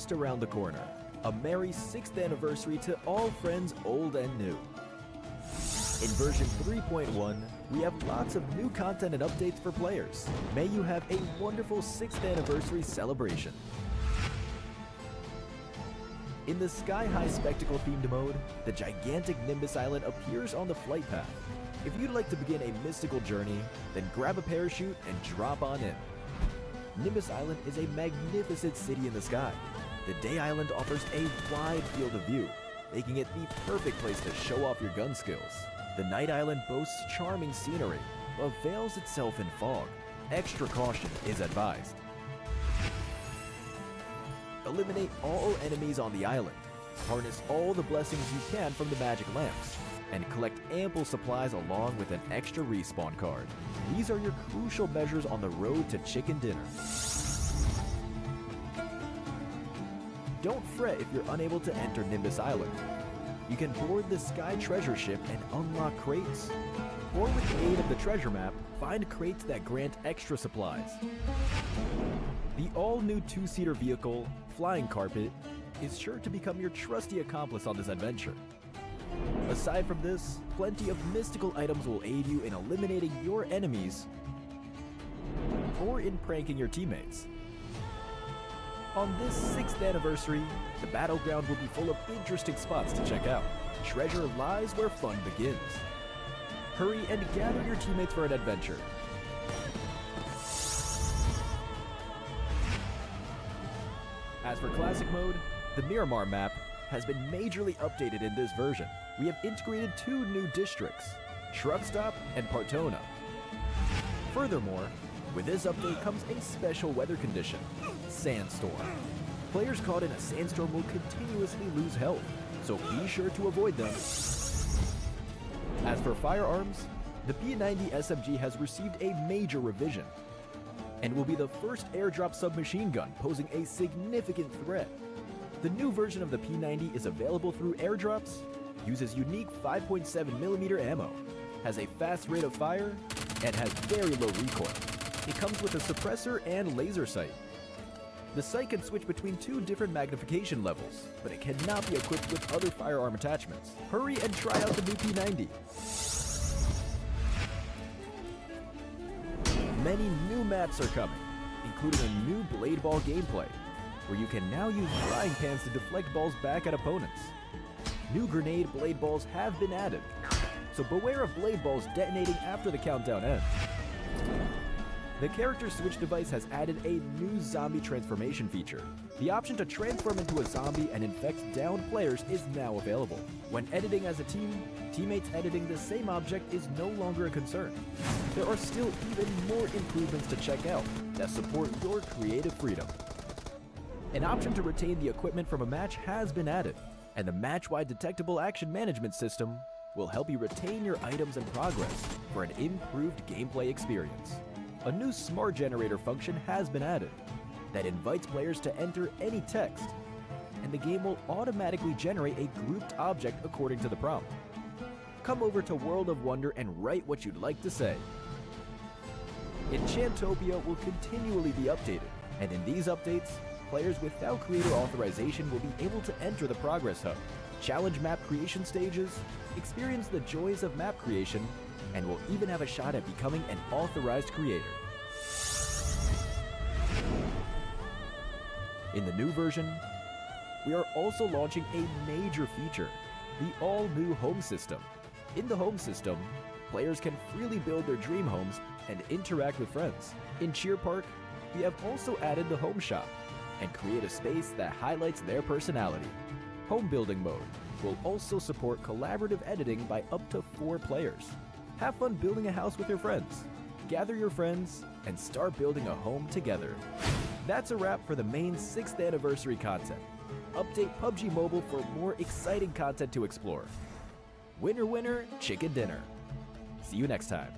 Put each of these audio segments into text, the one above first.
just around the corner. A merry 6th anniversary to all friends old and new. In version 3.1, we have lots of new content and updates for players. May you have a wonderful 6th anniversary celebration. In the Sky High Spectacle themed mode, the gigantic Nimbus Island appears on the flight path. If you'd like to begin a mystical journey, then grab a parachute and drop on in. Nimbus Island is a magnificent city in the sky. The Day Island offers a wide field of view, making it the perfect place to show off your gun skills. The Night Island boasts charming scenery, but veils itself in fog. Extra caution is advised. Eliminate all enemies on the island. Harness all the blessings you can from the magic lamps. And collect ample supplies along with an extra respawn card. These are your crucial measures on the road to chicken dinner. Don't fret if you're unable to enter Nimbus Island. You can board the Sky Treasure Ship and unlock crates. Or with the aid of the treasure map, find crates that grant extra supplies. The all-new two-seater vehicle, Flying Carpet, is sure to become your trusty accomplice on this adventure. Aside from this, plenty of mystical items will aid you in eliminating your enemies or in pranking your teammates. On this 6th anniversary, the battleground will be full of interesting spots to check out. Treasure lies where fun begins. Hurry and gather your teammates for an adventure. As for Classic Mode, the Miramar map has been majorly updated in this version. We have integrated two new districts, Truck and Partona. Furthermore, with this update comes a special weather condition, Sandstorm. Players caught in a sandstorm will continuously lose health, so be sure to avoid them. As for firearms, the P90 SMG has received a major revision and will be the first airdrop submachine gun posing a significant threat. The new version of the P90 is available through airdrops, uses unique 5.7mm ammo, has a fast rate of fire, and has very low recoil. It comes with a suppressor and laser sight. The sight can switch between two different magnification levels, but it cannot be equipped with other firearm attachments. Hurry and try out the new P90. Many new maps are coming, including a new Blade Ball gameplay, where you can now use frying pans to deflect balls back at opponents. New grenade blade balls have been added, so beware of blade balls detonating after the countdown ends. The character switch device has added a new zombie transformation feature. The option to transform into a zombie and infect downed players is now available. When editing as a team, teammates editing the same object is no longer a concern. There are still even more improvements to check out that support your creative freedom. An option to retain the equipment from a match has been added, and the match-wide detectable action management system will help you retain your items and progress for an improved gameplay experience. A new smart generator function has been added that invites players to enter any text, and the game will automatically generate a grouped object according to the prompt. Come over to World of Wonder and write what you'd like to say. Enchantopia will continually be updated, and in these updates, players without creator authorization will be able to enter the Progress Hub, challenge map creation stages, experience the joys of map creation, and will even have a shot at becoming an authorized creator. In the new version, we are also launching a major feature, the all-new home system. In the home system, players can freely build their dream homes and interact with friends. In Cheer Park, we have also added the home shop and create a space that highlights their personality. Home building mode will also support collaborative editing by up to four players. Have fun building a house with your friends. Gather your friends and start building a home together. That's a wrap for the main 6th anniversary content. Update PUBG Mobile for more exciting content to explore. Winner, winner, chicken dinner. See you next time.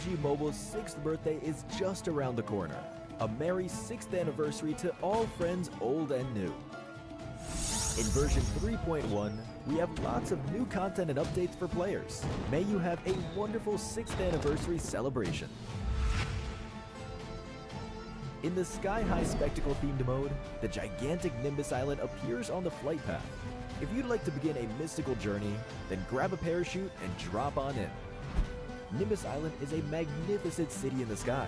PUBG Mobile's 6th birthday is just around the corner. A merry 6th anniversary to all friends old and new. In version 3.1, we have lots of new content and updates for players. May you have a wonderful 6th anniversary celebration. In the Sky High Spectacle themed mode, the gigantic Nimbus Island appears on the flight path. If you'd like to begin a mystical journey, then grab a parachute and drop on in. Nimbus Island is a magnificent city in the sky.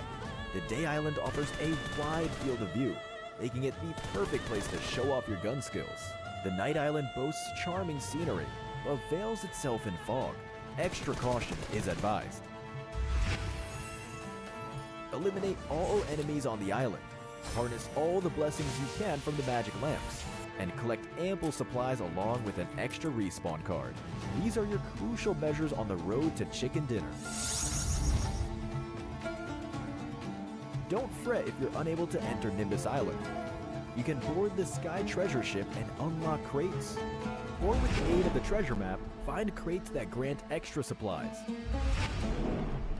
The Day Island offers a wide field of view, making it the perfect place to show off your gun skills. The Night Island boasts charming scenery, but veils itself in fog. Extra caution is advised. Eliminate all enemies on the island. Harness all the blessings you can from the magic lamps and collect ample supplies along with an extra respawn card. These are your crucial measures on the road to chicken dinner. Don't fret if you're unable to enter Nimbus Island. You can board the Sky Treasure Ship and unlock crates. Or with the aid of the treasure map, find crates that grant extra supplies.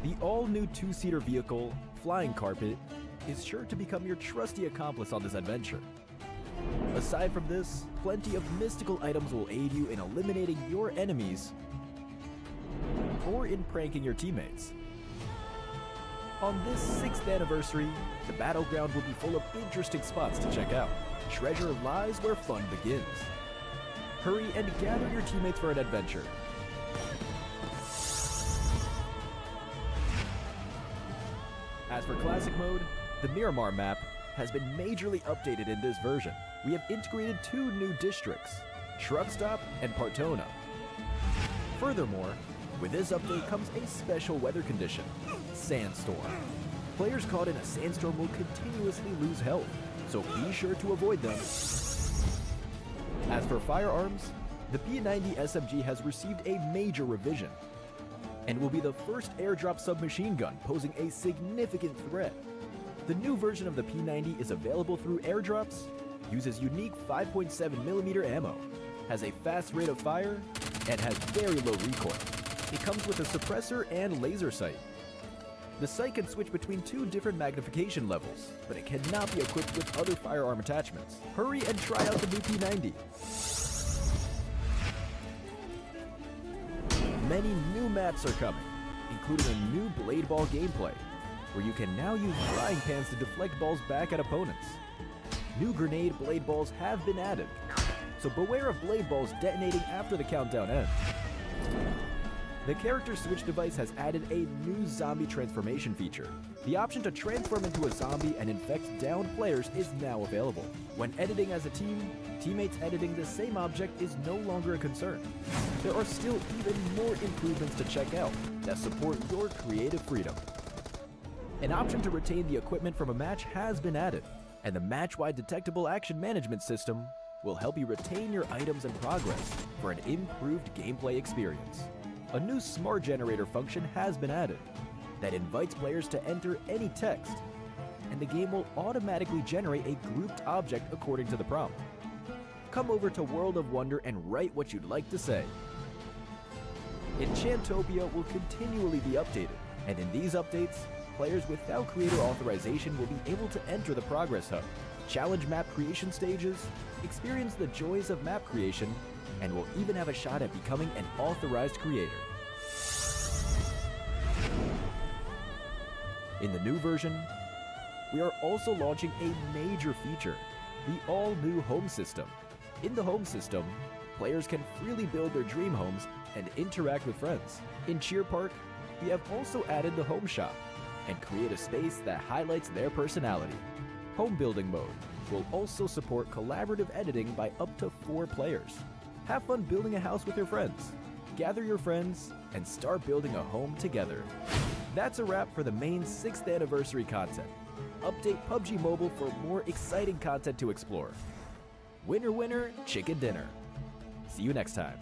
The all-new two-seater vehicle, Flying Carpet, is sure to become your trusty accomplice on this adventure. Aside from this, plenty of mystical items will aid you in eliminating your enemies or in pranking your teammates. On this 6th anniversary, the battleground will be full of interesting spots to check out. Treasure lies where fun begins. Hurry and gather your teammates for an adventure. As for Classic Mode, the Miramar map has been majorly updated in this version. We have integrated two new districts, Truck Stop and Partona. Furthermore, with this update comes a special weather condition, Sandstorm. Players caught in a sandstorm will continuously lose health, so be sure to avoid them. As for firearms, the P90 SMG has received a major revision and will be the first airdrop submachine gun posing a significant threat. The new version of the P90 is available through airdrops, uses unique 5.7mm ammo, has a fast rate of fire, and has very low recoil. It comes with a suppressor and laser sight. The sight can switch between two different magnification levels, but it cannot be equipped with other firearm attachments. Hurry and try out the new P90. Many new maps are coming, including a new Blade Ball gameplay, where you can now use frying pans to deflect balls back at opponents. New grenade blade balls have been added, so beware of blade balls detonating after the countdown ends. The character switch device has added a new zombie transformation feature. The option to transform into a zombie and infect downed players is now available. When editing as a team, teammates editing the same object is no longer a concern. There are still even more improvements to check out that support your creative freedom. An option to retain the equipment from a match has been added, and the match-wide detectable action management system will help you retain your items and progress for an improved gameplay experience a new Smart Generator function has been added that invites players to enter any text, and the game will automatically generate a grouped object according to the prompt. Come over to World of Wonder and write what you'd like to say. Enchantopia will continually be updated, and in these updates, players without creator authorization will be able to enter the Progress Hub, challenge map creation stages, experience the joys of map creation, and will even have a shot at becoming an authorized creator. In the new version, we are also launching a major feature, the all-new home system. In the home system, players can freely build their dream homes and interact with friends. In Cheer Park, we have also added the home shop and create a space that highlights their personality. Home building mode will also support collaborative editing by up to four players. Have fun building a house with your friends. Gather your friends and start building a home together. That's a wrap for the main 6th anniversary content. Update PUBG Mobile for more exciting content to explore. Winner, winner, chicken dinner. See you next time.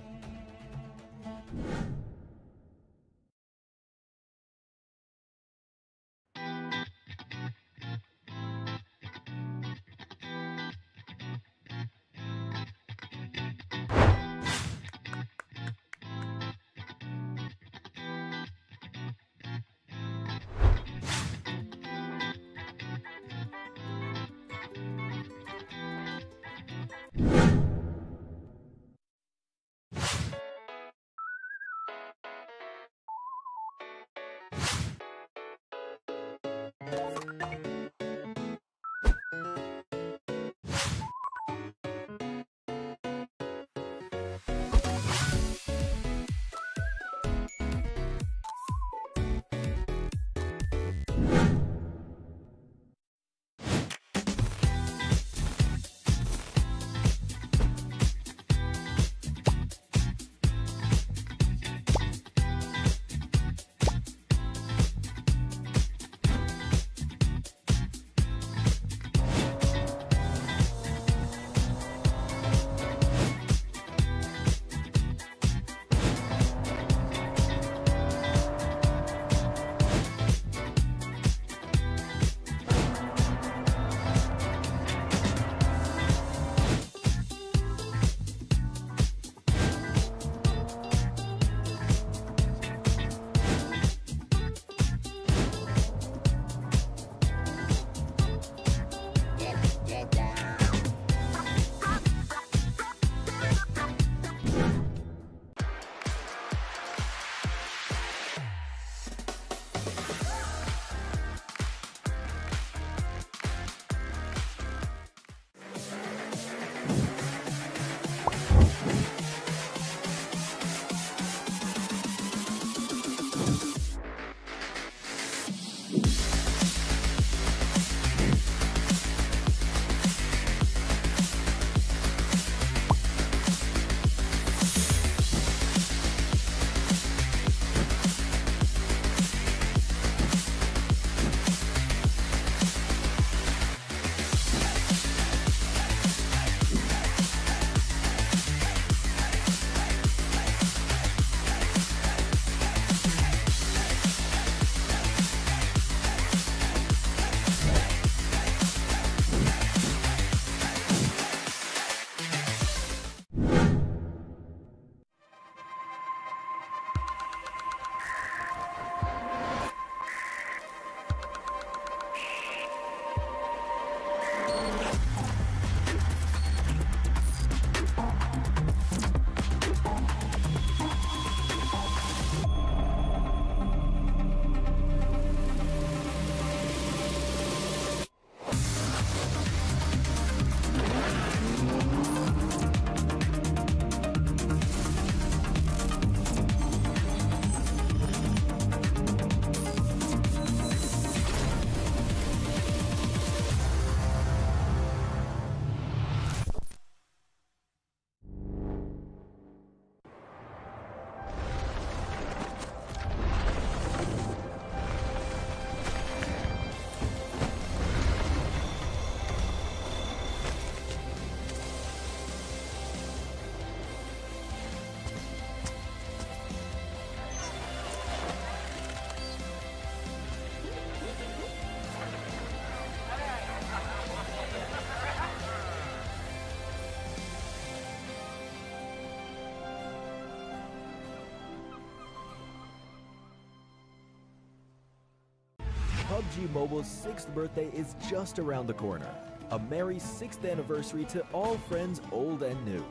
PUBG Mobile's 6th birthday is just around the corner. A merry 6th anniversary to all friends old and new.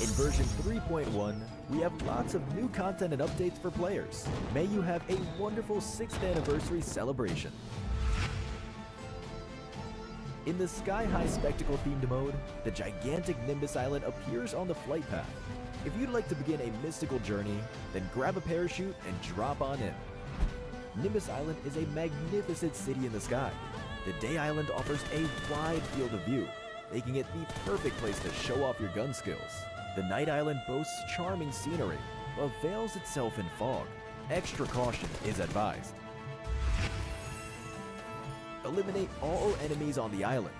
In version 3.1, we have lots of new content and updates for players. May you have a wonderful 6th anniversary celebration. In the Sky High Spectacle themed mode, the gigantic Nimbus Island appears on the flight path. If you'd like to begin a mystical journey, then grab a parachute and drop on in. Nimbus Island is a magnificent city in the sky. The Day Island offers a wide field of view, making it the perfect place to show off your gun skills. The Night Island boasts charming scenery, but veils itself in fog. Extra caution is advised. Eliminate all enemies on the island.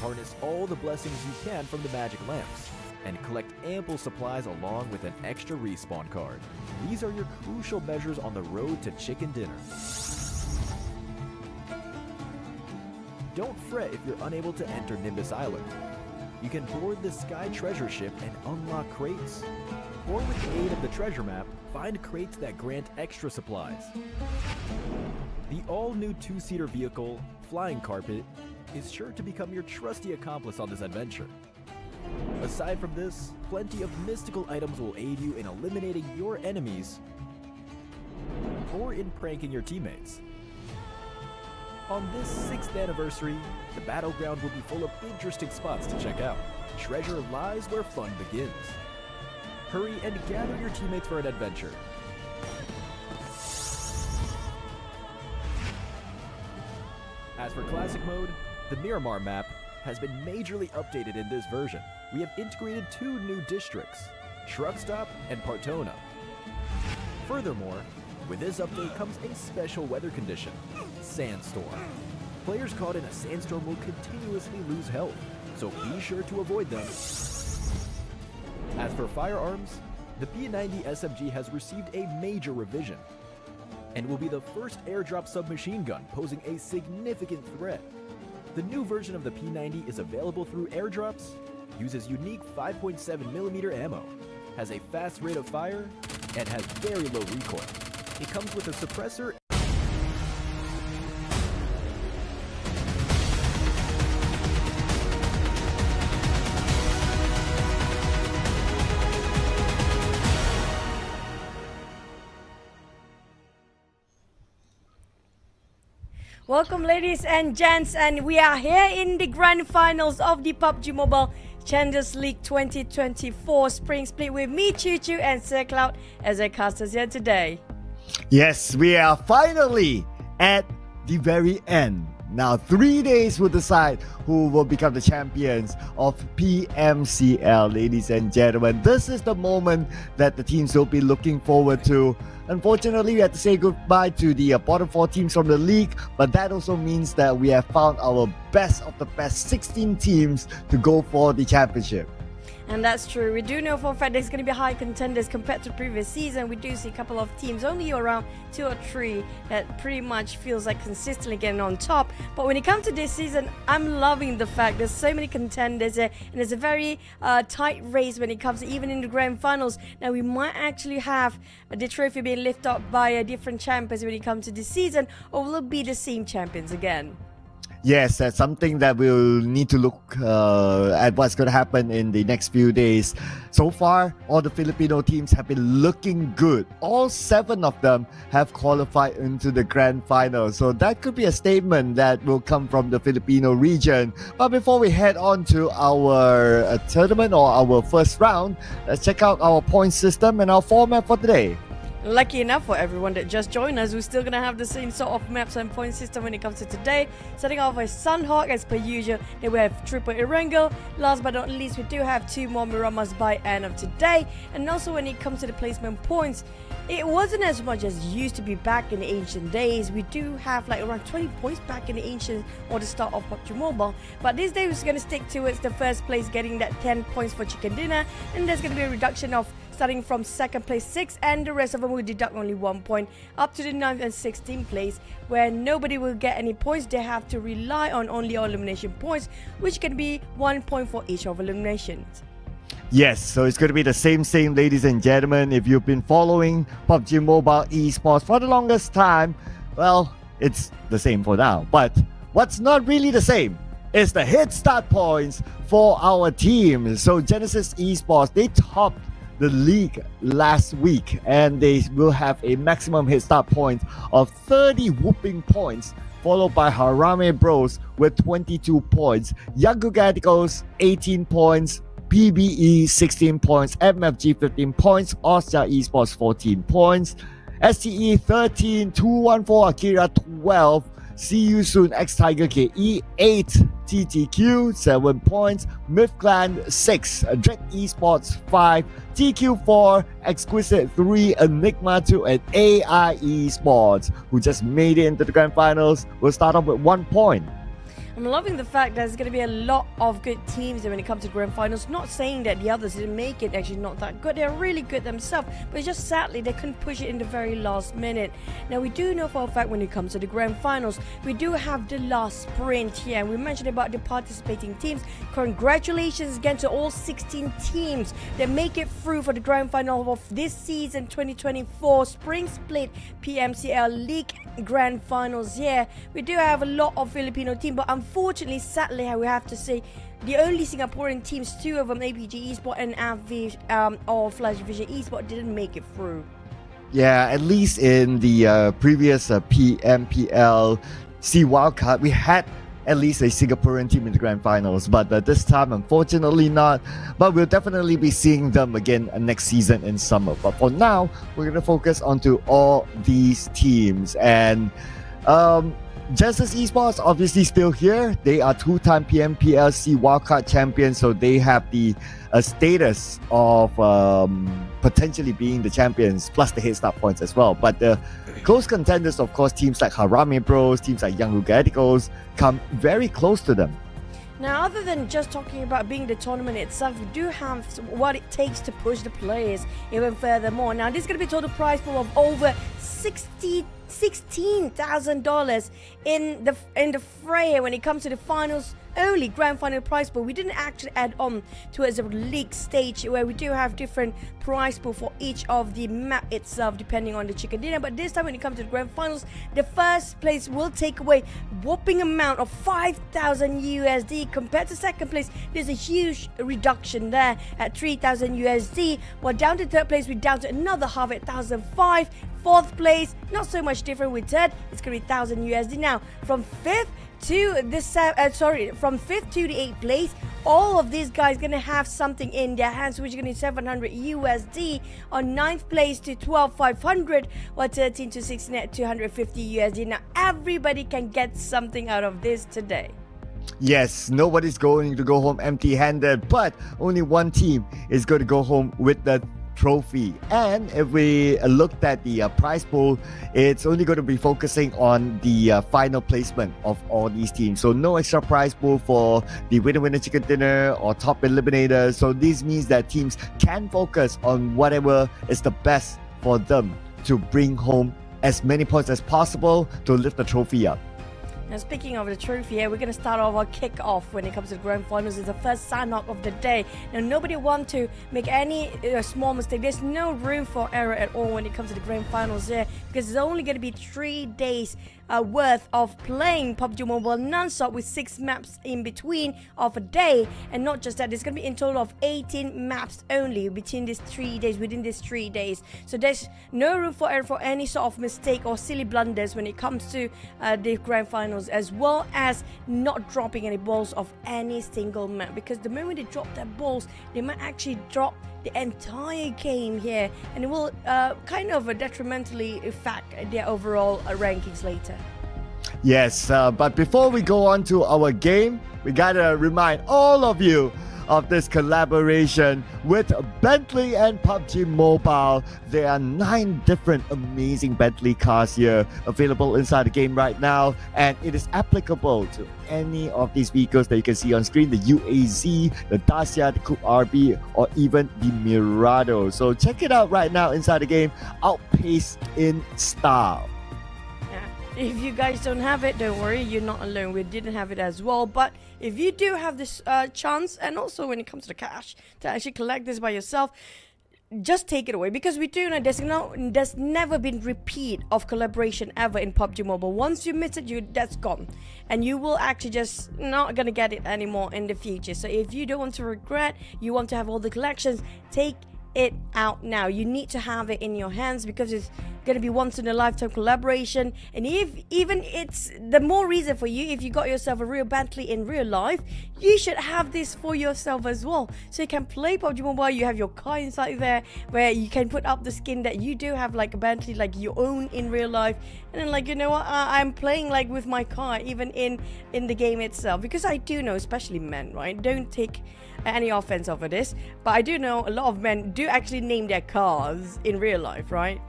Harness all the blessings you can from the magic lamps and collect ample supplies along with an extra respawn card. These are your crucial measures on the road to chicken dinner. Don't fret if you're unable to enter Nimbus Island. You can board the Sky Treasure Ship and unlock crates. Or with the aid of the treasure map, find crates that grant extra supplies. The all-new two-seater vehicle, Flying Carpet, is sure to become your trusty accomplice on this adventure. Aside from this, plenty of mystical items will aid you in eliminating your enemies or in pranking your teammates. On this 6th anniversary, the battleground will be full of interesting spots to check out. Treasure lies where fun begins. Hurry and gather your teammates for an adventure. As for Classic Mode, the Miramar map has been majorly updated in this version. We have integrated two new districts, Truck Stop and Partona. Furthermore, with this update comes a special weather condition, Sandstorm. Players caught in a sandstorm will continuously lose health, so be sure to avoid them. As for firearms, the P90 SMG has received a major revision and will be the first airdrop submachine gun posing a significant threat. The new version of the P90 is available through airdrops, uses unique 5.7mm ammo, has a fast rate of fire, and has very low recoil. It comes with a suppressor Welcome, ladies and gents, and we are here in the grand finals of the PUBG Mobile Champions League 2024 Spring Split with me, Choo Choo, and Sir Cloud as our casters here today. Yes, we are finally at the very end. Now, three days will decide who will become the champions of PMCL, ladies and gentlemen. This is the moment that the teams will be looking forward to. Unfortunately, we had to say goodbye to the uh, bottom four teams from the league, but that also means that we have found our best of the best 16 teams to go for the championship. And that's true. We do know for a fact there's going to be high contenders compared to previous season. We do see a couple of teams, only around two or three, that pretty much feels like consistently getting on top. But when it comes to this season, I'm loving the fact there's so many contenders and it's a very uh, tight race when it comes to even in the grand finals. Now we might actually have the trophy being lifted up by a different champions when it comes to this season, or will it be the same champions again? Yes, that's something that we'll need to look uh, at what's going to happen in the next few days. So far, all the Filipino teams have been looking good. All seven of them have qualified into the grand final. So that could be a statement that will come from the Filipino region. But before we head on to our uh, tournament or our first round, let's check out our point system and our format for today. Lucky enough for everyone that just joined us, we're still to have the same sort of maps and point system when it comes to today. Starting off with Sanhok as per usual, then we have Triple Erangel. Last but not least, we do have two more Miramars by end of today. And also when it comes to the placement points, it wasn't as much as used to be back in the ancient days. We do have like around 20 points back in the ancient or the start of PUBG Mobile. But this day we're to stick towards the first place getting that 10 points for chicken dinner. And there's to be a reduction of starting from second place 6 and the rest of them will deduct only 1 point up to the 9th and 16th place where nobody will get any points they have to rely on only elimination points which can be 1 point for each of eliminations. Yes, so it's going to be the same same ladies and gentlemen if you've been following PUBG Mobile esports for the longest time well it's the same for now. But what's not really the same is the head start points for our team. So Genesis Esports, they topped the league last week and they will have a maximum hit start point of 30 whooping points followed by Harame Bros with 22 points, Gadgos 18 points, PBE 16 points, MFG 15 points, Ostia Esports 14 points, STE 13, 214 Akira 12, See you soon, X Tiger KE 8, TTQ 7 points, Myth Clan 6, Dread Esports 5, TQ 4, Exquisite 3, Enigma 2, and AI Esports, who just made it into the grand finals, will start off with 1 point. I'm loving the fact that there's going to be a lot of good teams when it comes to grand finals. Not saying that the others didn't make it, actually not that good. They're really good themselves, but just sadly they couldn't push it in the very last minute. Now we do know for a fact when it comes to the grand finals, we do have the last sprint here. And we mentioned about the participating teams. Congratulations again to all 16 teams that make it through for the grand final of this season 2024 Spring Split PMCL League Grand Finals. Here we do have a lot of Filipino team, but unfortunately sadly, we have to say, the only Singaporean teams, two of them, APG Esport and AV um, or Flash Vision Esport, didn't make it through. Yeah, at least in the uh, previous uh, PMPL C Wildcard, we had at least a Singaporean team in the grand finals, but uh, this time, unfortunately, not. But we'll definitely be seeing them again next season in summer. But for now, we're going to focus onto all these teams and. Um, Genesis Esports obviously still here. They are two-time PMPLC wildcard champions, so they have the uh, status of um, potentially being the champions, plus the head start points as well. But the close contenders, of course, teams like Harame Bros, teams like Young Lugaticos, come very close to them. Now, other than just talking about being the tournament itself, we do have what it takes to push the players even furthermore. Now, this is going to be a total prize pool of over 60 $16,000 in the in the fray when it comes to the finals only grand final prize pool. We didn't actually add on to it as a league stage where we do have different prize pool for each of the map itself depending on the chicken dinner. But this time when it comes to the grand finals, the first place will take away whopping amount of 5,000 USD compared to second place. There's a huge reduction there at 3,000 USD. While down to third place, we're down to another half at 1,005. Fourth place, not so much different with third. It's going to be 1,000 USD now. From fifth to this uh, sorry from fifth to the eighth place all of these guys gonna have something in their hands which is gonna be 700 usd on ninth place to 12 500 or 13 to 16 at 250 usd now everybody can get something out of this today Yes, nobody's going to go home empty handed, but only one team is going to go home with the trophy. And if we looked at the uh, prize pool, it's only going to be focusing on the uh, final placement of all these teams. So no extra prize pool for the winner winner chicken dinner or top eliminator. So this means that teams can focus on whatever is the best for them to bring home as many points as possible to lift the trophy up. Now, speaking of the trophy, here, we're going to start off our kick-off when it comes to the grand finals. It's the first sign-off of the day. Now, nobody want to make any uh, small mistake. There's no room for error at all when it comes to the grand finals here because it's only going to be three days uh, worth of playing PUBG Mobile non-stop with six maps in between of a day. And not just that, there's to be in total of 18 maps only between these three days, within these three days. So there's no room for error for any sort of mistake or silly blunders when it comes to uh, the grand finals, as well as not dropping any balls of any single map. Because the moment they drop their balls, they might actually drop the entire game here and it will uh, kind of detrimentally affect their overall uh, rankings later. Yes, uh, but before we go on to our game, we gotta remind all of you of this collaboration with Bentley and PUBG Mobile. There are nine different amazing Bentley cars here available inside the game right now, and it is applicable to any of these vehicles that you can see on screen the UAZ, the Dacia, the Coupe RB, or even the Mirado. So check it out right now inside the game, outpaced in style. If you guys don't have it, don't worry, you're not alone. We didn't have it as well. But if you do have this uh, chance, and also when it comes to the cash, to actually collect this by yourself, just take it away because we do know there's no there's never been repeat of collaboration ever in PUBG Mobile. Once you miss it, you that's gone, and you will actually just not gonna get it anymore in the future. So if you don't want to regret, you want to have all the collections, take it out now. You need to have it in your hands because it's gonna be once in a lifetime collaboration. And if even it's the more reason for you, if you got yourself a real Bentley in real life, you should have this for yourself as well. So you can play PUBG Mobile. You have your car inside there where you can put up the skin that you do have like a Bentley, like your own in real life. And then like you know what, I'm playing like with my car even in in the game itself because I do know, especially men, right? Don't take any offense over this, but I do know a lot of men do actually name their cars in real life, right?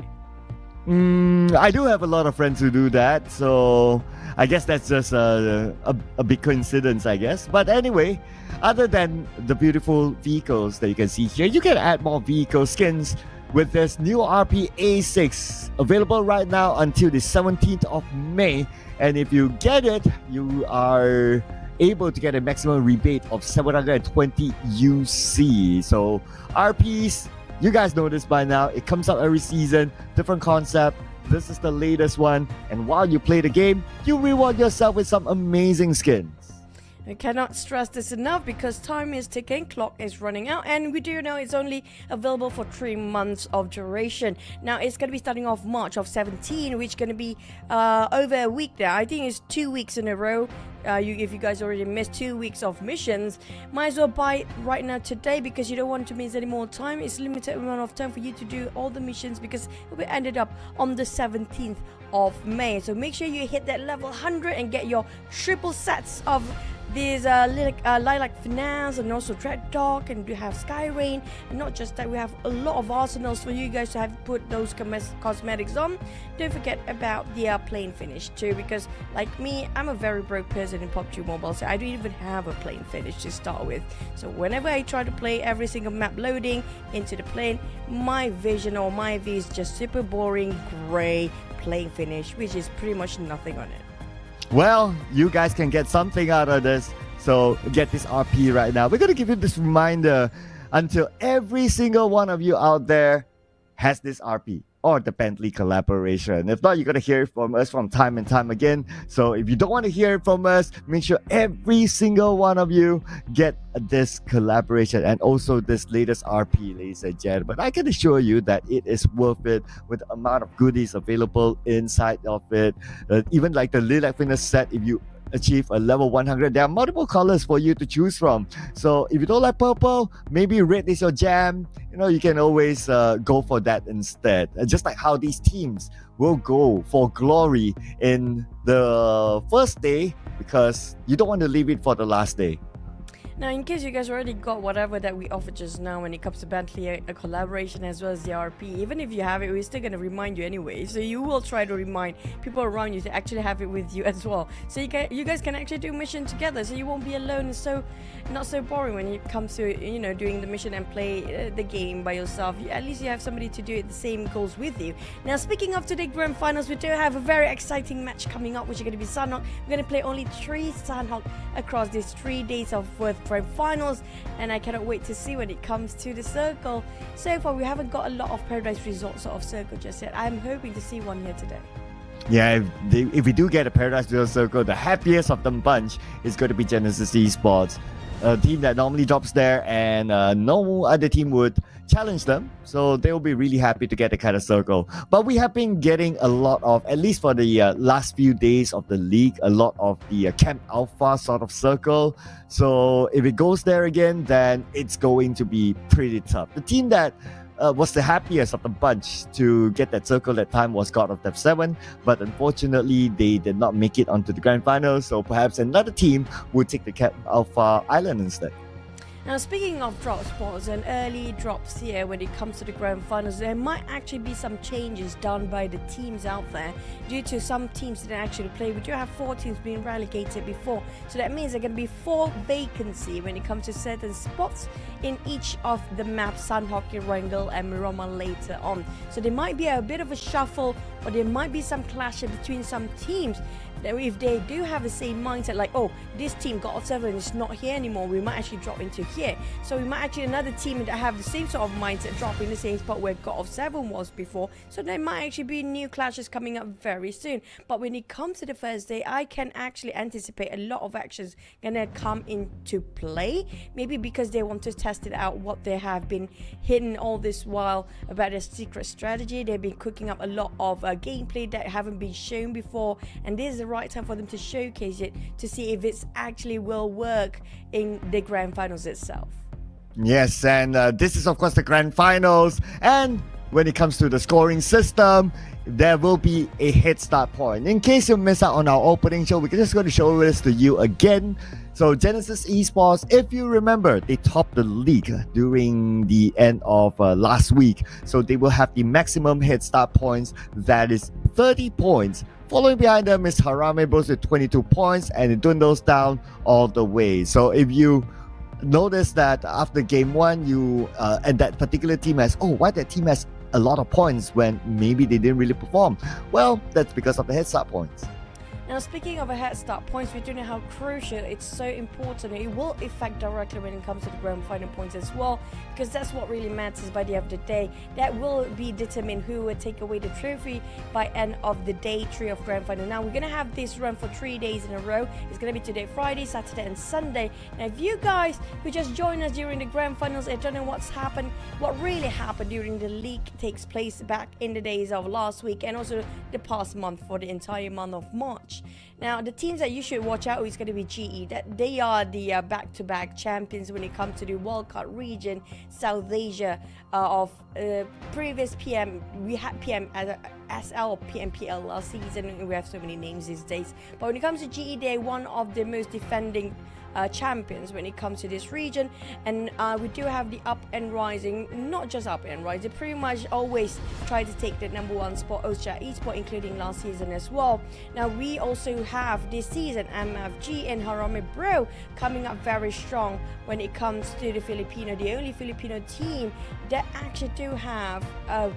Mm, I do have a lot of friends who do that, so I guess that's just a, a, a big coincidence, I guess. But anyway, other than the beautiful vehicles that you can see here, you can add more vehicle skins with this new RP A6 available right now until the 17th of May. And if you get it, you are able to get a maximum rebate of 720 UC. So RPs, you guys know this by now. It comes out every season, different concept. This is the latest one. And while you play the game, you reward yourself with some amazing skins. I cannot stress this enough because time is ticking, clock is running out, and we do know it's only available for three months of duration. Now it's going to be starting off March of 17, which is going to be uh, over a week now. I think it's two weeks in a row. Uh, you, if you guys already missed two weeks of missions, might as well buy right now today because you don't want to miss any more time. It's limited amount of time for you to do all the missions because we ended up on the 17th of May. So make sure you hit that level 100 and get your triple sets of these uh, lilac, uh, lilac finance and also dread dog and we have sky rain. And not just that we have a lot of arsenals for you guys to have put those cosmetics on. Don't forget about the uh, finish too because like me i'm a very broke person in PUBG mobile so i don't even have a plane finish to start with. So whenever i try to play every single map loading into the plane my vision or my view is just super boring gray plane finish which is pretty much nothing on it well, you guys can get something out of this. So get this RP right now. We're going to give you this reminder until every single one of you out there has this RP or the Bentley collaboration. If not, you're gonna hear it from us from time and time again. So if you don't want to hear from us, make sure every single one of you get this collaboration and also this latest RP, ladies and gentlemen. I can assure you that it is worth it with the amount of goodies available inside of it. Uh, even like the Lilac Fitness set, if you achieve a level 100 there are multiple colors for you to choose from. So if you don't like purple maybe red is your jam. You know you can always uh, go for that instead. Just like how these teams will go for glory in the first day because you don't want to leave it for the last day now, in case you guys already got whatever that we offered just now when it comes to Bentley, a, collaboration as well as the RP, even if you have it, we're still going to remind you anyway. So you will try to remind people around you to actually have it with you as well. So you, can, you guys can actually do mission together so you won't be alone. It's so not so boring when it comes to, you know, doing the mission and play uh, the game by yourself. You, at least you have somebody to do it the same goals with you. Now, speaking of today grand finals, we do have a very exciting match coming up, which is going to be Sanhok. We're going to play only three Sanhok across these three days of worth Grand Finals, and I cannot wait to see when it comes to the circle. So far, we haven't got a lot of Paradise Resort sort of circle just yet. I'm hoping to see one here today. Yeah, if, they, if we do get a Paradise Resort circle, the happiest of them bunch is going to be Genesis Esports a team that normally drops there, and uh, no other team would challenge them. So they will be really happy to get the kind of circle. But we have been getting a lot of, at least for the uh, last few days of the league, a lot of the uh, Camp Alpha sort of circle. So if it goes there again, then it's going to be pretty tough. The team that uh, was the happiest of the bunch to get that circle that time was God of Death 7, but unfortunately they did not make it onto the grand final, so perhaps another team would take the Camp Alpha Island instead. Now, speaking of drop spots and early drops here when it comes to the grand finals, there might actually be some changes done by the teams out there due to some teams didn't actually play. We do have four teams being relegated before, so that means there are going to be four vacancy when it comes to certain spots in each of the maps, Sun Hockey, and Miramar later on. So there might be a bit of a shuffle, or there might be some clash between some teams if they do have the same mindset, like, oh, this team got of Seven it's not here anymore, we might actually drop into here. So we might actually another team that have the same sort of mindset drop in the same spot where God of Seven was before. So there might actually be new clashes coming up very soon. But when it comes to the first day, I can actually anticipate a lot of actions gonna come into play. Maybe because they want to test it out what they have been hidden all this while about their secret strategy. They've been cooking up a lot of uh, gameplay that haven't been shown before, and this is right time for them to showcase it to see if it's actually will work in the grand finals itself. Yes, and uh, this is of course the grand finals, and when it comes to the scoring system, there will be a head start point. In case you miss out on our opening show, we're just going to show this to you again. So Genesis Esports, if you remember, they topped the league during the end of uh, last week. So they will have the maximum head start points, that is 30 points. Following behind them is Harame Bros with 22 points, and it dwindles down all the way. So if you notice that after game one, you uh, and that particular team has, oh, why that team has a lot of points when maybe they didn't really perform? Well, that's because of the head start points. Now, speaking of a head start points, we do know how crucial it's so important. It will affect directly when it comes to the grand final points as well, because that's what really matters by the end of the day. That will be determine who will take away the trophy by end of the day three of grand final. Now, we're gonna have this run for three days in a row. It's gonna be today, Friday, Saturday, and Sunday. Now, if you guys who just joined us during the grand finals and don't know what's happened, what really happened during the league takes place back in the days of last week and also the past month for the entire month of March. Now, the teams that you should watch out is going to be GE. That they are the uh, back-to-back champions when it comes to the World Cup region, South Asia uh, of uh, previous PM. We had PM as SL or PMPL last season. We have so many names these days. But when it comes to GE, they're one of the most defending uh, champions when it comes to this region. And uh, we do have the up and rising, not just up and rising, pretty much always try to take the number one spot, Osja Esport, including last season as well. Now we also have this season MFG and Harame Bro coming up very strong when it comes to the Filipino, the only Filipino team that actually do have a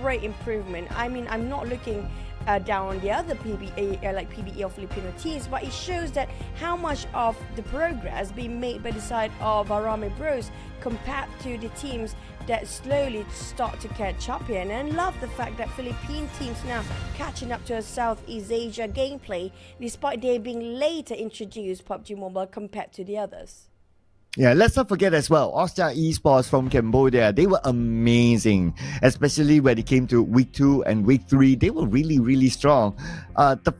great improvement. I mean, I'm not looking uh, down the other PBA, uh, like PBE or Filipino teams, but it shows that how much of the progress being made by the side of Harame Bros compared to the teams that slowly start to catch up here. And love the fact that Philippine teams now catching up to a Southeast Asia gameplay, despite they being later introduced PUBG Mobile compared to the others. Yeah, let's not forget as well, Osja Esports from Cambodia, they were amazing, especially when it came to week two and week three. They were really, really strong. Uh, the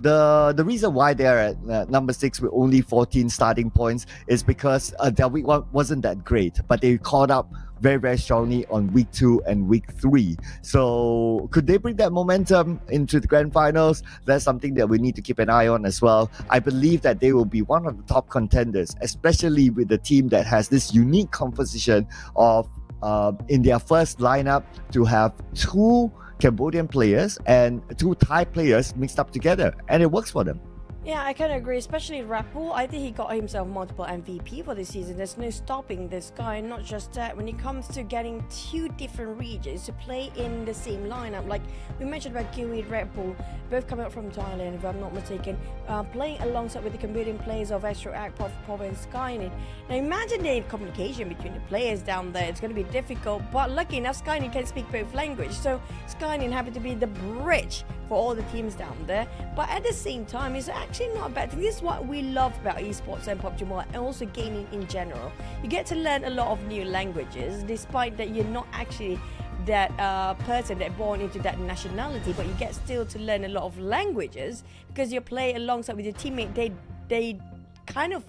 the the reason why they're at uh, number six with only 14 starting points is because uh, their week one wasn't that great, but they caught up very, very strongly on week two and week three. So, could they bring that momentum into the grand finals? That's something that we need to keep an eye on as well. I believe that they will be one of the top contenders, especially with the team that has this unique composition of uh, in their first lineup to have two Cambodian players and two Thai players mixed up together, and it works for them. Yeah, I kind of agree, especially Rapul. I think he got himself multiple MVP for this season. There's no stopping this guy. Not just that, when it comes to getting two different regions to play in the same lineup, like we mentioned about Kiwi and Red Bull, both coming up from Thailand, if I'm not mistaken, uh, playing alongside with the Cambodian players of Astro Puff, Puff, and Skynet. Now imagine the communication between the players down there. It's going to be difficult, but lucky enough, Skynet can speak both language. So Skynet happened to be the bridge for all the teams down there. But at the same time, it's actually not a bad thing. This is what we love about esports and PUBG Mobile and also gaming in general. You get to learn a lot of new languages despite that you're not actually that uh, person that born into that nationality, but you get still to learn a lot of languages because you play alongside with your teammate. They they kind of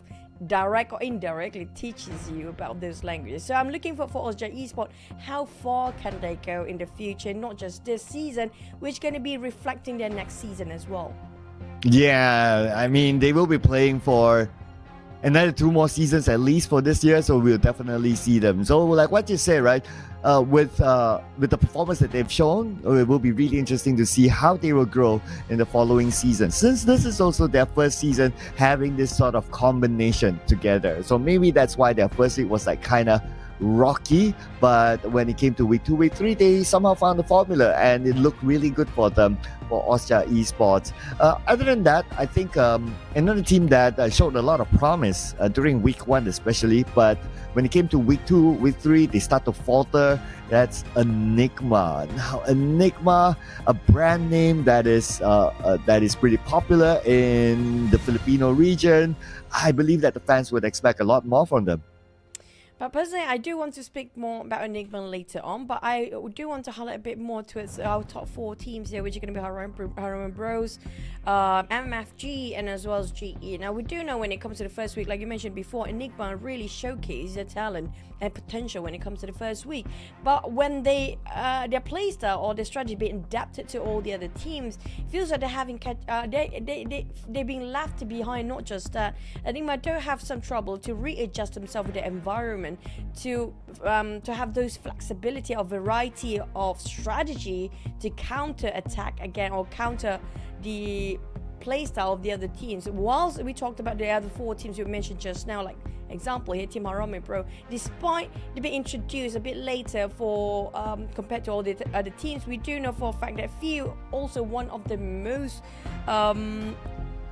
direct or indirectly teaches you about those languages. So I'm looking for for Osja Esport, how far can they go in the future, not just this season, which going to be reflecting their next season as well. Yeah, I mean they will be playing for another two more seasons at least for this year, so we'll definitely see them. So like what you say, right? uh, with uh, with the performance that they've shown, uh, it will be really interesting to see how they will grow in the following season. Since this is also their first season having this sort of combination together, so maybe that's why their first week was like kind of rocky. But when it came to week two, week three, they somehow found the formula and it looked really good for them for Austria Esports. Uh, other than that, I think um, another team that uh, showed a lot of promise uh, during week one, especially, but when it came to week two, week three, they start to falter. That's Enigma. Now, Enigma, a brand name that is uh, uh, that is pretty popular in the Filipino region. I believe that the fans would expect a lot more from them. But personally, I do want to speak more about Enigma later on, but I do want to highlight a bit more towards our top four teams here, which are going to be Harame Bros, uh, MFG, and as well as GE. Now, we do know when it comes to the first week, like you mentioned before, Enigma really showcased their talent and potential when it comes to the first week. But when they uh, their playstyle or their strategy being adapted to all the other teams, feels like they're having uh, they they they they're being left behind. Not just that, I think do have some trouble to readjust themselves with the environment to um, to have those flexibility or variety of strategy to counter attack again or counter the playstyle of the other teams. Whilst we talked about the other four teams you mentioned just now, like example here, Team Harame Bro, despite they being introduced a bit later for um, compared to all the other teams, we do know for a fact that few also one of the most um,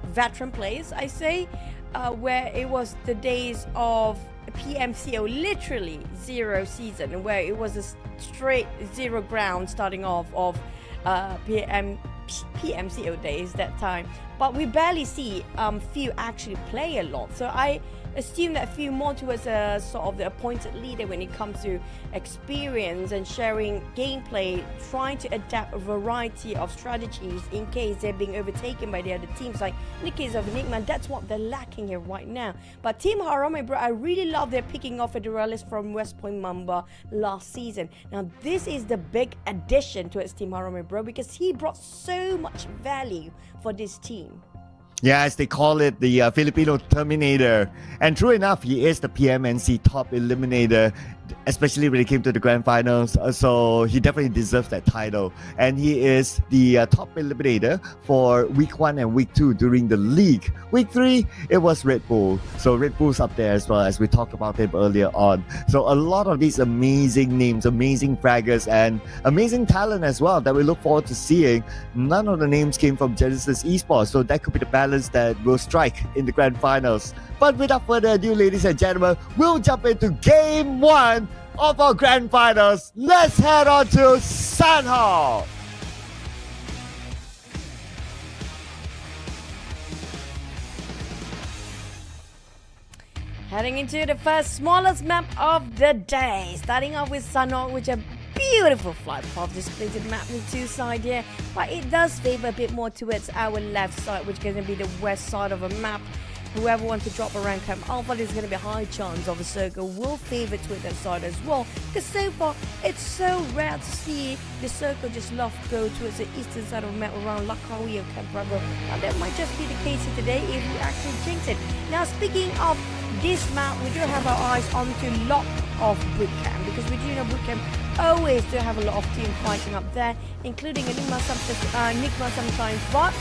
veteran players, I say, uh, where it was the days of PMCO, literally zero season, where it was a straight zero ground starting off of uh, PM PMCO days that time. But we barely see um, few actually play a lot. So I assume that feel more towards a sort of the appointed leader when it comes to experience and sharing gameplay, trying to adapt a variety of strategies in case they're being overtaken by the other teams. Like in the case of Enigma, that's what they're lacking here right now. But Team Harame, bro, I really love their picking off Federalist from West Point Mamba last season. Now this is the big addition to its Team Harame, bro, because he brought so much value for this team. Yeah, as they call it, the uh, Filipino Terminator. And true enough, he is the PMNC top eliminator especially when it came to the grand finals. Uh, so he definitely deserves that title. And he is the uh, top eliminator for week one and week two during the league. Week three, it was Red Bull. So Red Bull's up there as well as we talked about him earlier on. So a lot of these amazing names, amazing fraggers, and amazing talent as well that we look forward to seeing. None of the names came from Genesis Esports. So that could be the balance that will strike in the grand finals. But without further ado, ladies and gentlemen, we'll jump into game one of our grand finals. Let's head on to Sanhok. Heading into the first smallest map of the day. Starting off with Sanhok, which a beautiful flight path displayed map with two sides here. But it does favor a bit more towards our left side, which is going to be the west side of a map whoever wants to drop a rank up alpha there's going to be a high chance of a circle will favor Twitter side as well. Because so far it's so rare to see the circle just love go towards the eastern side of map around Lakawi or Camp Bravo and that might just be the case today if we actually jinx it. Now speaking of this map we do have our eyes on onto lot of bootcamp because we do know bootcamp always do have a lot of team fighting up there including Enigma, sometimes, uh, Enigma sometimes but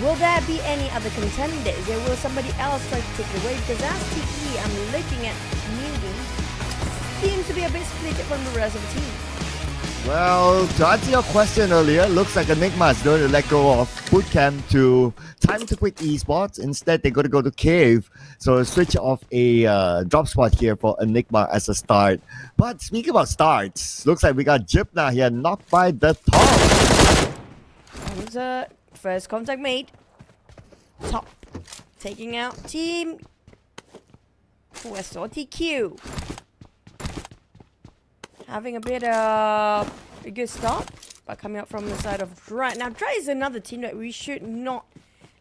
Will there be any other contenders or will somebody else try to take the away? Because as TE, I'm looking at newbie, seems to be a bit split from the rest of the team. Well, to answer your question earlier, looks like Enigma is going to let go of bootcamp to time to quit esports. Instead, they're going to go to cave. So switch off a uh, drop spot here for Enigma as a start. But speaking about starts, looks like we got Jipna here knocked by the top. Comes a First contact made. Top. Taking out team West TQ. Having a bit of a good start, but coming up from the side of Dread. Now, Dread is another team that we should not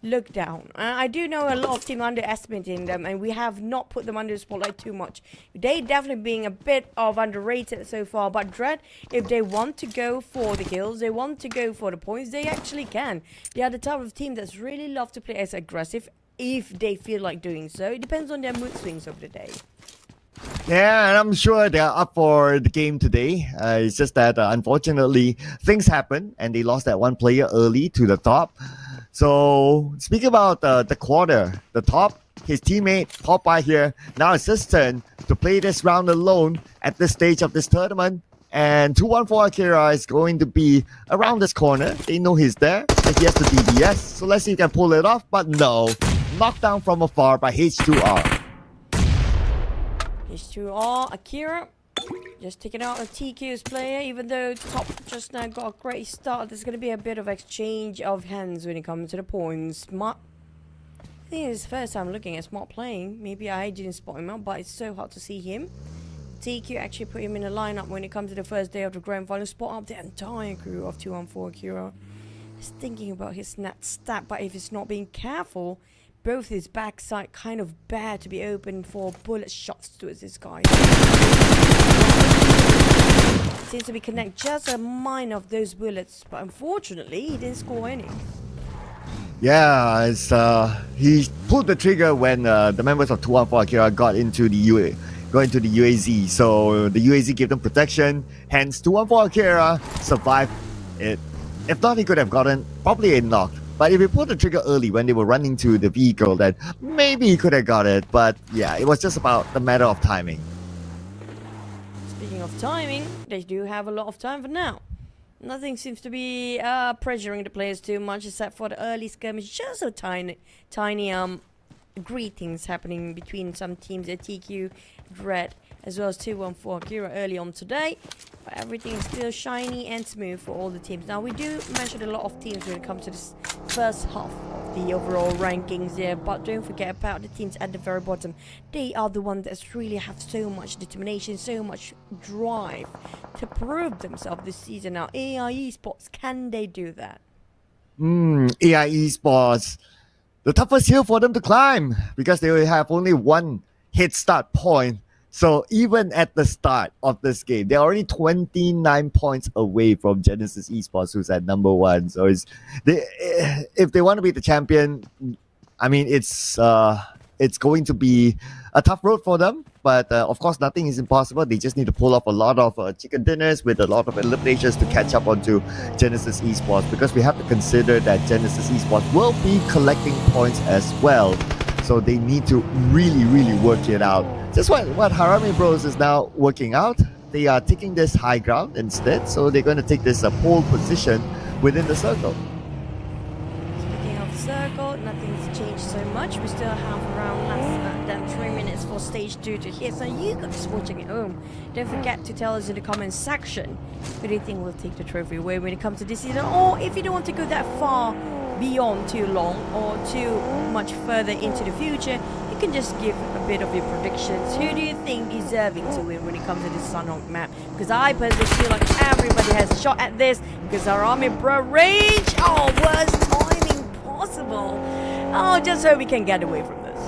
look down. I do know a lot of team underestimating them, and we have not put them under the spotlight too much. They definitely being a bit of underrated so far, but Dread, if they want to go for the kills, they want to go for the points, they actually can. They are the type of team that's really love to play as aggressive if they feel like doing so. It depends on their mood swings of the day. Yeah, and I'm sure they're up for the game today. Uh, it's just that uh, unfortunately things happen and they lost that one player early to the top. So speaking about uh, the quarter, the top his teammate Popeye here. Now it's his turn to play this round alone at this stage of this tournament. And 214 Akira is going to be around this corner. They know he's there. And he has the DBS. So let's see if he can pull it off. But no. Knocked down from afar by H2R. H2R, Akira. Just taking out a TQ's player, even though top just now got a great start. There's going to be a bit of exchange of hands when it comes to the points. Smart. I think it's the first time looking at Smart playing. Maybe I didn't spot him out, but it's so hard to see him. TQ actually put him in a lineup when it comes to the first day of the grand final. Spot up the entire crew of 214 Akira. Just thinking about his net stat, but if he's not being careful, both his backside kind of bad to be open for bullet shots towards this guy. Seems to be connect just a mine of those bullets, but unfortunately he didn't score any. Yeah, it's, uh, he pulled the trigger when uh, the members of 214 Akira got into the UA, got into the UAZ. So the UAZ gave them protection. Hence, 214 Akira survived it. If not, he could have gotten probably a knock. But if he pulled the trigger early when they were running to the vehicle, then maybe he could have got it. But yeah, it was just about the matter of timing. Timing, they do have a lot of time for now. Nothing seems to be uh, pressuring the players too much, except for the early skirmish. Just a tiny, tiny um, greetings happening between some teams at TQ, Dread, as well as 214 Akira early on today. But everything is still shiny and smooth for all the teams. Now, we do mention a lot of teams when it comes to this first half of the overall rankings here, but don't forget about the teams at the very bottom. They are the ones that really have so much determination, so much drive to prove themselves this season. Now, AI Esports, can they do that? Hmm, AI Esports, the toughest hill for them to climb because they will have only one head start point so even at the start of this game, they're already 29 points away from Genesis Esports, who's at number one. So it's they, if they want to be the champion, I mean it's uh, it's going to be a tough road for them. But uh, of course, nothing is impossible. They just need to pull off a lot of uh, chicken dinners with a lot of eliminations to catch up onto Genesis Esports because we have to consider that Genesis Esports will be collecting points as well. So they need to really, really work it out. Just what, what Harame Bros is now working out. They are taking this high ground instead. So they're going to take this uh, pole position within the circle. Speaking of circle, nothing's changed so much. We still have around less uh, than three minutes for stage two to hit. So you guys watching at home, don't forget to tell us in the comments section who do you think will take the trophy away when it comes to this season, or if you don't want to go that far beyond too long or too much further into the future, you can just give a bit of your predictions. Who do you think deserving to win when it comes to this Sanhok map? Because I personally feel like everybody has a shot at this because Harame Bro rage. Oh, worst timing possible. Oh, just so we can get away from this.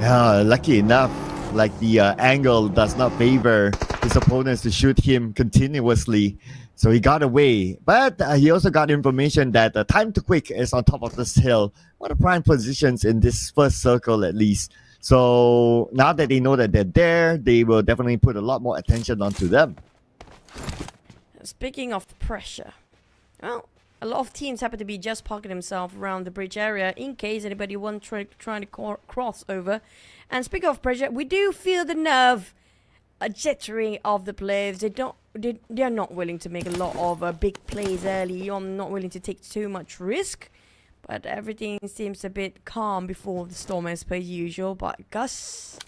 Yeah, lucky enough, like the uh, angle does not favor his opponents to shoot him continuously. So he got away, but uh, he also got information that uh, Time to Quit is on top of this hill. One of prime positions in this first circle, at least. So now that they know that they're there, they will definitely put a lot more attention onto them. Speaking of pressure, well, a lot of teams happen to be just parking themselves around the bridge area in case anybody wants try, trying to cross over. And speaking of pressure, we do feel the nerve a jittering of the players. They don't they, they're not willing to make a lot of uh, big plays early on, not willing to take too much risk. But everything seems a bit calm before the storm as per usual. But Gus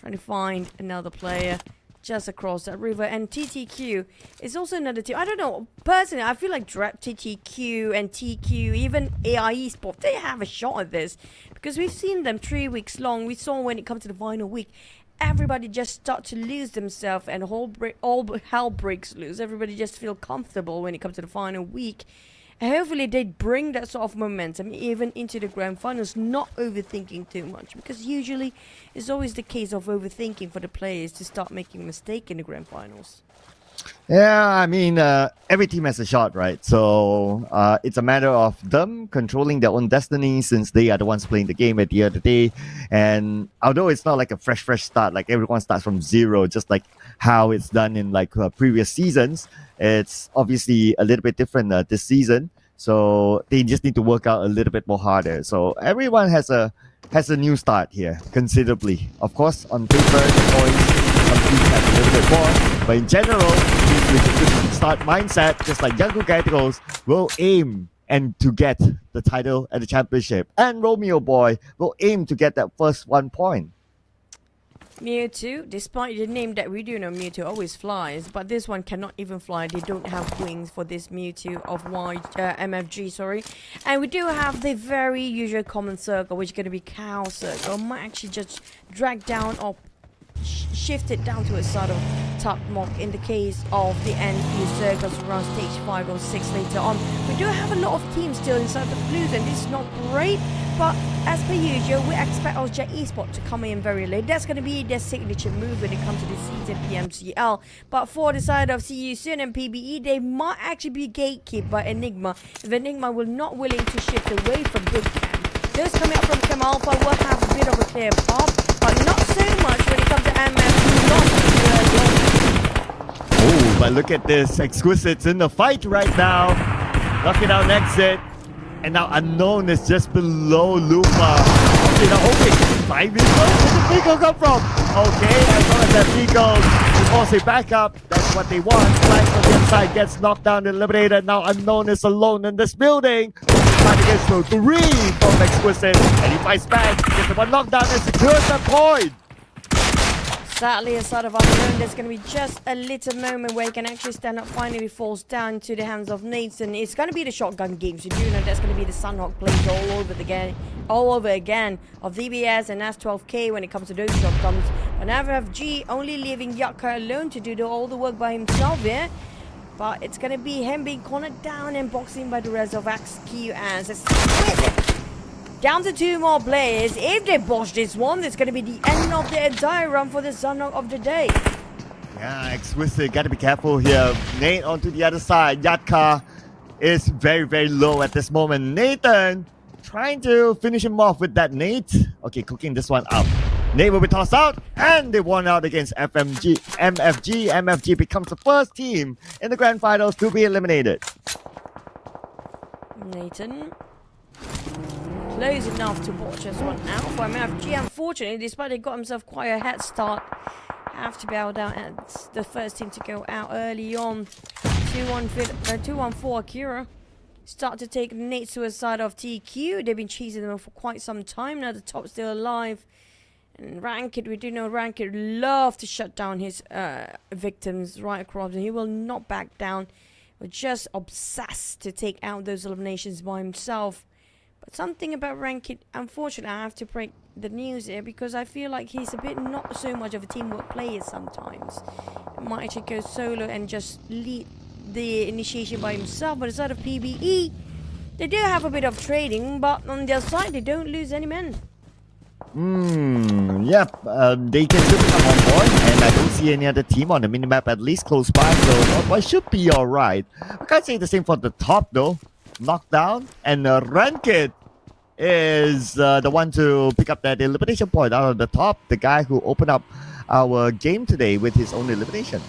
trying to find another player just across that river. And TTQ is also another team. I don't know. Personally, I feel like Drap, TTQ, and TQ, even AIE Esports, they have a shot at this. Because we've seen them three weeks long. We saw when it comes to the final week everybody just start to lose themselves and all, all hell breaks loose. Everybody just feel comfortable when it comes to the final week. Hopefully they bring that sort of momentum even into the grand finals, not overthinking too much. Because usually it's always the case of overthinking for the players to start making mistake in the grand finals. Yeah, I mean, uh, every team has a shot, right? So uh, it's a matter of them controlling their own destiny since they are the ones playing the game at the end of the day. And although it's not like a fresh, fresh start, like everyone starts from zero, just like how it's done in like uh, previous seasons, it's obviously a little bit different uh, this season. So they just need to work out a little bit more harder. So everyone has a has a new start here, considerably. Of course, on paper, points, some teams have a little bit more, but in general, teams with a good start mindset, just like Young Eagles, will aim and to get the title at the championship. And Romeo Boy will aim to get that first one point. Mewtwo, despite the name that we do know Mewtwo always flies, but this one cannot even fly. They don't have wings for this Mewtwo of Y uh, MFG, sorry. And we do have the very usual common circle, which is going to be Cow Circle. Might actually just drag down or sh shift it down to a sort of top mock in the case of the few circles around stage 5 or 6 later on. We do have a lot of teams still inside the blues and this is not great, but as per usual, we expect our Jet Esport to come in very late. That's going to be their signature move when it comes to the season PMCL. But for the side of CU Soon and PBE, they might actually be gatekept by Enigma if Enigma will not willing to shift away from Big Camp. Those coming up from Chem Alpha will have a bit of a clear path, but not so much MF, Oh, but look at this. Exquisite's in the fight right now. Knocking out exit. And now Unknown is just below Luma. Okay, now okay. Five vehicles? Where did Pico come from? Okay, as long as that Pico is also backup, that's what they want. Flag from the inside gets knocked down and eliminated. Now Unknown is alone in this building. Get to three from Exquisite. And he fights back. Gets the one knockdown and secures that point. Sadly, aside of unknown, there's going to be just a little moment where he can actually stand up. Finally, falls down to the hands of Nathan. It's going to be the shotgun games. You do know that's going to be the Sanhok plays all over the game, all over again of DBS and S12K when it comes to those shotguns. But FFG only leaving Yucca alone to do the, all the work by himself here. But it's going to be him being cornered down and boxing by the rest of XQ as it's down to two more players. If they bosh this one, it's going to be the end of the entire run for the Sanhok of the day. Yeah, Exquisite, gotta be careful here. Nate onto the other side. Yatka is very, very low at this moment. Nathan trying to finish him off with that Nate. Okay, cooking this one up. Nate will be tossed out, and they won out against FMG. MFG. MFG becomes the first team in the grand finals to be eliminated. Nathan close enough to watch this one out for MFG. Unfortunately, despite they got himself quite a head start, have to bow down at the first team to go out early on. 2-1-4 uh, Akira start to take Nate to a side of TQ. They've been chasing them for quite some time now. The top's still alive. And Ranked, we do know Ranked love to shut down his uh, victims right across. And he will not back down. We're just obsessed to take out those eliminations by himself. But something about Ranked, unfortunately, I have to break the news here because I feel like he's a bit not so much of a teamwork player sometimes. He might actually go solo and just lead the initiation by himself. But instead of PBE, they do have a bit of trading, but on their side, they don't lose any men. Hmm, yep, uh, they can still come on board, and I don't see any other team on the minimap at least close by, so it should be alright. I can't say the same for the top though knockdown, and uh, Ranked is uh, the one to pick up that elimination point out of the top. The guy who opened up our game today with his own elimination.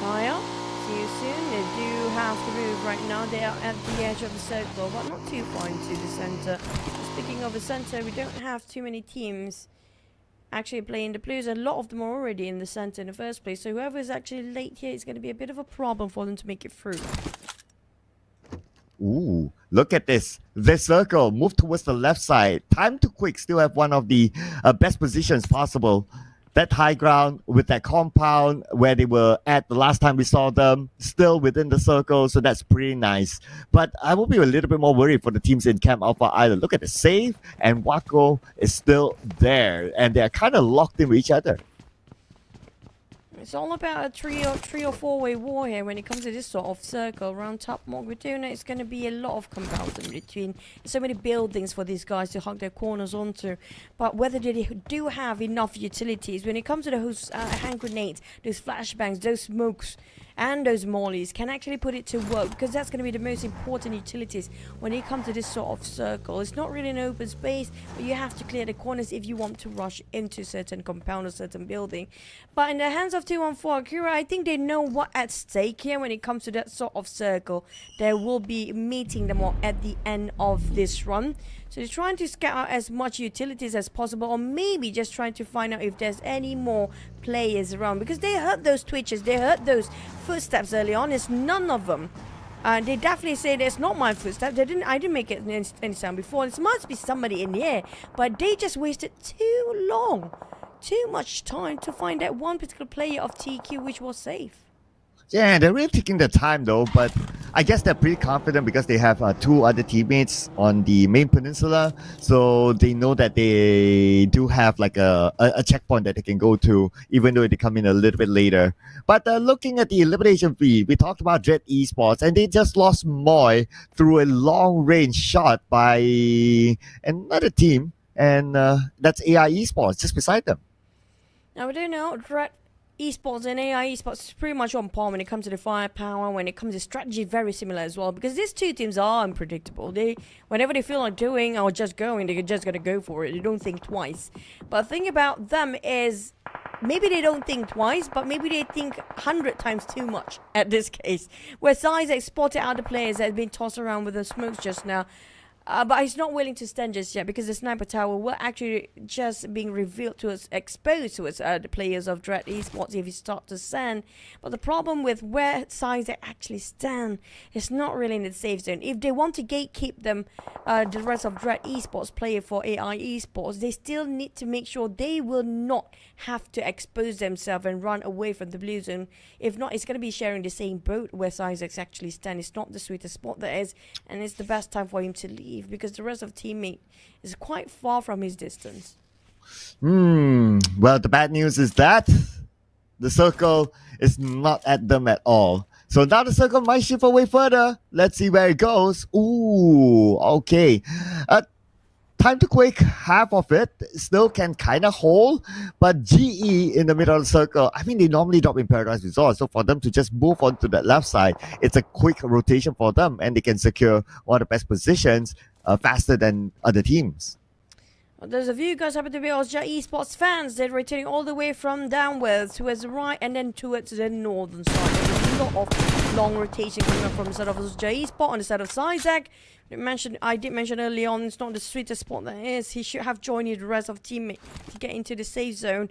Fire, see you soon. They do have to move right now. They are at the edge of the circle, but not too far into the center. Speaking of the center, we don't have too many teams actually playing the blues. A lot of them are already in the center in the first place. So whoever is actually late here is going to be a bit of a problem for them to make it through. Ooh, look at this. The circle move towards the left side. Time to Quit still have one of the uh, best positions possible. That high ground with that compound where they were at the last time we saw them, still within the circle, so that's pretty nice. But I will be a little bit more worried for the teams in Camp Alpha either. Look at the save, and Wako is still there, and they're kind of locked in with each other. It's all about a three or three or four way war here when it comes to this sort of circle around Tat Mok. We're doing it, it's going to be a lot of comparison between so many buildings for these guys to hug their corners onto. But whether they do have enough utilities when it comes to those uh, hand grenades, those flashbangs, those smokes, and those mollies can actually put it to work because that's going to be the most important utilities when you come to this sort of circle. It's not really an open space, but you have to clear the corners if you want to rush into certain compound or certain building. But in the hands of 214 Akira, I think they know what at stake here when it comes to that sort of circle. They will be meeting them all at the end of this run. So they're trying to scout out as much utilities as possible, or maybe just trying to find out if there's any more players around because they heard those twitches, they heard those footsteps early on. It's none of them. And they definitely say it's not my footsteps. They didn't. I didn't make it any, any sound before. This must be somebody in air. But they just wasted too long, too much time to find that one particular player of TQ which was safe. Yeah, they're really taking their time though, but I guess they're pretty confident because they have uh, two other teammates on the main peninsula, so they know that they do have like a, a, a checkpoint that they can go to, even though they come in a little bit later. But uh, looking at the elimination fee, we talked about Dread Esports, and they just lost Moy through a long range shot by another team, and uh, that's AI Esports just beside them. Now we don't know. Dread esports and AI esports is pretty much on par when it comes to the firepower, when it comes to strategy, very similar as well. Because these two teams are unpredictable. They, whenever they feel like doing or just going, they're just gonna go for it. They don't think twice. But the thing about them is, maybe they don't think twice, but maybe they think hundred times too much at this case. Where Sizek spotted out the players that had been tossed around with the smokes just now. Uh, but he's not willing to stand just yet because the sniper tower will actually just being revealed to us, exposed to us, uh, the players of Dread Esports if he starts to stand. But the problem with where sides they actually stand is not really in the safe zone. If they want to gatekeep them, uh, the rest of Dread Esports player for AI Esports, they still need to make sure they will not have to expose themselves and run away from the blue zone. If not, it's going to be sharing the same boat where Isaacs actually stand. It's not the sweetest spot there is, and it's the best time for him to leave because the rest of teammate is quite far from his distance. Hmm. Well, the bad news is that the circle is not at them at all. So now the circle might shift away further. Let's see where it goes. Ooh, okay. Uh, Time to Quit, half of it still can kind of hold, but GE in the middle of the circle, I mean, they normally drop in Paradise Resort. So for them to just move on to that left side, it's a quick rotation for them and they can secure one of the best positions uh, faster than other teams. Well, there's a few guys happen to be Osja Esports fans. They're rotating all the way from downwards towards the right and then towards the northern side. There's a lot of long rotation coming up from the side of Osja Esports on the side of Sizak mentioned I did mention earlier on it's not the sweetest spot that is. He should have joined the rest of teammate to get into the safe zone.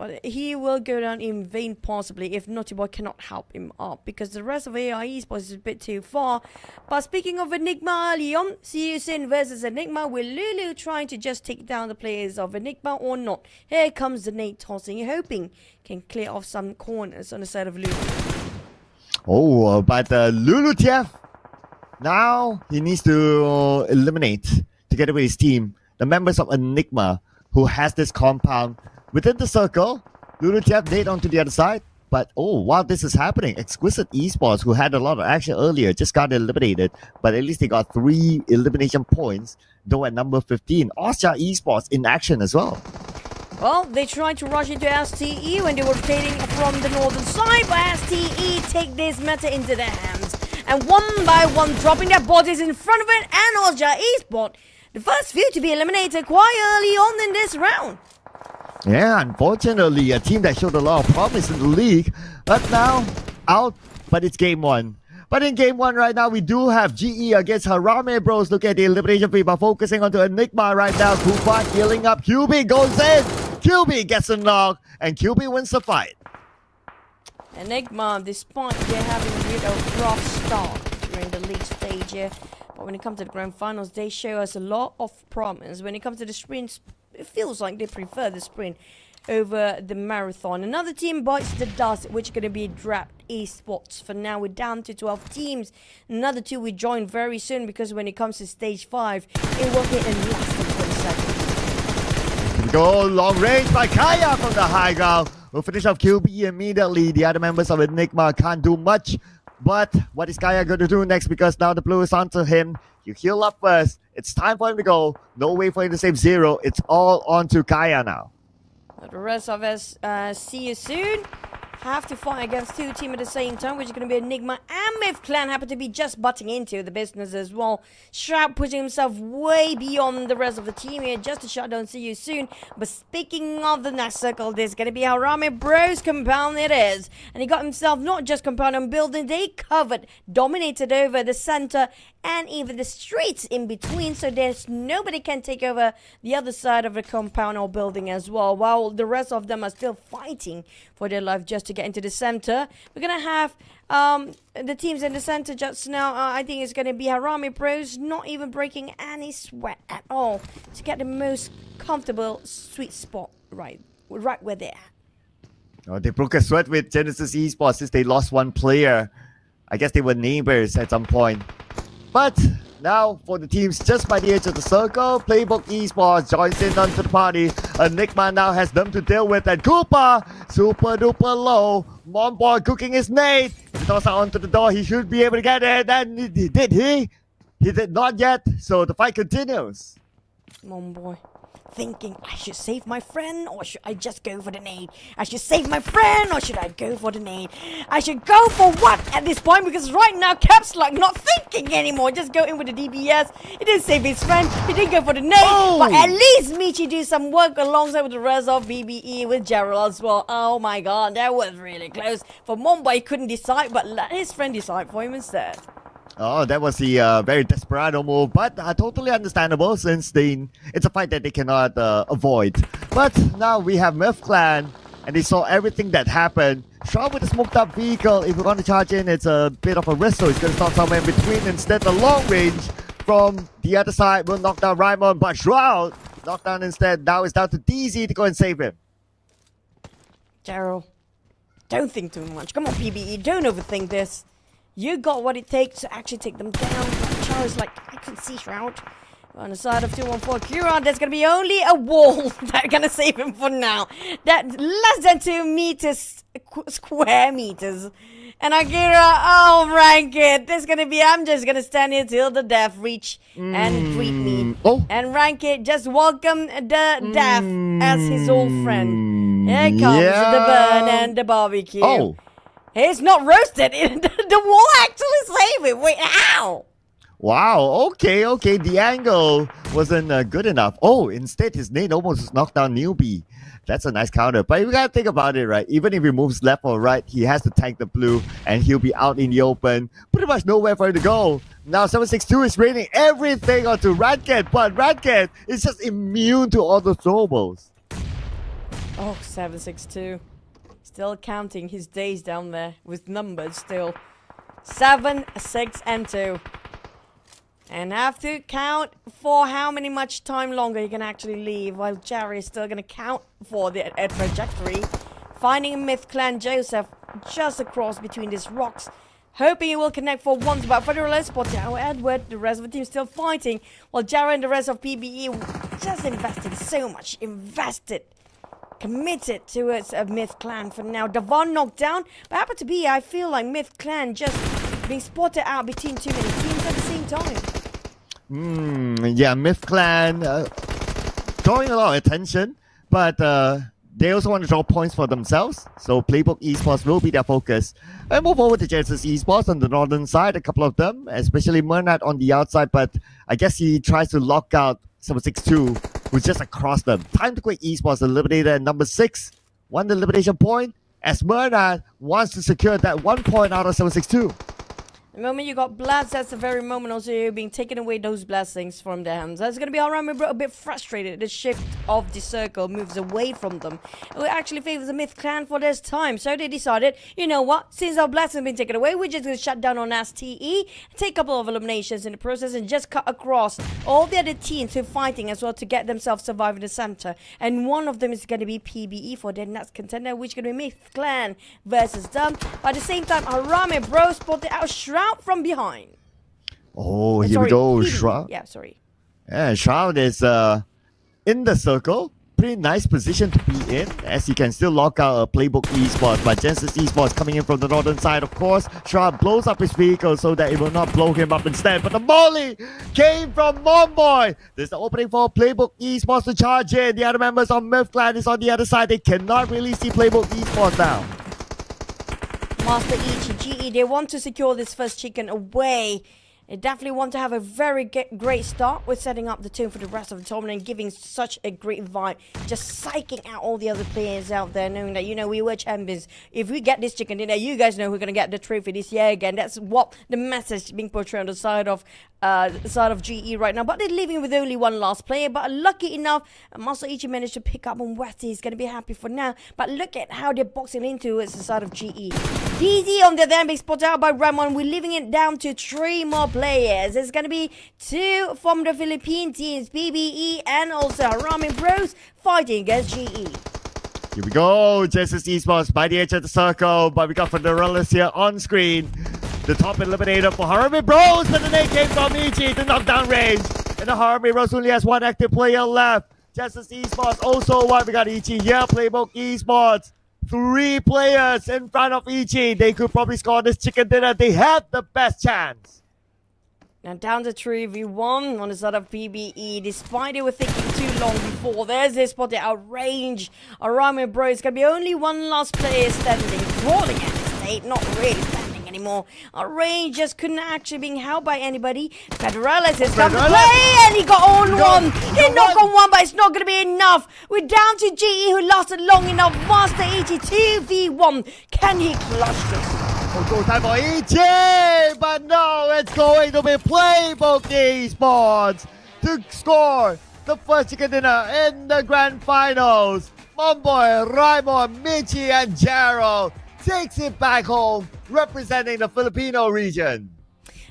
But he will go down in vain possibly if Naughty Boy cannot help him up because the rest of AI Esports is a bit too far. But speaking of Enigma, Leon, Siusin versus Enigma, with Lulu trying to just take down the players of Enigma or not. Here comes the Nate tossing, hoping can clear off some corners on the side of Lulu. Oh, but uh, Lulu TF now he needs to eliminate, together with his team, the members of Enigma who has this compound within the circle. Lulutev date onto the other side. But oh, while this is happening, Exquisite Esports, who had a lot of action earlier, just got eliminated. But at least they got three elimination points, though at number 15. Osja Esports in action as well. Well, they tried to rush into STE when they were rotating from the northern side, but STE take this matter into their hands and one by one dropping their bodies in front of it and Osja Esport, the first few to be eliminated quite early on in this round. Yeah, unfortunately, a team that showed a lot of promise in the league, but now out, but it's game one. But in game one right now, we do have GE against Harame Bros. Look at the elimination fee, but focusing onto Enigma right now. Kufan healing up. QB goes in. QB gets a knock, and QB wins the fight. Enigma, despite they're having a bit of rough start during the league stage but when it comes to the grand finals, they show us a lot of promise. When it comes to the sprints, it feels like they prefer the sprint over the marathon. Another team bites the dust, which is going to be Dread Esports. For now, we're down to 12 teams. Another two we join very soon because when it comes to stage 5, it will hit in less than 20 seconds. Go long range by Kaya from the high ground. We'll finish off QB immediately. The other members of Enigma can't do much. But what is Kaya going to do next? Because now the blue is onto him. You heal up first. It's time for him to go. No way for him to save zero. It's all on to Kaya now. The rest of us uh, see you soon. have to fight against two teams at the same time, which is going to be Enigma and Myth Clan happen to be just butting into the business as well. Shroud pushing himself way beyond the rest of the team here just to shut down See You Soon. But speaking of the next circle, this is going to be Harame Bros compound it is. And he got himself not just compound on building, they covered, dominated over the center and even the streets in between so there's nobody can take over the other side of the compound or building as well while the rest of them are still fighting for their life just to get into the center. We're gonna have um, the teams in the center just now uh, I think it's gonna be Harame Bros not even breaking any sweat at all to get the most comfortable sweet spot right right where they're oh, they broke a sweat with Genesis Esports since they lost one player. I guess they were neighbors at some point but now for the teams just by the edge of the circle, Playbook Esports joins in onto the party. And Enigma now has them to deal with and Koopa, super duper low. Monboy cooking his nade. He out onto the door. He should be able to get it. And did he? He did not yet. So the fight continues. Monboy thinking I should save my friend or should I just go for the nade? I should save my friend or should I go for the nade? I should go for what at this point because right now Cap's like not thinking anymore. Just go in with the DBS. He didn't save his friend. He didn't go for the nade. Oh. But at least Michi do some work alongside with the rest of BBE with Gerald as well. Oh my god, that was really close. For Mumbai, he couldn't decide but let his friend decide for him instead. Oh, that was the uh, very desperado move, but uh, totally understandable since they, it's a fight that they cannot uh, avoid. But now we have Myth Clan, and they saw everything that happened. Shroud with a smoked up vehicle, if we're going to charge in, it's a bit of a risk, so he's going to start somewhere in between. Instead, the long range from the other side will knock down Raimon, but Shroud knocked down instead. Now it's down to DZ to go and save him. Daryl, don't think too much. Come on, PBE, don't overthink this. You got what it takes to actually take them down. Charles like, I can see Shroud. On the side of 214 Akira, there's gonna be only a wall that's gonna save him for now. That's less than 2 meters, square meters. And Akira, oh, rank it. There's gonna be, I'm just gonna stand here till the death reach mm. and greet me. Oh. And rank it, just welcome the mm. death as his old friend. Here comes yeah. the burn and the barbecue. Oh. It's not roasted. the wall actually saved it. Wait, how? Wow, okay, okay. The angle wasn't uh, good enough. Oh, instead, his nade almost knocked down Newbie. That's a nice counter. But you gotta think about it, right? Even if he moves left or right, he has to tank the blue and he'll be out in the open. Pretty much nowhere for him to go. Now 762 is raining everything onto Radket, but Radket is just immune to all the throwables. Oh, 762. Still counting his days down there with numbers still. Seven, six, and two. And have to count for how many much time longer he can actually leave while Jerry is still going to count for the uh, trajectory. Finding Myth Clan Joseph just across between these rocks. Hoping he will connect for once, but for the but now Edward, the rest of the team still fighting, while Jared and the rest of PBE just invested so much, invested committed to a Myth Clan for now. Devon knocked down, but happen to be, I feel like Myth Clan just being spotted out between too many teams at the same time. Hmm, yeah, Myth Clan uh, drawing a lot of attention, but uh, they also want to draw points for themselves. So Playbook Esports will be their focus. And move over to Genesis Esports on the northern side, a couple of them, especially Mernat on the outside, but I guess he tries to lock out 762 who's just across them. Time to quit esports eliminated at number six. One elimination point as Murna wants to secure that one point out of 762. The moment you got blessed, that's the very moment also you're being taken away those blessings from their hands. That's gonna be alright, bro. a bit frustrated. The shift of the circle moves away from them. It actually favors the Myth clan for this time. So they decided, you know what, since our blessings have been taken away, we're just gonna shut down on STE, take a couple of eliminations in the process, and just cut across all the other teams who are fighting as well to get themselves survive in the center. And one of them is gonna be PBE for their next contender, which is gonna be Myth Clan versus them. But at the same time, Harame Bro spotted out Shroud from behind. Oh, uh, here sorry, we go. Shroud. Yeah, sorry. Yeah, Shroud is uh, in the circle. Pretty nice position to be in, as he can still lock out a playbook esports. But Genesis esports coming in from the northern side, of course. Shroud blows up his vehicle so that it will not blow him up instead. But the molly came from Momboy. There's the opening for playbook esports to charge in. The other members of Myth Clan is on the other side. They cannot really see playbook esports now. Master Ichi, GE, they want to secure this first chicken away. They definitely want to have a very great start with setting up the tune for the rest of the tournament and giving such a great vibe. Just psyching out all the other players out there, knowing that, you know, we were champions. If we get this chicken dinner, you guys know we're going to get the trophy this year again. That's what the message being portrayed on the side of uh, side of GE right now. But they're leaving with only one last player. But lucky enough, Masaoichi managed to pick up on Westy. He's going to be happy for now. But look at how they're boxing into it, the side of GE. DZ on the other hand being spotted out by Ramon. We're leaving it down to three more players. It's going to be two from the Philippine teams, PBE and also Harame Bros fighting against GE. Here we go, Genesis Esports by the edge of the circle, but we got the Federellis here on screen. The top eliminator for Harame Bros, but the name came from Ichi to knockdown range. And the Harame Bros only has one active player left. Genesis Esports also why we got Ichi here, Playbook Esports. Three players in front of Ichi. They could probably score this chicken dinner. They have the best chance. Now down to 3v1 on the side of PBE. Despite they were thinking too long before, there's this spot at range. Harame Bro, it's going to be only one last player standing, crawling at the state, not really anymore. Uh, Our range just couldn't actually being held by anybody. Federales has come to play and he got on go, one. He knocked on one, but it's not going to be enough. We're down to GE who lasted long enough. Master 82 v1. Can he clutch this? Oh, go time for but no, it's going to be Playbook Esports to score the first chicken dinner in the grand finals. Momboy, Raimon, Michi, and Gerald takes it back home, representing the Filipino region.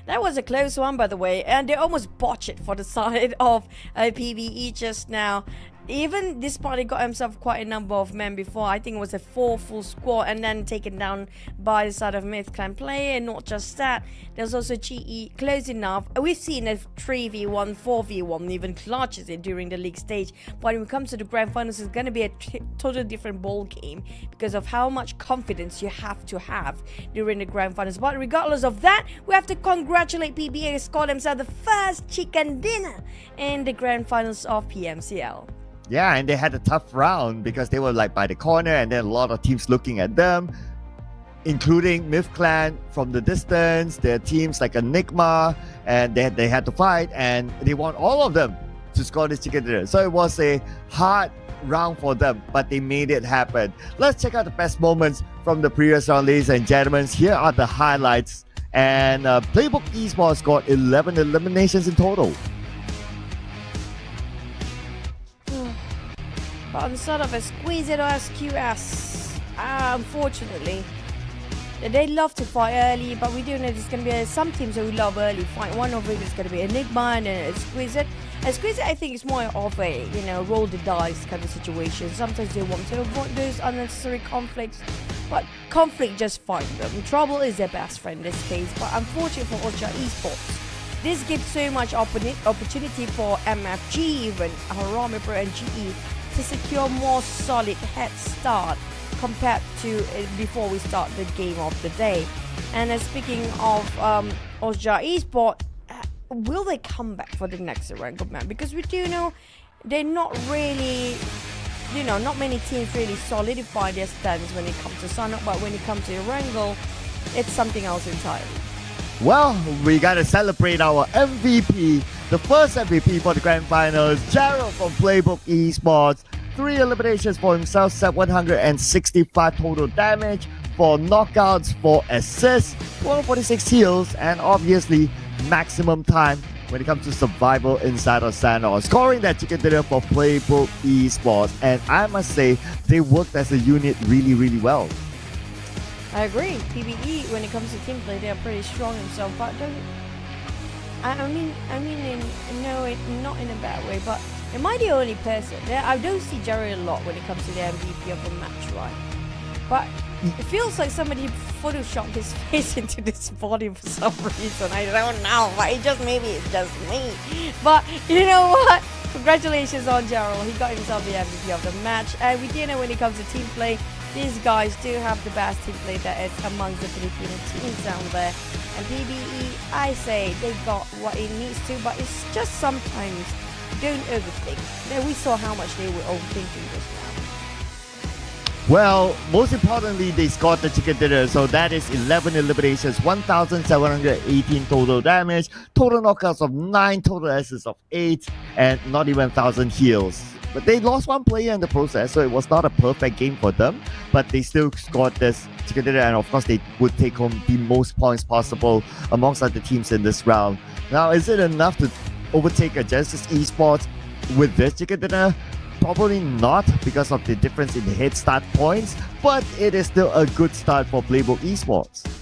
That was a close one, by the way, and they almost botched it for the side of uh, PBE just now even this party got himself quite a number of men before. I think it was a four full squad and then taken down by the side of Myth Clan player. And not just that, there's also GE close enough. We've seen a 3v1, 4v1, even clutches it during the league stage. But when it comes to the grand finals, it's going to be a totally different ball game because of how much confidence you have to have during the grand finals. But regardless of that, we have to congratulate PBE scored themselves the first chicken dinner in the grand finals of PMCL. Yeah, and they had a tough round because they were like by the corner, and then a lot of teams looking at them, including Myth Clan from the distance. Their teams like Enigma, and they they had to fight, and they want all of them to score this chicken dinner. So it was a hard round for them, but they made it happen. Let's check out the best moments from the previous round, ladies and gentlemen. Here are the highlights. And uh, Playbook Esports scored 11 eliminations in total. But side of a Squeeze It or SQS, uh, unfortunately, they love to fight early, but we do know there's going to be some teams who love early fight. One of them is going to be Enigma and a Squeeze It. It, I think, is more of a, you know, roll the dice kind of situation. Sometimes they want to avoid those unnecessary conflicts, but conflict just find them. Trouble is their best friend in this case, but unfortunately for Ultra Esports, this gives so much opportunity for MFG, even Harame Bro and GE to secure more solid head start compared to uh, before we start the game of the day. And uh, speaking of um, Osja Esport, uh, will they come back for the next rank of man? Because we do know they're not really, you know, not many teams really solidify their stance when it comes to Sanhok, but when it comes to Erangel, it's something else entirely. Well, we gotta celebrate our MVP, the first MVP for the grand finals, Gerald from Playbook Esports. Three eliminations for himself, set 165 total damage, for knockouts, for assists, 146 heals, and obviously maximum time when it comes to survival inside of Sanhok. Scoring that chicken dinner for Playbook Esports, and I must say, they worked as a unit really, really well. I agree. PBE, when it comes to team play, they are pretty strong themselves. But don't. I, I mean, I mean, in, no, it, not in a bad way. But am I the only person? There, I don't see Jerry a lot when it comes to the MVP of the match, right? But it feels like somebody photoshopped his face into this body for some reason. I don't know, but it just maybe it's just me. But you know what? Congratulations on Gerald. He got himself the MVP of the match. And we do know when it comes to team play, these guys do have the best team play that is amongst the Filipino teams down there. And PBE, I say they got what it needs to, but it's just sometimes don't overthink. Now, we saw how much they were overthinking just now. Well, most importantly, they scored the chicken dinner, so that is 11 eliminations, 1,718 total damage, total knockouts of 9, total assists of 8, and not even 1,000 heals. But they lost one player in the process, so it was not a perfect game for them. But they still scored this dinner, and of course, they would take home the most points possible amongst other teams in this round. Now, is it enough to overtake a Genesis Esports with this chicken dinner? Probably not because of the difference in the head start points, but it is still a good start for Playbook Esports.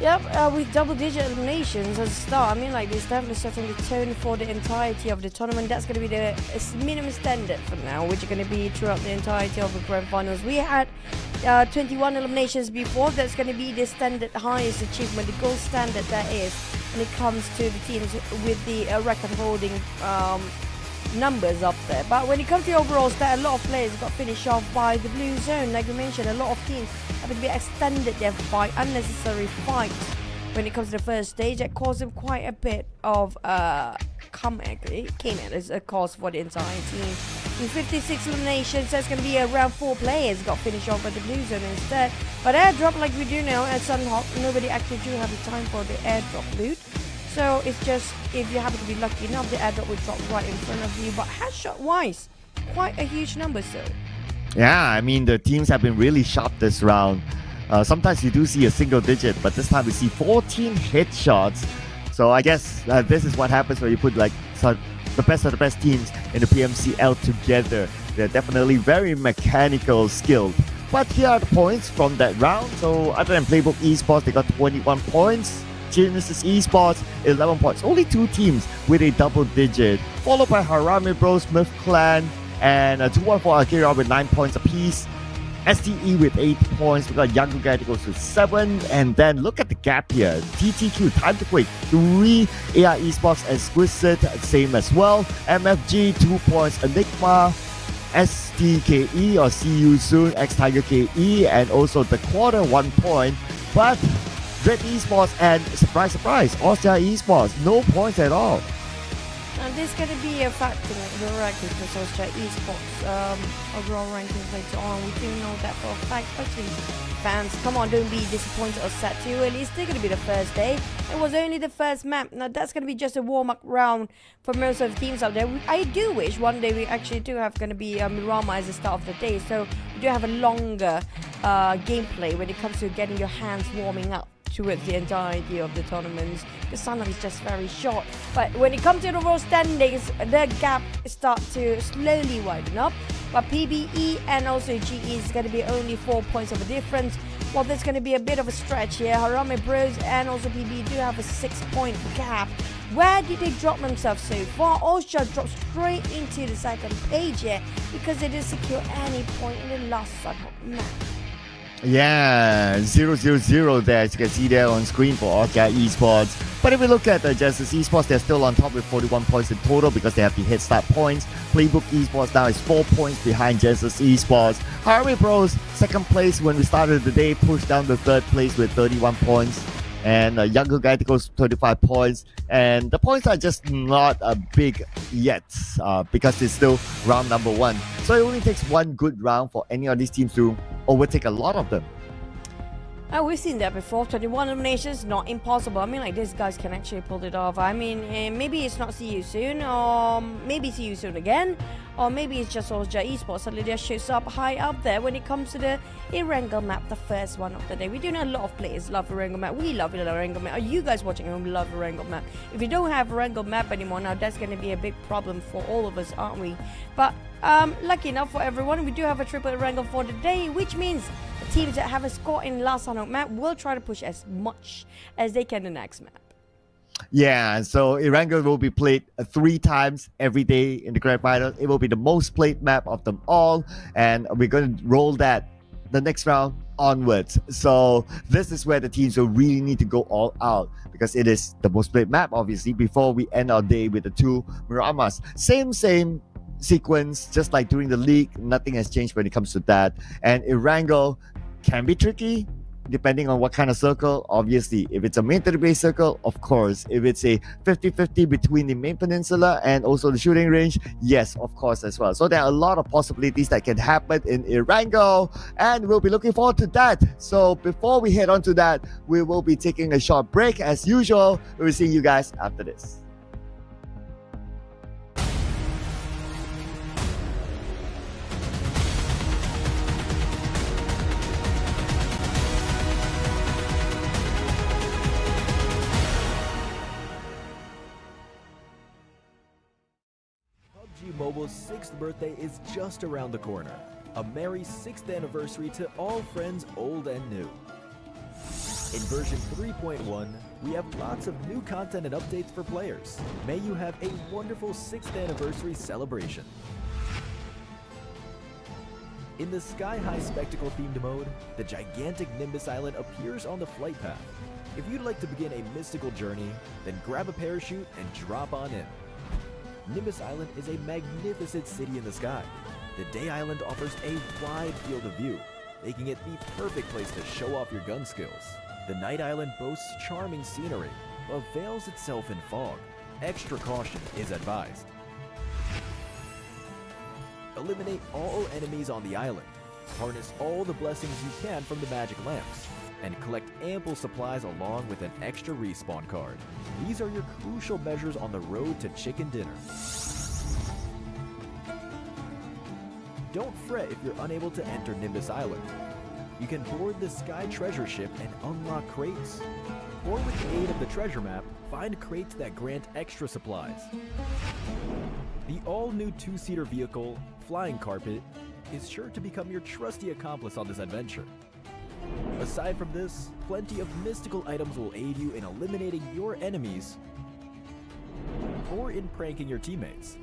Yep, uh, with double-digit eliminations as a start, I mean, like, this definitely setting the tone for the entirety of the tournament. That's going to be the minimum standard for now, which are going to be throughout the entirety of the grand finals. We had uh, 21 eliminations before. That's going to be the standard highest achievement, the gold standard that is, when it comes to the teams with the uh, record-holding um, numbers up there. But when it comes to the overall stat, a lot of players got finished off by the blue zone. Like we mentioned, a lot of teams have to be extended their fight, unnecessary fights. When it comes to the first stage, that caused them quite a bit of uh, comeback. It came as a cause for the entire team. In 56 eliminations, that's going to be around four players got finished off by the blue zone instead. But airdrop, like we do now at Sanhok, nobody actually do have the time for the airdrop loot. So it's just if you happen to be lucky enough, the airdrop will drop right in front of you. But headshot wise, quite a huge number still. Yeah, I mean, the teams have been really sharp this round. Uh, sometimes you do see a single digit, but this time we see 14 headshots. So I guess uh, this is what happens when you put like the best of the best teams in the PMCL together. They're definitely very mechanical skilled. But here are the points from that round. So other than Playbook Esports, they got 21 points. Genesis Esports, 11 points. Only two teams with a double digit, followed by Harame Bros, Myth Clan, and uh, 214 Akira with 9 points apiece. STE with 8 points. We got Younger Guy goes to 7. And then look at the gap here. TTQ, Time to Quit, 3. AI Esports, Exquisite, same as well. MFG, 2 points. Enigma, STKE or See You Soon, X Tiger KE, and also the quarter, 1 point. But Dread Esports and surprise, surprise, Austria Esports, no points at all. And this is going to be a factor in the ranking for Austria Esports um, overall rankings later on. We do know that for a fact, especially fans. Come on, don't be disappointed or sad too early. It's still going to be the first day. It was only the first map. Now that's going to be just a warm-up round for most of the teams out there. I do wish one day we actually do have going to be um, Miramar as the start of the day, so we do have a longer uh, gameplay when it comes to getting your hands warming up towards the entirety of the tournaments. The sun is just very short. But when it comes to the overall standings, the gap starts to slowly widen up. But PBE and also GE is going to be only four points of a difference. Well, there's going to be a bit of a stretch here. Harame Bros and also PBE do have a six-point gap. Where did they drop themselves so far? Austria dropped straight into the second page here because they didn't secure any point in the last map. Yeah, 0 0 0 there, as you can see there on screen for Austria Esports. But if we look at the Genesis Esports, they're still on top with 41 points in total because they have the head start points. Playbook Esports now is 4 points behind Genesis Esports. Harame Bros, second place when we started the day, pushed down to third place with 31 points. And uh, Younger Guy that goes 25 points. And the points are just not uh, big yet uh, because it's still round number one. So it only takes one good round for any of these teams to overtake a lot of them. Oh, we've seen that before. 21 eliminations, not impossible. I mean, like, these guys can actually pull it off. I mean, uh, maybe it's not see you soon, or maybe see you soon again, or maybe it's just Austria Esports suddenly just shows up high up there when it comes to the Erangel map, the first one of the day. We do know a lot of players love Erangel map. We love Erangel map. Are you guys watching home love Erangel map? If you don't have Erangel map anymore now, that's going to be a big problem for all of us, aren't we? But um, lucky enough for everyone, we do have a triple Erangel for the day, which means teams that have a score in last Sanhok map will try to push as much as they can the next map. Yeah, so Erangel will be played uh, three times every day in the Grand Final. It will be the most played map of them all, and we're going to roll that the next round onwards. So this is where the teams will really need to go all out because it is the most played map, obviously, before we end our day with the two Miramars. Same, same sequence, just like during the league, nothing has changed when it comes to that. And Erangel can be tricky, depending on what kind of circle. Obviously, if it's a military base circle, of course. If it's a 50 50 between the main peninsula and also the shooting range, yes, of course, as well. So there are a lot of possibilities that can happen in Erangel, and we'll be looking forward to that. So before we head on to that, we will be taking a short break as usual. We'll see you guys after this. Sixth birthday is just around the corner. A merry sixth anniversary to all friends old and new. In version 3.1, we have lots of new content and updates for players. May you have a wonderful 6th anniversary celebration. In the Sky High Spectacle themed mode, the gigantic Nimbus Island appears on the flight path. If you'd like to begin a mystical journey, then grab a parachute and drop on in. Nimbus Island is a magnificent city in the sky. The Day Island offers a wide field of view, making it the perfect place to show off your gun skills. The Night Island boasts charming scenery, but veils itself in fog. Extra caution is advised. Eliminate all enemies on the island. Harness all the blessings you can from the magic lamps. And collect ample supplies along with an extra respawn card. These are your crucial measures on the road to chicken dinner. Don't fret if you're unable to enter Nimbus Island. You can board the Sky Treasure Ship and unlock crates. Or with the aid of the treasure map, find crates that grant extra supplies. The all-new two-seater vehicle, Flying Carpet, is sure to become your trusty accomplice on this adventure. Aside from this, plenty of mystical items will aid you in eliminating your enemies or in pranking your teammates.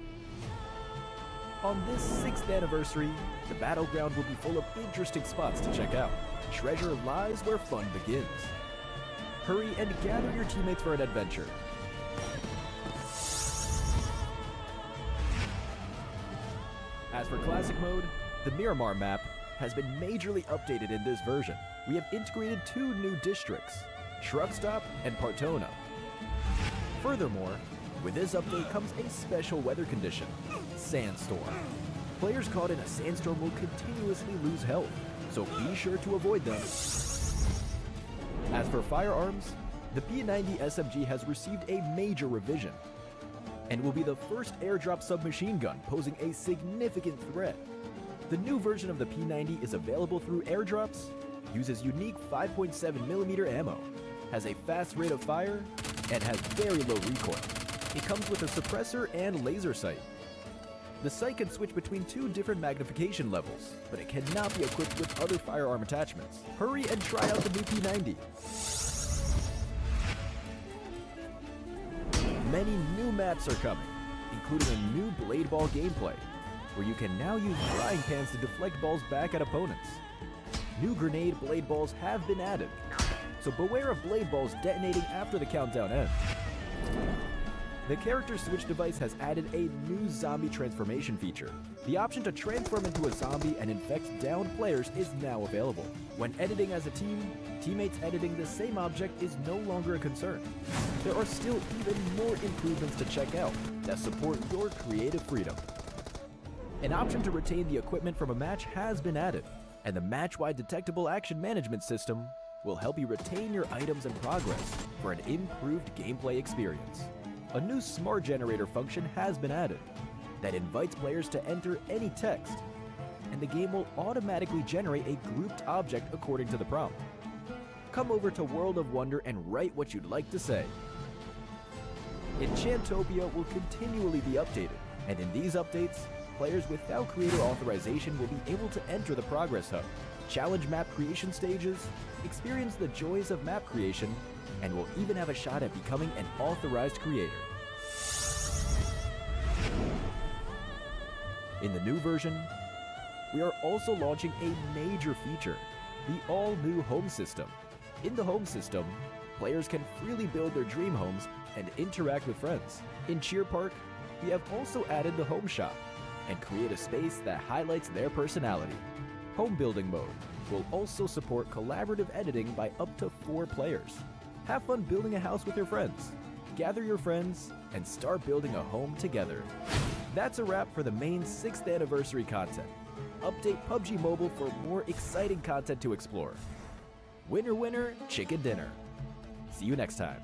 On this 6th anniversary, the battleground will be full of interesting spots to check out. Treasure lies where fun begins. Hurry and gather your teammates for an adventure. As for Classic Mode, the Miramar map has been majorly updated in this version. We have integrated two new districts, Truck Stop and Partona. Furthermore, with this update comes a special weather condition, Sandstorm. Players caught in a sandstorm will continuously lose health, so be sure to avoid them. As for firearms, the P90 SMG has received a major revision and will be the first airdrop submachine gun posing a significant threat. The new version of the P90 is available through airdrops, uses unique 5.7mm ammo, has a fast rate of fire, and has very low recoil. It comes with a suppressor and laser sight. The sight can switch between two different magnification levels, but it cannot be equipped with other firearm attachments. Hurry and try out the new P90. Many new maps are coming, including a new Blade Ball gameplay, where you can now use frying pans to deflect balls back at opponents. New grenade blade balls have been added, so beware of blade balls detonating after the countdown ends. The character switch device has added a new zombie transformation feature. The option to transform into a zombie and infect downed players is now available. When editing as a team, teammates editing the same object is no longer a concern. There are still even more improvements to check out that support your creative freedom. An option to retain the equipment from a match has been added, and the match-wide detectable action management system will help you retain your items and progress for an improved gameplay experience. A new smart generator function has been added that invites players to enter any text, and the game will automatically generate a grouped object according to the prompt. Come over to World of Wonder and write what you'd like to say. Enchantopia will continually be updated, and in these updates, players without creator authorization will be able to enter the Progress Hub, challenge map creation stages, experience the joys of map creation, and will even have a shot at becoming an authorized creator. In the new version, we are also launching a major feature, the all-new home system. In the home system, players can freely build their dream homes and interact with friends. In Cheer Park, we have also added the home shop and create a space that highlights their personality. Home building mode. will also support collaborative editing by up to four players. Have fun building a house with your friends. Gather your friends and start building a home together. That's a wrap for the main 6th anniversary content. Update PUBG Mobile for more exciting content to explore. Winner, winner, chicken dinner. See you next time.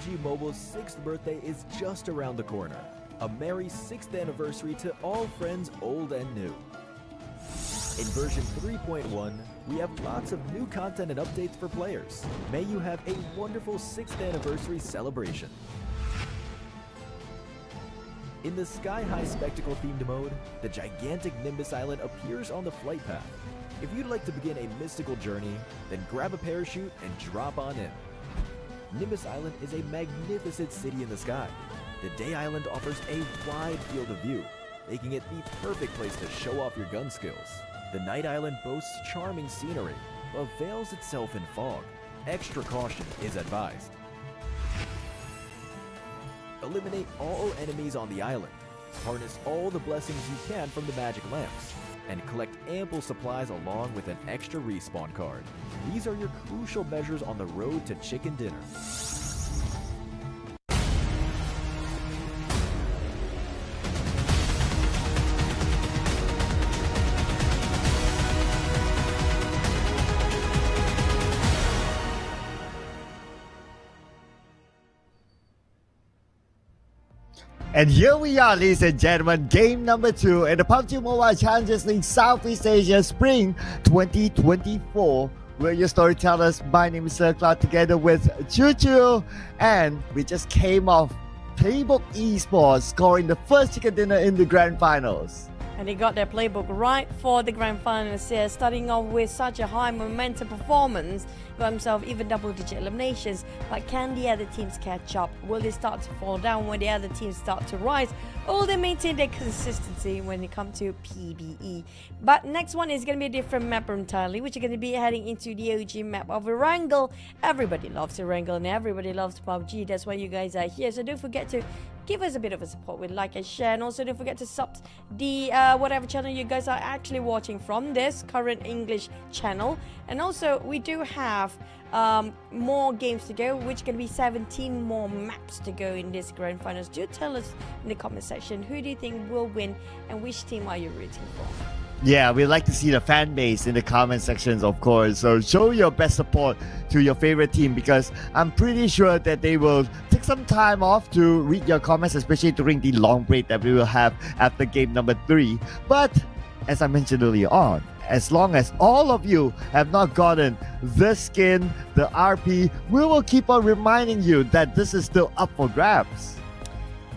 PUBG Mobile's 6th birthday is just around the corner. A merry 6th anniversary to all friends old and new. In version 3.1, we have lots of new content and updates for players. May you have a wonderful 6th anniversary celebration. In the Sky High Spectacle themed mode, the gigantic Nimbus Island appears on the flight path. If you'd like to begin a mystical journey, then grab a parachute and drop on in. Nimbus Island is a magnificent city in the sky. The Day Island offers a wide field of view, making it the perfect place to show off your gun skills. The Night Island boasts charming scenery, but veils itself in fog. Extra caution is advised. Eliminate all enemies on the island. Harness all the blessings you can from the magic lamps. And collect ample supplies along with an extra respawn card. These are your crucial measures on the road to chicken dinner. And here we are, ladies and gentlemen, game number two in the PUBG Mobile Challengers League Southeast Asia Spring 2024. We're your storytellers. My name is Sir Cloud together with Choo Choo. And we just came off Playbook Esports scoring the first chicken dinner in the grand finals. And they got their playbook right for the grand finals here, starting off with such a high momentum performance got himself even double digit eliminations. But can the other teams catch up? Will they start to fall down when the other teams start to rise? Or they maintain their consistency when it comes to PBE? But next one is going to be a different map entirely, which is going to be heading into the OG map of Erangel. Everybody loves Erangel and everybody loves PUBG. That's why you guys are here. So don't forget to give us a bit of a support with like and share and also don't forget to sub the uh, whatever channel you guys are actually watching from this current English channel and also we do have um, more games to go which can be 17 more maps to go in this grand finals do tell us in the comment section who do you think will win and which team are you rooting for yeah, we'd like to see the fan base in the comment sections, of course. So show your best support to your favorite team because I'm pretty sure that they will take some time off to read your comments, especially during the long break that we will have after game number three. But as I mentioned earlier on, as long as all of you have not gotten the skin, the RP, we will keep on reminding you that this is still up for grabs.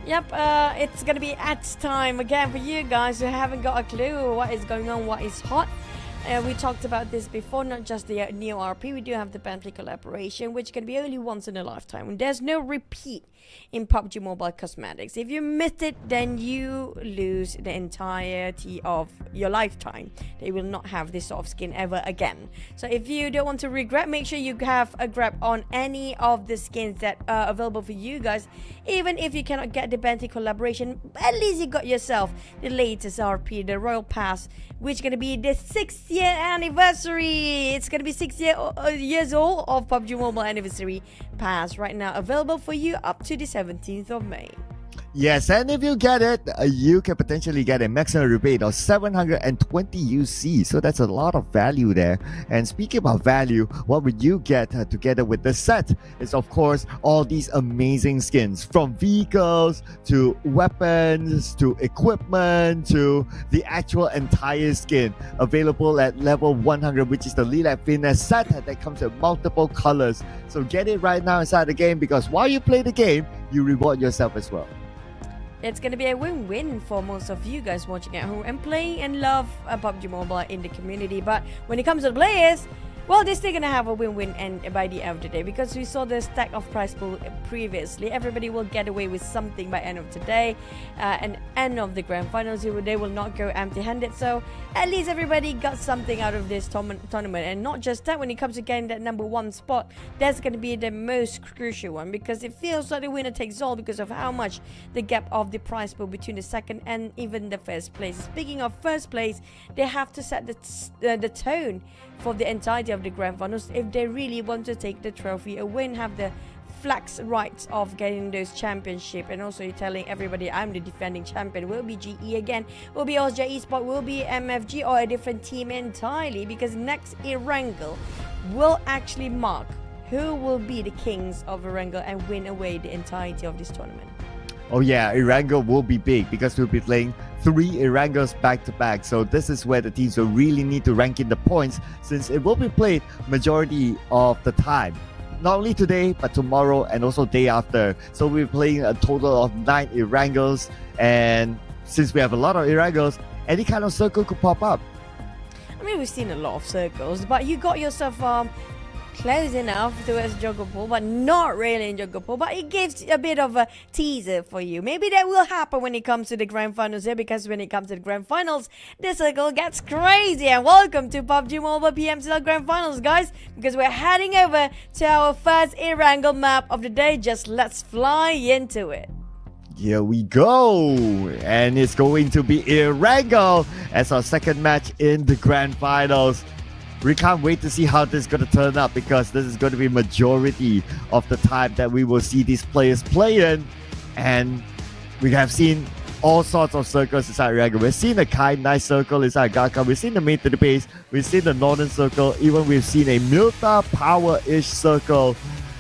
Yep, uh, it's gonna be at time again for you guys who haven't got a clue what is going on, what is hot. Uh, we talked about this before, not just the uh, Neo RP, we do have the Bentley collaboration, which can be only once in a lifetime. There's no repeat in PUBG Mobile Cosmetics. If you miss it, then you lose the entirety of your lifetime. They will not have this sort of skin ever again. So if you don't want to regret, make sure you have a grab on any of the skins that are available for you guys. Even if you cannot get the Bentley collaboration, at least you got yourself the latest RP, the Royal Pass, which is going to be the sixth year anniversary. It's to be six year, uh, years old of PUBG Mobile Anniversary Pass right now available for you up to the 17th of May. Yes, and if you get it, uh, you can potentially get a maximum rebate of 720 UC. So that's a lot of value there. And speaking about value, what would you get uh, together with the set? Is of course all these amazing skins from vehicles to weapons to equipment to the actual entire skin available at level 100, which is the Lilac Finesse set that comes with multiple colors. So get it right now inside the game because while you play the game, you reward yourself as well it's to be a win-win for most of you guys watching at home and playing and love PUBG Mobile in the community. But when it comes to the players, well, they're still gonna have a win-win and by the end of the day because we saw the stack of prize pool previously. Everybody will get away with something by end of today, uh, and end of the grand finals. They will not go empty-handed. So at least everybody got something out of this tournament, and not just that. When it comes to getting that number one spot, that's gonna be the most crucial one because it feels like the winner takes all because of how much the gap of the prize pool between the second and even the first place. Speaking of first place, they have to set the uh, the tone for the entirety of the grand finals if they really want to take the trophy away and have the flex rights of getting those championship and also telling everybody I'm the defending champion will be GE again will be OSJ Esport will be MFG or a different team entirely because next Erangel will actually mark who will be the kings of Erangel and win away the entirety of this tournament. Oh yeah, Erangel will be big because we'll be playing three Erangels back to back. So this is where the teams will really need to rank in the points since it will be played majority of the time. Not only today, but tomorrow and also day after. So we're playing a total of nine Erangels and since we have a lot of Erangels, any kind of circle could pop up. I mean, we've seen a lot of circles, but you got yourself um, close enough towards Georgopol, but not really in Georgopol. But it gives a bit of a teaser for you. Maybe that will happen when it comes to the grand finals here, because when it comes to the grand finals, the circle gets crazy. And welcome to PUBG Mobile PMCL Grand Finals, guys, because we're heading over to our first Erangel map of the day. Just let's fly into it. Here we go, and it's going to be Erangel as our second match in the grand finals. We can't wait to see how this is going to turn out because this is going to be majority of the time that we will see these players playing, and we have seen all sorts of circles inside Erangel. We've seen a kind, nice circle inside Gatka. We've seen the main to the base. We've seen the northern circle. Even we've seen a Mylta power-ish circle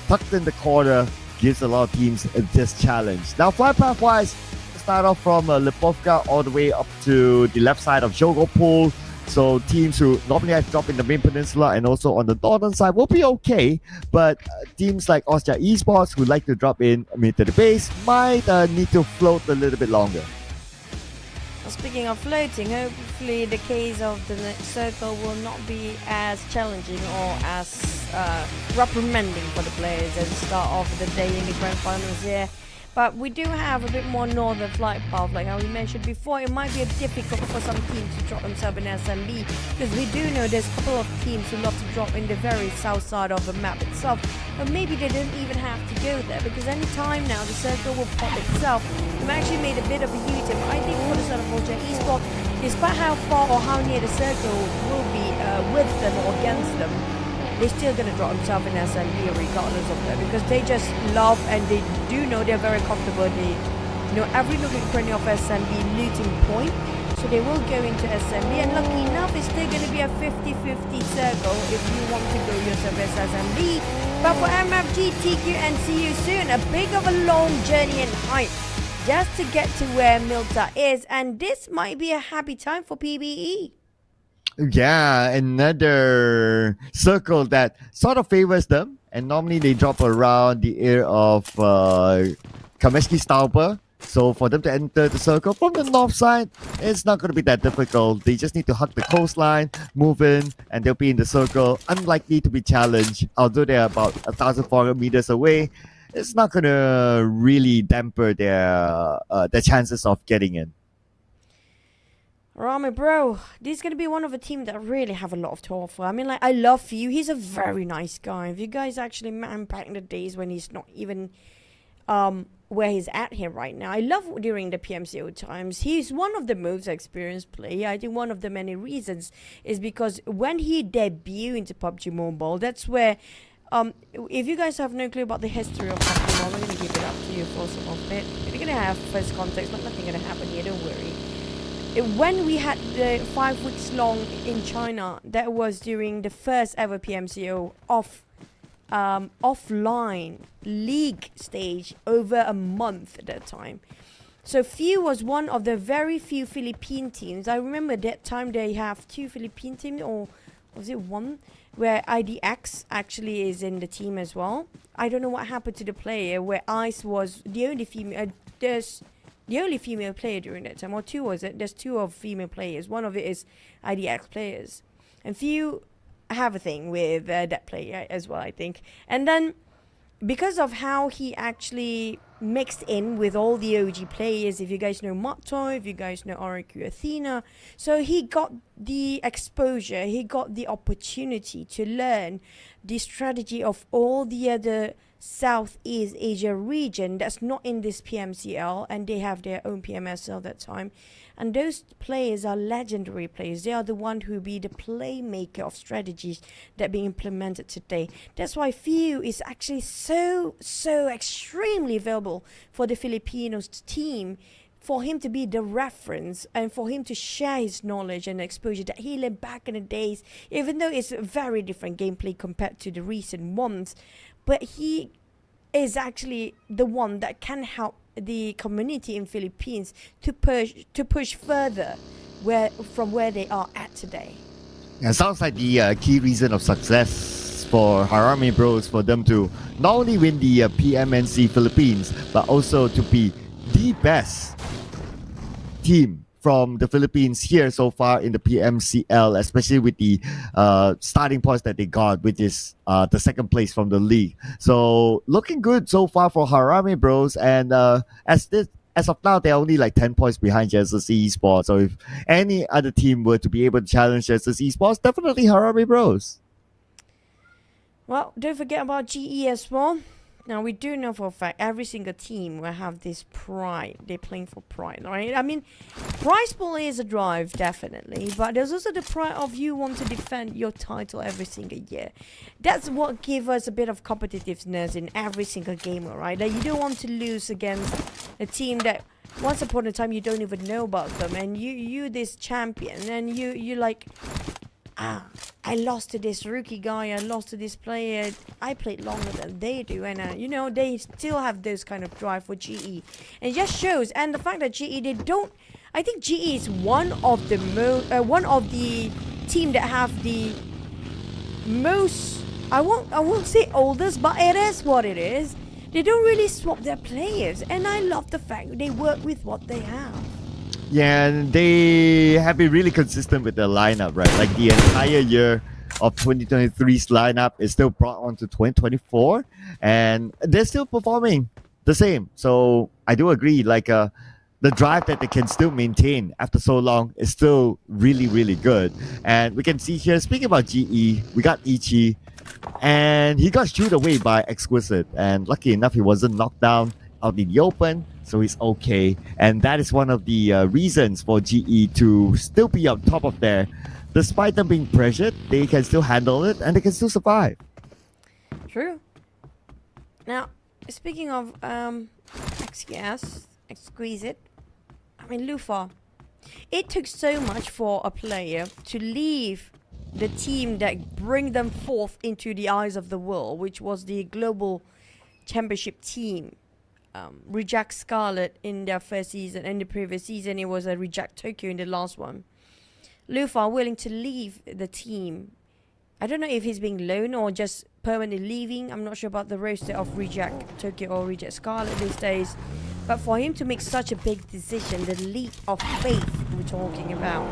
tucked in the corner gives a lot of teams this challenge. Now, flight path wise, start off from uh, Lipovka all the way up to the left side of Georgopol. So teams who normally have dropped in the main peninsula and also on the northern side will be okay, but uh, teams like Austria Esports who like to drop in mid to the base might uh, need to float a little bit longer. Speaking of floating, hopefully the case of the circle will not be as challenging or as uh, reprimanding for the players as start of the day in the grand finals here. But we do have a bit more northern flight path, like how we mentioned before. It might be difficult for some teams to drop themselves in SMB, because we do know there's a couple of teams who love to drop in the very south side of the map itself. But maybe they don't even have to go there, because any time now the circle will pop itself. We've actually made a bit of a U-turn. I think for the of Vulture Esport, despite how far or how near the circle will be uh, with them or against them, they're still going to drop themselves in SMB regardless of that because they just love and they do know they're very comfortable. They know every nook and cranny of SMB looting point. So they will go into SMB and lucky enough it's still going to be a 50-50 circle if you want to go yourself as SMB. But for MFG, TQ and see you soon. A big of a long journey and hype just to get to where Mylta is and this might be a happy time for PBE. Yeah, another circle that sort of favors them, and normally they drop around the area of uh, Kameshki Stalber. So for them to enter the circle from the north side, it's not going to be that difficult. They just need to hug the coastline, move in, and they'll be in the circle. Unlikely to be challenged, although they're about 1,400 meters away. It's not going to really damper their uh, their chances of getting in. Rami, bro, this is gonna be one of a team that really have a lot of to offer. I mean, like, I love you. He's a very nice guy. If you guys actually met him back in the days when he's not even um where he's at here right now, I love during the PMCO times. He's one of the most experienced player. I think one of the many reasons is because when he debuted into PUBG Mobile, that's where. Um, if you guys have no clue about the history of PUBG Mobile, I'm gonna give it up to you for some of it. You're gonna have first context, but nothing happen here. Don't worry when we had the five weeks long in China, that was during the first ever PMCO off um, offline league stage over a month at that time. So Few was one of the very few Philippine teams. I remember that time they have two Philippine teams, or was it one? Where IDX actually is in the team as well. I don't know what happened to the player where Ice was the only female. Uh, there's the only female player during that time, or two was it? There's two of female players. One of it is IDX players, and few have a thing with uh, that player as well, I think. And then because of how he actually mixed in with all the OG players, if you guys know Motto, if you guys know RQ Athena, so he got the exposure, he got the opportunity to learn the strategy of all the other Southeast Asia region that's not in this PMCL and they have their own PMSL that time. And those players are legendary players. They are the one who be the playmaker of strategies that being implemented today. That's why Few is actually so, so extremely valuable for the Filipinos team for him to be the reference and for him to share his knowledge and exposure that he learned back in the days, even though it's a very different gameplay compared to the recent ones but he is actually the one that can help the community in Philippines to push to push further where from where they are at today. Sounds like the uh, key reason of success for Harame Bros for them to not only win the uh, PMNC Philippines but also to be the best team from the Philippines here so far in the PMCL, especially with the uh, starting points that they got, which is uh, the second place from the league. So looking good so far for Harame Bros. And uh, as this as of now, they're only like 10 points behind JSS Esports. So if any other team were to be able to challenge JSS Esports, definitely Harame Bros. Well, don't forget about GE as well. Now we do know for a fact every single team will have this pride. They're playing for pride, right? I mean, prize pool is a drive, definitely, but there's also the pride of you want to defend your title every single year. That's what gives us a bit of competitiveness in every single game, right? That you don't want to lose against a team that once upon a time you don't even know about them, and you you this champion, and you you like ah, I lost to this rookie guy, I lost to this player, I played longer than they do, and uh, you know, they still have those kind of drive for GE. And it just shows, and the fact that GE, they don't, I think GE is one of the mo, uh, one of the team that have the most, I won't, I won't say oldest, but it is what it is. They don't really swap their players, and I love the fact they work with what they have. Yeah, and they have been really consistent with their lineup, right? Like the entire year of 2023's lineup is still brought on to 2024, and they're still performing the same. So I do agree. Like uh, the drive that they can still maintain after so long is still really, really good. And we can see here. Speaking about GE, we got Ichi, and he got chewed away by Exquisite. And lucky enough, he wasn't knocked down out in the open so it's okay. And that is one of the uh, reasons for GE to still be on top of there. Despite them being pressured, they can still handle it and they can still survive. True. Now, speaking of um, XGS, Exquisite, I mean, Lufa, it took so much for a player to leave the team that bring them forth into the eyes of the world, which was the global championship team um, reject Scarlet in their first season. In the previous season, it was a reject Tokyo in the last one. Luffy are willing to leave the team. I don't know if he's being loaned or just permanently leaving. I'm not sure about the roster of reject Tokyo or reject Scarlet these days. But for him to make such a big decision, the leap of faith we're talking about,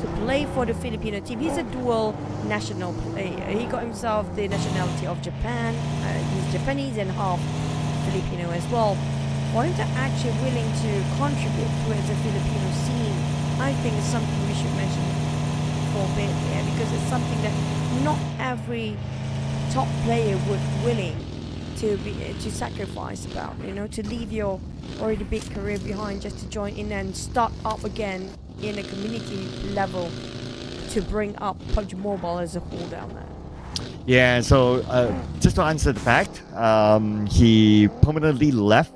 to play for the Filipino team, he's a dual national player. He got himself the nationality of Japan. Uh, he's Japanese and half Filipino as well. To actually willing to contribute towards the Filipino scene, I think is something we should mention for a bit here because it's something that not every top player would willing to be to sacrifice about. You know, to leave your already big career behind just to join in and start up again in a community level to bring up PUBG Mobile as a whole down there. Yeah, so uh, just to answer the fact, um, he permanently left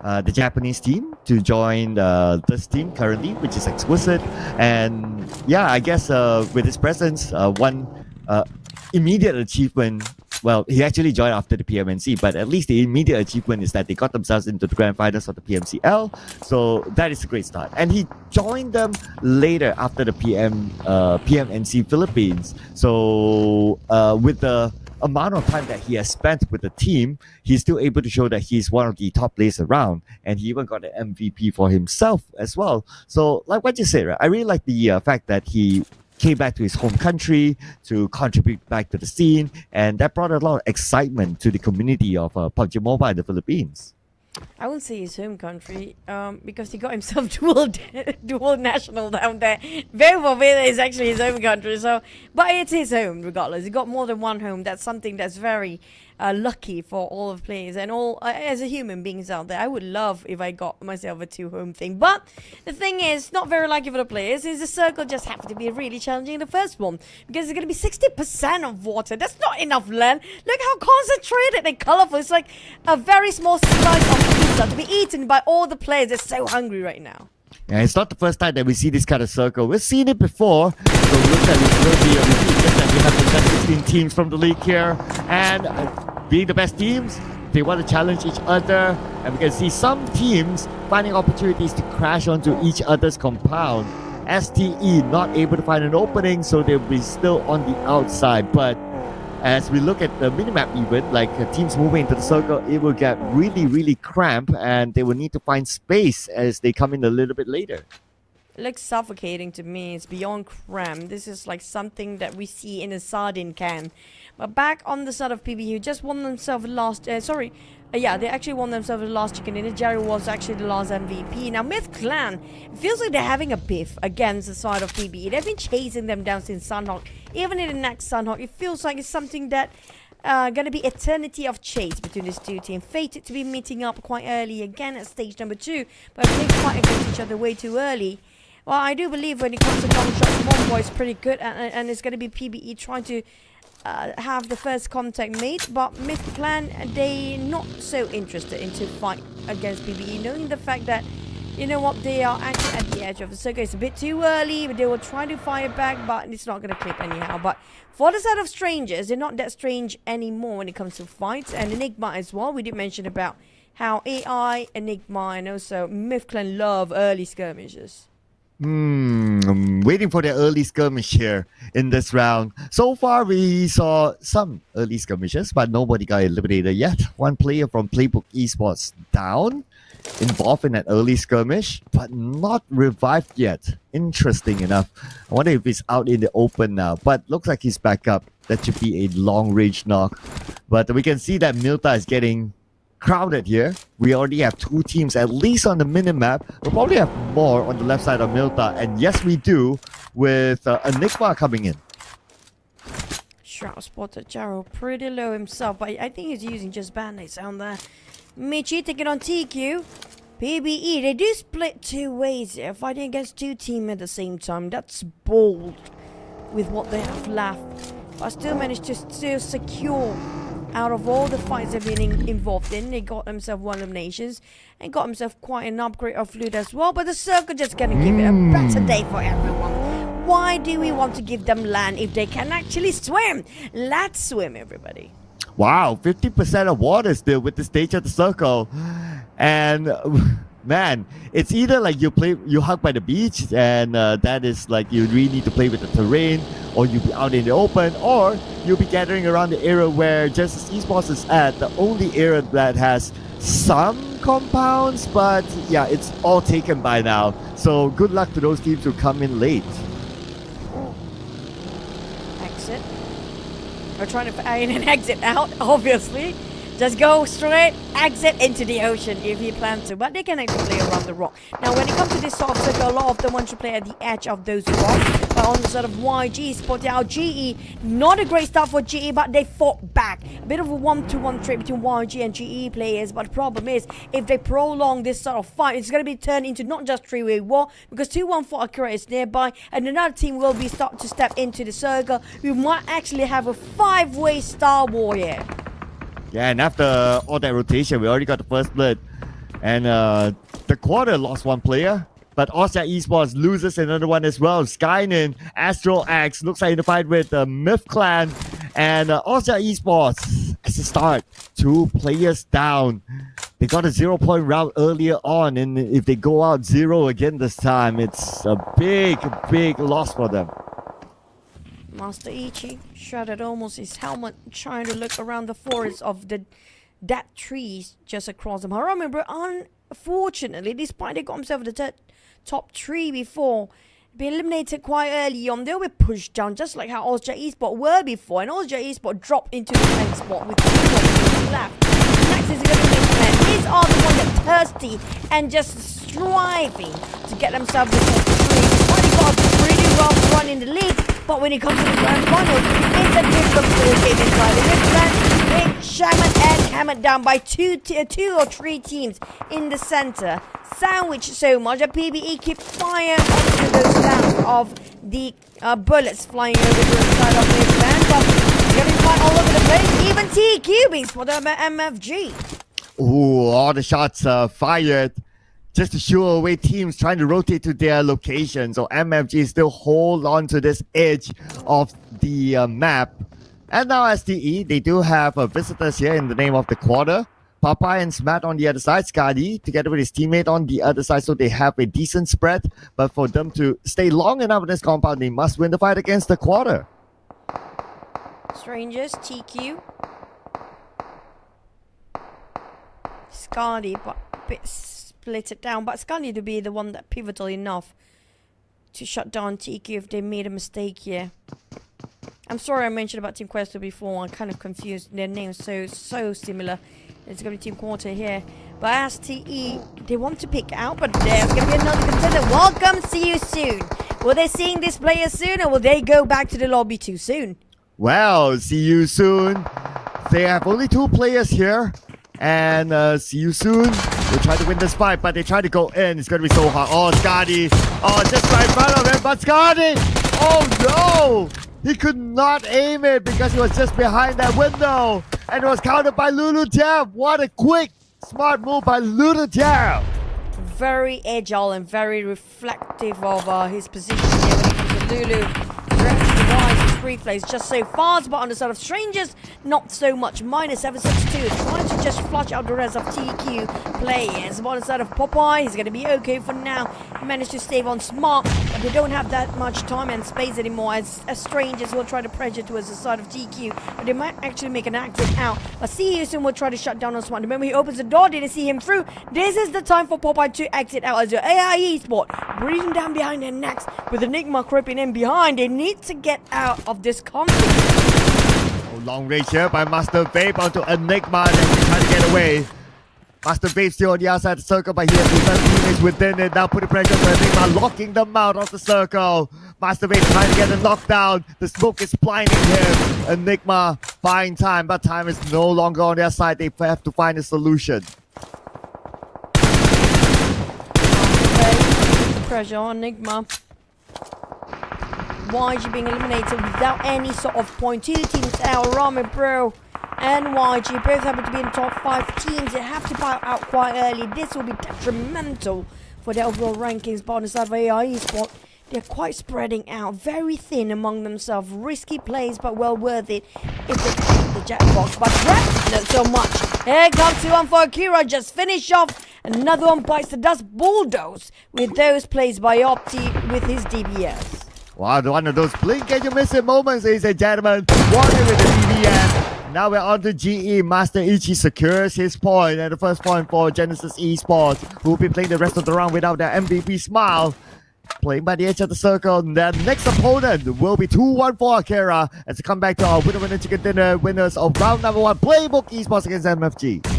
uh, the Japanese team to join uh, this team currently, which is Exquisite. And yeah, I guess uh, with his presence, uh, one uh, immediate achievement well, he actually joined after the PMNC, but at least the immediate achievement is that they got themselves into the grand finals of the PMCL. So that is a great start. And he joined them later after the PM uh, PMNC Philippines. So uh, with the amount of time that he has spent with the team, he's still able to show that he's one of the top players around, and he even got an MVP for himself as well. So, like what you said, right? I really like the uh, fact that he came back to his home country to contribute back to the scene, and that brought a lot of excitement to the community of uh, PUBG Mobile in the Philippines. I wouldn't say his home country, um, because he got himself dual dual national down there. Very well, is actually his home country, so but it's his home regardless. He got more than one home. That's something that's very uh, lucky for all of players and all uh, as a human beings out there. I would love if I got myself a two home thing, but the thing is, not very lucky for the players. Is the circle just happened to be really challenging in the first one because it's going to be sixty percent of water. That's not enough land. Look how concentrated and colorful. It's like a very small slice of pizza to be eaten by all the players. They're so hungry right now. Yeah, it's not the first time that we see this kind of circle. We've seen it before. So look at it, going be we have the best 16 teams from the league here. And uh, being the best teams, they want to challenge each other. And we can see some teams finding opportunities to crash onto each other's compound. STE not able to find an opening, so they'll be still on the outside. But as we look at the minimap even, like uh, teams moving into the circle, it will get really, really cramped and they will need to find space as they come in a little bit later. looks suffocating to me. It's beyond cram. This is like something that we see in a sardine can. But back on the side of PB, who just won themselves last. Uh, sorry, uh, yeah, they actually won themselves the last chicken dinner. Jerry was actually the last MVP. Now, Myth Clan, feels like they're having a biff against the side of PBE. They've been chasing them down since Sanhok. Even in the next Sanhok, it feels like it's something that uh, gonna be eternity of chase between these two teams. Fated to be meeting up quite early again at stage number two, but they fight against each other way too early. Well, I do believe when it comes to long shots, Monboy is pretty good, and, and it's gonna be PBE trying to uh, have the first contact made, but Myth Clan, they not so interested into fight against PBE, knowing the fact that you know what, they are actually at the edge of the circle. It's a bit too early, but they will try to fire back, but it's not going to click anyhow. But for the side of strangers, they're not that strange anymore when it comes to fights. And Enigma as well, we did mention about how AI, Enigma, and also Myth Clan love early skirmishes. Hmm, I'm waiting for the early skirmish here in this round. So far, we saw some early skirmishes, but nobody got eliminated yet. One player from Playbook Esports down involved in an early skirmish, but not revived yet. Interesting enough. I wonder if he's out in the open now, but looks like he's back up. That should be a long range knock. But we can see that Milta is getting crowded here. We already have two teams at least on the minimap. We'll probably have more on the left side of Mylta. And yes, we do, with uh, Enigma coming in. Shroud spotted Jaro pretty low himself, but I think he's using just band-aids down there. Michi taking on TQ. PBE, they do split two ways here, fighting against two teams at the same time. That's bold with what they have left. But still managed to still secure out of all the fights they've been in, involved in. They got themselves one eliminations and got himself quite an upgrade of loot as well. But the circle just gonna give it a hmm. better day for everyone. Why do we want to give them land if they can actually swim? Let's swim, everybody. Wow, 50% of water still with the stage of the circle. And man, it's either like you play, you hug by the beach, and uh, that is like you really need to play with the terrain, or you'll be out in the open, or you'll be gathering around the area where Justice Esports is at, the only area that has some compounds, but yeah, it's all taken by now. So good luck to those teams who come in late. Exit. We're trying to find an exit out, obviously. Just go straight, exit into the ocean if you plan to. But they can actually play around the rock. Now, when it comes to this sort of circle, a lot of them want to play at the edge of those rocks. But on the sort of YG, spot out GE. Not a great start for GE, but they fought back. A bit of a one-to-one trade between YG and GE players. But the problem is, if they prolong this sort of fight, it's going to be turned into not just three-way war, because 2-1 Akira is nearby, and another team will be start to step into the circle. We might actually have a five-way Star War here. Yeah, and after all that rotation, we already got the first blood. And uh, the quarter lost one player. But Austria Esports loses another one as well. Skynin, Astro X looks like fight with the Myth Clan. And uh, Austria Esports, as a start, two players down. They got a zero point round earlier on. And if they go out zero again this time, it's a big, big loss for them. Master Ichi shredded almost his helmet, trying to look around the forest of the dead trees just across them. I remember, unfortunately, despite he got himself the top tree before, be eliminated quite early on. They were pushed down, just like how Austria Esport were before. And Austria Esport dropped into the 10th spot with two left. Next is going to be. These are the ones that thirsty and just striving to get themselves the top three. A run in the league. But when it comes to the grand final, it's a different ballgame this match, Big Shaman and hammered down by two, two or three teams in the center. Sandwich so much that PBE keep firing onto those sounds of the uh, bullets flying over the side of the land. But getting fight all over the place. Even TQ being spotted by MFG. Ooh, all the shots uh, fired just to show away teams trying to rotate to their location. So MFG still hold on to this edge of the uh, map. And now SDE, they do have uh, visitors here in the name of the quarter. Popeye and Smat on the other side, Scotty together with his teammate on the other side, so they have a decent spread. But for them to stay long enough in this compound, they must win the fight against the quarter. Strangers, TQ. Scotty, but split it down. But Scania to be the one that pivotal enough to shut down TQ if they made a mistake here. I'm sorry I mentioned about Team Questo before. I'm kind of confused. Their names so so similar. It's gonna be Team Quarter here. But as TE, they want to pick out, but there's gonna be another contender. Welcome, see you soon. Will they seeing this player soon, or will they go back to the lobby too soon? Well, see you soon. They have only two players here. And uh, see you soon. They try to win this fight, but they try to go in. It's going to be so hard. Oh, Scotty. Oh, just right in front of him. But Scotty. Oh, no. He could not aim it because he was just behind that window. And it was countered by Lulu Tab. What a quick, smart move by Lulu Tab. Very agile and very reflective of uh, his position here Lulu. Replays just so fast, but on the side of Strangers, not so much. Minus 762, trying to just flush out the rest of TQ players. But on the side of Popeye, he's going to be okay for now. Managed to stay on smart, but they don't have that much time and space anymore as, as Strangers will try to pressure towards the side of TQ. But they might actually make an exit out. But See You Soon will try to shut down on Smart. Remember, he opens the door, didn't see him through. This is the time for Popeye to exit out as your AIE spot. Breathing down behind their necks with Enigma creeping in behind. They need to get out of this conflict. Oh, long range here by Master Vape onto Enigma and he's trying to get away. Master Vape still on the outside of the circle, but he has two teammates within it. Now putting pressure on Enigma, locking them out of the circle. Master Vape trying to get a knockdown. The smoke is blinding him. Enigma buying time, but time is no longer on their side. They have to find a solution. Pressure on Enigma. YG being eliminated without any sort of point. Two teams out, Harame Bro and YG both happen to be in the top five teams. They have to bow out quite early. This will be detrimental for their overall rankings. But on the side of AI Sport, they're quite spreading out, very thin among themselves. Risky plays, but well worth it if they keep the jackbox. But not so much. Here comes 214 Akira, just finish off. Another one bites the dust bulldoze with those plays by Opti with his DBS. Wow, one of those blink and you miss it moments, ladies and gentlemen. Walking with the DBS. Now we're on to GE. Master Ichi secures his point. and the first point for Genesis Esports, who will be playing the rest of the round without their MVP smile. Playing by the edge of the circle. Their next opponent will be 214 Akira as to come back to our winner winner chicken dinner winners of round number one Playbook Esports against MFG.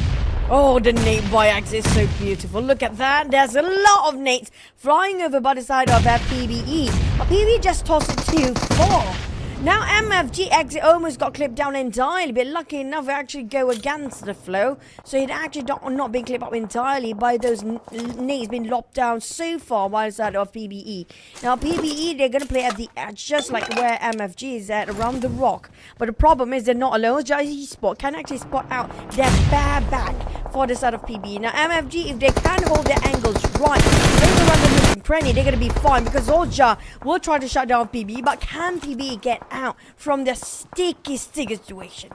Oh, the Nate Boyax is so beautiful. Look at that. There's a lot of Nates flying over by the side of that PBE. But PBE just tossed it too far. Now MFG exit almost got clipped down entirely, but lucky enough it actually go against the flow. So it actually not, not been clipped up entirely by those knees being lopped down so far by the side of PBE. Now PBE, they're going to play at the edge, just like where MFG is at, around the rock. But the problem is they're not alone. Jai Spot can actually spot out their bare back for the side of PB. Now MFG, if they can hold their angles right, they around the moving cranny, they're going to be fine because Oja will try to shut down PB, but can PBE get out from the sticky, sticky situation.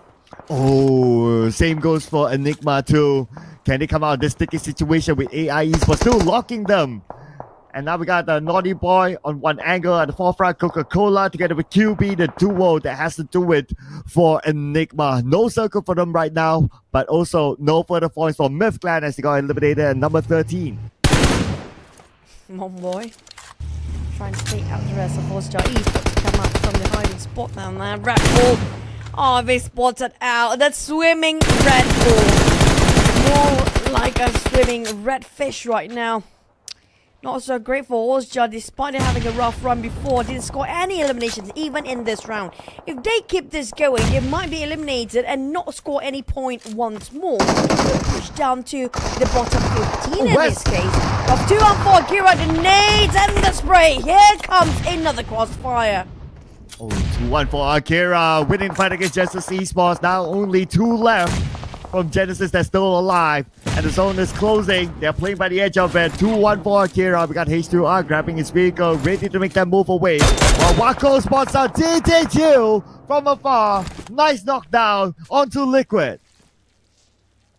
Oh, same goes for Enigma too. Can they come out of this sticky situation with AIEs but still locking them? And now we got the Naughty Boy on one angle at the forefront, Coca-Cola together with QB, the duo that has to do it for Enigma. No circle for them right now, but also no further points for Myth Clan as they got eliminated at number 13. Come on, boy. Trying to take out the rest of Force Jar East, but to come up from the hiding spot down there. Red Bull. Oh, they spotted out. That swimming Red Bull. More like a swimming red fish right now. Not so great for Ozja, despite having a rough run before, didn't score any eliminations even in this round. If they keep this going, they might be eliminated and not score any point once more. Push down to the bottom 15 oh, in this case. Of 2 on 4, Kira the nades and the spray. Here comes another crossfire. Oh, 2-1 for Akira, winning fight against Genesis Esports. Now only two left from Genesis that's still alive. And the zone is closing. They're playing by the edge of it. 214 Akira. We got H2R grabbing his vehicle, ready to make that move away. While Wako spots out DT2 from afar. Nice knockdown onto Liquid.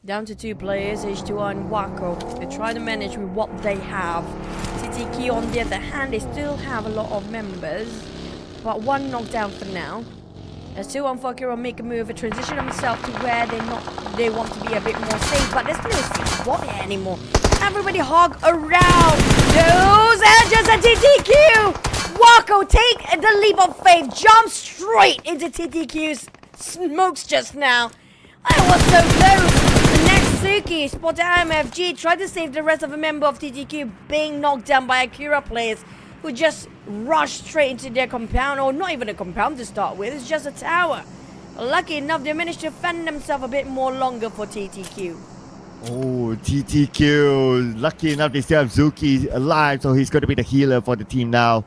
Down to two players, H2R and Wako. They try to manage with what they have. TTK on the other hand, they still have a lot of members. But one knockdown for now. As two on Fucker will make a move, a transition himself to where they not they want to be a bit more safe, but there's no safe spot anymore. Everybody hog around those edges at TTQ! Wako take the leap of faith, jump straight into TTQ's smokes just now. I was so close. The next Suki spotted MFG, tried to save the rest of a member of TTQ being knocked down by Akira players who just rushed straight into their compound, or not even a compound to start with, it's just a tower. Lucky enough, they managed to fend themselves a bit more longer for TTQ. Oh, TTQ. Lucky enough, they still have Zuki alive, so he's going to be the healer for the team now.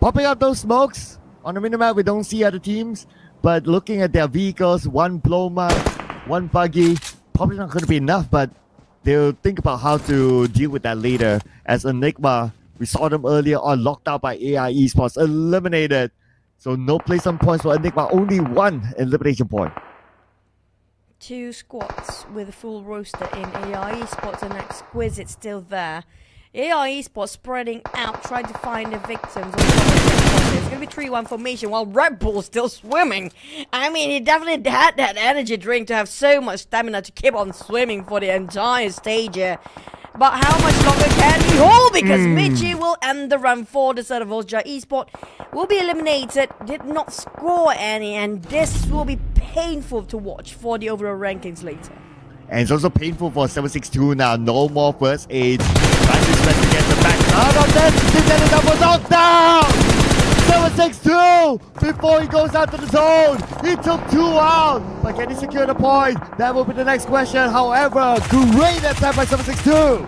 Popping up those smokes. On the minimap, we don't see other teams, but looking at their vehicles, one Bloma, one buggy, probably not going to be enough, but they'll think about how to deal with that later. As Enigma, we saw them earlier on, locked out by AI Esports, eliminated. So no place on points for Enigma, only one elimination point. two squads with a full roster in AI Esports and Exquisite still there. AI Esports spreading out, trying to find the victims. It's going to be 3-1 formation while Red Bull still swimming. I mean, he definitely had that energy drink to have so much stamina to keep on swimming for the entire stage here. But how much longer can he hold? Because mm. Michi will end the run for the side of Osja Esport. Will be eliminated, did not score any, and this will be painful to watch for the overall rankings later. And it's also painful for 762 now. No more first aids. Trying to get the back out of this. He get a double knockdown! 762 before he goes out to the zone. He took two out. But can he secure the point? That will be the next question. However, great attempt by 762.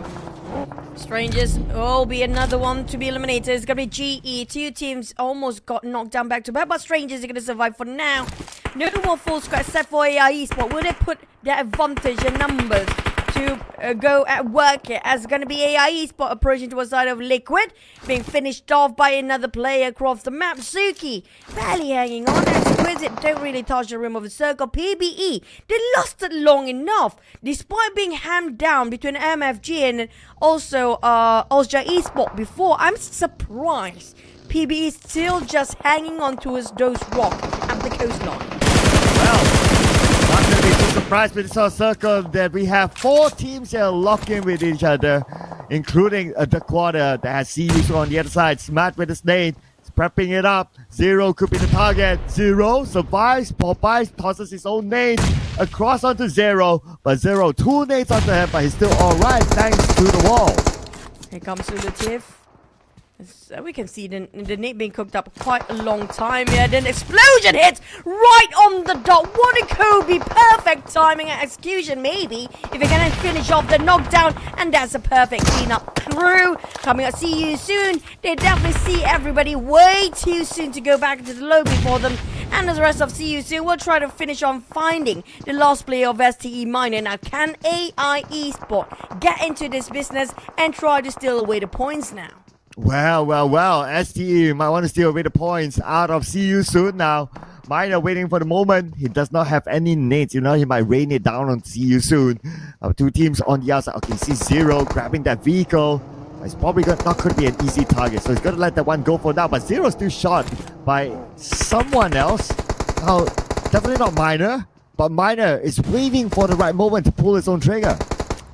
Strangers will be another one to be eliminated. It's going to be GE. Two teams almost got knocked down back to back, but Strangers are going to survive for now. No more full squad except for AI Esport. Will they put their advantage in numbers to uh, go at work as going to be AIE Esport approaching towards the side of Liquid, being finished off by another player across the map. Suki barely hanging on. Exquisite don't really touch the rim of the circle. PBE, they lost it long enough despite being hammed down between MFG and also uh, Osja Esport before. I'm surprised. PBE is still just hanging on to his those rock at the coastline. Well, too surprised circle that we have four teams here locking with each other, including uh, the quarter that has CU on the other side. Smart with his nade, prepping it up. Zero could be the target. Zero survives. Popeyes tosses his own name across onto Zero, but Zero two nades onto him, but he's still alright thanks to the wall. Here comes the Tiff. So we can see the, the being cooked up quite a long time here. Then explosion hits right on the dot. What a Kobe. Perfect timing execution, maybe. If going to finish off the knockdown. And that's a perfect cleanup crew. Coming up, see you soon. They definitely see everybody way too soon to go back into the lobby for them. And as the rest of See You Soon, we'll try to finish on finding the last player of STE Miner. Now, can AI Esport get into this business and try to steal away the points now? Well, well, well. STE might want to steal away the points out of See You Soon now. Miner waiting for the moment. He does not have any nades. You know, he might rain it down on See You Soon. Our two teams on the outside. Okay, see Zero grabbing that vehicle. It's probably not going to be an easy target. So he's going to let that one go for now. But Zero still shot by someone else. Now, definitely not Miner. But Miner is waiting for the right moment to pull his own trigger.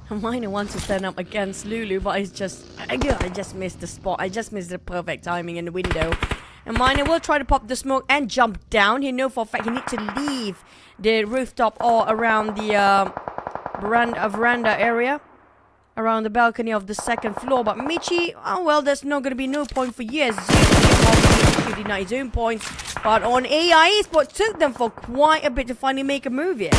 Miner wants to stand up against Lulu, but it's just, I just missed the spot. I just missed the perfect timing in the window. And Miner will try to pop the smoke and jump down. He know for a fact he needs to leave the rooftop or around the uh, veranda, veranda area. Around the balcony of the second floor. But Michi, oh well, there's not going to be no point for years. Denied his own points. But on AI Esports, took them for quite a bit to finally make a move here.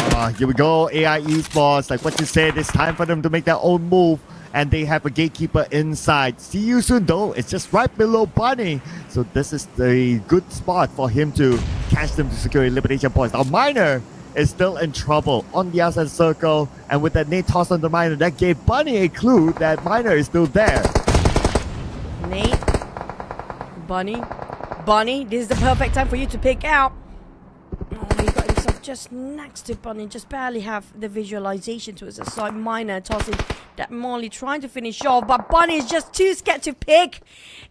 Uh, here we go, AI Esports. Like what you said, it's time for them to make their own move. And they have a gatekeeper inside. See you soon, though. It's just right below Bunny. So this is the good spot for him to catch them to secure elimination points. Now, Miner is still in trouble on the outside circle. And with that nade toss on the Miner, that gave Bunny a clue that Miner is still there. Nate, Bunny, Bunny, this is the perfect time for you to pick out. Oh, you got himself just next to Bunny, just barely have the visualization to his side. Miner tossing that Molly, trying to finish off, but Bunny is just too scared to pick.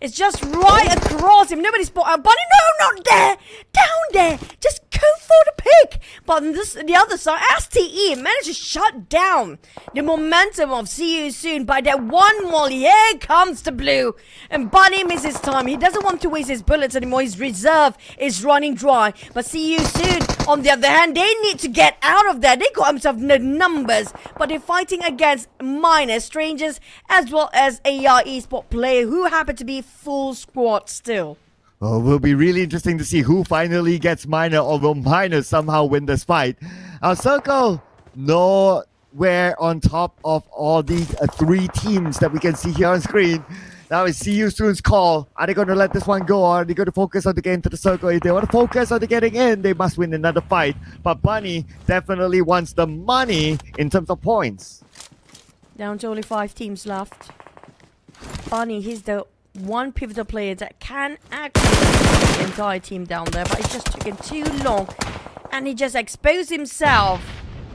It's just right across him. Nobody spot out. Bunny, no, not there. Down there. Just go for the pick. But this, the other side, STE managed to shut down the momentum of See You Soon by that one molly. Here comes the blue. And Bunny misses time. He doesn't want to waste his bullets anymore. His reserve is running dry. But See You Soon, on the other hand, they need to get out of there. They got themselves the numbers. But they're fighting against minor strangers as well as AR esport player who happen to be full squad still. Oh, it will be really interesting to see who finally gets Miner or will Miner somehow win this fight. Our circle, nowhere on top of all these uh, three teams that we can see here on screen. Now it's see you soon's call. Are they going to let this one go or are they going to focus on the game to the circle? If they want to focus on the getting in, they must win another fight. But Bunny definitely wants the money in terms of points. Down to only five teams left. Bunny, he's the one pivotal player that can actually the entire team down there, but it just took him too long. And he just exposed himself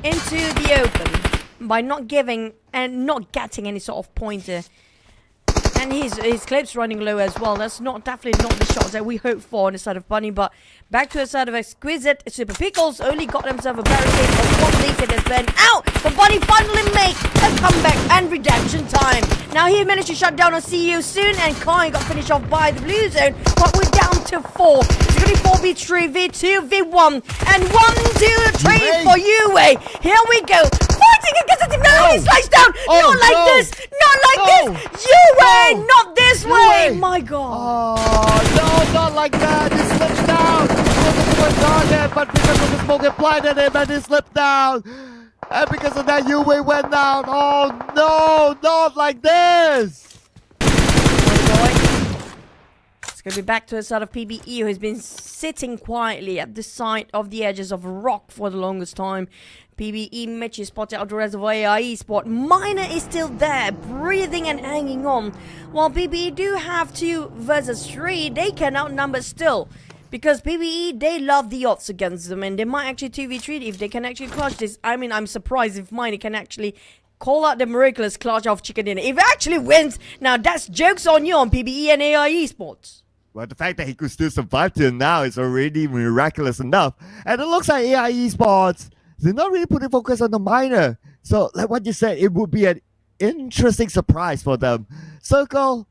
into the open by not giving and not getting any sort of pointer. And his his clip's running low as well. That's not definitely not the shots that we hope for on the side of Bunny, but back to the side of Exquisite. Super Pickles only got himself a barricade of one leak and has been out. But Bunny finally makes a comeback and redemption time. Now he managed to shut down on See You Soon and Kai got finished off by the blue zone, but we're down to four. It's gonna be 4v3, V2, V1, and one, two, three for Yue. Here we go. Fighting against the team. Now he No. slides down. Oh, not like no. this. Not like No. this. Yue, No. not this way. Yue. My god. Oh, no, not like that. He slips down. He was on it, but because of the smoke, it blinded him and he slipped down. And because of that, Yue went down. Oh, no, not like this. It's gonna be back to the side of PBE who has been sitting quietly at the side of the edges of a rock for the longest time. PBE Mitch is spotted out the rest of AIE spot. Miner is still there, breathing and hanging on. While PBE do have two versus three, they can outnumber still. Because PBE, they love the odds against them and they might actually 2v3 if they can actually clutch this. I mean, I'm surprised if Miner can actually call out the miraculous clutch of Chicken Dinner. If it actually wins, now that's jokes on you on PBE and AIE sports. Well, the fact that he could still survive till now is already miraculous enough. And it looks like AIE Sports, they're not really putting focus on the minor. So, like what you said, it would be an interesting surprise for them. Circle,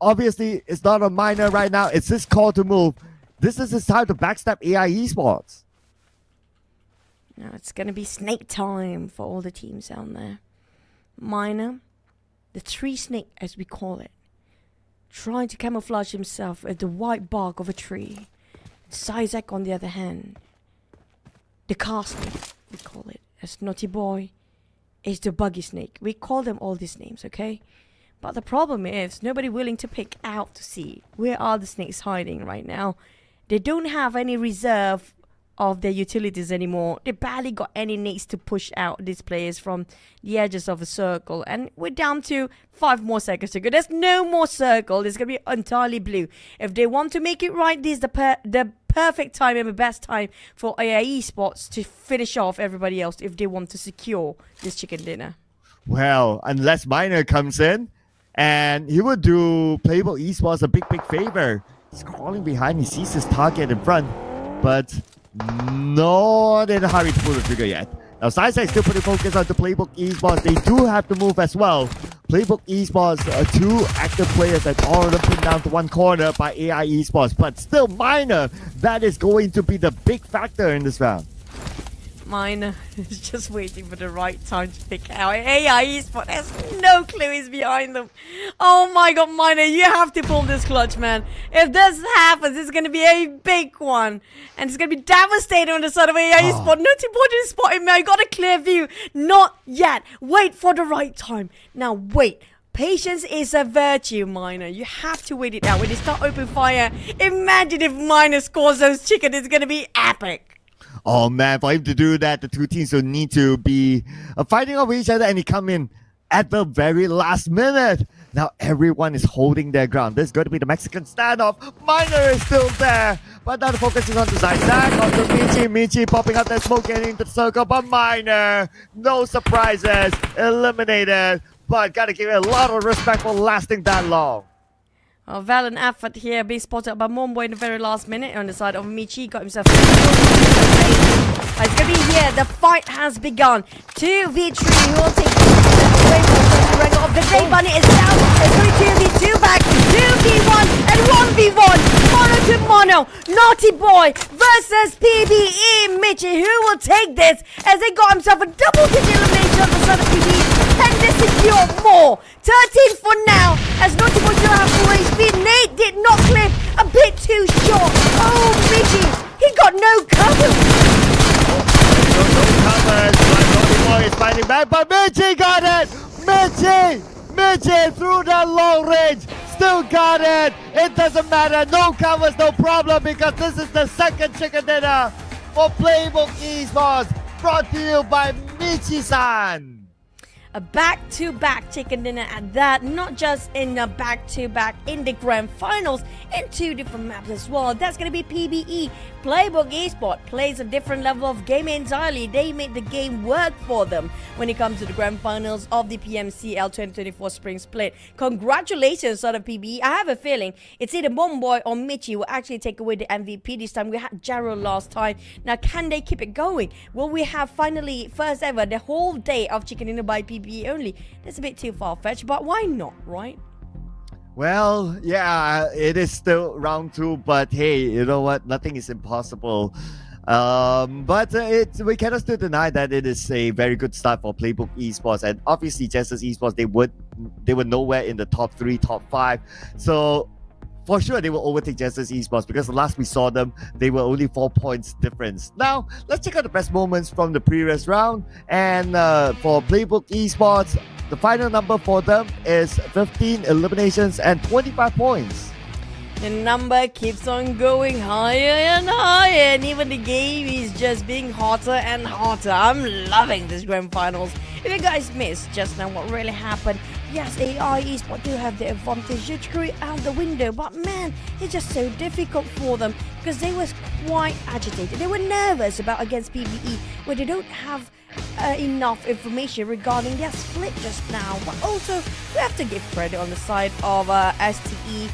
obviously, it's not a minor right now. It's his call to move. This is his time to backstab AIE Sports. Now it's gonna be snake time for all the teams down there. Minor, the tree snake as we call it, trying to camouflage himself with the white bark of a tree. Sizek, on the other hand, the car snake, we call it, as Naughty Boy, is the buggy snake. We call them all these names, okay? But the problem is, nobody willing to pick out to see where are the snakes hiding right now. They don't have any reserve of their utilities anymore. They barely got any needs to push out these players from the edges of a circle. And we're down to five more seconds to go. There's no more circle. It's going to be entirely blue. If they want to make it right, this is the, per- the perfect time and the best time for AIE Sports to finish off everybody else if they want to secure this chicken dinner. Well, unless Miner comes in, and he would do Playbook Esports a big, big favor. He's crawling behind, he sees his target in front, but not in a hurry to pull the trigger yet. Now, Science still putting focus on the Playbook Esports. They do have to move as well. Playbook Esports are two active players that them pinned down to one corner by AI Esports, but still Minor. That is going to be the big factor in this round. Mine is just waiting for the right time to pick out AI Sport. There's no clue he's behind them. Oh my god, Miner, you have to pull this clutch, man. If this happens, it's gonna be a big one. And it's gonna be devastating on the side of AI Oh. Ah. Sport. Not important spot him, man. Got a clear view. Not yet. Wait for the right time. Now, wait. Patience is a virtue, Miner. You have to wait it out. When they start open fire, imagine if Miner scores those chicken. It's gonna be epic. Oh man, for him to do that, the two teams will need to be uh, fighting over each other and he come in at the very last minute. Now everyone is holding their ground. This is going to be the Mexican standoff. Miner is still there, but now the focus is on the Zizak, on the Michi. Michi popping out that smoke, getting into the circle, but Miner, no surprises, eliminated. But gotta give it a lot of respect for lasting that long. Oh, A valiant effort here being spotted by Mombo in the very last minute on the side of Michi. Got himself. It's gonna be here. the fight has begun. 2v3 who will take away from the record of the day bunny is down. It's only 2v2 back. 2v1 and 1v1. Mono to mono. Naughty boy versus PBE Mitchy. Who will take this as they got himself a double digit elimination on the side of PBE and they secure more. 13 for now as Naughty boy still have full HP. Nate did not clip a bit too short. Oh, Mitchy. He got no cover. Covers, but Boy is fighting back, but Michi got it! Michi! Michi through that long range, still got it! It doesn't matter, no covers, no problem, because this is the second chicken dinner for Playbook Esports, brought to you by Michi-san! A back-to-back chicken dinner at that not just in a back-to-back in the grand finals in two different maps as well. That's going to be pbe playbook esport plays a different level of game entirely. They made the game work for them when it comes to the grand finals of the pmcl 2024 spring split. Congratulations sort of pbe i have a feeling it's either Momboy or michi will actually take away the mvp this time. We had Jarrow last time. Now can they keep it going? Will we have finally first ever the whole day of chicken dinner by pbe only. That's a bit too far fetched, but why not, right? Well, yeah, it is still round two, but hey, you know what? Nothing is impossible. Um, but uh, it we cannot still deny that it is a very good start for Playbook Esports, and obviously, just as Esports, they would they were nowhere in the top three, top five. So for sure they will overtake Genesis Esports because the last we saw them, they were only four points difference. Now, let's check out the best moments from the previous round. And uh, for Playbook Esports, the final number for them is 15 eliminations and 25 points. The number keeps on going higher and higher, and even the game is just being hotter and hotter. I'm loving this grand finals. If you guys missed just now what really happened, yes, AI Esports do have the advantage. They threw out the window, but man, it's just so difficult for them because they were quite agitated. They were nervous about against PBE, where they don't have uh, enough information regarding their split just now. But also, we have to give credit on the side of uh, STE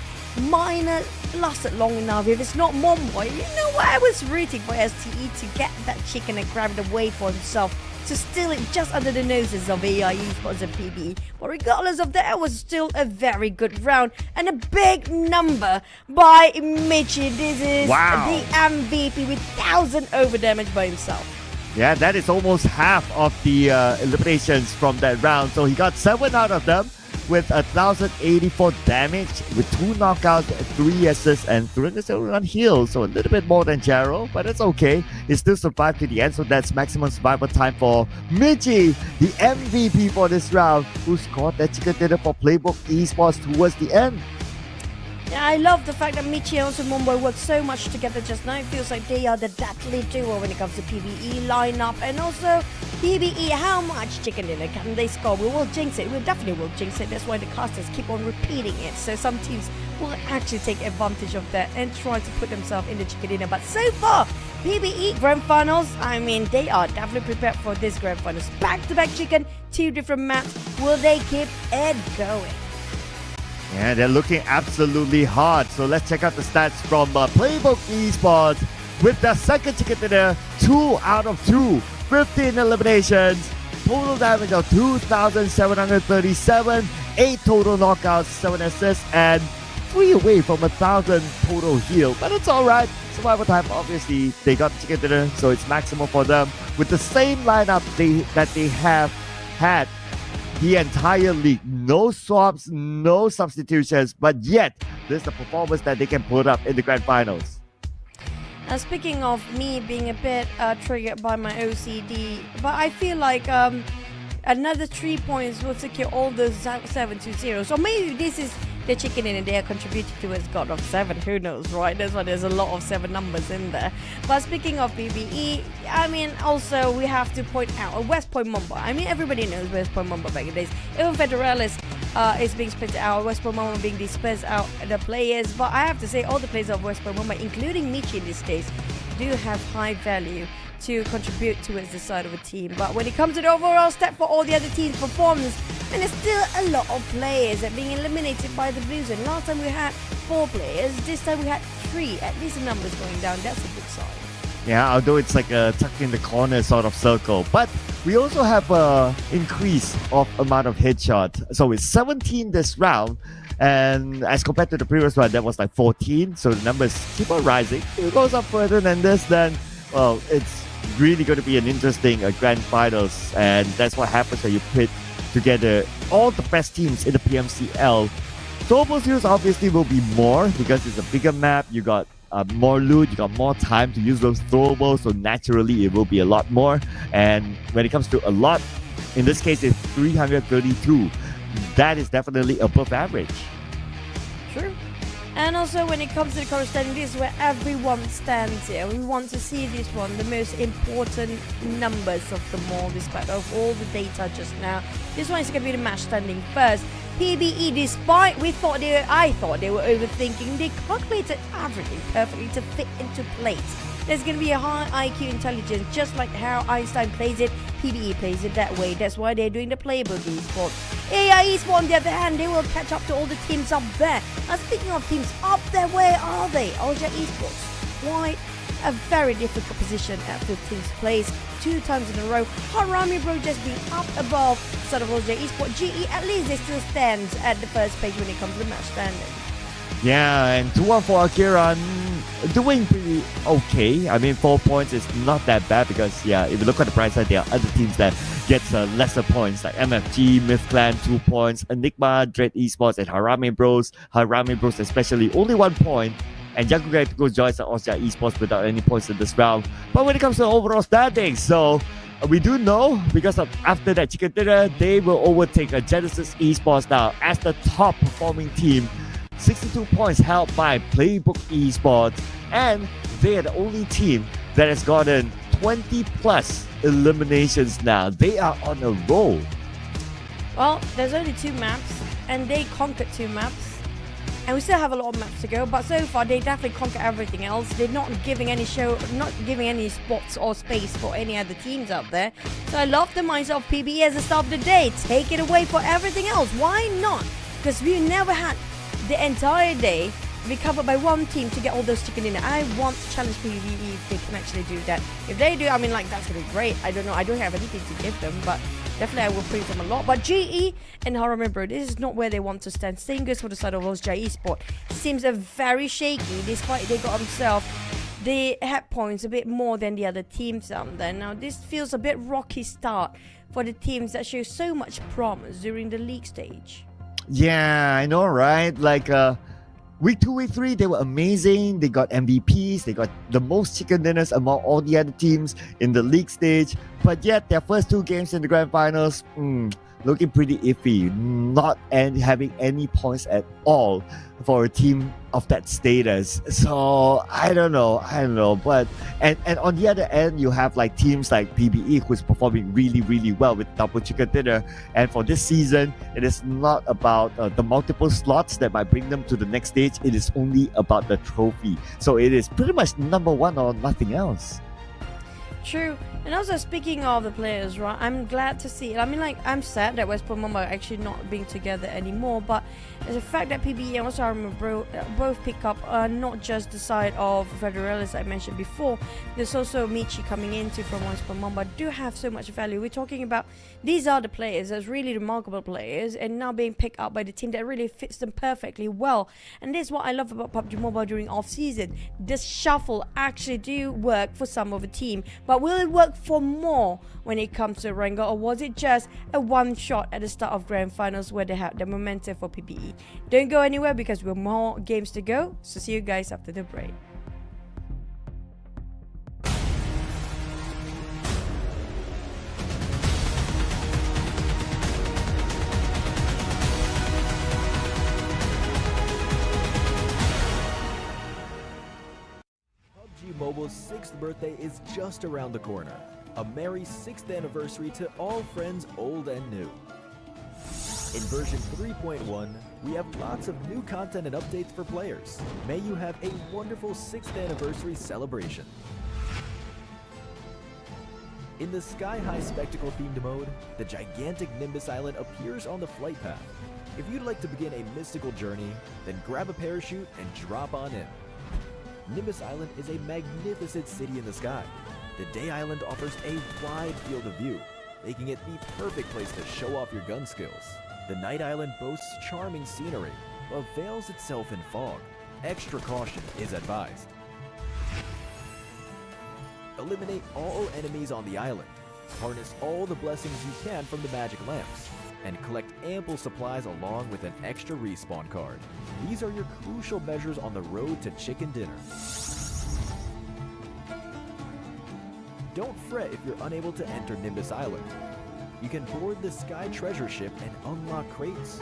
minor lasted long enough. If it's not Momboy, you know what? I was rooting for STE to get that chicken and grab it away for himself. To steal it just under the noses of AI Esports and PBE. But regardless of that, it was still a very good round and a big number by Michi. This is Wow. the MVP with 1000 over damage by himself. Yeah, that is almost half of the uh, eliminations from that round. So he got seven out of them with 1,084 damage, with two knockouts, three assists, and 371 heals. So a little bit more than Jarrow, but it's okay. He still survived to the end, so that's maximum survival time for Michi, the MVP for this round, who scored that chicken dinner for Playbook Esports towards the end. I love the fact that Michi and Mumbai work so much together just now. It feels like they are the deadly duo when it comes to PBE lineup. And also, PBE, how much chicken dinner can they score? We will jinx it. We definitely will jinx it. That's why the casters keep on repeating it. So some teams will actually take advantage of that and try to put themselves in the chicken dinner. But so far, PBE Grand Finals, I mean, they are definitely prepared for this Grand Finals. Back-to-back chicken, two different maps. Will they keep it going? Yeah, they're looking absolutely hard. So let's check out the stats from uh, Playbook Esports with their second chicken dinner, 2 out of 2, 15 eliminations, total damage of 2,737, 8 total knockouts, 7 assists, and 3 away from a 1,000 total heal. But it's alright. Survival time, obviously, they got chicken dinner, so it's maximum for them with the same lineup they, that they have had the entire league. No swaps, no substitutions, but yet this is the performance that they can put up in the grand finals. Now, speaking of me being a bit uh, triggered by my OCD, but I feel like um, another three points will secure all the seven to zero. So maybe this is the chicken in they are contributing towards God of seven. Who knows, right? That's why there's a lot of seven numbers in there. But speaking of PBE, I mean, also we have to point out uh, West Point Mumbai. I mean, everybody knows West Point Mumbai back in days. Even Federalis uh, is being split out, West Point Mumbai being dispersed out the players. But I have to say, all the players of West Point Mumbai, including Michi in this case, do have high value to contribute towards the side of a team. But when it comes to the overall step for all the other teams' performance, and there's still a lot of players that are being eliminated by the Blues. And last time we had four players, this time we had three. At least the numbers going down. That's a good sign. Yeah, although it's like a tuck in the corner sort of circle. But we also have a increase of amount of headshots. So it's 17 this round. And as compared to the previous one, that was like 14. So the numbers keep on rising. If it goes up further than this, then, well, it's really going to be an interesting uh, grand finals. And that's what happens when you put together all the best teams in the PMCL. Turbo Series obviously will be more because it's a bigger map. You got uh, more loot, you got more time to use those throwables, so naturally it will be a lot more. And when it comes to a lot, in this case it's 332. That is definitely above average. And also when it comes to the current standing, this is where everyone stands here. We want to see this one, the most important numbers of them all, despite of all the data just now. This one is going to be the match standing first. PBE, despite we thought they were, I thought they were overthinking, they calculated everything perfectly to fit into place. There's going to be a high IQ intelligence, just like how Einstein plays it, PBE plays it that way. That's why they're doing the playable esports. AI esports, on the other hand, they will catch up to all the teams up there. Now, speaking of teams up there, where are they? Ozja Esports. Why? A very difficult position at 15th place, two times in a row. Harame Bro just being up above sort of Ozja Esports. GE, at least they still stand at the first page when it comes to the match standing. Yeah, and 214 Akira mm, doing pretty okay. I mean, four points is not that bad because, yeah, if you look at the price side, there are other teams that get uh, lesser points like MFG, Myth Clan, 2 points, Enigma, Dread Esports, and Harame Bros. Harame Bros, especially, only 1 point. And Yakuga go joins the Ozja Esports without any points in this round. But when it comes to overall standings, so uh, we do know because of after that dinner, they will overtake a Genesis Esports now as the top performing team 62 points held by Playbook Esports, and they are the only team that has gotten 20 plus eliminations now. They are on a roll. Well, there's only two maps, and they conquered two maps. And we still have a lot of maps to go, but so far they definitely conquer everything else. They're not giving any show, not giving any spots or space for any other teams out there. So I love the mindset of PBE as a start of the day. Take it away for everything else. Why not? Because we never had the entire day be covered by one team to get all those chicken dinner. I want to challenge PBE if they can actually do that. If they do, I mean, like, that's to be great. I don't know. I don't have anything to give them, but definitely I will praise them a lot. But GE and Harame Bro, this is not where they want to stand. Goes for the side of those GE sport Seems a very shaky, despite they got themselves they had points a bit more than the other teams out there. Now, this feels a bit rocky start for the teams that show so much promise during the league stage. Yeah, I know, right? Like uh week two, week three, they were amazing. They got MVPs, they got the most chicken dinners among all the other teams in the league stage. But yet their first two games in the grand finals, mm, looking pretty iffy, not and having any points at all for a team of that status. So I don't know, I don't know. But and and on the other end, you have like teams like PBE who's performing really really well with double chicken dinner. And for this season, it is not about uh, the multiple slots that might bring them to the next stage. It is only about the trophy. So it is pretty much number one or nothing else. True. And also speaking of the players, right? I'm glad to see it. I mean, like, I'm sad that West Mumbai are actually not being together anymore, but the fact that PBE and also Harame Bro uh, both pick up uh, not just the side of Federalis I mentioned before. There's also Michi coming into from West Mumbai do have so much value. We're talking about these are the players that's really remarkable players and now being picked up by the team that really fits them perfectly well. And this is what I love about PUBG Mobile during off season. This shuffle actually do work for some of the team, but will it work for more when it comes to Erangel, or was it just a one shot at the start of grand finals where they had the momentum for PBE? Don't go anywhere because we have more games to go. So see you guys after the break. Mobile's sixth birthday is just around the corner. A merry sixth anniversary to all friends old and new. In version 3.1, we have lots of new content and updates for players. May you have a wonderful 6th anniversary celebration. In the Sky High Spectacle themed mode, the gigantic Nimbus Island appears on the flight path. If you'd like to begin a mystical journey, then grab a parachute and drop on in. Nimbus Island is a magnificent city in the sky. The Day Island offers a wide field of view, making it the perfect place to show off your gun skills. The Night Island boasts charming scenery, but veils itself in fog. Extra caution is advised. Eliminate all enemies on the island. Harness all the blessings you can from the magic lamps. And collect ample supplies along with an extra respawn card. These are your crucial measures on the road to chicken dinner. Don't fret if you're unable to enter Nimbus Island. You can board the Sky Treasure Ship and unlock crates.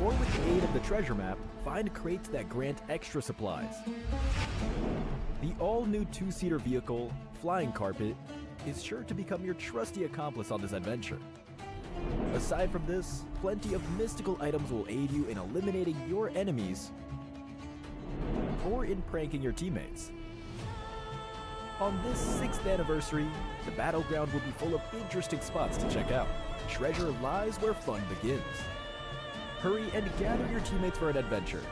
Or with the aid of the treasure map, find crates that grant extra supplies. The all-new two-seater vehicle, Flying Carpet, is sure to become your trusty accomplice on this adventure. Aside from this, plenty of mystical items will aid you in eliminating your enemies or in pranking your teammates. On this 6th anniversary, the battleground will be full of interesting spots to check out. Treasure lies where fun begins. Hurry and gather your teammates for an adventure.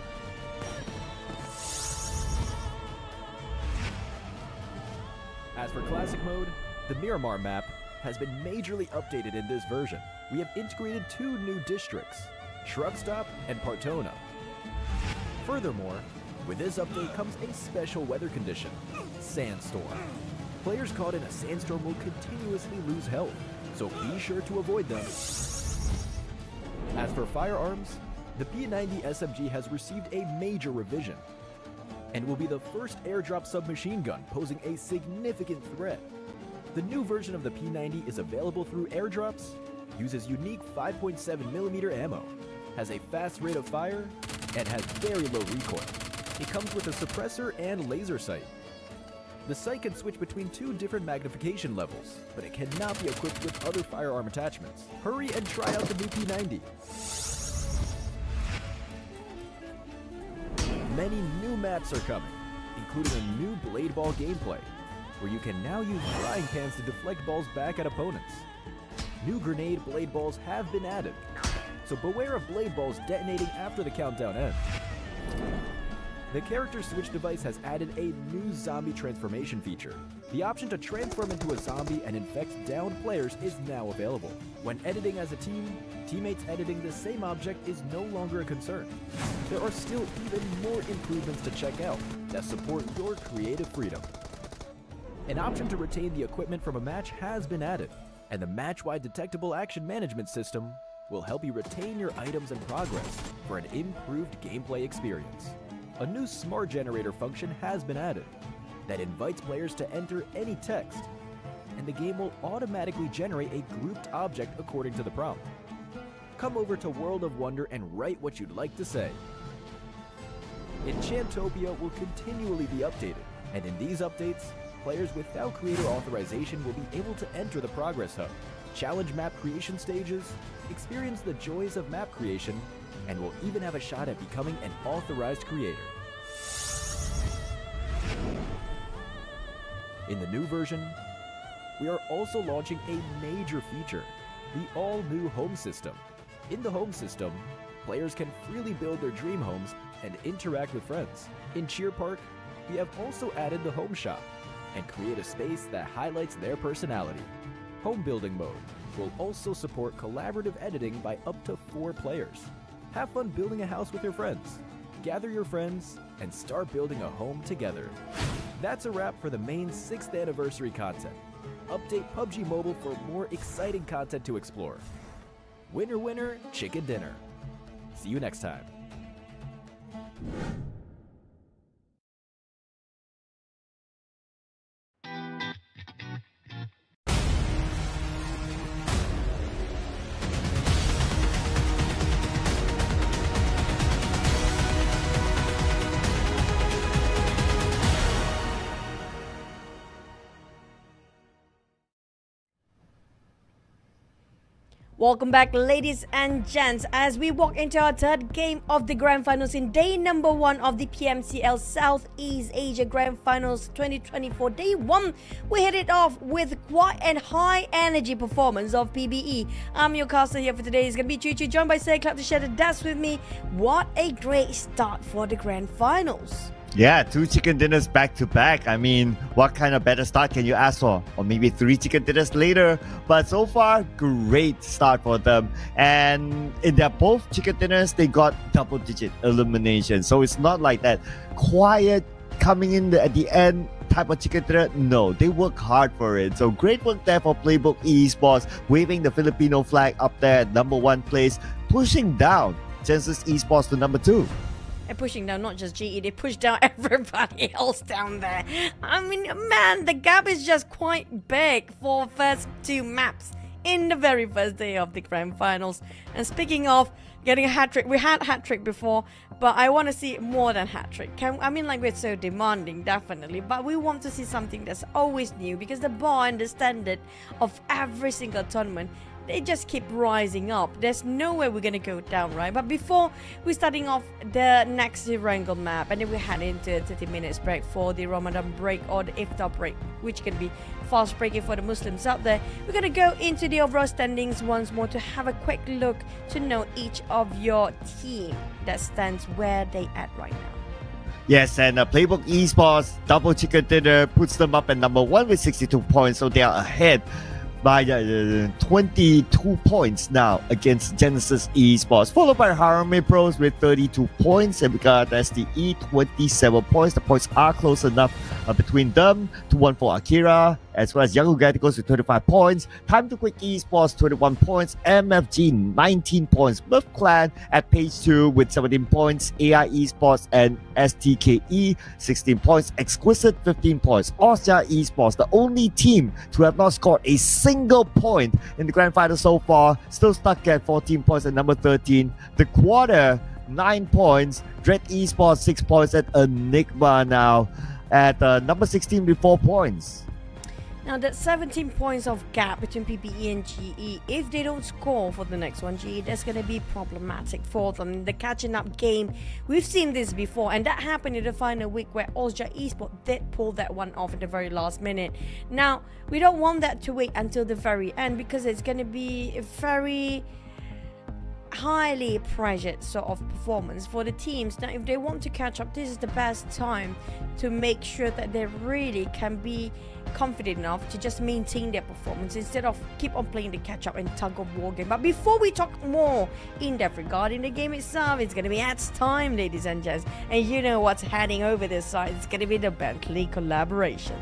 As for Classic Mode, the Miramar map has been majorly updated in this version. We have integrated two new districts, Truckstop and Partona. Furthermore, with this update comes a special weather condition, Sandstorm. Players caught in a sandstorm will continuously lose health, so be sure to avoid them. As for firearms, the P90 SMG has received a major revision and will be the first airdrop submachine gun posing a significant threat. The new version of the P90 is available through airdrops, uses unique 5.7mm ammo, has a fast rate of fire, and has very low recoil. It comes with a suppressor and laser sight. The sight can switch between two different magnification levels, but it cannot be equipped with other firearm attachments. Hurry and try out the new P90. Many new maps are coming, including a new Blade Ball gameplay, where you can now use frying pans to deflect balls back at opponents. New grenade blade balls have been added, so beware of blade balls detonating after the countdown ends. The character switch device has added a new zombie transformation feature. The option to transform into a zombie and infect downed players is now available. When editing as a team, teammates editing the same object is no longer a concern. There are still even more improvements to check out that support your creative freedom. An option to retain the equipment from a match has been added, and the match-wide detectable action management system will help you retain your items and progress for an improved gameplay experience. A new smart generator function has been added that invites players to enter any text, and the game will automatically generate a grouped object according to the prompt. Come over to World of Wonder and write what you'd like to say. Enchantopia will continually be updated, and in these updates, players without creator authorization will be able to enter the Progress Hub, challenge map creation stages, experience the joys of map creation, and will even have a shot at becoming an authorized creator. In the new version, we are also launching a major feature, the all-new home system. In the home system, players can freely build their dream homes and interact with friends. In Cheer Park, we have also added the home shop and create a space that highlights their personality. Home building mode will also support collaborative editing by up to four players. Have fun building a house with your friends. Gather your friends and start building a home together. That's a wrap for the main 6th anniversary content. Update PUBG Mobile for more exciting content to explore. Winner, winner, chicken dinner. See you next time. Welcome back, ladies and gents, as we walk into our third game of the Grand Finals in day number one of the PMCL Southeast Asia Grand Finals 2024. Day one, we hit it off with quite an high energy performance of PBE. I'm your caster here for today. It's going to be Choo Choo, joined by Say Club to share the dance with me. What a great start for the Grand Finals. Yeah, two chicken dinners back to back. I mean, what kind of better start can you ask for? Or maybe three chicken dinners later. But so far, great start for them. And in their both chicken dinners, they got double digit elimination. So it's not like that quiet coming in at the end type of chicken dinner. No, they work hard for it. So great work there for Playbook Esports, waving the Filipino flag up there at number one place, pushing down Genesis Esports to number two. They're pushing down not just GE, they push down everybody else down there. I mean, man, the gap is just quite big for first two maps in the very first day of the grand finals. And speaking of getting a hat trick, we had hat trick before, but I want to see more than hat trick. I mean, like we're so demanding, definitely, but we want to see something that's always new because the bar and the standard of every single tournament they just keep rising up. There's no way we're gonna go down, right? But before we're starting off the next Erangel map, and then we head into 30 minutes break for the Ramadan break or the Iftar break, which can be fast breaking for the Muslims out there. We're gonna go into the overall standings once more to have a quick look to know each of your team that stands where they at right now. Yes, and uh, Playbook Esports Double Chicken Dinner puts them up at number one with 62 points, so they are ahead by uh, 22 points now against Genesis Esports, followed by Harame Bros with 32 points, and we got STE 27 points. The points are close enough uh, between them. 214 Akira, as well as Young Gaticos with 25 points. Time to Quit Esports 21 points. MFG 19 points. Buff Clan at page 2 with 17 points. AI Esports and STKE 16 points. Exquisite 15 points. Austria Esports, the only team to have not scored a single point in the grand final so far, still stuck at 14 points at number 13. The quarter 9 points. Dread Esports 6 points at Enigma now at uh, number 16 with 4 points. Now that 17 points of gap between PBE and GE, if they don't score for the next one, GE, that's going to be problematic for them. The catching up game, we've seen this before, and that happened in the final week where Austria Esport did pull that one off at the very last minute. Now, we don't want that to wait until the very end because it's going to be a very highly pressured sort of performance for the teams. Now, if they want to catch up, this is the best time to make sure that they really can be confident enough to just maintain their performance instead of keep on playing the catch up and tug of war game. But before we talk more in depth regarding the game itself, it's going to be ads time, ladies and gents. And you know what's heading over this side? It's going to be the Bentley collaboration.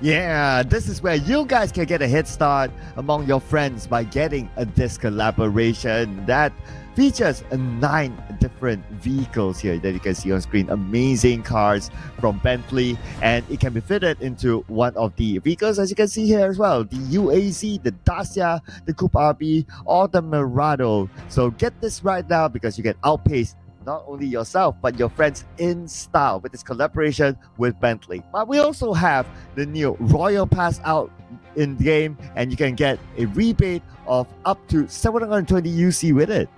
Yeah, this is where you guys can get a head start among your friends by getting a disc collaboration that features nine different vehicles here that you can see on screen. Amazing cars from Bentley, and it can be fitted into one of the vehicles as you can see here as well. The UAZ, the Dacia, the Coupe RB, or the Mirado. So get this right now because you can outpace not only yourself but your friends in style with this collaboration with Bentley. But we also have the new Royal Pass out in the game, and you can get a rebate of up to 720 UC with it.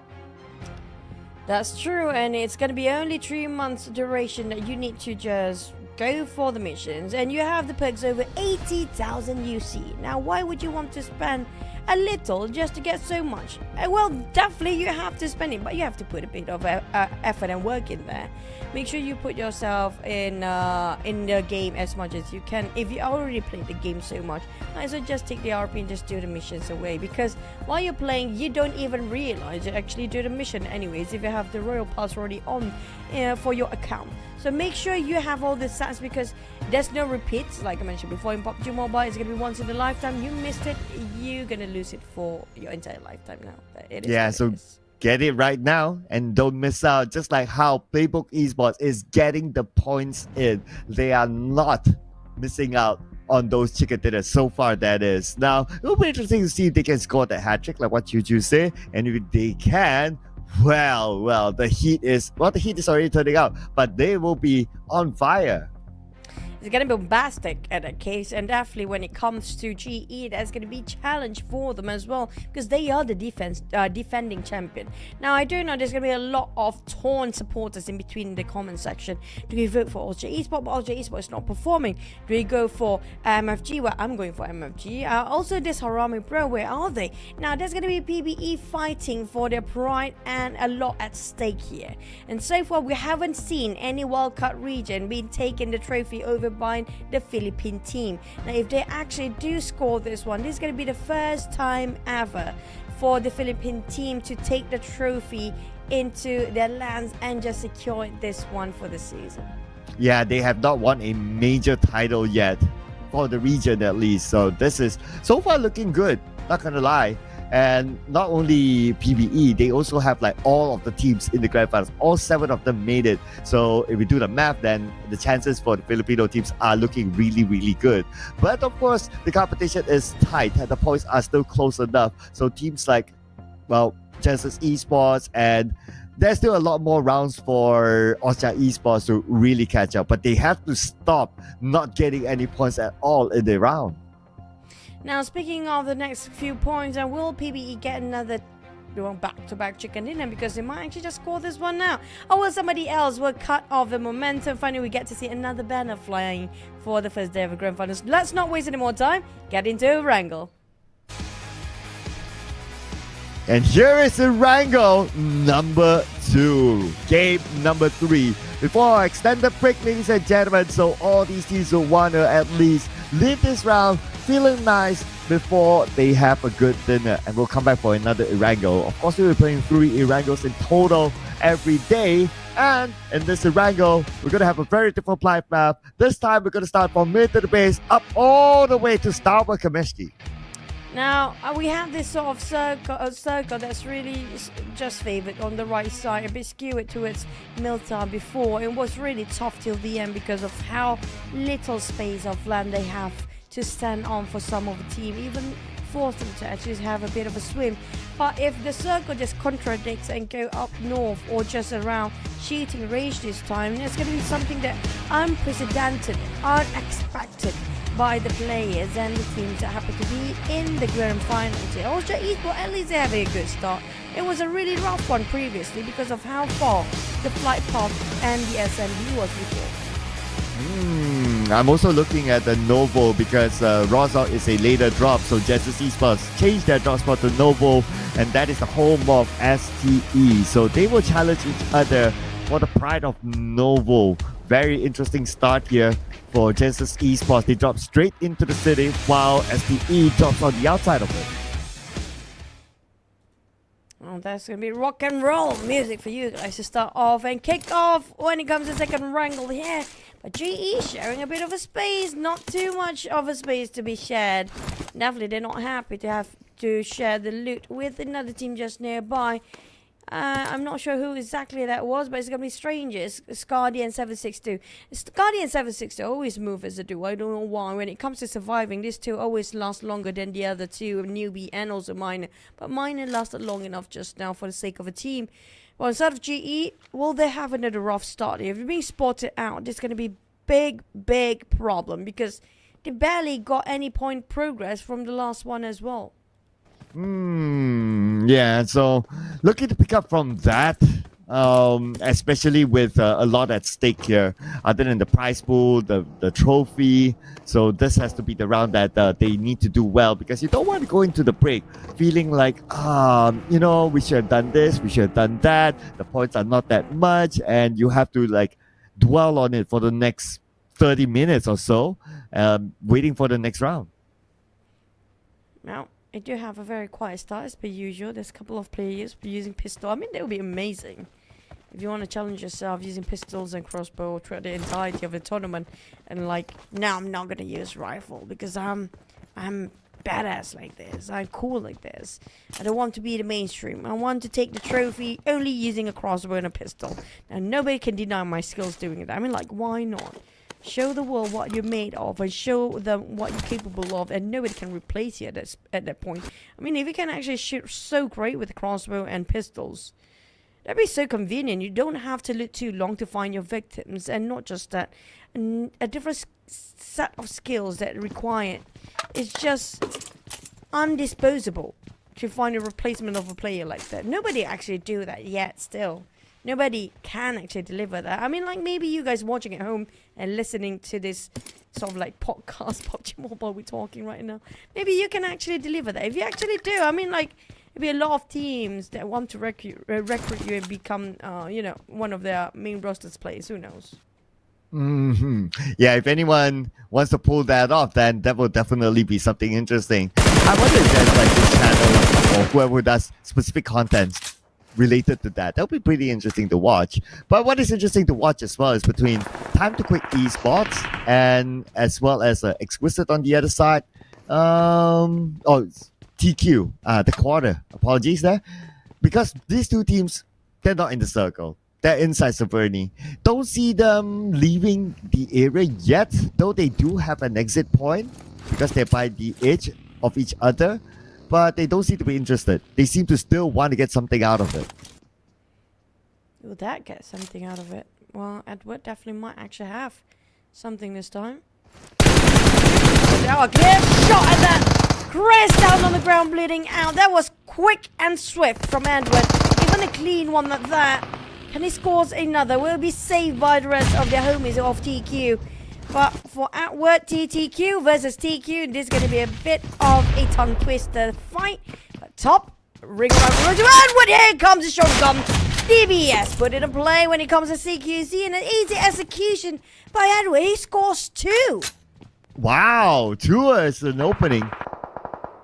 That's true, and it's gonna be only three months duration that you need to just go for the missions, and you have the perks over 80,000 UC. Now, why would you want to spend a little just to get so much. Uh, well, definitely you have to spend it, but you have to put a bit of uh, uh, effort and work in there. Make sure you put yourself in uh, in the game as much as you can. If you already played the game so much, well just take the RP and just do the missions away. Because while you're playing, you don't even realize you actually do the mission anyways. If you have the Royal Pass already on uh, for your account. So make sure you have all the stats because there's no repeats. Like I mentioned before in PUBG Mobile, it's gonna be once in a lifetime. You missed it, you're gonna lose it for your entire lifetime now. yeah, so get it right now and don't miss out. Just like how Playbook Esports is getting the points in, they are not missing out on those chicken dinners so far. That is now it'll be interesting to see if they can score the hat trick, like what you just say, and if they can, well, well, the heat is well, the heat is already turning out, but they will be on fire. Is going to be bombastic at that case. And definitely when it comes to GE, that's going to be a challenge for them as well because they are the defense uh, defending champion. Now I do know there's going to be a lot of torn supporters in between the comment section. Do we vote for Ultra Esport? But Ultra Esport is not performing. Do we go for MFG? Well, I'm going for MFG. Uh, also, this Harame Bro, where are they? Now there's going to be PBE fighting for their pride and a lot at stake here. And so far, we haven't seen any wildcard region being taken the trophy over by the Philippine team. Now, if they actually do score this one, this is going to be the first time ever for the Philippine team to take the trophy into their lands and just secure this one for the season. Yeah, they have not won a major title yet for the region at least. So this is so far looking good. Not gonna lie. And not only PBE, they also have like all of the teams in the grand finals. All seven of them made it. So if we do the math, then the chances for the Filipino teams are looking really, really good. But of course, the competition is tight the points are still close enough. So teams like, well, Genesis Esports and there's still a lot more rounds for Austria Esports to really catch up, but they have to stop not getting any points at all in the round. Now, speaking of the next few points, and will PBE get another back-to-back chicken dinner because they might actually just score this one now. Oh, or will somebody else will cut off the momentum? Finally, we get to see another banner flying for the first day of the Grand Finals. Let's not waste any more time. Get into Erangel. And here is the Erangel number two. Game number three. Before our extended break, ladies and gentlemen, so all these teams will want to at least leave this round feeling nice before they have a good dinner. And we'll come back for another Erangel. Of course, we'll be playing three Erangels in total every day. And in this Erangel, we're going to have a very different life map. This time, we're going to start from mid to the base, up all the way to Stalber Kameshki. Now uh, we have this sort of circle, uh, circle that's really just favoured on the right side, a bit skewed towards Mylta before. It was really tough till the end because of how little space of land they have to stand on for some of the team, even force them to actually have a bit of a swim. But if the circle just contradicts and go up north or just around shooting range this time, it's going to be something that unprecedented, unexpected by the players and the teams that happen to be in the grand final here. Also, Esport, at least they're having a good start. It was a really rough one previously because of how far the flight path and the SMB was before. Mm, I'm also looking at the Novo because uh, Rozhok is a later drop, so Genesis Esports changed their drop spot to Novo, and that is the home of STE. So they will challenge each other for the pride of Novo. Very interesting start here for Genesis Esports. They drop straight into the city while STE drops on the outside of it. Oh, that's going to be rock and roll music for you guys to start off and kick off when it comes to second Erangel here. But GE sharing a bit of a space, not too much of a space to be shared. Definitely, they're not happy to have to share the loot with another team just nearby. Uh, I'm not sure who exactly that was, but it's going to be strangers. Guardian 762. It's Guardian 762 always move as a duo. I don't know why. When it comes to surviving, these two always last longer than the other two, newbie and also Miner. But Miner lasted long enough just now for the sake of a team. Well, instead of GE, will they have another rough start? If you're being spotted out, this is going to be big, big problem because they barely got any point progress from the last one as well. Hmm. Yeah. So looking to pick up from that, um, especially with uh, a lot at stake here, other than the prize pool, the the trophy. So this has to be the round that uh, they need to do well because you don't want to go into the break feeling like, um, you know, we should have done this, we should have done that. The points are not that much, and you have to like dwell on it for the next 30 minutes or so, um, waiting for the next round. Now, I do have a very quiet start as per usual. There's a couple of players using pistol. I mean, that would be amazing. If you want to challenge yourself using pistols and crossbow throughout the entirety of the tournament, and like, now I'm not gonna use rifle because I'm, I'm badass like this. I'm cool like this. I don't want to be the mainstream. I want to take the trophy only using a crossbow and a pistol. Now nobody can deny my skills doing it. I mean, like, why not? Show the world what you're made of and show them what you're capable of and nobody can replace you at that, at that point. I mean, if you can actually shoot so great with crossbow and pistols, That'd be so convenient. You don't have to look too long to find your victims, and not just that, a different set of skills that require. It's just undisposable to find a replacement of a player like that. Nobody actually do that yet. Still, nobody can actually deliver that. I mean, like maybe you guys watching at home and listening to this sort of like podcast PUBG Mobile we're talking right now. Maybe you can actually deliver that. If you actually do, I mean, like maybe a lot of teams that want to recruit, uh, recruit you and become, uh, you know, one of their main rosters players. Who knows? hmm Yeah, if anyone wants to pull that off, then that will definitely be something interesting. I wonder if there's like this channel or whoever does specific content related to that. That'll be pretty interesting to watch. But what is interesting to watch as well is between Time to Quit Esports and as well as uh, Exquisite on the other side. Um, oh, TQ, uh, the quarter. Apologies there, because these two teams they're not in the circle. They're inside Severny. Don't see them leaving the area yet, though they do have an exit point because they're by the edge of each other, but they don't seem to be interested. They seem to still want to get something out of it. Will that get something out of it? Well, Edward definitely might actually have something this time. Oh, a clear shot at that! Chris down on the ground bleeding out. That was quick and swift from Edward. Even a clean one at that. And he scores another. Will be saved by the rest of their homies of TQ. But for Atwood, TTQ versus TQ, this is going to be a bit of a tongue twister fight. But top, ring around to Atwood. Here comes the shotgun. DBS put it in play when it comes to CQC and an easy execution by Edward. He scores two. Wow, two is an opening.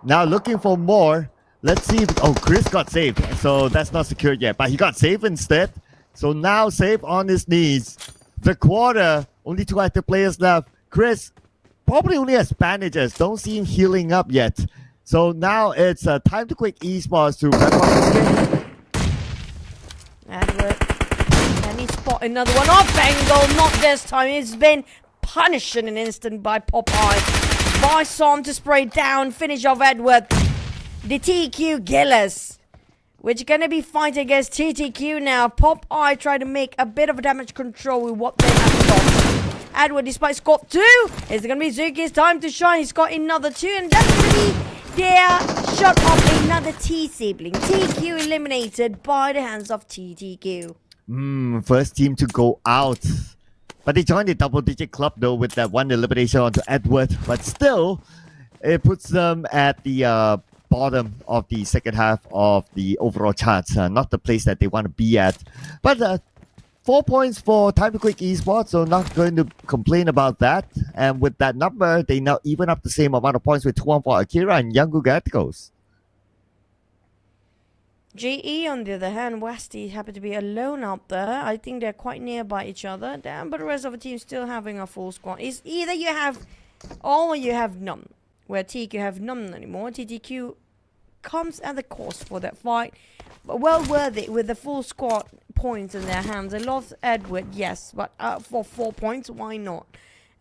Now looking for more. Let's see if oh Chris got saved, so that's not secured yet. But he got saved instead. So now safe on his knees. The quarter, only two active players left. Chris probably only has bandages. Don't see him healing up yet. So now it's uh, time to quit esports to wrap up this game. Edward. Can he spot another one? Oh, Bengal, not this time. He's been punished in an instant by Popeye. Bison to spray down, finish off Edward. The TQ Gillis. Which gonna be fighting against TTQ now. Popeye trying to make a bit of a damage control with what they have got. Edward, despite score two, it's gonna be Zuki's time to shine. He's got another two, and that's gonna be their shot of another T sibling. TQ eliminated by the hands of TTQ. Hmm, first team to go out. But they joined the double digit club though with that one elimination onto Edward. But still, it puts them at the uh, bottom of the second half of the overall charts. Uh, not the place that they want to be at. But uh, four points for Time to Quit Esports, so not going to complain about that. And with that number, they now even up the same amount of points with 214 Akira and Young Galacticos. GE, on the other hand, Westy happen to be alone out there. I think they're quite nearby each other. Damn, but the rest of the team still having a full squad. It's either you have all or you have none. Where TQ have none anymore. TTQ comes at the cost for that fight. But well worth it with the full squad points in their hands. They lost Edward, yes, but uh, for four points, why not?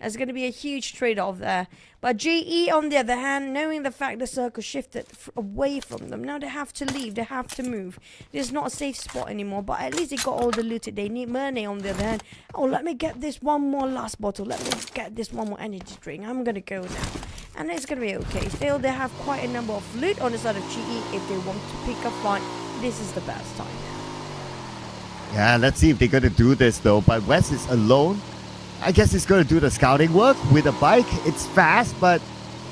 There's going to be a huge trade-off there. But GE, on the other hand, knowing the fact the circle shifted away from them, now they have to leave, they have to move. Is not a safe spot anymore, but at least they got all the loot they need. Money, on the other hand, oh, let me get this one more last bottle. Let me get this one more energy drink. I'm going to go now. And it's going to be okay. Still, they have quite a number of loot on the side of GE. If they want to pick a fight, this is the best time. Yeah, let's see if they're going to do this though. But Wes is alone. I guess he's going to do the scouting work with a bike. It's fast, but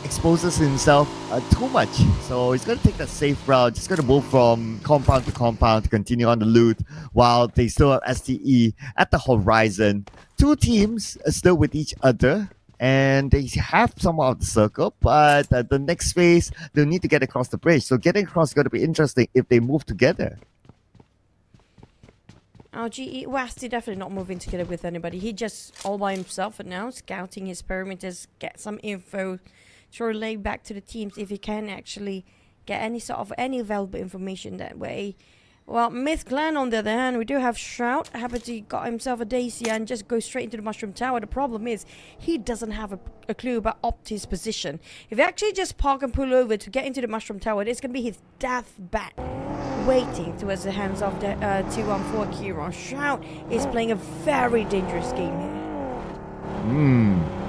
exposes himself uh, too much. So he's going to take the safe route. Just going to move from compound to compound to continue on the loot while they still have STE at the horizon. Two teams are still with each other. And they have some of the circle, but uh, the next phase, they'll need to get across the bridge. So getting across is going to be interesting if they move together. Oh, GE West definitely not moving together with anybody. He just all by himself and now scouting his perimeters, get some info to relay back to the teams if he can actually get any sort of any valuable information that way. Well, Myth Clan on the other hand, we do have Shroud. Happy to got himself a Dacia and just go straight into the Mushroom Tower. The problem is he doesn't have a, a clue about Opti's position. If he actually just park and pull over to get into the Mushroom Tower, it's gonna be his death bat. waiting towards the hands of the uh, 214 Kira. Shroud is playing a very dangerous game here. Hmm.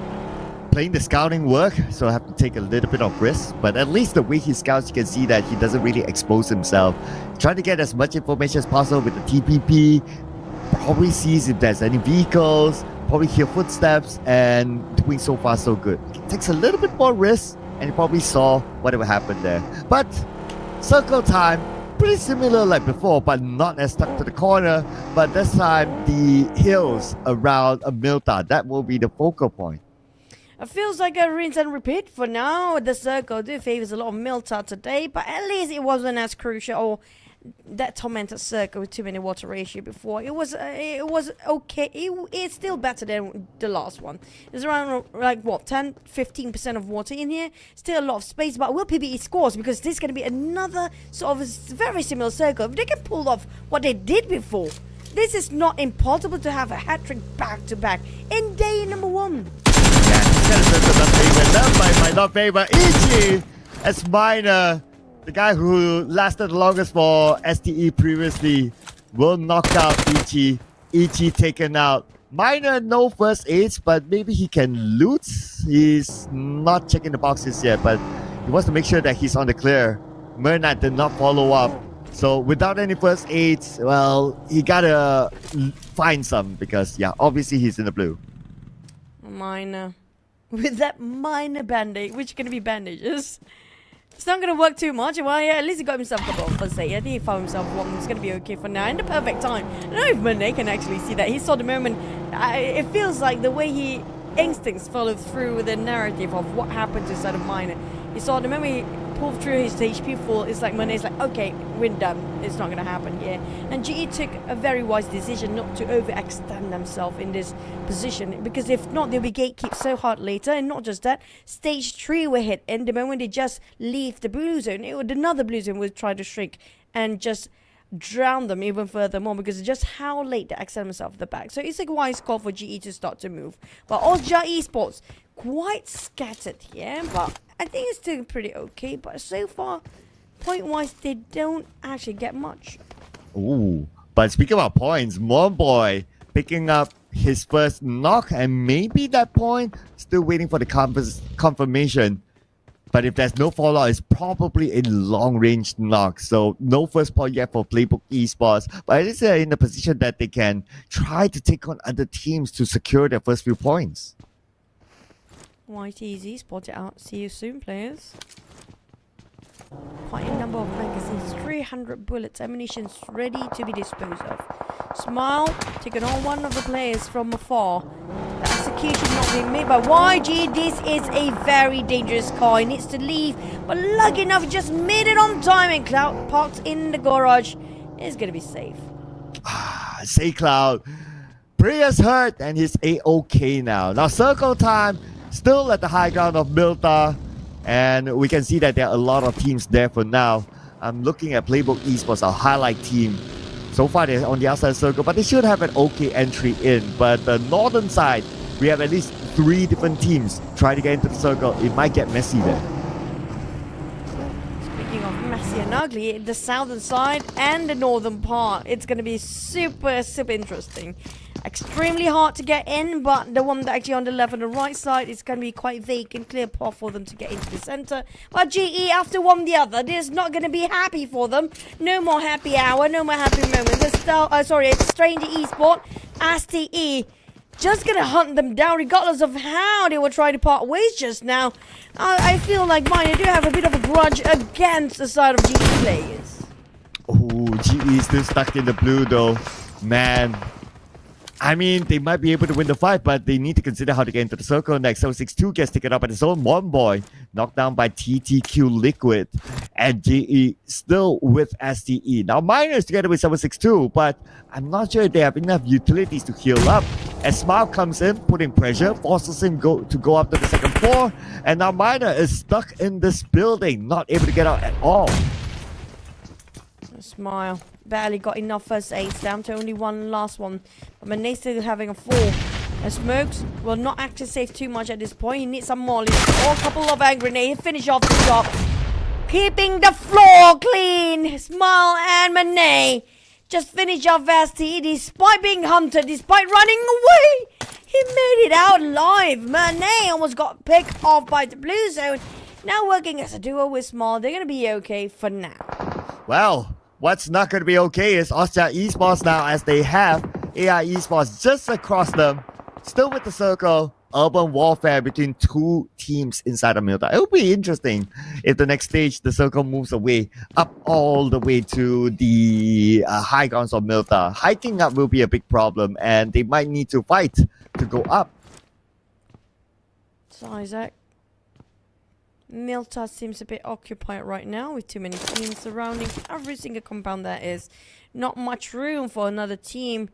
Playing the scouting work, so I have to take a little bit of risk. But at least the way he scouts, you can see that he doesn't really expose himself. Trying to get as much information as possible with the TPP. Probably sees if there's any vehicles. Probably hear footsteps, and doing so far so good. It takes a little bit more risk, and he probably saw whatever happened there. But circle time, pretty similar like before, but not as stuck to the corner. But this time, the hills around a Mylta, that will be the focal point. It feels like a rinse and repeat for now. The circle do favors a lot of Mylta today, but at least it wasn't as crucial or that tormented circle with too many water ratio before. It was uh, it was okay. It, it's still better than the last one. There's around like what 10, 15 percent of water in here. Still a lot of space, but will PBE scores because this is going to be another sort of very similar circle. If they can pull off what they did before, this is not impossible to have a hat trick back to back in day number one. Yeah, not by my not favorite Ichi as Miner the guy who lasted the longest for STE previously will knock out Ichi. Ichi taken out. Miner no first aids, but maybe he can loot. He's not checking the boxes yet, but he wants to make sure that he's on the clear. Mernat did not follow up. So without any first aids, well, he gotta find some because yeah, obviously he's in the blue. Miner. With that minor bandage, which is gonna be bandages. It's not to work too much. Well, yeah, at least he got himself a couple of say. I think he found himself one going to be okay for now. In the perfect time. I don't know if Monet can actually see that. He saw the moment. I, it feels like the way he instincts followed through with the narrative of what happened to of Miner. He saw the moment he pulled through his HP full, it's like Monet's like, okay, we're done. It's not going to happen here. And GE took a very wise decision not to overextend themselves in this position because if not, they'll be gatekept so hard later. And not just that, stage 3 were hit. And the moment they just leave the blue zone, it would, another blue zone would try to shrink and just drown them even further more because just how late they extend themselves at the back. So it's a wise call for GE to start to move. But Osja Esports, quite scattered here, but I think it's still pretty okay. But so far, point-wise, they don't actually get much. Ooh, but speaking about points, Boy picking up his first knock, and maybe that point, still waiting for the confirmation. But if there's no fallout, it's probably a long range knock. So no first point yet for Playbook Esports. But at least they're in a position that they can try to take on other teams to secure their first few points. White easy, spot it out. See you soon, players. Quite a number of magazines, 300 bullets, ammunition ready to be disposed of. Smile, taking on one of the players from afar. The execution not being made by YG. This is a very dangerous car. He needs to leave, but lucky enough, just made it on time. And Cloud parked in the garage. Is going to be safe. Ah, say Cloud. Prius hurt and he's a-okay now. Now circle time still at the high ground of Mylta. And we can see that there are a lot of teams there for now. I'm looking at Playbook Esports, our highlight team. So far, they're on the outside circle, but they should have an okay entry in. But the northern side, we have at least three different teams trying to get into the circle. It might get messy there. Messy and ugly, the southern side and the northern part, it's going to be super, super interesting. Extremely hard to get in, but the one that actually on the left and the right side is going to be quite vague and clear path for them to get into the center. But GE, after one the other, is not going to be happy for them. No more happy hour, no more happy moments. Uh, sorry, it's Stranger Esport, STE, just to hunt them down regardless of how they were trying to part ways just now. I, I feel like mine, I do have a bit of a grudge against the side of GE players. Oh, GE is still stuck in the blue though. Man, I mean, they might be able to win the fight, but they need to consider how to get into the circle next. So 6-2 gets taken up at his own one boy, knocked down by TTQ Liquid, and GE still with STE. Now Miners together with 762, but I'm not sure if they have enough utilities to heal up. As Smile comes in, putting pressure, forces him go to go up to the second floor, and now Miner is stuck in this building, not able to get out at all. Smile barely got enough first aids, down to only one last one. But Manay still having a fall. And Smokes will not actually save too much at this point. He needs some more. Or oh, a couple of hand grenades. Finish off the job. keeping the floor clean. Smile and Manet just finished off Vasti despite being hunted, despite running away. He made it out alive. Manet almost got picked off by the blue zone. Now working as a duo with Small, they're going to be okay for now. Well, what's not going to be okay is Austria Esports now as they have AI Esports just across them, still with the circle, urban warfare between two teams inside of Mylta. It will be interesting if the next stage the circle moves away up all the way to the uh, high grounds of Mylta. Hiking up will be a big problem, and they might need to fight to go up. So Isaac. Mylta seems a bit occupied right now with too many teams surrounding every single compound there is. Not much room for another team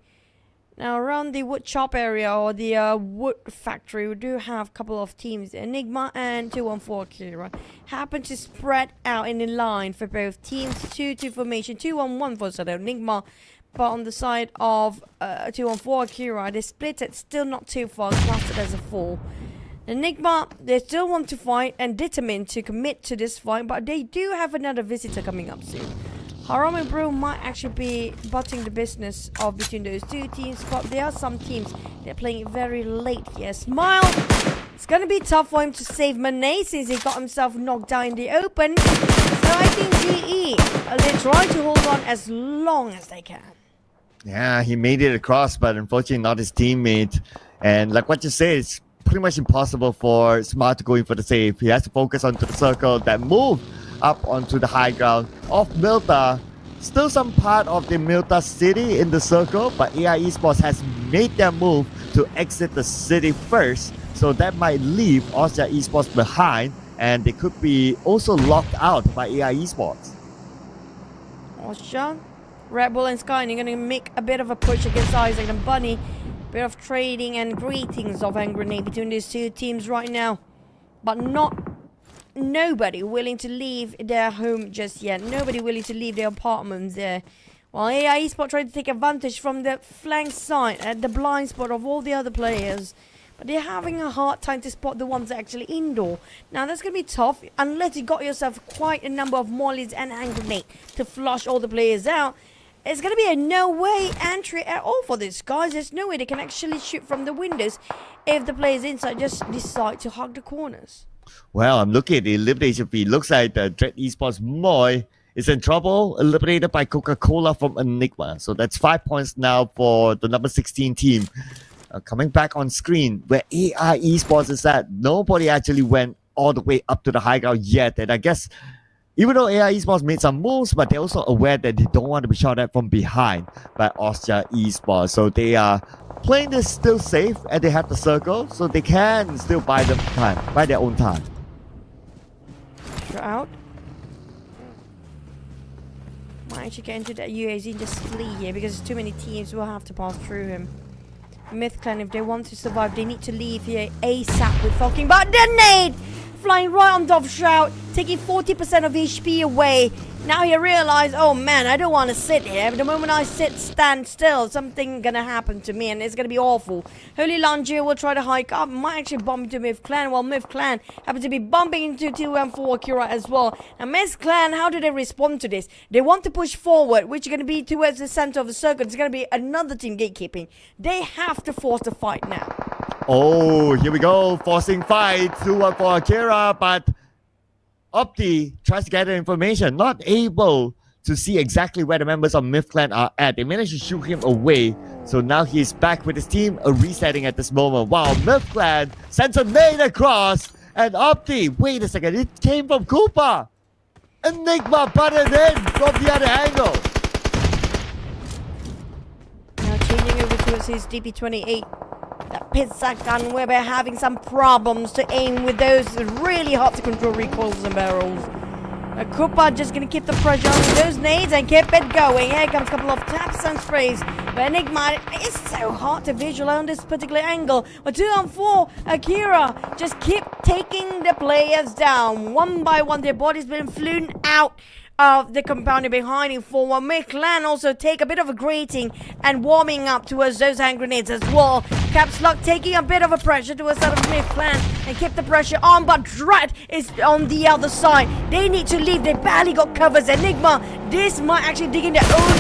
now around the wood shop area or the uh, wood factory, we do have a couple of teams. Enigma and 214 Akira happen to spread out in a line for both teams. 2-2 formation, 2-1-1 for Enigma. But on the side of uh, 214 Akira, they split it still not too far, clustered as a 4. Enigma, they still want to fight and determined to commit to this fight, but they do have another visitor coming up soon. Haram and Brew might actually be butting the business of between those two teams, but there are some teams they're playing it very late here. Smile! It's gonna be tough for him to save Manet since he got himself knocked down in the open. So I think GE, uh, they try to hold on as long as they can. Yeah, he made it across, but unfortunately not his teammate. And like what you say, it's pretty much impossible for Smart to go in for the save. He has to focus onto the circle that move up onto the high ground of Mylta. Still some part of the Mylta city in the circle, but AI Esports has made their move to exit the city first. So that might leave Austria Esports behind, and they could be also locked out by AI Esports. Austria, Red Bull and Sky are going to make a bit of a push against Isaac and Bunny. Bit of trading and greetings of hand between these two teams right now. But not nobody willing to leave their home just yet. Nobody willing to leave their apartments there. While AI Esport tried to take advantage from the flank side at the blind spot of all the other players. But they're having a hard time to spot the ones actually indoor. Now that's going to be tough unless you got yourself quite a number of mollies and hand to flush all the players out. Going to be a no way entry at all for this guys. There's no way they can actually shoot from the windows if the players inside just decide to hug the corners. Well, I'm looking at the elimination feed. Looks like the Dread Esports Moy is in trouble, eliminated by Coca-Cola from Enigma. So that's five points now for the number 16 team. Uh, coming back on screen, where AI Esports is at, nobody actually went all the way up to the high ground yet. And I guess even though AI Esports made some moves, but they're also aware that they don't want to be shot at from behind by Austria Esports. So they are playing this still safe and they have the circle, so they can still buy them time, buy their own time. out. Might actually get into that UAZ and just flee here because too many teams will have to pass through him. Myth Clan, if they want to survive, they need to leave here ASAP with fucking but the nade! Flying right on Dove Shroud, taking 40% of HP away. Now he realized, oh man, I don't want to sit here. The moment I sit, stand still, something gonna happen to me and it's gonna be awful. Holy Langier will try to hike up, might actually bump into Myth Clan, while Myth Clan happen to be bumping into 214 Akira as well. Now Myth Clan, how do they respond to this? They want to push forward, which is gonna be towards the center of the circle. It's gonna be another team gatekeeping. They have to force the fight now. Oh, here we go, forcing fight, 214 Akira, but Opti tries to gather information, not able to see exactly where the members of Myth Clan are at. They managed to shoot him away. So now he's back with his team, a resetting at this moment. Wow, Myth Clan sends a nade across. And Opti, wait a second, it came from Koopa. Enigma butted in from the other angle. Now changing over to his DP28 that pizza gun where we're having some problems to aim with those really hard to control recoils and barrels. Uh, Koopa just gonna keep the pressure on those nades and keep it going. Here comes a couple of taps and sprays. But Enigma, it's so hard to visualize on this particular angle. But two on four, Akira just keep taking the players down. One by one, their bodies been flown out of the compound behind him for one. Clan also take a bit of a greeting and warming up towards those hand grenades as well. Caps Lock taking a bit of a pressure towards that of Myth Clan and keep the pressure on, but Drat is on the other side. They need to leave. They barely got covers. Enigma, this might actually dig in their own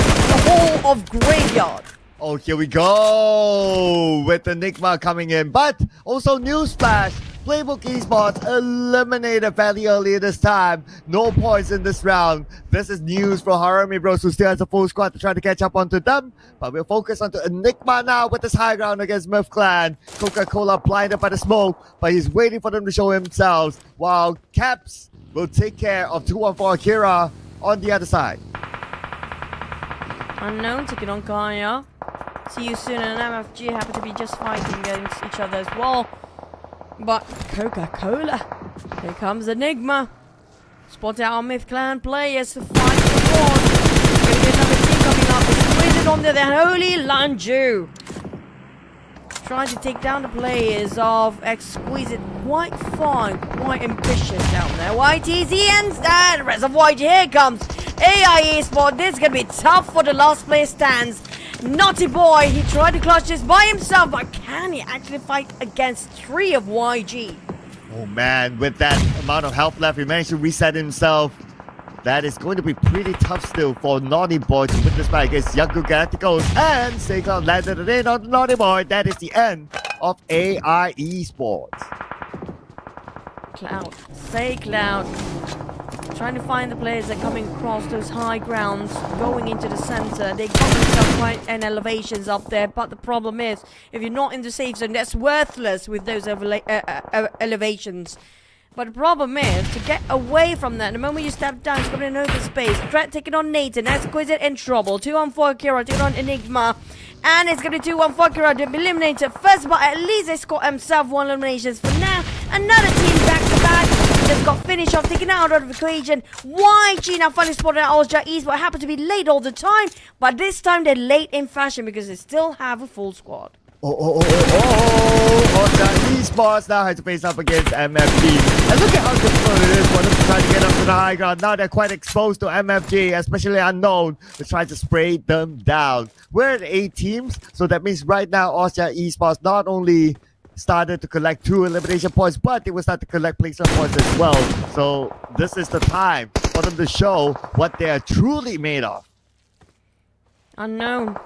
hole of graveyard. Oh, here we go with Enigma coming in. But also newsflash, Playbook Esports eliminated fairly early this time. No points in this round. This is news for Harame Bros who still has a full squad to try to catch up onto them. But we'll focus onto Enigma now with this high ground against Myth Clan. Coca-Cola blinded by the smoke, but he's waiting for them to show themselves. While Caps will take care of 2-1-4 Akira on the other side. Unknown taking on Kaya. See you soon and MFG happen to be just fighting against each other as well. But Coca-Cola. Here comes Enigma. Spot out our Myth Clan players to fight the board. Gonna be another team coming up. Wizard on the Holy Lanju. Trying to take down the players of Exquisite. Quite fine, quite ambitious down there. YTZ rest of YG. Here comes AI Esport. This is gonna be tough for the last place stands. Naughty boy, he tried to clutch this by himself, but can he actually fight against three of YG? Oh man, with that amount of health left, he managed to reset himself. That is going to be pretty tough still for Naughty Boy to win this fight against Young Galacticos. And Saycloud landed it in on Naughty Boy. That is the end of AI Esports. Cloud. Say Cloud. Trying to find the players that are coming across those high grounds, going into the center. They got themselves quite an elevations up there, but the problem is, if you're not in the safe zone, that's worthless with those uh, uh, elevations. But the problem is, to get away from that, the moment you step down, it's coming in open space. Threat taking on Nathan, Exquisite in trouble. 2 on 4 Kira, taking on Enigma. And it's going to be 2 on 4 Kira to be eliminated first, but at least they score himself one eliminations for now. Another team back to back just got finished off, taken out of the equation. YG now finally spotted out Osja East, but happen to be late all the time. But this time they're late in fashion because they still have a full squad. Oh, oh, oh, oh, oh, Osja Esports now has to face up against MFG. And look at how difficult it is for them to try to get up to the high ground. Now they're quite exposed to MFG, especially unknown, to try to spray them down. We're at eight teams, so that means right now Osja Esports not only started to collect two elimination points, but they will start to collect placement points as well. So this is the time for them to show what they are truly made of. Unknown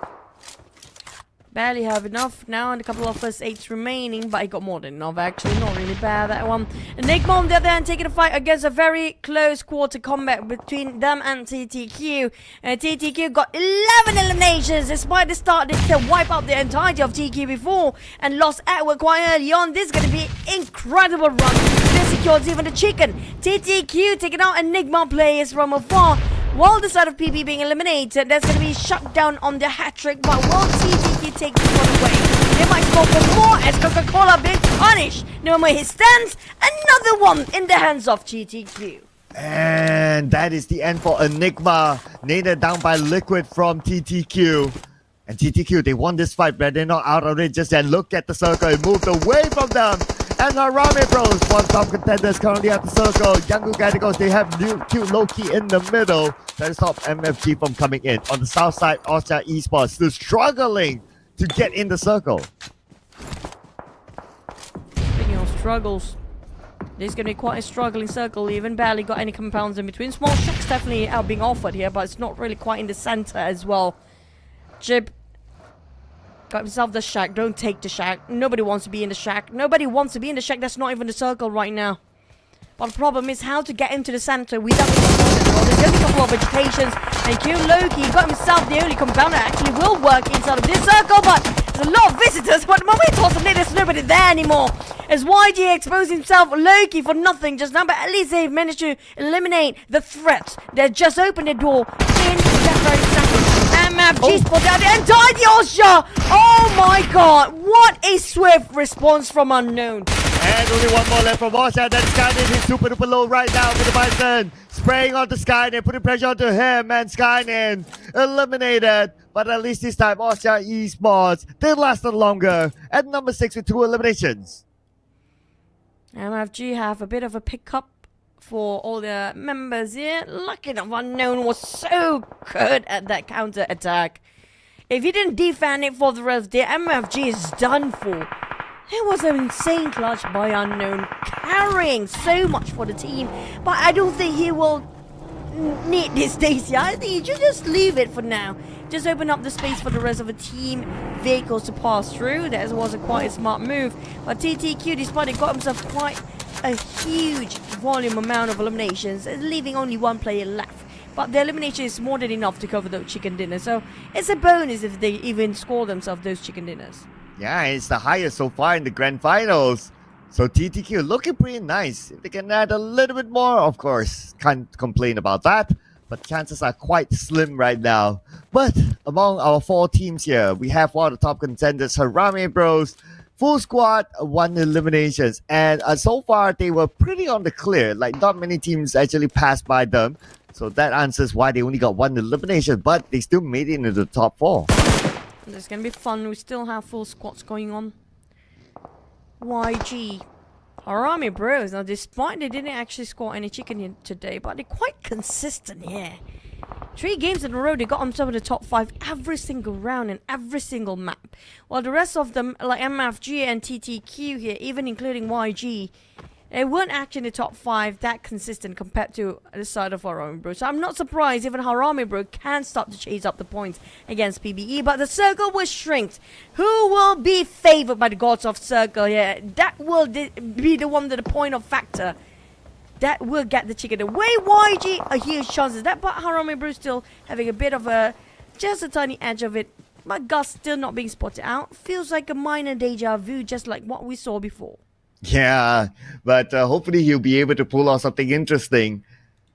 barely have enough. Now and a couple of first eights remaining but I got more than enough actually. Not really bad that one. Enigma on the other hand taking a fight against a very close quarter combat between them and TTQ and uh, TTQ got 11 eliminations despite the start they to wipe out the entirety of TQ before and lost Edward quite early on. This is to be incredible run. This secures even the chicken. TTQ taking out Enigma players from afar while the side of PP being eliminated, there's going to be shut down on the hat trick, but will TTQ take this one away? They might score for more as Coca-Cola being punished. No more he stands, another one in the hands of TTQ. And that is the end for Enigma. Nader down by Liquid from TTQ. And TTQ, they won this fight, but they're not out of it just yet. Look at the circle. It moved away from them. And Harame Bros, one top contenders currently at the circle. Young Galacticos, they have new cute Loki in the middle. That stop MFG from coming in. On the south side, Osja Esports still struggling to get in the circle. Speaking of struggles, this is going to be quite a struggling circle. Even barely got any compounds in between. Small shacks definitely are being offered here, but it's not really quite in the center as well. Jib Got himself the shack. Don't take the shack. Nobody wants to be in the shack. Nobody wants to be in the shack. That's not even the circle right now. But the problem is how to get into the center without well, There's only a couple of educations. And Q Loki got himself the only compound that actually will work inside of this circle. But there's a lot of visitors. But the moment he tosses it, there's nobody there anymore. As YG exposed himself Loki for nothing just now. But at least they've managed to eliminate the threat. They just opened the door in very second. MFG oh. spot out and died Yosha! Oh my god, what a swift response from Unknown. And only one more left from Osha. Then Skynet is super duper low right now with the Bison. Spraying onto Skynet, putting pressure onto him. And Skynet eliminated But at least this time, Austria Esports did last a longer at number six with two eliminations. MFG have a bit of a pickup for all the members here. Lucky enough, Unknown was so good at that counter attack. If he didn't defend it for the rest the MFG is done for. It was an insane clutch by Unknown, carrying so much for the team. But I don't think he will need this Dacia. I think you should just leave it for now. Just open up the space for the rest of the team vehicles to pass through. That was a quite a smart move. But TTQ, despite it, got himself quite a huge volume amount of eliminations, leaving only one player left. But the elimination is more than enough to cover the chicken dinner. So it's a bonus if they even score themselves those chicken dinners. Yeah, it's the highest so far in the grand finals. So TTQ looking pretty nice. If they can add a little bit more, of course, can't complain about that. But chances are quite slim right now. But among our four teams here, we have one of the top contenders, Harame Bros. Full squad, one eliminations. And uh, so far, they were pretty on the clear. Like, not many teams actually passed by them. So that answers why they only got one elimination. But they still made it into the top four. It's gonna be fun. We still have full squads going on. YG. Harame Bros. Now, despite they didn't actually score any chicken today, but they're quite consistent here. Three games in a row, they got themselves in the top five every single round in every single map. While the rest of them, like MFG and TTQ here, even including YG, they weren't actually in the top five that consistent compared to the side of Harame Bro. So I'm not surprised even Harame Bro can start to chase up the points against PBE. But the circle will shrink. Who will be favored by the gods of circle here? That will be the one that the point of factor. That will get the chicken away. YG, a huge chance of that. But Harame Bro still having a bit of a, just a tiny edge of it. But Gus still not being spotted out. Feels like a minor deja vu, just like what we saw before. Yeah, but uh, hopefully he'll be able to pull off something interesting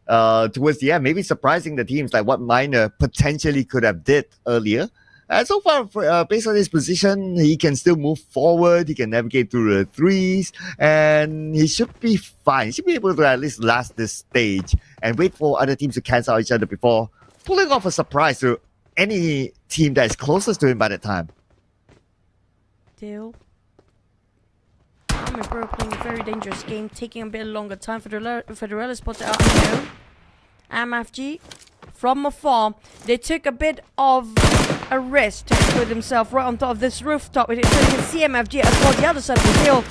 uh, towards the end. Maybe surprising the teams like what Miner potentially could have did earlier. And so far, for, uh, based on his position, he can still move forward. He can navigate through the threes, and he should be fine. He should be able to at least last this stage and wait for other teams to cancel each other before pulling off a surprise to any team that is closest to him by the time. Deal. Army Bro playing a very dangerous game, taking a bit longer time for the Federella spot out unknown. MFG from afar, they took a bit of a risk to put themselves right on top of this rooftop. You can see MFG as well the other side of the hill.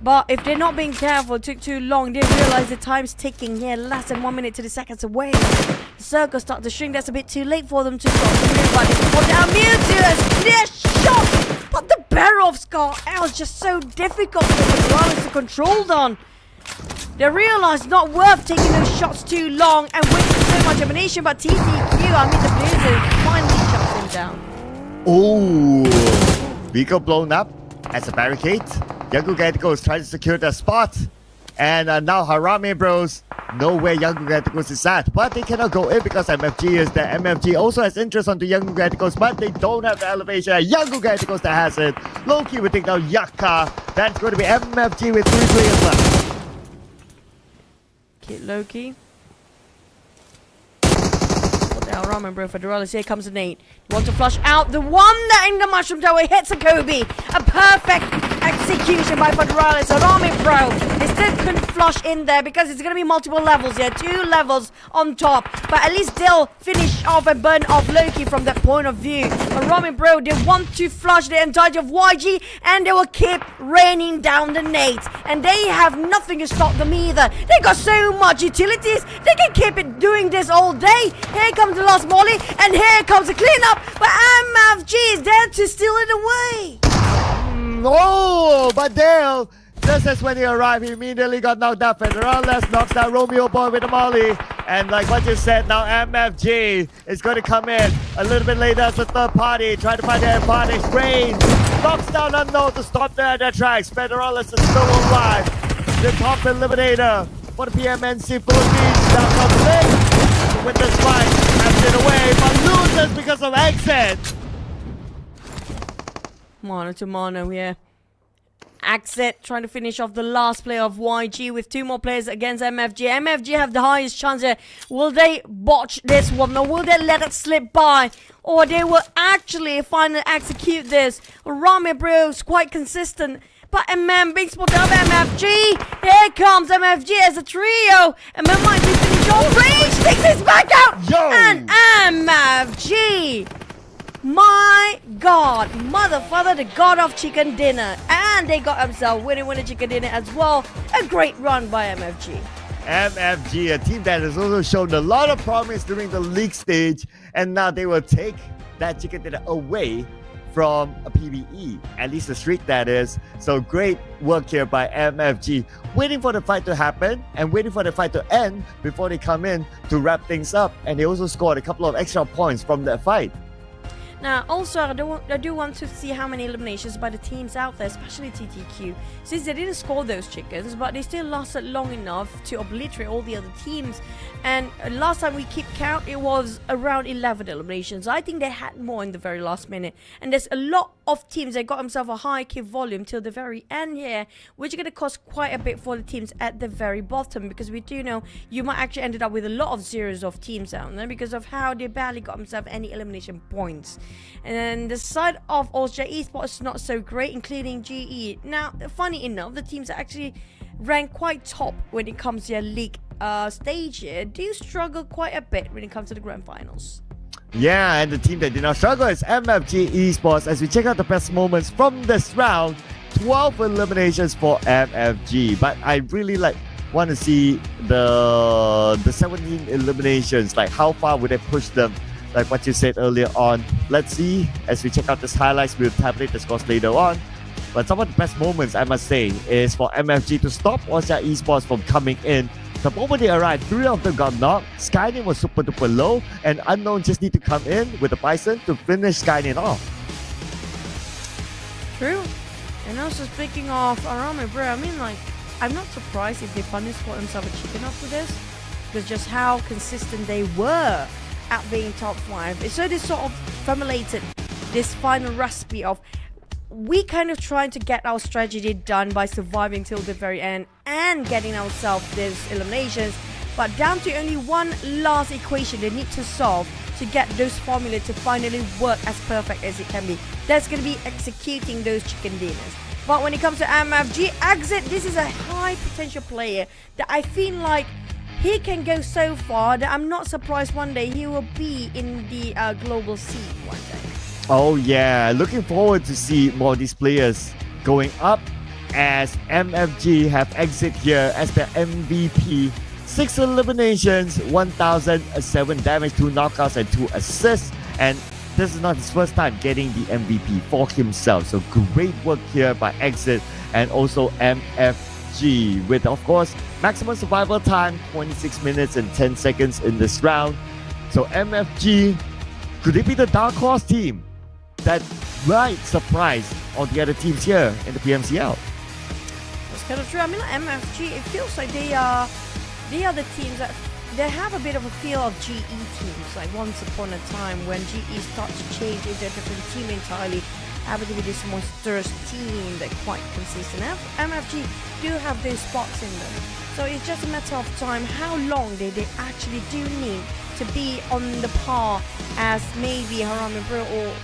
But if they're not being careful, it took too long, they realize the time's ticking here, less than one minute to the seconds away. The circle start to shrink, that's a bit too late for them to stop but they Mewtwo, a shot! But the barrel of Scar was just so difficult for the Morales to control on. They realized not worth taking those shots too long and wasting so much ammunition, but TTQ, I mean the Blues, finally shuts him down. Oh, vehicle blown up as a barricade. Young Galacticos is trying to secure the spot. And uh, now Harame Bros know where Young Galacticos is at. But they cannot go in because MFG is there. MFG also has interest onto Young Galacticos, but they don't have the elevation. Young Galacticos that has it. Loki will take down Yaka. That's going to be MFG with three players left. Get Loki. Now Ramen Bro for Doralis. Here comes a Nate. Want to flush out the one that in the Mushroom Tower hits a Kobe. A perfect execution by Federales. Harame Bro. They still couldn't flush in there because it's going to be multiple levels here. Two levels on top. But at least they'll finish off and burn off Loki from that point of view. Harame Bro, they want to flush the entirety of YG and they will keep raining down the nades. And they have nothing to stop them either. They got so much utilities. They can keep it doing this all day. Here comes the last Molly and here comes the cleanup. But MFG is there to steal it away. Oh, but Dale, just as when he arrived, he immediately got knocked out. Federales knocks down Romeo Boy with the molly. And like what you said, now MFG is going to come in a little bit later as the third party, trying to find their advantage. Rain knocks down Unknown to stop their, other tracks. Federales is still alive. The top eliminator for the PMNC Philippines. Now comes in win this fight. Has it away, but loses because of exit. Mono to mono here. Exit trying to finish off the last player of YG with two more players against MFG. MFG have the highest chance here. Will they botch this one or will they let it slip by? Or they will actually finally execute this. Harame Bros quite consistent. But MM being spotted up MFG. Here comes MFG as a trio. And MM might be finished off. Rage takes his back out. Yo! And MFG my god, mother father, the god of chicken dinner. And they got themselves winning winning chicken dinner as well. A great run by MFG. MFG, a team that has also shown a lot of promise during the league stage, and now they will take that chicken dinner away from a PBE, at least the streak that is. So great work here by MFG, waiting for the fight to happen and waiting for the fight to end before they come in to wrap things up. And they also scored a couple of extra points from that fight. Now, also, I do, want, I do want to see how many eliminations by the teams out there, especially TTQ, since they didn't score those chickens, but they still lasted long enough to obliterate all the other teams. And last time we keep count, it was around 11 eliminations. I think they had more in the very last minute. And there's a lot of teams that got themselves a high kill volume till the very end here, which is going to cost quite a bit for the teams at the very bottom, because we do know you might actually ended up with a lot of zeros of teams down there because of how they barely got themselves any elimination points. And then the side of Austria Esports is not so great, including GE. Now, funny enough, the teams actually rank quite top when it comes to their league uh, stage here do struggle quite a bit when it comes to the grand finals. Yeah, and the team that did not struggle is MFG Esports. As we check out the best moments from this round, 12 eliminations for MFG. But I really like want to see the the 17 eliminations. Like how far would they push them like what you said earlier on. Let's see as we check out this highlights. We'll tabulate the scores later on. But some of the best moments, I must say, is for MFG to stop Austria Esports from coming in. The moment they arrived, three of them got knocked. Skyname was super duper low, and Unknown just need to come in with the Bison to finish Skyname off. True. And also speaking of Harame Bro, I mean like I'm not surprised if they finally scored themselves a chicken after this. Because just how consistent they were at being top five. So they sort of formulated this final recipe of we kind of trying to get our strategy done by surviving till the very end and getting ourselves these eliminations, but down to only one last equation they need to solve to get those formula to finally work as perfect as it can be. That's going to be executing those chicken dinners. But when it comes to MFG Exit, this is a high potential player that I feel like he can go so far that I'm not surprised one day he will be in the uh, global scene one day. Oh yeah, looking forward to see more of these players going up as MFG have exit here as the MVP. Six eliminations, 1007 damage, two knockouts, and two assists. And this is not his first time getting the MVP for himself. So great work here by Exit and also MFG with, of course, Maximum survival time 26 minutes and 10 seconds in this round. So MFG, could it be the dark horse team that might surprise all the other teams here in the PMCL? That's kind of true. I mean, like MFG, it feels like they are they are the teams that they have a bit of a feel of GE teams. Like once upon a time when GE starts to change into a different team entirely having to be this monstrous team that quite consistent. MFG do have those spots in them. So it's just a matter of time how long they, they actually do need to be on the par as maybe Harame Bro or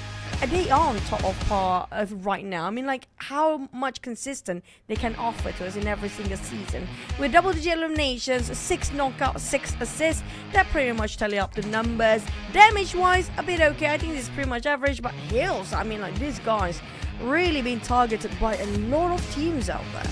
they are on top of par right now. I mean, like, how much consistent they can offer to us in every single season. With double digit eliminations, 6 knockouts, 6 assists, that pretty much tally up the numbers. Damage wise, a bit okay. I think this is pretty much average, but heals, I mean, like, these guys really being targeted by a lot of teams out there.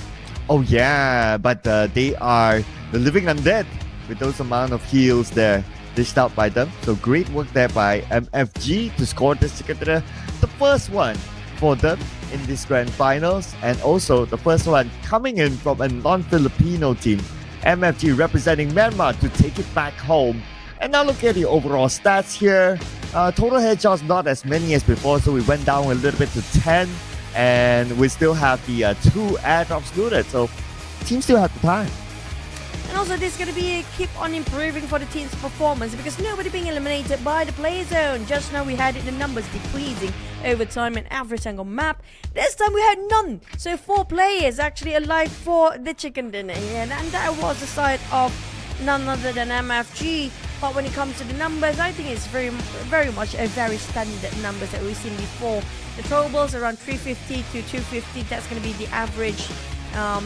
Oh, yeah, but uh, they are the living undead with those amount of heals there dished out by them. So great work there by MFG to score this together. The first one for them in this grand finals, and also the first one coming in from a non-Filipino team. MFG representing Myanmar to take it back home. And now look at the overall stats here. Uh, total headshots not as many as before, so we went down a little bit to 10, and we still have the uh, two airdrops looted. So team still have the time. And also this is going to be a keep on improving for the team's performance because nobody being eliminated by the play zone. Just now we had the numbers decreasing over time in every single map. This time we had none. So four players actually alive for the chicken dinner here. And that was the side of none other than MFG. But when it comes to the numbers, I think it's very, very much a very standard numbers that we've seen before. The troubles around 350 to 250. That's going to be the average um,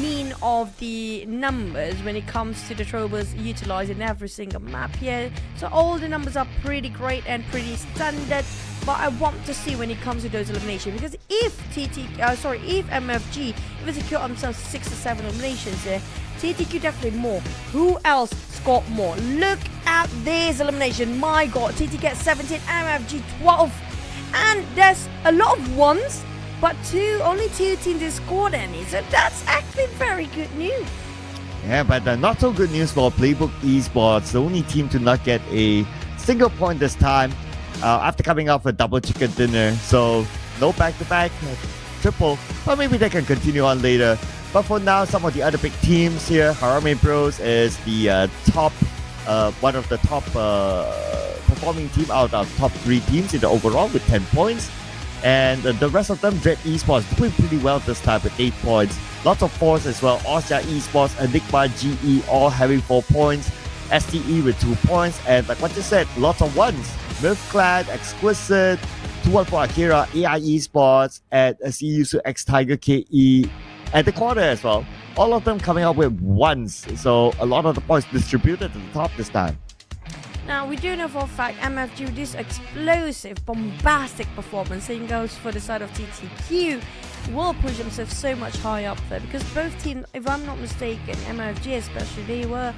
mean of the numbers when it comes to the troubles utilized in every single map here. So all the numbers are pretty great and pretty standard. But I want to see when it comes to those eliminations because if TT, uh, sorry, if MFG, if they secure themselves six or seven eliminations here, TTQ definitely more. Who else scored more? Look at this elimination. My God, TT gets 17, MFG 12, and there's a lot of ones but two, only two teams have scored any, so that's actually very good news. Yeah, but uh, not so good news for Playbook Esports, the only team to not get a single point this time uh, after coming off a double chicken dinner. So no back-to-back, triple, but maybe they can continue on later. But for now, some of the other big teams here, Harame Bros is the uh, top, uh, one of the top uh, performing team out of top three teams in the overall with 10 points. And the rest of them, Dread Esports, doing pretty well this time with 8 points. Lots of fours as well. Austria Esports, Enigma GE all having 4 points. STE with 2 points. And like what you said, lots of ones. Myth Clan, Exquisite, 214 Akira, AI Esports, and CUSU X Tiger KE, and the quarter as well. All of them coming up with ones. So a lot of the points distributed to the top this time. Now, we do know for a fact MFG this explosive, bombastic performance, same goes for the side of TTQ, will push themselves so much higher up there because both teams, if I'm not mistaken, MFG especially, they were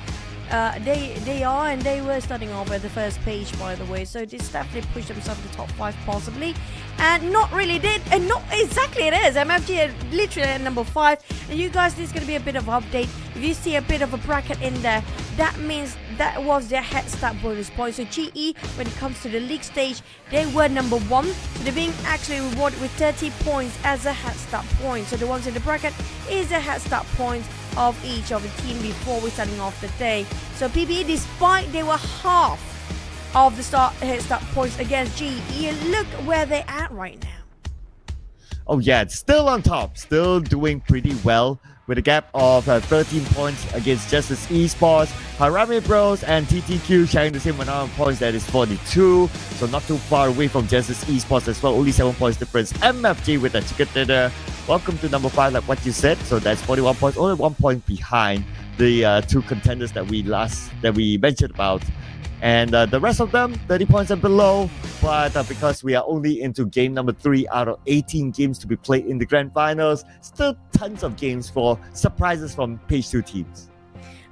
uh, they they are and they were starting off at the first page by the way. So this definitely pushed themselves to the top five possibly. And not really did and not exactly it is. Mfg literally at number five. And you guys this is going to be a bit of update. If you see a bit of a bracket in there that means that was their head start bonus point. So ge when it comes to the league stage they were number one. So they're being actually rewarded with 30 points as a head start point. So the ones in the bracket is a head start point of each of the team before we're starting off the day. So PBE, despite they were half of the start hit start points against GE, look where they're at right now. Oh yeah, it's still on top, still doing pretty well with a gap of uh, 13 points against Justice Esports. Harame Bros and TTQ sharing the same amount of points, that is 42. So not too far away from Justice Esports as well, only 7 points difference. MFG with a chicken dinner. Welcome to number 5, like what you said. So that's 41 points, only 1 point behind the uh, two contenders that we last, that we mentioned about. And uh, the rest of them 30 points and below. But uh, because we are only into game number three out of 18 games to be played in the grand finals still tons of games for surprises from page two teams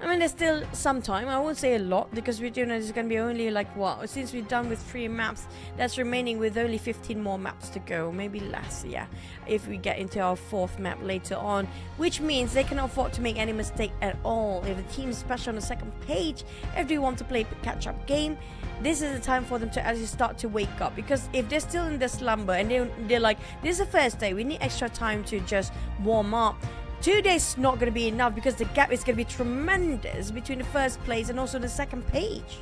I mean, there's still some time. I won't say a lot because we're doing it's going to be only like what since we're done with three maps. That's remaining with only 15 more maps to go, maybe less. Yeah, if we get into our fourth map later on, which means they can afford to make any mistake at all. If the team, special on the second page, if they want to play catch-up game, this is the time for them to actually start to wake up because if they're still in their slumber and they, they're like this is the first day we need extra time to just warm up Two days is not going to be enough because the gap is going to be tremendous between the first place and also the second page.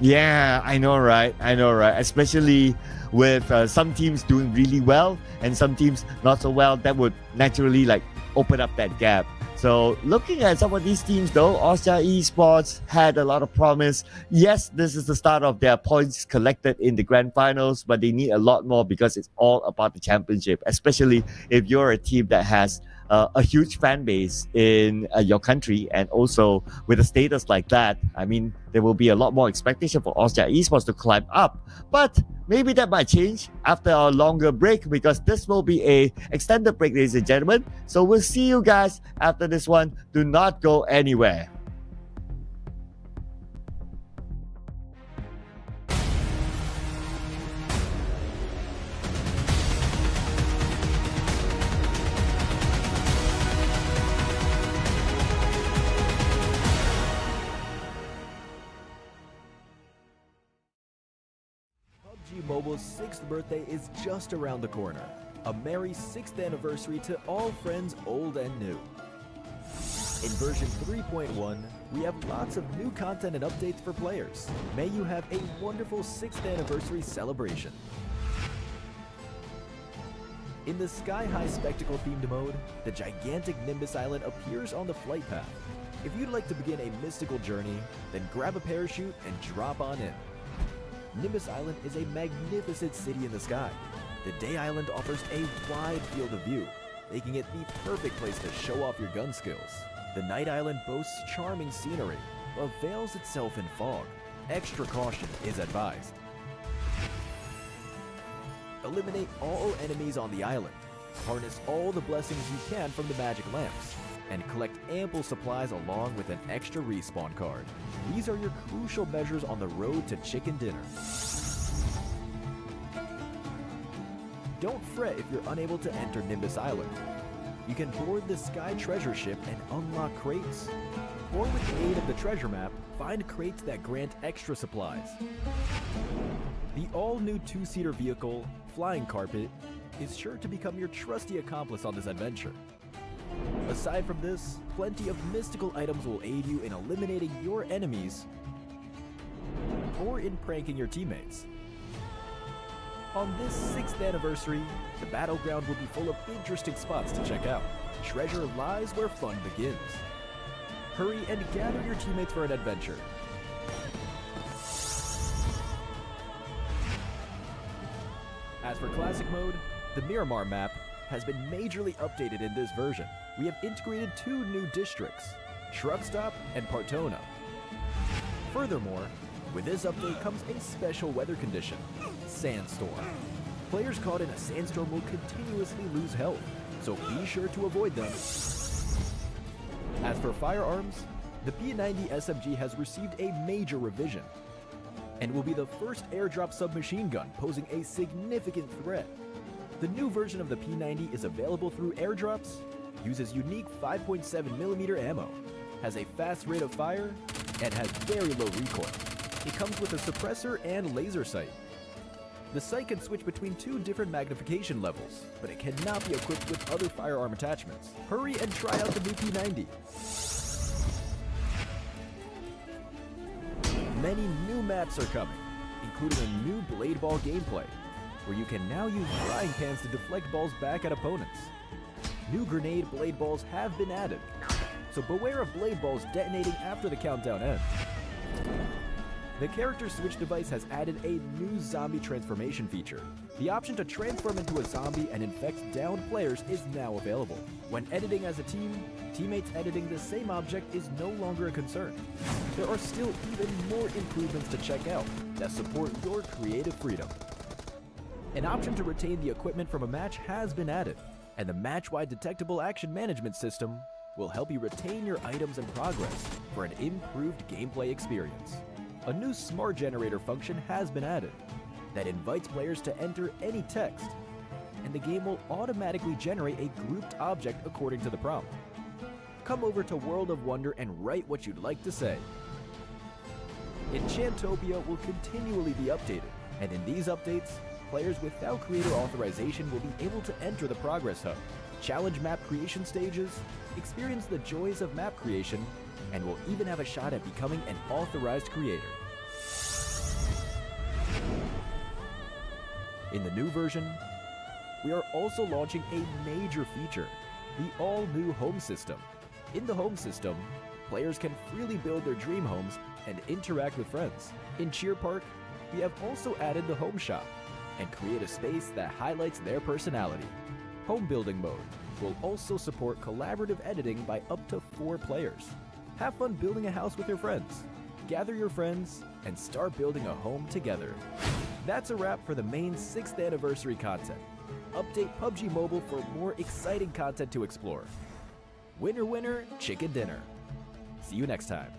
Yeah, I know, right? I know, right? Especially with uh, some teams doing really well and some teams not so well, that would naturally like open up that gap. So looking at some of these teams though, Austria Esports had a lot of promise. Yes, this is the start of their points collected in the grand finals, but they need a lot more because it's all about the championship, especially if you're a team that has uh, a huge fan base in uh, your country and also with a status like that i mean there will be a lot more expectation for austria esports to climb up. But maybe that might change after our longer break because this will be a extended break ladies and gentlemen. So we'll see you guys after this one. Do not go anywhere Mobile's sixth birthday is just around the corner. A merry sixth anniversary to all friends old and new. In version 3.1, we have lots of new content and updates for players. May you have a wonderful 6th anniversary celebration. In the Sky High Spectacle themed mode, the gigantic Nimbus Island appears on the flight path. If you'd like to begin a mystical journey, then grab a parachute and drop on in. Nimbus Island is a magnificent city in the sky. The Day Island offers a wide field of view, making it the perfect place to show off your gun skills. The Night Island boasts charming scenery, but veils itself in fog. Extra caution is advised. Eliminate all enemies on the island. Harness all the blessings you can from the magic lamps. And collect ample supplies along with an extra respawn card. These are your crucial measures on the road to chicken dinner. Don't fret if you're unable to enter Nimbus Island. You can board the Sky Treasure Ship and unlock crates. Or with the aid of the treasure map, find crates that grant extra supplies. The all-new two-seater vehicle, Flying Carpet, is sure to become your trusty accomplice on this adventure. Aside from this, plenty of mystical items will aid you in eliminating your enemies or in pranking your teammates. On this 6th anniversary, the battleground will be full of interesting spots to check out. Treasure lies where fun begins. Hurry and gather your teammates for an adventure. As for Classic Mode, the Miramar map has been majorly updated in this version. We have integrated two new districts, Truck Stop and Partona. Furthermore, with this update comes a special weather condition, Sandstorm. Players caught in a sandstorm will continuously lose health, so be sure to avoid them. As for firearms, the P90 SMG has received a major revision and will be the first airdrop submachine gun posing a significant threat. The new version of the P90 is available through airdrops, uses unique 5.7mm ammo, has a fast rate of fire, and has very low recoil. It comes with a suppressor and laser sight. The sight can switch between two different magnification levels, but it cannot be equipped with other firearm attachments. Hurry and try out the new P90. Many new maps are coming, including a new Blade Ball gameplay, where you can now use frying pans to deflect balls back at opponents. New grenade blade balls have been added, so beware of blade balls detonating after the countdown ends. The character switch device has added a new zombie transformation feature. The option to transform into a zombie and infect downed players is now available. When editing as a team, teammates editing the same object is no longer a concern. There are still even more improvements to check out that support your creative freedom. An option to retain the equipment from a match has been added, and the match-wide detectable action management system will help you retain your items and progress for an improved gameplay experience. A new smart generator function has been added that invites players to enter any text, and the game will automatically generate a grouped object according to the prompt. Come over to World of Wonder and write what you'd like to say. Enchantopia will continually be updated, and in these updates, players without creator authorization will be able to enter the Progress Hub, challenge map creation stages, experience the joys of map creation, and will even have a shot at becoming an authorized creator. In the new version, we are also launching a major feature, the all-new home system. In the home system, players can freely build their dream homes and interact with friends. In Cheer Park, we have also added the home shop and create a space that highlights their personality. Home building mode will also support collaborative editing by up to four players. Have fun building a house with your friends. Gather your friends and start building a home together. That's a wrap for the main 6th anniversary content. Update PUBG Mobile for more exciting content to explore. Winner, winner, chicken dinner. See you next time.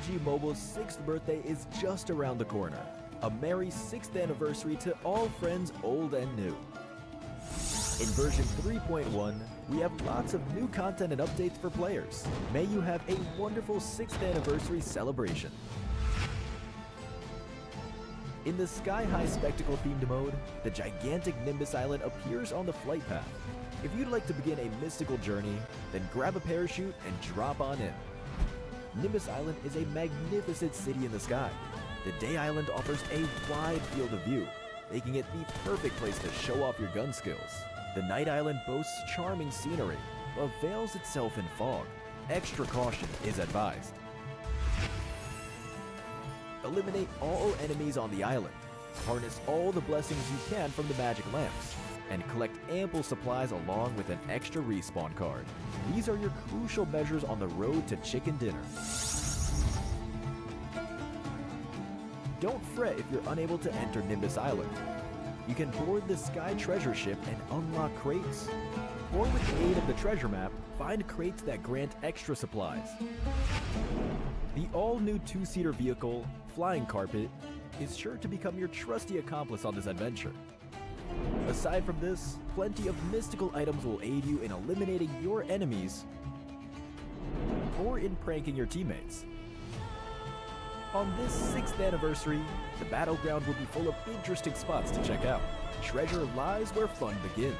PUBG Mobile's 6th birthday is just around the corner. A merry 6th anniversary to all friends old and new. In version 3.1, we have lots of new content and updates for players. May you have a wonderful 6th anniversary celebration. In the Sky High Spectacle themed mode, the gigantic Nimbus Island appears on the flight path. If you'd like to begin a mystical journey, then grab a parachute and drop on in. Nimbus Island is a magnificent city in the sky. The Day Island offers a wide field of view, making it the perfect place to show off your gun skills. The Night Island boasts charming scenery, but veils itself in fog. Extra caution is advised. Eliminate all enemies on the island. Harness all the blessings you can from the magic lamps. And collect ample supplies along with an extra respawn card. These are your crucial measures on the road to chicken dinner. Don't fret if you're unable to enter Nimbus Island. You can board the Sky Treasure Ship and unlock crates. Or with the aid of the treasure map, find crates that grant extra supplies. The all-new two-seater vehicle, Flying Carpet, is sure to become your trusty accomplice on this adventure. Aside from this, plenty of mystical items will aid you in eliminating your enemies or in pranking your teammates. On this 6th anniversary, the battleground will be full of interesting spots to check out. Treasure lies where fun begins.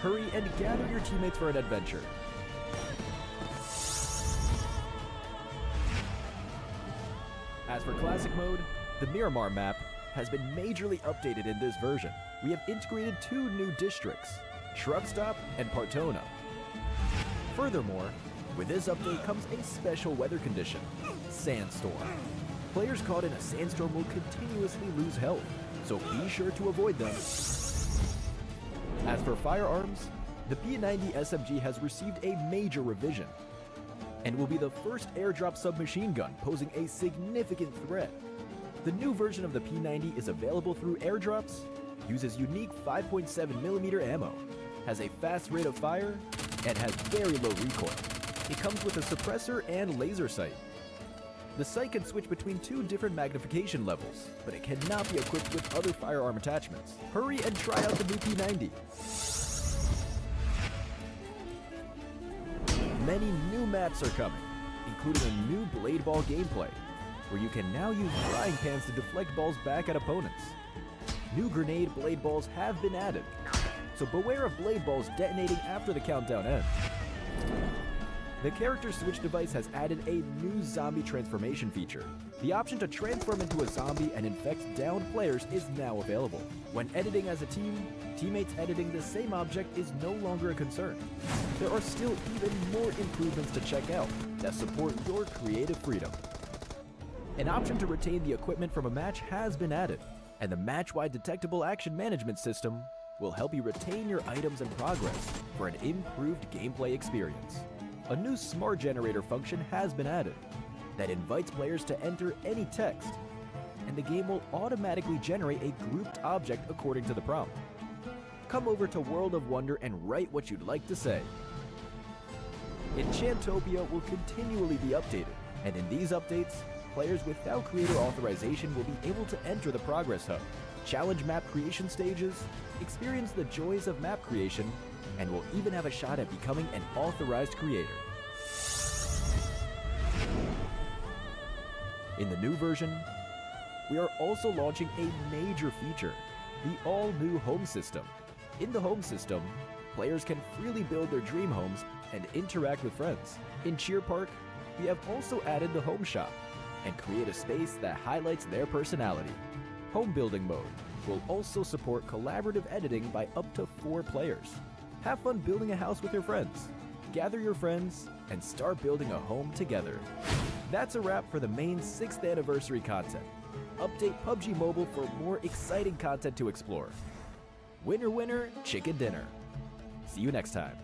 Hurry and gather your teammates for an adventure. As for Classic Mode, the Miramar map has been majorly updated in this version. We have integrated two new districts, Truck Stop and Partona. Furthermore, with this update comes a special weather condition, Sandstorm. Players caught in a sandstorm will continuously lose health, so be sure to avoid them. As for firearms, the P90 SMG has received a major revision and will be the first airdrop submachine gun posing a significant threat. The new version of the P90 is available through airdrops, uses unique 5.7mm ammo, has a fast rate of fire, and has very low recoil. It comes with a suppressor and laser sight. The sight can switch between two different magnification levels, but it cannot be equipped with other firearm attachments. Hurry and try out the new P90. Many new maps are coming, including a new Blade Ball gameplay, where you can now use frying pans to deflect balls back at opponents. New grenade blade balls have been added, so beware of blade balls detonating after the countdown ends. The character switch device has added a new zombie transformation feature. The option to transform into a zombie and infect downed players is now available. When editing as a team, teammates editing the same object is no longer a concern. There are still even more improvements to check out that support your creative freedom. An option to retain the equipment from a match has been added, and the match-wide detectable action management system will help you retain your items and progress for an improved gameplay experience. A new smart generator function has been added that invites players to enter any text, and the game will automatically generate a grouped object according to the prompt. Come over to World of Wonder and write what you'd like to say. Enchantopia will continually be updated, and in these updates, players without creator authorization will be able to enter the Progress Hub, challenge map creation stages, experience the joys of map creation, and will even have a shot at becoming an authorized creator. In the new version, we are also launching a major feature, the all-new home system. In the home system, players can freely build their dream homes and interact with friends. In Cheer Park, we have also added the home shop and create a space that highlights their personality. Home building mode will also support collaborative editing by up to four players. Have fun building a house with your friends. Gather your friends and start building a home together. That's a wrap for the main 6th anniversary content. Update PUBG Mobile for more exciting content to explore. Winner, winner, chicken dinner. See you next time.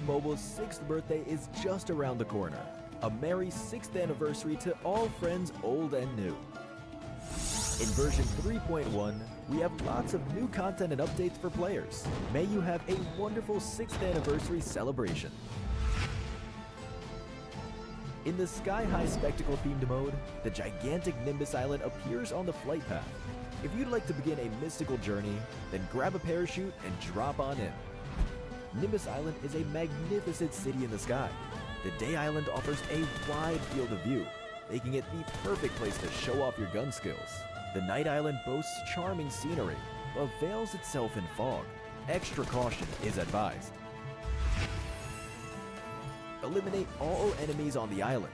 Mobile's 6th birthday is just around the corner. A merry 6th anniversary to all friends old and new. In version 3.1, we have lots of new content and updates for players. May you have a wonderful 6th anniversary celebration. In the Sky High Spectacle themed mode, the gigantic Nimbus Island appears on the flight path. If you'd like to begin a mystical journey, then grab a parachute and drop on in. Nimbus Island is a magnificent city in the sky. The Day Island offers a wide field of view, making it the perfect place to show off your gun skills. The Night Island boasts charming scenery, but veils itself in fog. Extra caution is advised. Eliminate all enemies on the island.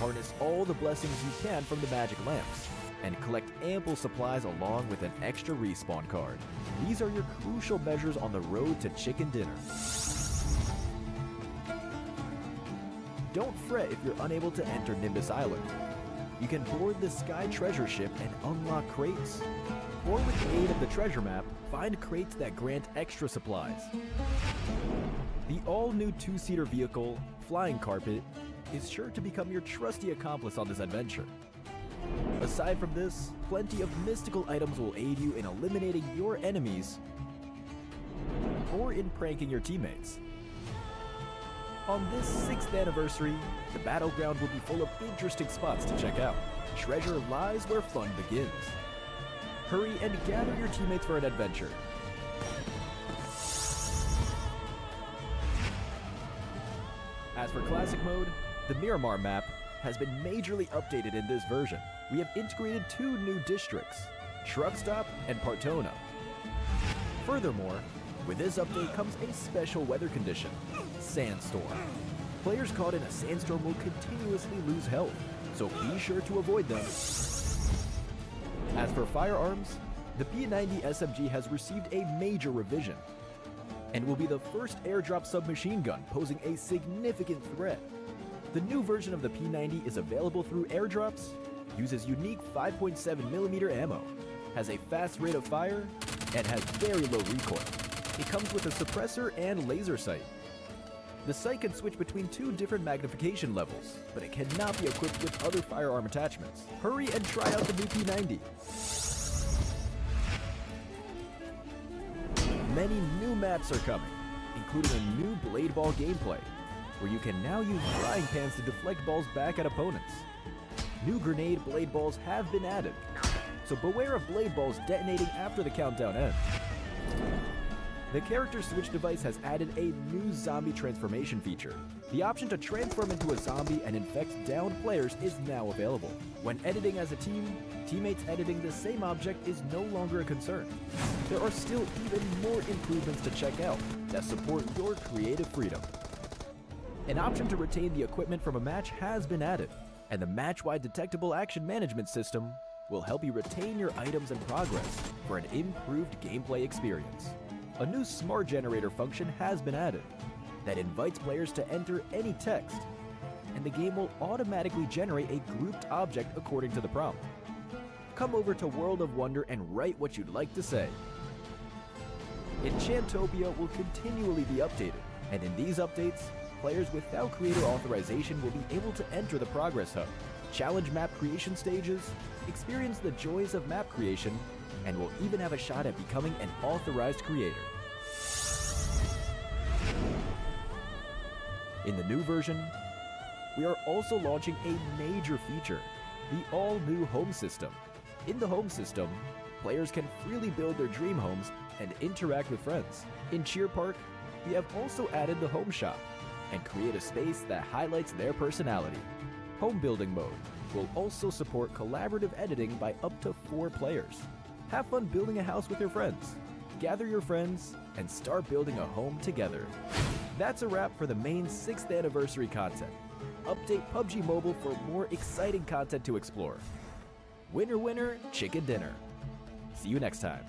Harness all the blessings you can from the magic lamps. And collect ample supplies along with an extra respawn card. These are your crucial measures on the road to chicken dinner. Don't fret if you're unable to enter Nimbus Island. You can board the Sky Treasure Ship and unlock crates. Or with the aid of the treasure map, find crates that grant extra supplies. The all-new two-seater vehicle, Flying Carpet, is sure to become your trusty accomplice on this adventure. Aside from this, plenty of mystical items will aid you in eliminating your enemies or in pranking your teammates. On this sixth anniversary, the battleground will be full of interesting spots to check out. Treasure lies where fun begins. Hurry and gather your teammates for an adventure. As for Classic Mode, the Miramar map has been majorly updated in this version. We have integrated two new districts, Truck Stop and Partona. Furthermore, with this update comes a special weather condition, Sandstorm. Players caught in a sandstorm will continuously lose health, so be sure to avoid them. As for firearms, the P90 SMG has received a major revision and will be the first airdrop submachine gun posing a significant threat. The new version of the P90 is available through airdrops, uses unique 5.7mm ammo, has a fast rate of fire, and has very low recoil. It comes with a suppressor and laser sight. The sight can switch between two different magnification levels, but it cannot be equipped with other firearm attachments. Hurry and try out the new P90. Many new maps are coming, including a new blade ball gameplay, where you can now use frying pans to deflect balls back at opponents. New grenade blade balls have been added, so beware of blade balls detonating after the countdown ends. The character switch device has added a new zombie transformation feature. The option to transform into a zombie and infect downed players is now available. When editing as a team, teammates editing the same object is no longer a concern. There are still even more improvements to check out that support your creative freedom. An option to retain the equipment from a match has been added, and the match-wide detectable action management system will help you retain your items and progress for an improved gameplay experience. A new smart generator function has been added that invites players to enter any text, and the game will automatically generate a grouped object according to the prompt. Come over to World of Wonder and write what you'd like to say. Enchantopia will continually be updated, and in these updates, players without creator authorization will be able to enter the Progress Hub, challenge map creation stages, experience the joys of map creation, and will even have a shot at becoming an authorized creator. In the new version, we are also launching a major feature, the all-new home system. In the home system, players can freely build their dream homes and interact with friends. In Cheer Park, we have also added the home shop and create a space that highlights their personality. Home building mode will also support collaborative editing by up to four players. Have fun building a house with your friends. Gather your friends and start building a home together. That's a wrap for the main 6th anniversary content. Update PUBG Mobile for more exciting content to explore. Winner, winner, chicken dinner. See you next time.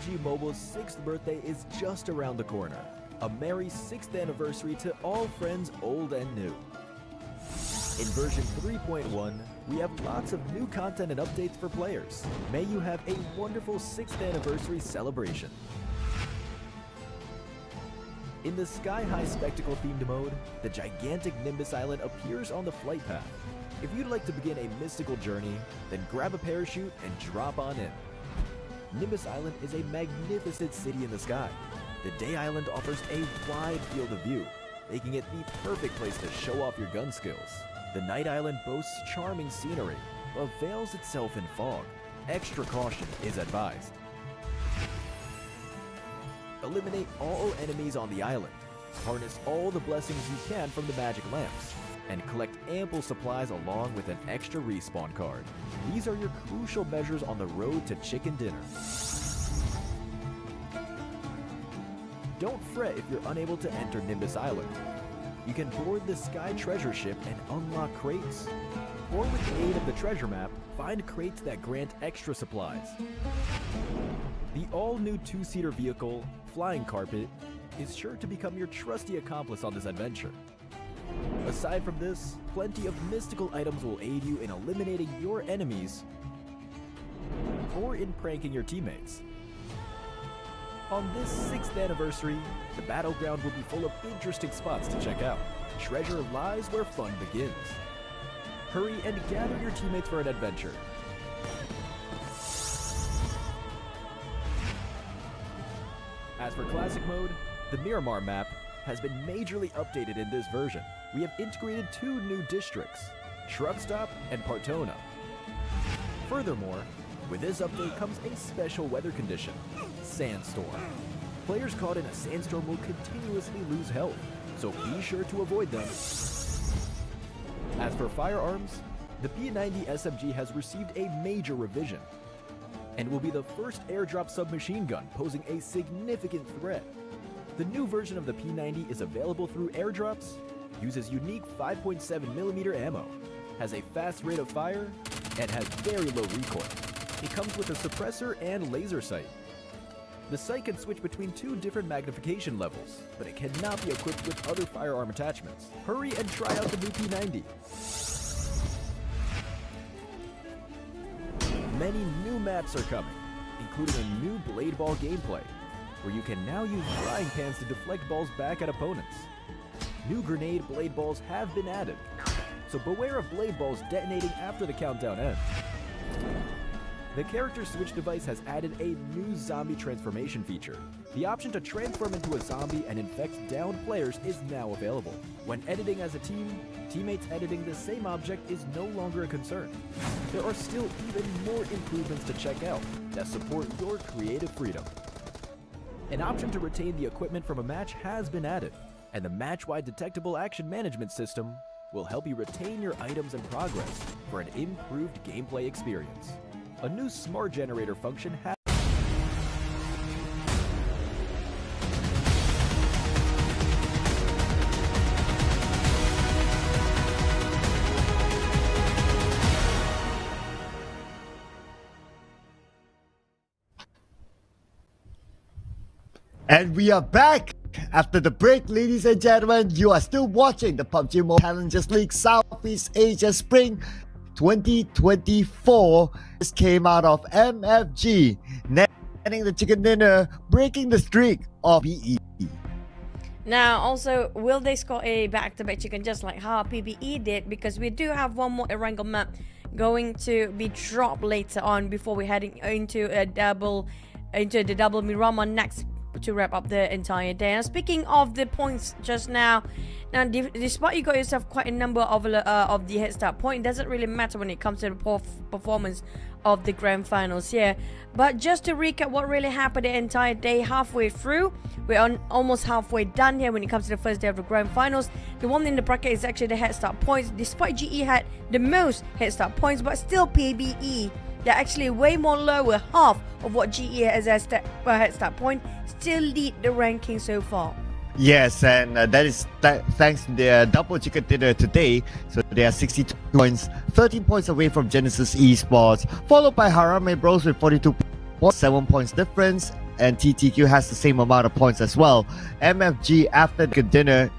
PUBG Mobile's 6th birthday is just around the corner. A merry 6th anniversary to all friends old and new. In version 3.1, we have lots of new content and updates for players. May you have a wonderful 6th anniversary celebration. In the Sky High Spectacle themed mode, the gigantic Nimbus Island appears on the flight path. If you'd like to begin a mystical journey, then grab a parachute and drop on in. Nimbus Island is a magnificent city in the sky. The Day Island offers a wide field of view, making it the perfect place to show off your gun skills. The Night Island boasts charming scenery, but veils itself in fog. Extra caution is advised. Eliminate all enemies on the island. Harness all the blessings you can from the magic lamps. And collect ample supplies along with an extra respawn card. These are your crucial measures on the road to chicken dinner. Don't fret if you're unable to enter Nimbus Island. You can board the Sky Treasure Ship and unlock crates. Or with the aid of the treasure map, find crates that grant extra supplies. The all-new two-seater vehicle, Flying Carpet, is sure to become your trusty accomplice on this adventure. Aside from this, plenty of mystical items will aid you in eliminating your enemies or in pranking your teammates. On this 6th anniversary, the battleground will be full of interesting spots to check out. Treasure lies where fun begins. Hurry and gather your teammates for an adventure. As for Classic Mode, the Miramar map has been majorly updated in this version. We have integrated two new districts, Truck Stop and Partona. Furthermore, with this update comes a special weather condition, Sandstorm. Players caught in a sandstorm will continuously lose health, so be sure to avoid them. As for firearms, the P90 SMG has received a major revision and will be the first airdrop submachine gun posing a significant threat. The new version of the P90 is available through airdrops, uses unique 5.7mm ammo, has a fast rate of fire, and has very low recoil. It comes with a suppressor and laser sight. The sight can switch between two different magnification levels, but it cannot be equipped with other firearm attachments. Hurry and try out the new P90. Many new maps are coming, including a new Blade Ball gameplay, where you can now use frying pans to deflect balls back at opponents. New grenade blade balls have been added, so beware of blade balls detonating after the countdown ends. The character switch device has added a new zombie transformation feature. The option to transform into a zombie and infect downed players is now available. When editing as a team, teammates editing the same object is no longer a concern. There are still even more improvements to check out that support your creative freedom. An option to retain the equipment from a match has been added, and the match-wide detectable action management system will help you retain your items and progress for an improved gameplay experience. A new smart generator function has And we are back after the break, ladies and gentlemen. You are still watching the PUBG Mobile Challengers League Southeast Asia Spring 2024. This came out of MFG, netting the chicken dinner, breaking the streak of PE. Now, also, will they score a back-to-back chicken just like how PBE did? Because we do have one more Erangel map going to be dropped later on before we're heading into a double into the double Miramar next to wrap up the entire day. And speaking of the points just now, now despite you got yourself quite a number of uh, of the head start point, doesn't really matter when it comes to the performance of the grand finals here. But just to recap what really happened the entire day halfway through, we're on almost halfway done here when it comes to the first day of the grand finals. The one in the bracket is actually the head start points. Despite GE had the most head start points, but still PBE they're actually way more lower, half of what GE has as a head start point, still lead the ranking so far. Yes, and uh, that is th- thanks to their double chicken dinner today. So they are 62 points, 13 points away from Genesis Esports, followed by Harame Bros with 42 points, 7 points difference. and TTQ has the same amount of points as well. MFG after the dinner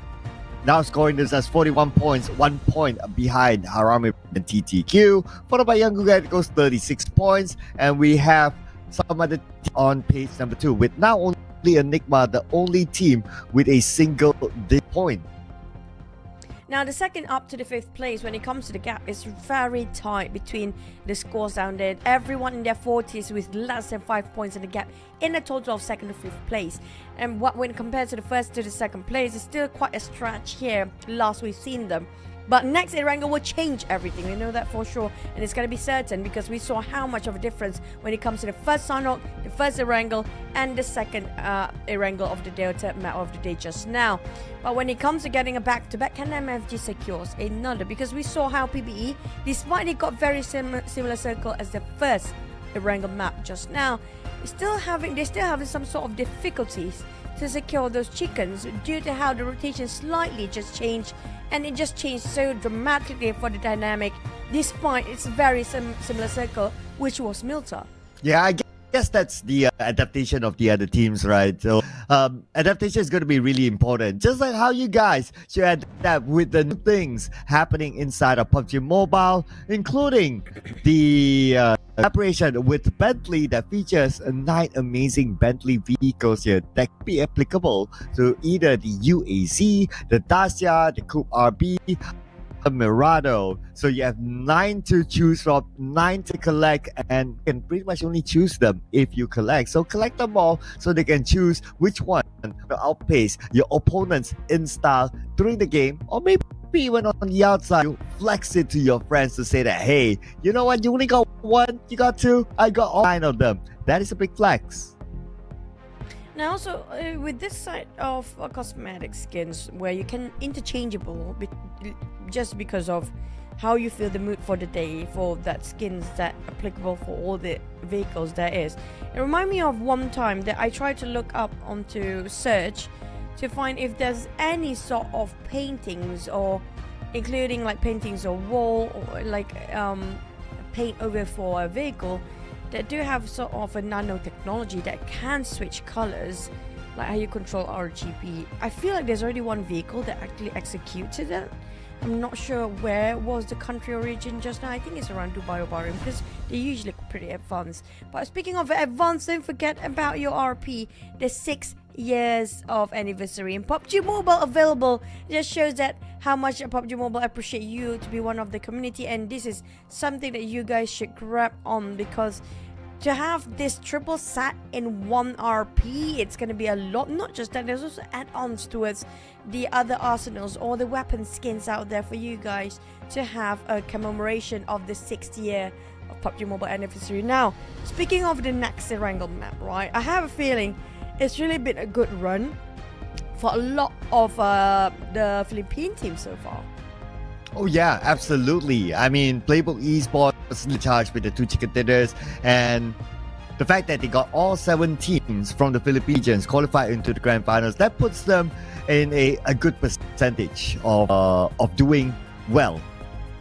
now scoring this as 41 points, one point behind Harame and TTQ, followed by Young Guga goes 36 points, and we have some other on page number two with now only Enigma, the only team with a single point. Now, the second up to the fifth place, when it comes to the gap, is very tight between the scores down there. Everyone in their 40s with less than five points in the gap in a total of second to fifth place. And what when compared to the first to the second place, it's still quite a stretch here. Last we've seen them. But next Erangel will change everything. We know that for sure. And it's going to be certain because we saw how much of a difference when it comes to the first Sanhok, the first Erangel, and the second uh, of the Delta map of the day just now. But when it comes to getting a back-to-back, can MFG secures another? Because we saw how PBE, despite it got very sim similar circle as the first Erangel map just now, still having they still having some sort of difficulties to secure those chickens due to how the rotation slightly just changed and it just changed so dramatically for the dynamic despite its very sim- similar circle which was Mylta. Yeah, I guess that's the uh, adaptation of the other teams, right? So um, adaptation is going to be really important. Just like how you guys should adapt with the new things happening inside of PUBG Mobile, including the uh, collaboration with Bentley that features nine amazing Bentley vehicles here that could be applicable to either the UAZ, the Dacia, the Coupe RB, Mirado. So you have nine to choose from, nine to collect, and can pretty much only choose them if you collect. So collect them all so they can choose which one will outpace your opponents in style during the game, or maybe even on the outside, you flex it to your friends to say that, hey, you know what, you only got one, you got two, I got all nine of them. That is a big flex. Now, also uh, with this side of uh, cosmetic skins, where you can interchangeable be- just because of how you feel the mood for the day for that skins that applicable for all the vehicles there is. It remind me of one time that I tried to look up onto search to find if there's any sort of paintings or including like paintings or wall or like um, paint over for a vehicle that do have sort of a nanotechnology that can switch colors like how you control RGB. I feel like there's already one vehicle that actually executed it. I'm not sure where was the country origin just now. I think it's around Dubai or Bahrain because they usually look pretty advanced. But speaking of advanced, don't forget about your RP. The six years of anniversary in PUBG Mobile available. Just shows that how much PUBG Mobile appreciate you to be one of the community and this is something that you guys should grab on because to have this triple set in one RP, it's going to be a lot. Not just that, there's also add-ons towards the other arsenals or the weapon skins out there for you guys to have a commemoration of the sixth year of PUBG Mobile anniversary. Now, speaking of the next Erangel map, right? I have a feeling it's really been a good run for a lot of uh, the Philippine team so far. Oh yeah, absolutely. I mean, Playbook Esports was charged with the two chicken dinners, and the fact that they got all seven teams from the Philippines qualified into the grand finals that puts them in a, a good percentage of uh, of doing well.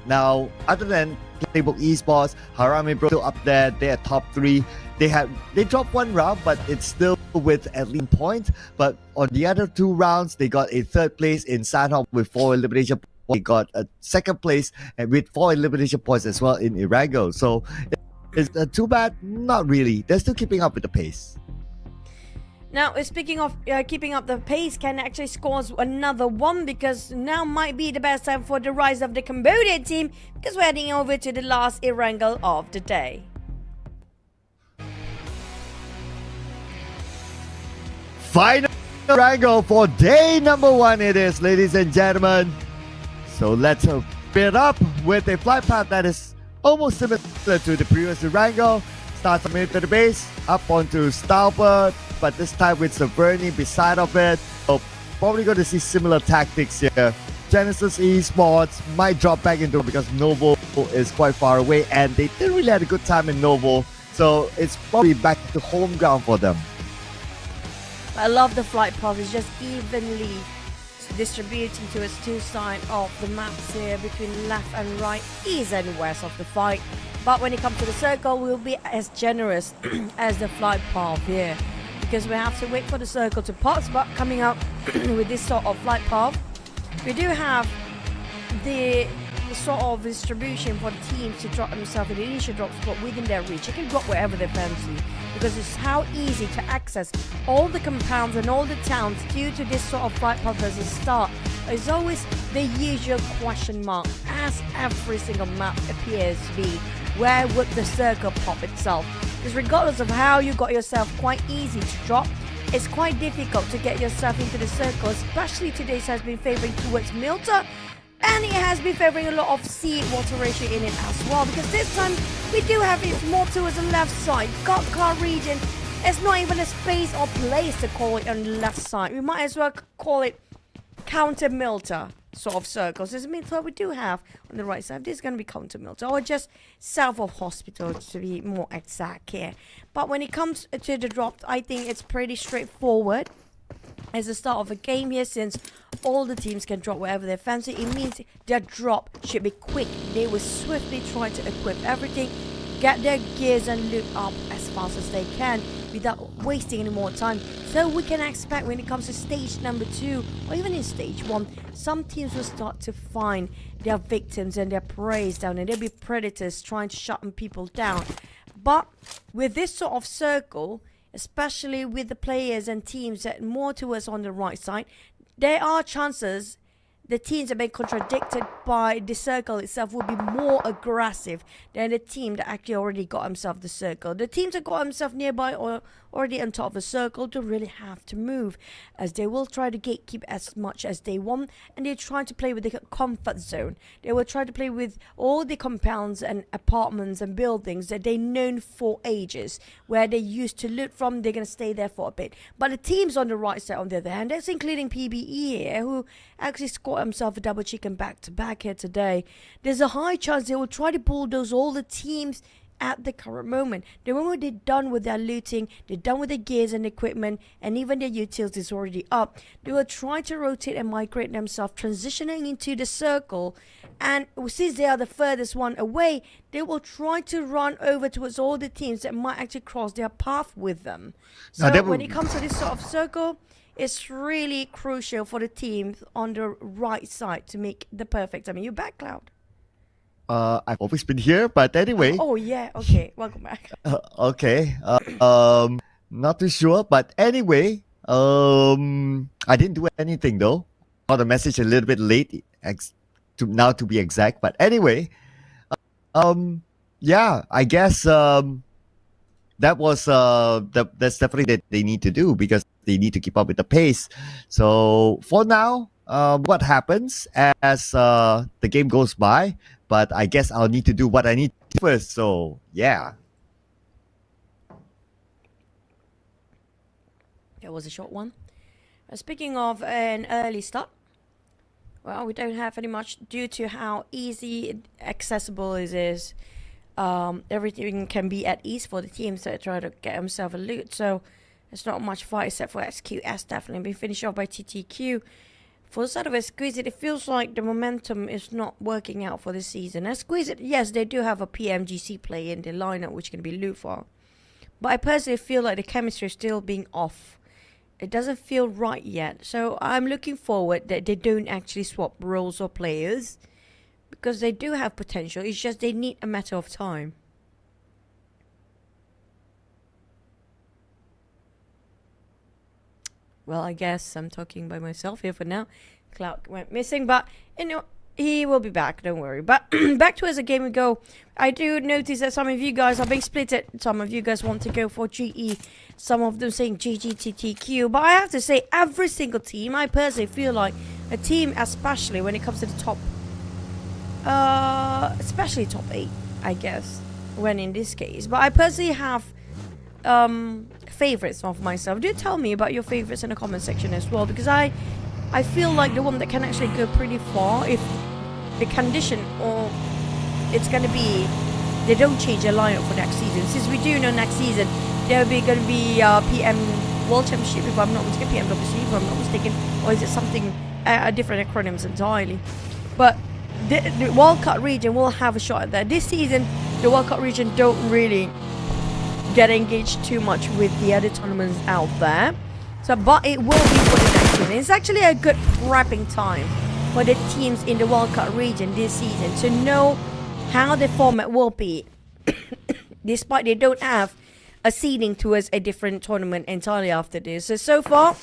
Now, other than Playbook Esports, Harame Bro still up there. They're top three. They had they dropped one round, but it's still with at least points. But on the other two rounds, they got a third place in Sanhok with four elimination points. they got a second place and with four elimination points as well in Erangel. So it's too bad? Not really. They're still keeping up with the pace. Now, uh, speaking of uh, keeping up the pace, can actually scores another one because now might be the best time for the rise of the Cambodian team because we're heading over to the last Erangel of the day. Final Erangel for day number one it is, ladies and gentlemen. So let's it up with a flight path that is almost similar to the previous Durango. Starts from the base, up onto Stalber, but this time with Severny beside of it. So probably going to see similar tactics here. Genesis Esports might drop back into because Novo is quite far away and they didn't really have a good time in Novo. So it's probably back to home ground for them. I love the flight path. It's just evenly distributing to its two sides of the maps here between left and right, east and west of the fight. But when it comes to the circle, we'll be as generous as the flight path here. because we have to wait for the circle to pop. But coming up with this sort of flight path, we do have the sort of distribution for the teams to drop themselves in the initial drop spot within their reach. They can drop wherever they fancy because it's how easy to access all the compounds and all the towns due to this sort of flight path as a start. It's always the usual question mark, as every single map appears to be. Where would the circle pop itself? Because regardless of how you got yourself quite easy to drop, it's quite difficult to get yourself into the circle, especially today's has been favoring towards Mylta and it has been favoring a lot of sea water ratio in it as well because this time we do have it more towards the left side. Car region. It's not even a space or place to call it on the left side. We might as well call it counter Mylta sort of circles. This means what we do have on the right side this is going to be counter Mylta or just south of hospital to be more exact here. But when it comes to the drop i think it's pretty straightforward as the start of a game here since all the teams can drop wherever they fancy. It means their drop should be quick. They will swiftly try to equip everything, get their gears and loot up as fast as they can without wasting any more time. So we can expect when it comes to stage number two or even in stage one, some teams will start to find their victims and their prey down and there'll be predators trying to shut people down. But with this sort of circle, especially with the players and teams that more towards on the right side, there are chances the teams that been contradicted by the circle itself will be more aggressive than the team that actually already got himself the circle. The teams that got himself nearby or already on top of a circle don't really have to move as they will try to gatekeep as much as they want and they try to play with the comfort zone. They will try to play with all the compounds and apartments and buildings that they've known for ages where they used to loot from they're going to stay there for a bit. But the teams on the right side on the other hand that's including PBE here who actually scored himself a double chicken back to back here today. There's a high chance they will try to bulldoze all the teams at the current moment. The moment they're done with their looting, they're done with their gears and equipment, and even their utilities already up, they will try to rotate and migrate themselves, transitioning into the circle. And since they are the furthest one away, they will try to run over towards all the teams that might actually cross their path with them. So when it comes to this sort of circle, it's really crucial for the teams on the right side to make the perfect. I mean, you back, Cloud. Uh, I've always been here, but anyway. Oh yeah, okay, welcome back. Uh, okay, uh, um, not too sure, but anyway, um, I didn't do anything though. Got a message a little bit late, ex- to now to be exact. But anyway, um, yeah, I guess um, that was uh, that, that's definitely that they need to do because they need to keep up with the pace. So for now, uh, what happens as uh, the game goes by? but I guess I'll need to do what I need first. So yeah. That was a short one. Uh, speaking of an early start, well, we don't have any much due to how easy accessible it is. Um, everything can be at ease for the teams that try to get themselves a loot. So it's not much fight except for SQS definitely been finished off by TTQ for of Exquisite, it it feels like the momentum is not working out for this season. Exquisite, yes, they do have a PMGC play in the lineup, which can be Lufa. But I personally feel like the chemistry is still being off. It doesn't feel right yet. So I'm looking forward that they don't actually swap roles or players. Because they do have potential. It's just they need a matter of time. Well, I guess I'm talking by myself here for now. Cloud went missing, but you know he will be back. Don't worry. But back to as a game we go. I do notice that some of you guys are being split. Some of you guys want to go for GE. Some of them saying GGTTQ. But I have to say, every single team, I personally feel like a team, especially when it comes to the top, uh, especially top eight, I guess, when in this case. But I personally have um favorites of myself. Do tell me about your favorites in the comment section as well because I I feel like the one that can actually go pretty far if the condition or it's going to be they don't change their lineup for next season. Since we do know next season there'll be going to be uh, PM World Championship if I'm not mistaken, PMWC if I'm not mistaken, or is it something uh, different acronyms entirely? But the, the World Cup region will have a shot at that. This season, the World Cup region don't really get engaged too much with the other tournaments out there. So, but it will be for the next season. It's actually a good prepping time for the teams in the World Cup region this season to know how the format will be, despite they don't have a seeding towards a different tournament entirely after this. So so far,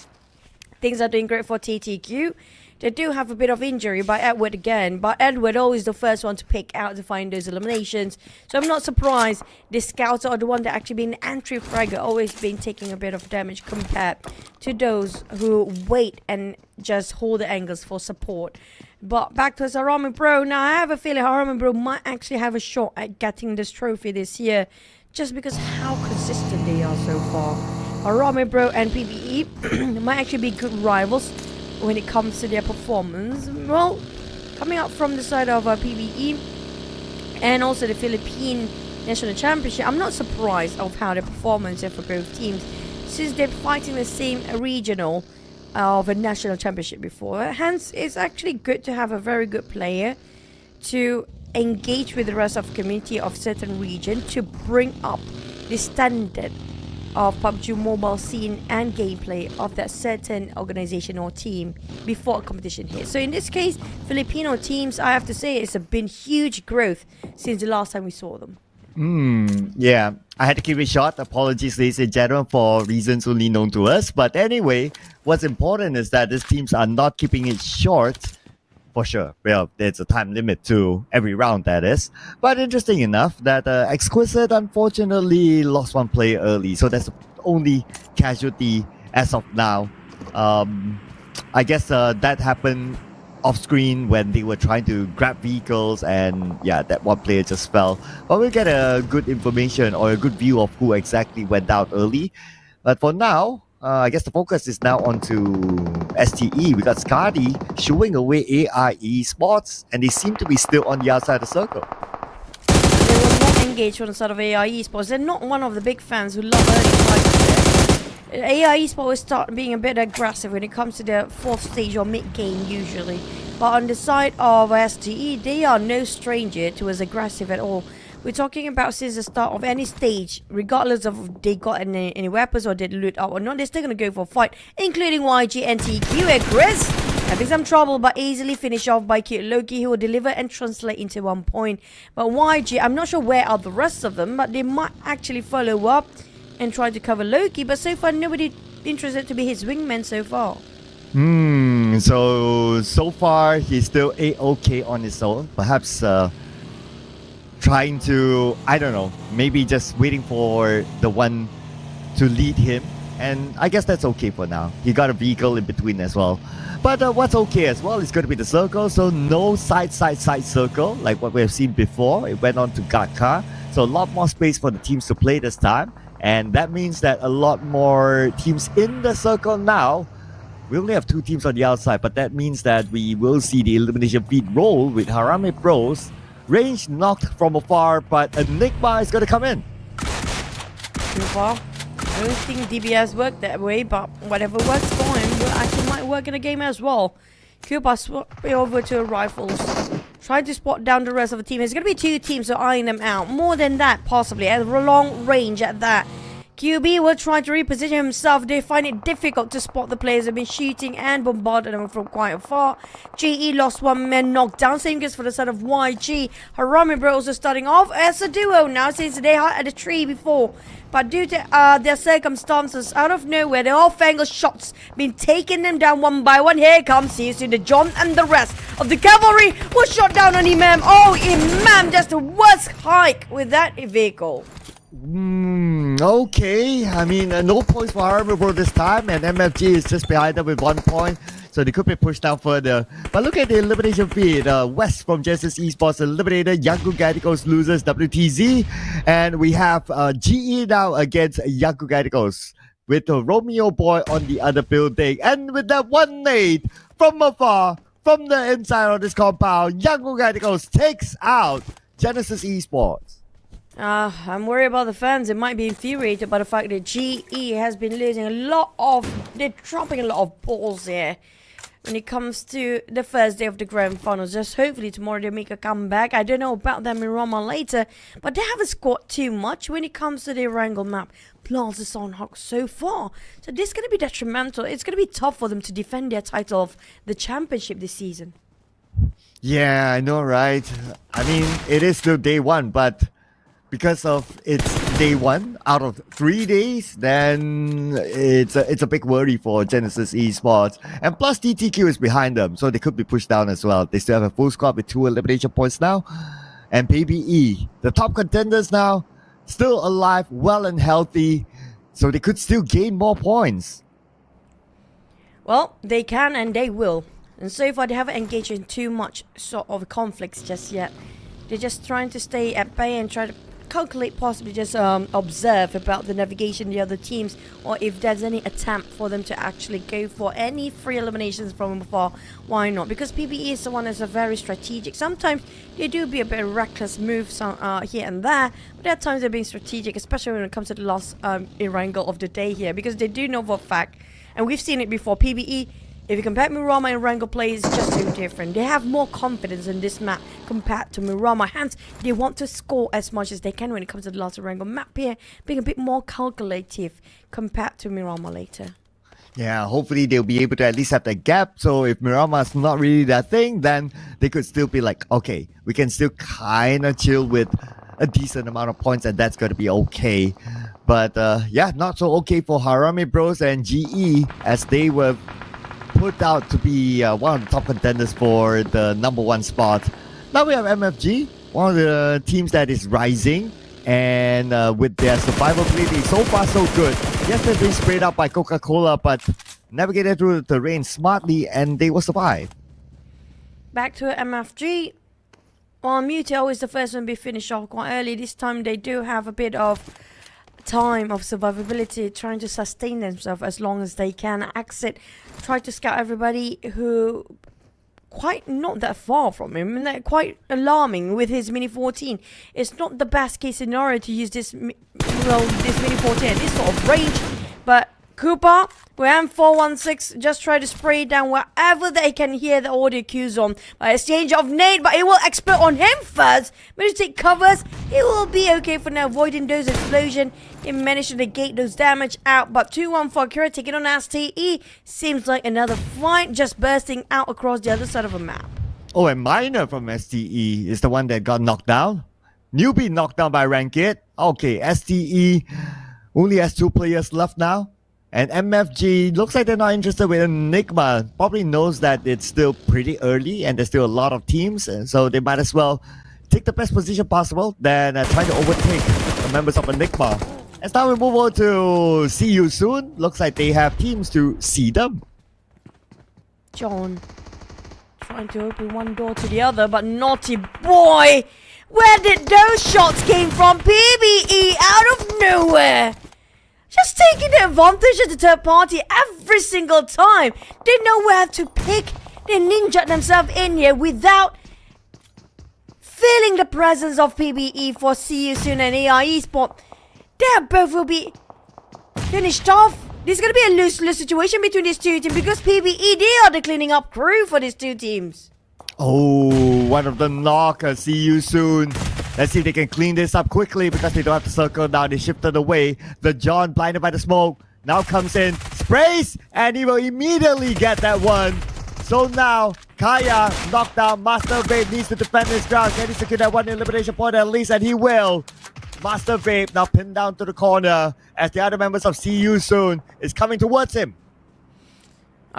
things are doing great for TTQ. They do have a bit of injury by Edward again, but Edward always the first one to pick out to find those eliminations. So I'm not surprised the scouts are the one that actually been entry fragger, always been taking a bit of damage compared to those who wait and just hold the angles for support. But back to Harame Bro. Now I have a feeling Harame Bro might actually have a shot at getting this trophy this year, just because how consistent they are so far. Harame Bro and PBE might actually be good rivals when it comes to their performance. Well, coming up from the side of uh, PBE and also the Philippine National Championship, I'm not surprised of how the performance is for both teams since they're fighting the same regional of a national championship before. Hence, it's actually good to have a very good player to engage with the rest of community of certain region to bring up the standard of PUBG mobile scene and gameplay of that certain organization or team before a competition hits. So in this case, Filipino teams, I have to say, it's been huge growth since the last time we saw them. Hmm, yeah, I had to keep it short. Apologies, ladies and gentlemen, for reasons only known to us. But anyway, what's important is that these teams are not keeping it short for sure. Well, there's a time limit to every round, that is. But interesting enough that uh, Exquisite unfortunately lost one player early, so that's the only casualty as of now. Um, I guess uh, that happened off screen when they were trying to grab vehicles, and yeah, that one player just fell. But we'll get a good information or a good view of who exactly went out early. But for now, uh, I guess the focus is now on to STE. We got Scotty showing away AIE spots, and they seem to be still on the outside of the circle. They were not engaged on the side of AI Esports. They're not one of the big fans who love early fights. AI Esports will start being a bit aggressive when it comes to the fourth stage or mid game usually. But on the side of STE, they are no stranger to as aggressive at all. We're talking about since the start of any stage, regardless of they got any, any weapons or did loot out or not, they're still gonna go for a fight, including YG and TQ and Chris. Having some trouble, but easily finished off by Cute Loki, who will deliver and translate into one point. But YG, I'm not sure where are the rest of them, but they might actually follow up and try to cover Loki. But so far, nobody interested to be his wingman so far. Hmm. So so far, he's still a okay on his own. Perhaps uh, trying to I don't know, maybe just waiting for the one to lead him. And I guess that's okay for now. He got a vehicle in between as well. But uh, what's okay as well is going to be the circle. So no side, side, side circle like what we have seen before. It went on to Gatka. So a lot more space for the teams to play this time. And that means that a lot more teams in the circle now. We only have two teams on the outside, but that means that we will see the elimination feed roll with Harame Bros. Range knocked from afar, but Enigma is going to come in. So far, I don't think DBS worked that way, but whatever works for him will actually might work in a game as well. Cuba swapping over to rifles. Trying to spot down the rest of the team. There's going to be two teams, so eyeing them out. More than that, possibly. At long range at that. QB will try to reposition himself. They find it difficult to spot the players have been shooting and bombarded them from quite far. GE lost one man knocked down. Same goes for the side of YG. Harame Bros are starting off as a duo now since they had at a tree before. But due to uh, their circumstances, out of nowhere, the all-fangled shots been taking them down one by one. Here comes see the John and the rest of the cavalry was shot down on Imam. Oh, Imam, just the worst hike with that vehicle. Mm, okay, I mean, uh, no points for Harbour this time, and MFG is just behind them with one point, so they could be pushed down further. But look at the elimination feed. Uh, West from Genesis Esports eliminated Young Galacticos losers WTZ, and we have uh, GE now against Young Galacticos with Romeo Boy on the other building, and with that one nade from afar, from the inside of this compound, Young Galacticos takes out Genesis Esports. Uh, I'm worried about the fans. They might be infuriated by the fact that GE has been losing a lot of... They're dropping a lot of balls here. when it comes to the first day of the grand finals. Just hopefully tomorrow they make a comeback. I don't know about them in Roma later, but they haven't scored too much when it comes to the Erangel map. Plaza Sanhok so far. So this is going to be detrimental. It's going to be tough for them to defend their title of the championship this season. Yeah, I know, right? I mean, it is still day one, but because of it's day one out of three days, then it's a, it's a big worry for Genesis Esports. And plus, TTQ is behind them, so they could be pushed down as well. They still have a full squad with two elimination points now. And PBE, the top contenders now, still alive, well and healthy, so they could still gain more points. Well, they can and they will. And so far, they haven't engaged in too much sort of conflicts just yet. They're just trying to stay at bay and try to calculate, possibly just um, observe about the navigation the other teams, or if there's any attempt for them to actually go for any free eliminations from afar. Why not? Because PBE is the one that's a very strategic. Sometimes they do be a bit reckless moves uh, here and there, but are times they're being strategic, especially when it comes to the last um, Erangel of the day here, because they do know for a fact, and we've seen it before. PBE if you compare Miramar and Rango play, it's just so different. They have more confidence in this map compared to Miramar. Hence, they want to score as much as they can when it comes to the last Erangel map here, being a bit more calculative compared to Miramar later. Yeah, hopefully they'll be able to at least have the gap. So if Miramar's not really that thing, then they could still be like, okay, we can still kind of chill with a decent amount of points, and that's going to be okay. But uh, yeah, not so okay for Harame Bros and GE as they were put out to be uh, one of the top contenders for the number one spot. Now we have MFG, one of the teams that is rising, and uh, with their survival ability, so far so good. Yes, they've sprayed out by Coca-Cola, but navigated through the terrain smartly, and they will survive. Back to MFG. Well, Mutio is the first one to be finished off quite early. This time they do have a bit of time of survivability, trying to sustain themselves as long as they can. Exit, try to scout everybody who quite not that far from him and quite alarming with his mini 14 it's not the best case scenario to use this well this mini 14 this sort of range but Cooper with M416 just try to spray down wherever they can hear the audio cues on by exchange of nade, but it will explode on him first. Managed to take covers. It will be okay for now, avoiding those explosions. He managed to negate those damage out, but 214 Akira taking on STE. Seems like another fight just bursting out across the other side of a map. Oh, and Miner from STE is the one that got knocked down. Newbie knocked down by Rankit. Okay, STE only has two players left now. And MFG looks like they're not interested with Enigma. Probably knows that it's still pretty early and there's still a lot of teams, and so they might as well take the best position possible than uh, try to overtake the members of Enigma. And now we move on to see you soon. Looks like they have teams to see them. John trying to open one door to the other, but naughty boy! Where did those shots came from? PBE out of nowhere! Just taking the advantage of the third party every single time. They know where to pick. They ninja themselves in here without feeling the presence of PBE for See You Soon and AI Esport. They both will be finished off. There's going to be a lose-lose situation between these two teams because PBE, they are the cleaning up crew for these two teams. Oh, one of the knockers. See you soon. Let's see if they can clean this up quickly because they don't have to circle down. They shifted away. The John, blinded by the smoke, now comes in, sprays, and he will immediately get that one. So now, Kaya knocked down. Master Vape needs to defend his ground. Can he secure that one elimination point at least? And he will. Master Vape now pinned down to the corner as the other members of You Soon is coming towards him.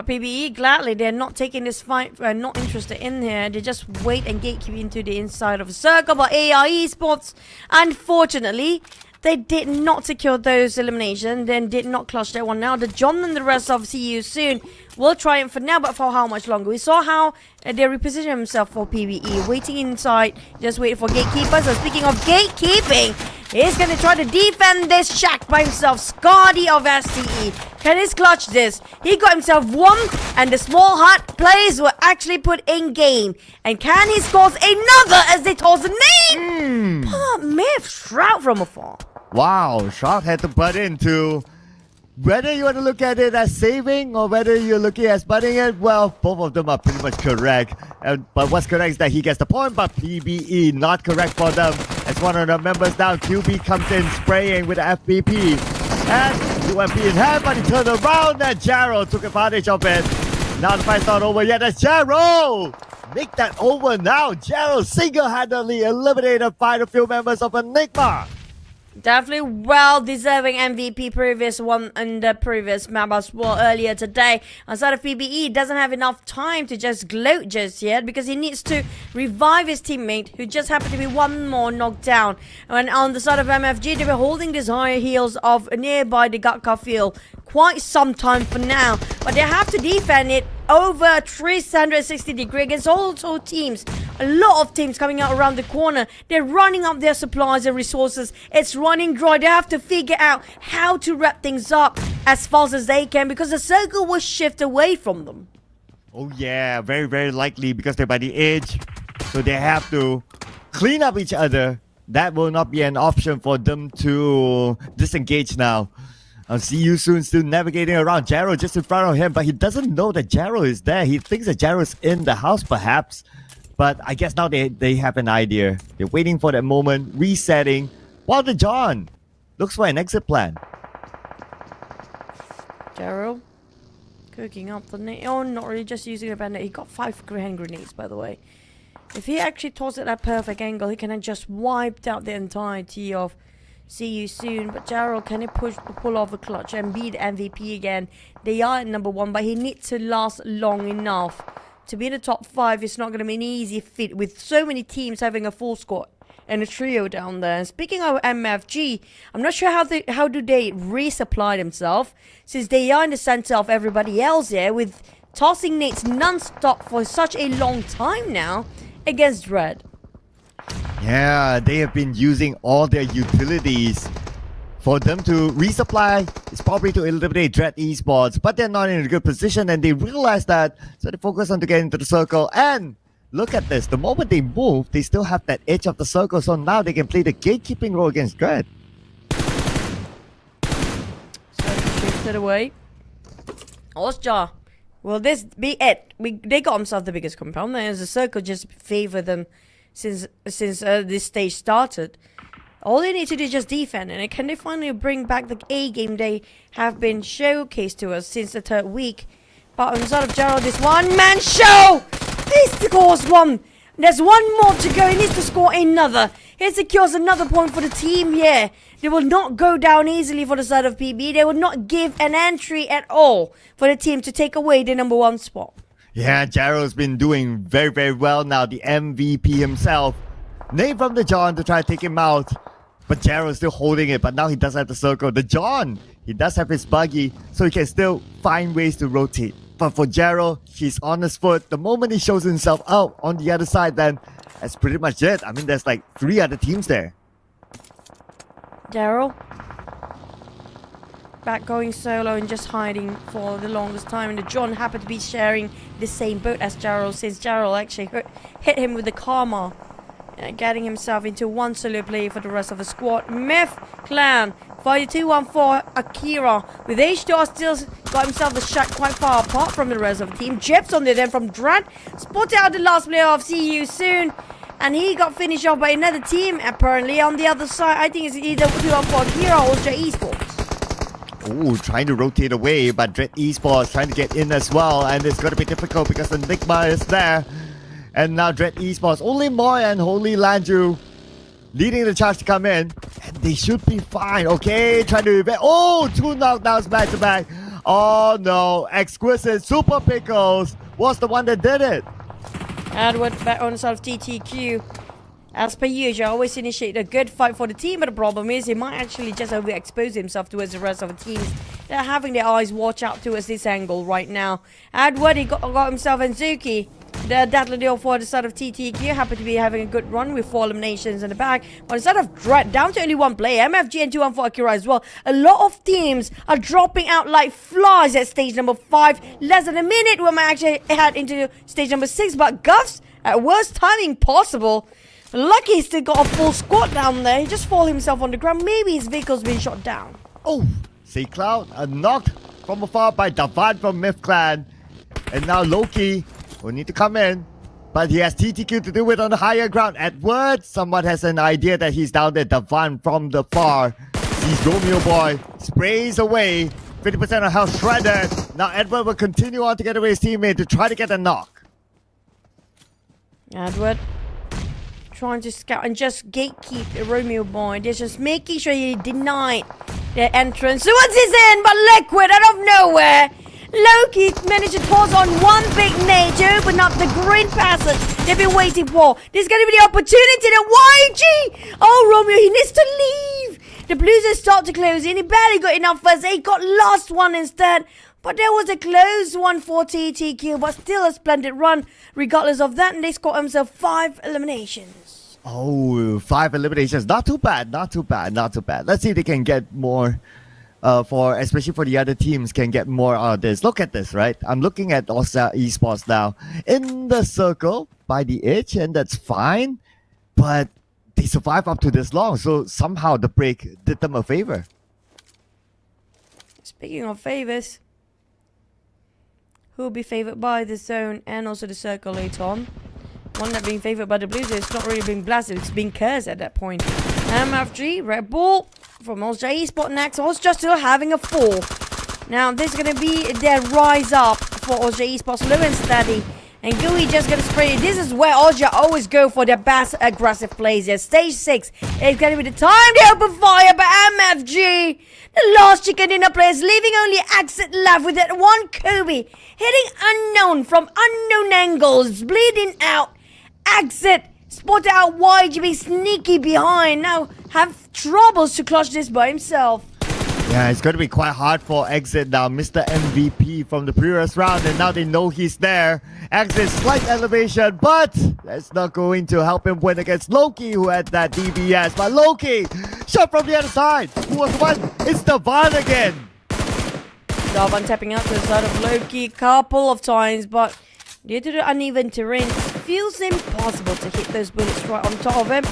PBE, gladly, they're not taking this fight, they're not interested in here. They just wait and gatekeep into the inside of the circle. But AI Esports, unfortunately, they did not secure those eliminations, then did not clutch that one. Now, the John and the rest of See You Soon will triumph for now, but for how much longer? We saw how uh, they repositioned himself for PBE, waiting inside, just waiting for gatekeepers. So speaking of gatekeeping, He's gonna try to defend this shack by himself. Scotty of STE. Can he clutch this? He got himself one, and the small hut plays were actually put in game. And can he score another as they toss the name? Mm. Myth Shroud from afar. Wow, Shroud had to butt into Whether you want to look at it as saving or whether you're looking at sputting it, well, both of them are pretty much correct. And, but what's correct is that he gets the point, but PBE not correct for them. As one of the members down, QB comes in spraying with the FPP. And UMP in hand, but he turned around and Jarrow took advantage of it. Now the fight's not over yet. That's Jarrow! Make that over now. Jarrow single-handedly eliminated by the few members of Enigma. Definitely well deserving MVP previous one in the previous map as well earlier today. Outside of PBE doesn't have enough time to just gloat just yet because he needs to revive his teammate who just happened to be one more knocked down. And on the side of MFG, they were holding these higher heels of nearby the Gatka field quite some time for now. But they have to defend it over 360 degree against also teams. A lot of teams coming out around the corner. They're running up their supplies and resources. It's running dry. They have to figure out how to wrap things up as fast as they can because the circle will shift away from them. Oh yeah, very very likely because they're by the edge. So they have to clean up each other. That will not be an option for them to disengage now. I'll see you soon, still navigating around. Jarrow just in front of him, but he doesn't know that Jarrow is there. He thinks that Jarrow's in the house, perhaps. But I guess now they, they have an idea. They're waiting for that moment, resetting. While the John looks for an exit plan. Jarrow cooking up the net. Oh, not really, just using a bandit. He got five hand grenades, by the way. If he actually tosses at that perfect angle, he can just wiped out the entirety of See you soon. But Jarrow, can he push, pull off a clutch and be the MVP again? They are number one, but he needs to last long enough. To be in the top five, it's not going to be an easy fit with so many teams having a full squad and a trio down there. And speaking of MFG, I'm not sure how they how do they resupply themselves since they are in the center of everybody else here with tossing nades non-stop for such a long time now against Dread. Yeah, they have been using all their utilities for them to resupply. It's probably to eliminate Dread Esports, but they're not in a good position and they realize that, so they focus on to get into the circle. And look at this, the moment they move, they still have that edge of the circle, so now they can play the gatekeeping role against Dread. So shifted away. Osjar. Will this be it? We they got themselves the biggest compound there. As the circle just favor them since since uh, this stage started. All they need to do is just defend, and can they finally bring back the A game they have been showcased to us since the third week? But instead of Gerald, this one-man show! He scores one! There's one more to go, he needs to score another. He secures another point for the team here. They will not go down easily for the side of PB. They will not give an entry at all for the team to take away the number one spot. Yeah, Jarrow's been doing very, very well now. The MVP himself. Name from the John to try to take him out. But Jarrow's still holding it, but now he does have the circle. The John, he does have his buggy, so he can still find ways to rotate. But for Jarrow, he's on his foot. The moment he shows himself out on the other side, then that's pretty much it. I mean, there's like three other teams there. Daryl, going solo and just hiding for the longest time. And John happened to be sharing the same boat as Jarrell since Jarrell actually hit, him with the karma. Uh, getting himself into one solo play for the rest of the squad. Myth Clan, 5214 Akira with H2R still got himself a shot quite far apart from the rest of the team. Jeps on the end from Dread, spotted out the last player of See You Soon. And he got finished off by another team apparently on the other side. I think it's either 214 Akira or J Esports. Ooh, trying to rotate away, but Dread Esports trying to get in as well, and it's going to be difficult because the Enigma is there. And now Dread Esports, only Moy and Holy Landru leading the charge to come in, and they should be fine. Okay, trying to evade. Oh, two knockdowns back to back. Oh no, Exquisite Super Pickles was the one that did it. Edward back on himself TTQ. As per usual, always initiate a good fight for the team, but the problem is he might actually just overexpose himself towards the rest of the teams. They're having their eyes watch out towards this angle right now. Edward, he got, got himself and Zuki. The deadly deal for the side of TTQ happen to be having a good run with four eliminations in the back. But instead of Dread down to only one player, MFG and 2 for Akira as well. A lot of teams are dropping out like flies at stage number 5. Less than a minute we might actually head into stage number 6. But Guffs, at worst timing possible, Lucky he still got a full squad down there. He just fall himself on the ground. Maybe his vehicle's been shot down. Oh, See Cloud uh, knocked from afar by Davan from Myth Clan. And now Loki will need to come in. But he has TTQ to do it on the higher ground. Edward, someone has an idea that he's down there. Davan from the far sees Romeo Boy, sprays away. 50% of health shredded. Now Edward will continue on together with his teammate to try to get a knock. Edward trying to scout and just gatekeep Romeo Boy. They're just making sure he denied their entrance. So what's his in but Liquid out of nowhere? Loki managed to pause on one big nade to open up the green passage they've been waiting for. There's going to be the opportunity to YG! Oh, Romeo, he needs to leave! The Blues have started to close in. He barely got enough first. He got last one instead. But there was a close one for TTQ, but still a splendid run regardless of that. And they scored himself five eliminations. Oh, five eliminations. Not too bad. Not too bad. Not too bad. Let's see if they can get more. Uh, for especially for the other teams can get more out of this. Look at this, right? I'm looking at Oscar Esports now in the circle by the edge, and that's fine. But they survived up to this long, so somehow the break did them a favor. Speaking of favors, who will be favored by the zone and also the circle later on? One that being favored by the Blues It's not really being blasted, it's being cursed at that point. Um, MFG, Red Bull from Osja Esport next. Osja still having a four. Now, this is going to be their rise up for Osja Esports, low and steady. And Gooey just gonna spray it. This is where Osja always go for their best aggressive plays here. Stage 6 is gonna be the time to open fire by MFG. The last chicken dinner players leaving only exit left with that one Kobe. Hitting unknown from unknown angles. Bleeding out. Exit. Spotted out wide, you be sneaky behind. Now have troubles to clutch this by himself. Yeah, it's going to be quite hard for Exit now. Mr. MVP from the previous round, and now they know he's there. Exit, slight elevation, but that's not going to help him win against Loki, who had that DBS. But Loki, shot from the other side. Who was the one? It's Davan again. Davan tapping out to the side of Loki a couple of times, but due to the uneven terrain, it feels impossible to hit those bullets right on top of him.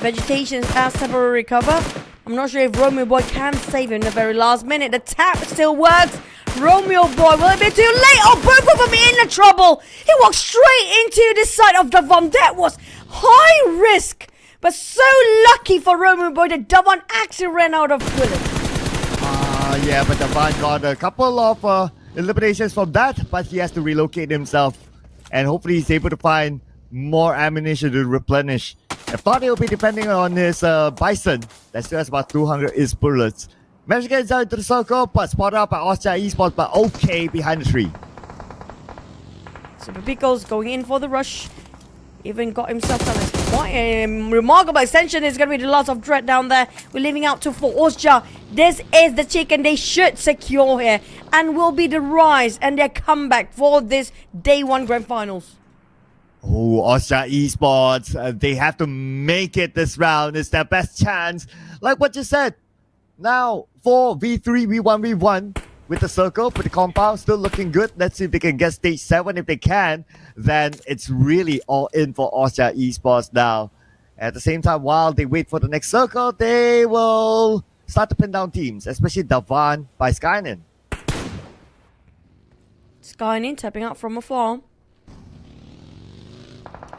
Vegetation has temporary cover, I'm not sure if Romeo Boy can save him in the very last minute. The tap still works. Romeo Boy, will it be too late? Oh, both of them in the trouble. He walked straight into the side of Davan. That was high risk. But so lucky for Romeo Boy that Davan actually ran out of bullets. Uh, yeah, but Davan got a couple of uh, eliminations from that, but he has to relocate himself. And hopefully he's able to find more ammunition to replenish I thought he'll be depending on his uh, Bison that still has about 200 is bullets. Managed to into the circle, but spotted out by Austria Esports, but okay behind the tree. Super Pickles going in for the rush. Even got himself some a remarkable extension. It's going to be the loss of Dread down there. We're leaving out to for Austria. This is the chicken they should secure here. And will be the rise and their comeback for this day one grand finals. Oh, Osha Esports, uh, they have to make it this round. It's their best chance. Like what you said. Now, 4v3, v1, v1 with the circle, with the compound, still looking good. Let's see if they can get stage 7. If they can, then it's really all in for Osha Esports now. At the same time, while they wait for the next circle, they will start to pin down teams, especially Davan by Skynin. Skynin tapping out from afar.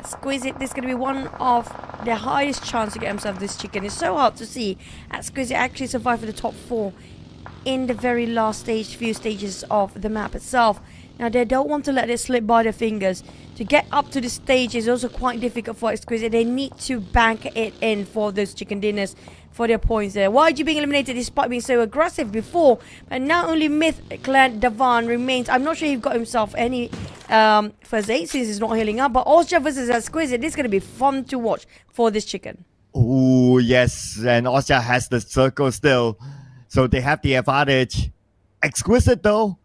Squeezy, this is going to be one of the highest chance to get himself this chicken. It's so hard to see at Squeezy actually survive for the top four in the very last stage, few stages of the map itself. Now, they don't want to let it slip by their fingers. To get up to the stage is also quite difficult for Exquisite. They need to bank it in for those chicken dinners for their points there. YG being eliminated despite being so aggressive before. But now only Myth Clan Davan remains. I'm not sure he got himself any um, first aid since he's not healing up. But Osja versus Exquisite, this is going to be fun to watch for this chicken. Oh, yes. And Osja has the circle still. So they have the advantage. Exquisite, though,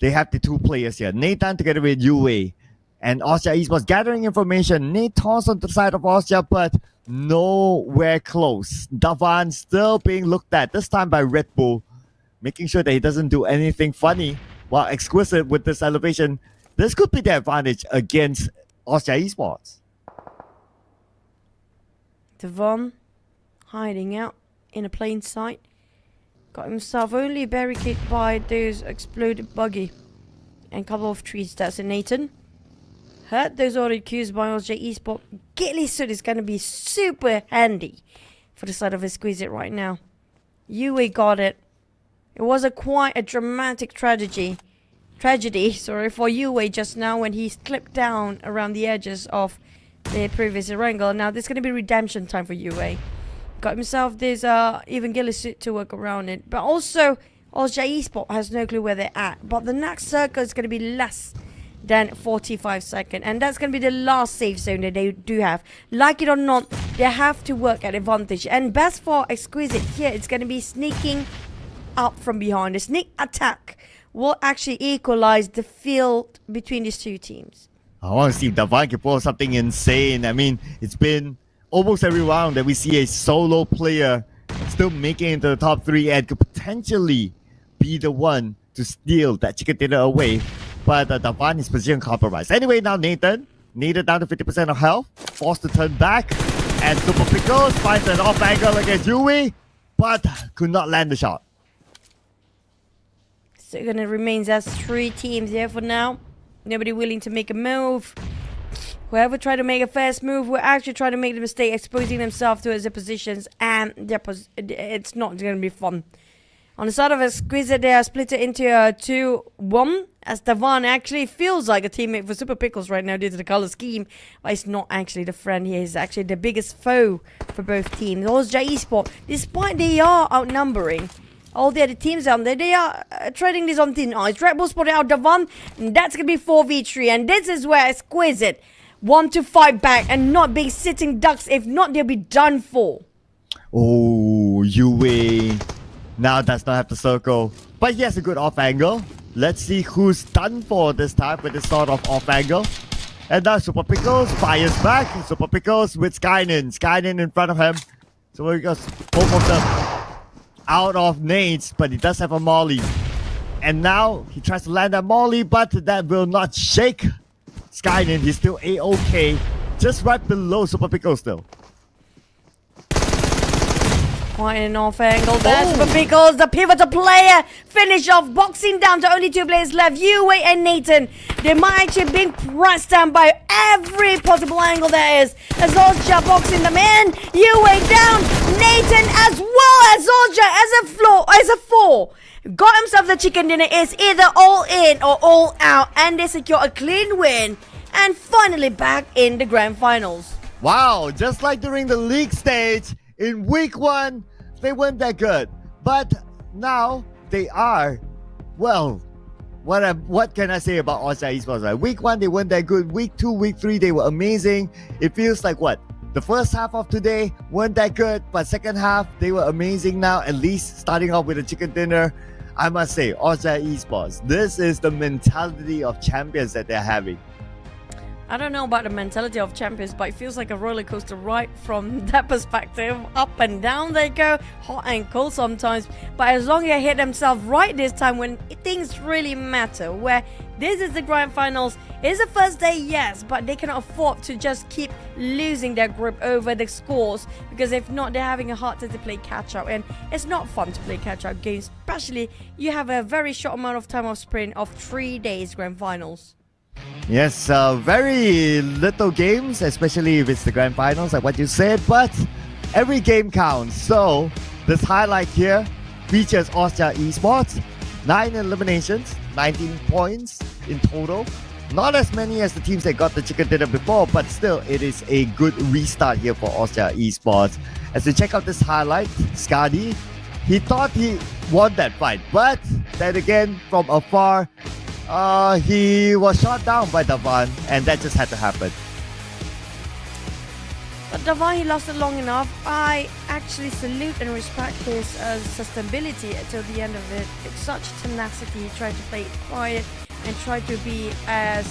they have the two players here. Nathan together with Yue. And Osja Esports gathering information. Tossed on the side of Austria, but nowhere close. Davan still being looked at, this time by Red Bull, making sure that he doesn't do anything funny. While Exquisite with this elevation, this could be the advantage against Austria Esports. Devon hiding out in a plain sight. Got himself only barricaded by those exploded buggy and couple of trees. That's a Nathan. Heard those already accused by LJ Esport. Ghillie suit is going to be super handy for the side of his squeeze it right now. Yue got it. It was a quite a dramatic tragedy. Tragedy, sorry, for Yue eh, just now when he clipped down around the edges of the previous Erangel. Now there's going to be redemption time for Yue. Eh? Got himself this uh, suit to work around it. But also, LJ Esport has no clue where they're at. But the next circle is going to be less than 45 seconds. And that's going to be the last safe zone that they do have. Like it or not, they have to work at advantage. And best for Exquisite here, it's going to be sneaking up from behind. The sneak attack will actually equalize the field between these two teams. I want to see if Davan can pull something insane. I mean, it's been almost every round that we see a solo player still making into the top three and could potentially be the one to steal that chicken dinner away. But uh, Davan is position compromised. Anyway, now Nathan, needed down to 50% of health, forced to turn back, and Super Pickles finds an off angle against Yue, but could not land the shot. So gonna remains as three teams here for now. Nobody willing to make a move. Whoever tried to make a fast move will actually try to make the mistake, exposing themselves to their positions, and their pos it's not going to be fun. On the side of Exquisite, they are split into a 2-1, as Davan actually feels like a teammate for Super Pickles right now due to the color scheme, but he's not actually the friend, he is actually the biggest foe for both teams. Also, Esport, despite they are outnumbering, all the other teams out there, they are uh, trading this on thin ice. Red Bull spotted out Davan, and that's going to be 4v3, and this is where Exquisite want to fight back and not be sitting ducks. If not, they'll be done for. Oh, Yue now does not have the circle, but he has a good off angle. Let's see who's done for this time with this sort of off angle. And now Super Pickles fires back. Super Pickles with Skynin. Skynin in front of him. So we got both of them out of nades, but he does have a molly. And now he tries to land that molly, but that will not shake Skynin, he's still A-OK. Just right below Super Pickle still. Quite an off angle there. Oh. Super Pickles, the pivotal player. Finish off, boxing down to only two players left. Yue and Nathan. They might actually be pressed down by every possible angle there is. As Zolja boxing them in. Yue down. Nathan as well as Zolja as a floor, as a four got himself the chicken dinner is either all in or all out and they secure a clean win and finally back in the grand finals. Wow, just like during the league stage in week one, they weren't that good. But now they are, well, what I, what can I say about Oscar Esports? Right? Week one, they weren't that good. Week two, week three, they were amazing. It feels like what? The first half of today weren't that good, but second half, they were amazing now, at least starting off with a chicken dinner. I must say, Oscar Esports, this is the mentality of champions that they're having. I don't know about the mentality of champions, but it feels like a roller coaster right from that perspective. Up and down they go, hot and cold sometimes. But as long as they hit themselves right this time when things really matter, where this is the grand finals, it's the first day, yes, but they cannot afford to just keep losing their grip over the scores because if not, they're having a hard time to play catch up, and it's not fun to play catch up games, especially you have a very short amount of time of sprint of three days grand finals. Yes, uh, very little games, especially if it's the grand finals, like what you said, but every game counts. So, this highlight here features Austria Esports, 9 eliminations, 19 points in total. Not as many as the teams that got the chicken dinner before, but still, it is a good restart here for Oscar Esports. As we check out this highlight, Skadi, he thought he won that fight, but then again, from afar, uh, he was shot down by Davan, and that just had to happen. But Davan, he lost long enough. I actually salute and respect his uh, sustainability until the end of it. It's such tenacity. He tried to play it quiet and try to be as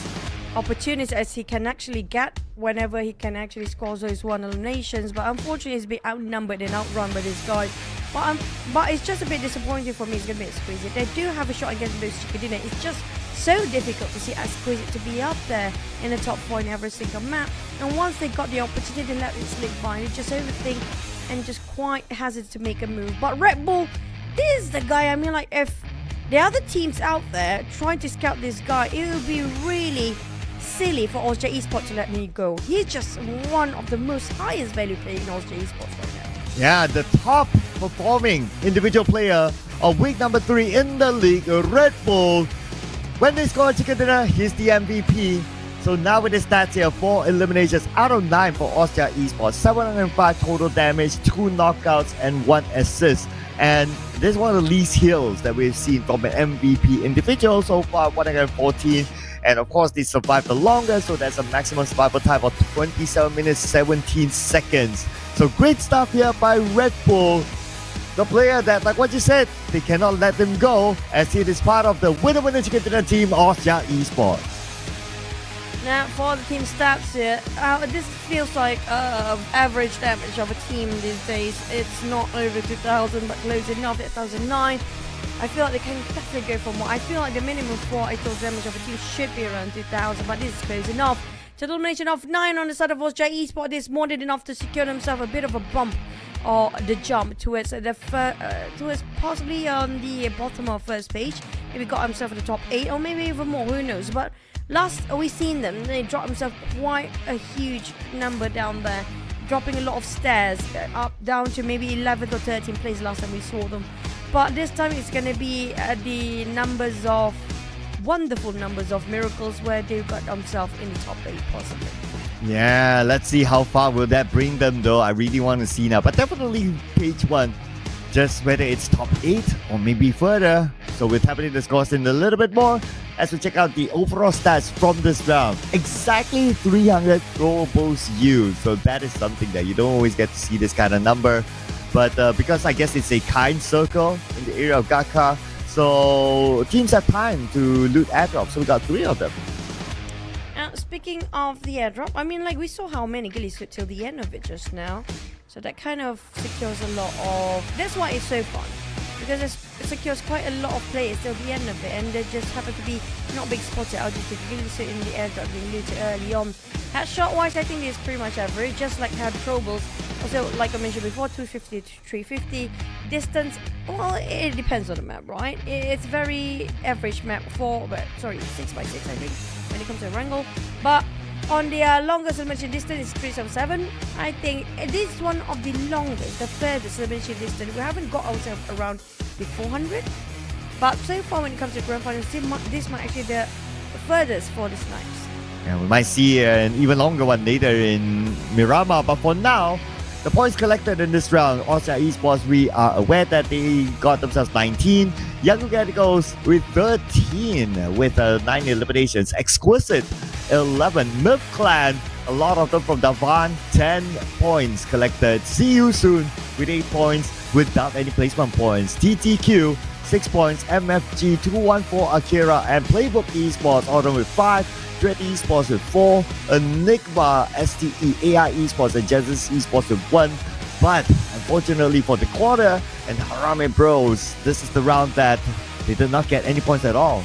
opportunist as he can actually get whenever he can actually score those one eliminations. But unfortunately, he's been outnumbered and outrun by this guy. But, um, but it's just a bit disappointing for me. It's going to be exquisite. They do have a shot against those Chickadina. It's just so difficult to see Exquisite to be up there in the top four in every single map. And once they got the opportunity to let it slip by, they just overthink and just quite hesitate to make a move. But Red Bull this is the guy. I mean, like if the other teams out there trying to scout this guy, it would be really silly for Austria Esports to let me go. He's just one of the most highest value players in Austria Esports right now. Yeah, the top performing individual player of week number three in the league, Red Bull. When they score chicken dinner, he's the MVP. So now with the stats here, four eliminations out of nine for Austria Esports, 705 total damage, two knockouts, and one assist. And this is one of the least heals that we've seen from an MVP individual so far, 114. And of course, they survived the longest, so that's a maximum survival time of 27 minutes 17 seconds. So great stuff here by Red Bull. The player that, like what you said, they cannot let them go as it is part of the winner winner chicken dinner team Austria Esports. Now, for the team stats here, uh, this feels like uh, average damage of a team these days. It's not over 2,000, but close enough at 1,009. I feel like they can definitely go for more. I feel like the minimum for a total damage of a team should be around 2,000, but this is close enough. Total elimination of 9 on the side of Austria Esports is more than enough to secure themselves a bit of a bump or the jump towards the fir- uh, towards possibly on the bottom of first page. Maybe got himself in the top 8 or maybe even more, who knows. But Last we seen them, they dropped themselves quite a huge number down there, dropping a lot of stairs uh, up down to maybe 11th or 13th place last time we saw them. But this time it's going to be uh, the numbers of wonderful numbers of miracles where they've got themselves in the top 8 possibly. Yeah, let's see how far will that bring them though. I really want to see now. But definitely page 1 just whether it's top 8 or maybe further. So we'll tap into the scores in a little bit more as we check out the overall stats from this round. Exactly 300 throwables used. So that is something that you don't always get to see this kind of number. But uh, because I guess it's a kind circle in the area of Gatka, so teams have time to loot airdrops. So we got three of them. Now, speaking of the airdrop, I mean, like we saw how many gillies took till the end of it just now. So that kind of secures a lot of... That's why it's so fun. Because it secures quite a lot of players till the end of it. And they just happen to be not big spotted out just really sit in the airdrop being looted early on. Headshot wise, I think it's pretty much average. Just like had troubles. Also, like I mentioned before, 250 to 350. Distance, well, it depends on the map, right? It's very average map for, but sorry, 6 by 6 I think, when it comes to Erangel But on the uh, longest elimination distance is 377. I think this is one of the longest, the furthest elimination distance. We haven't got ourselves around the 400. But so far when it comes to grand finals, this might actually be the furthest for the Snipes. Yeah, we might see an even longer one later in Miramar. But for now, the points collected in this round, Austria Esports, we are aware that they got themselves 19. Young Galacticos with 13 with uh, 9 eliminations. Exquisite 11. Myth Clan, a lot of them from Davan, 10 points collected. See you soon with 8 points without any placement points. TTQ, 6 points. MFG, 214 Akira, and Playbook Esports, all them with 5. Dread Esports with 4, Enigma, STE, AI Esports, and Genesis Esports with 1. But unfortunately for the quarter and Harame Bros, this is the round that they did not get any points at all.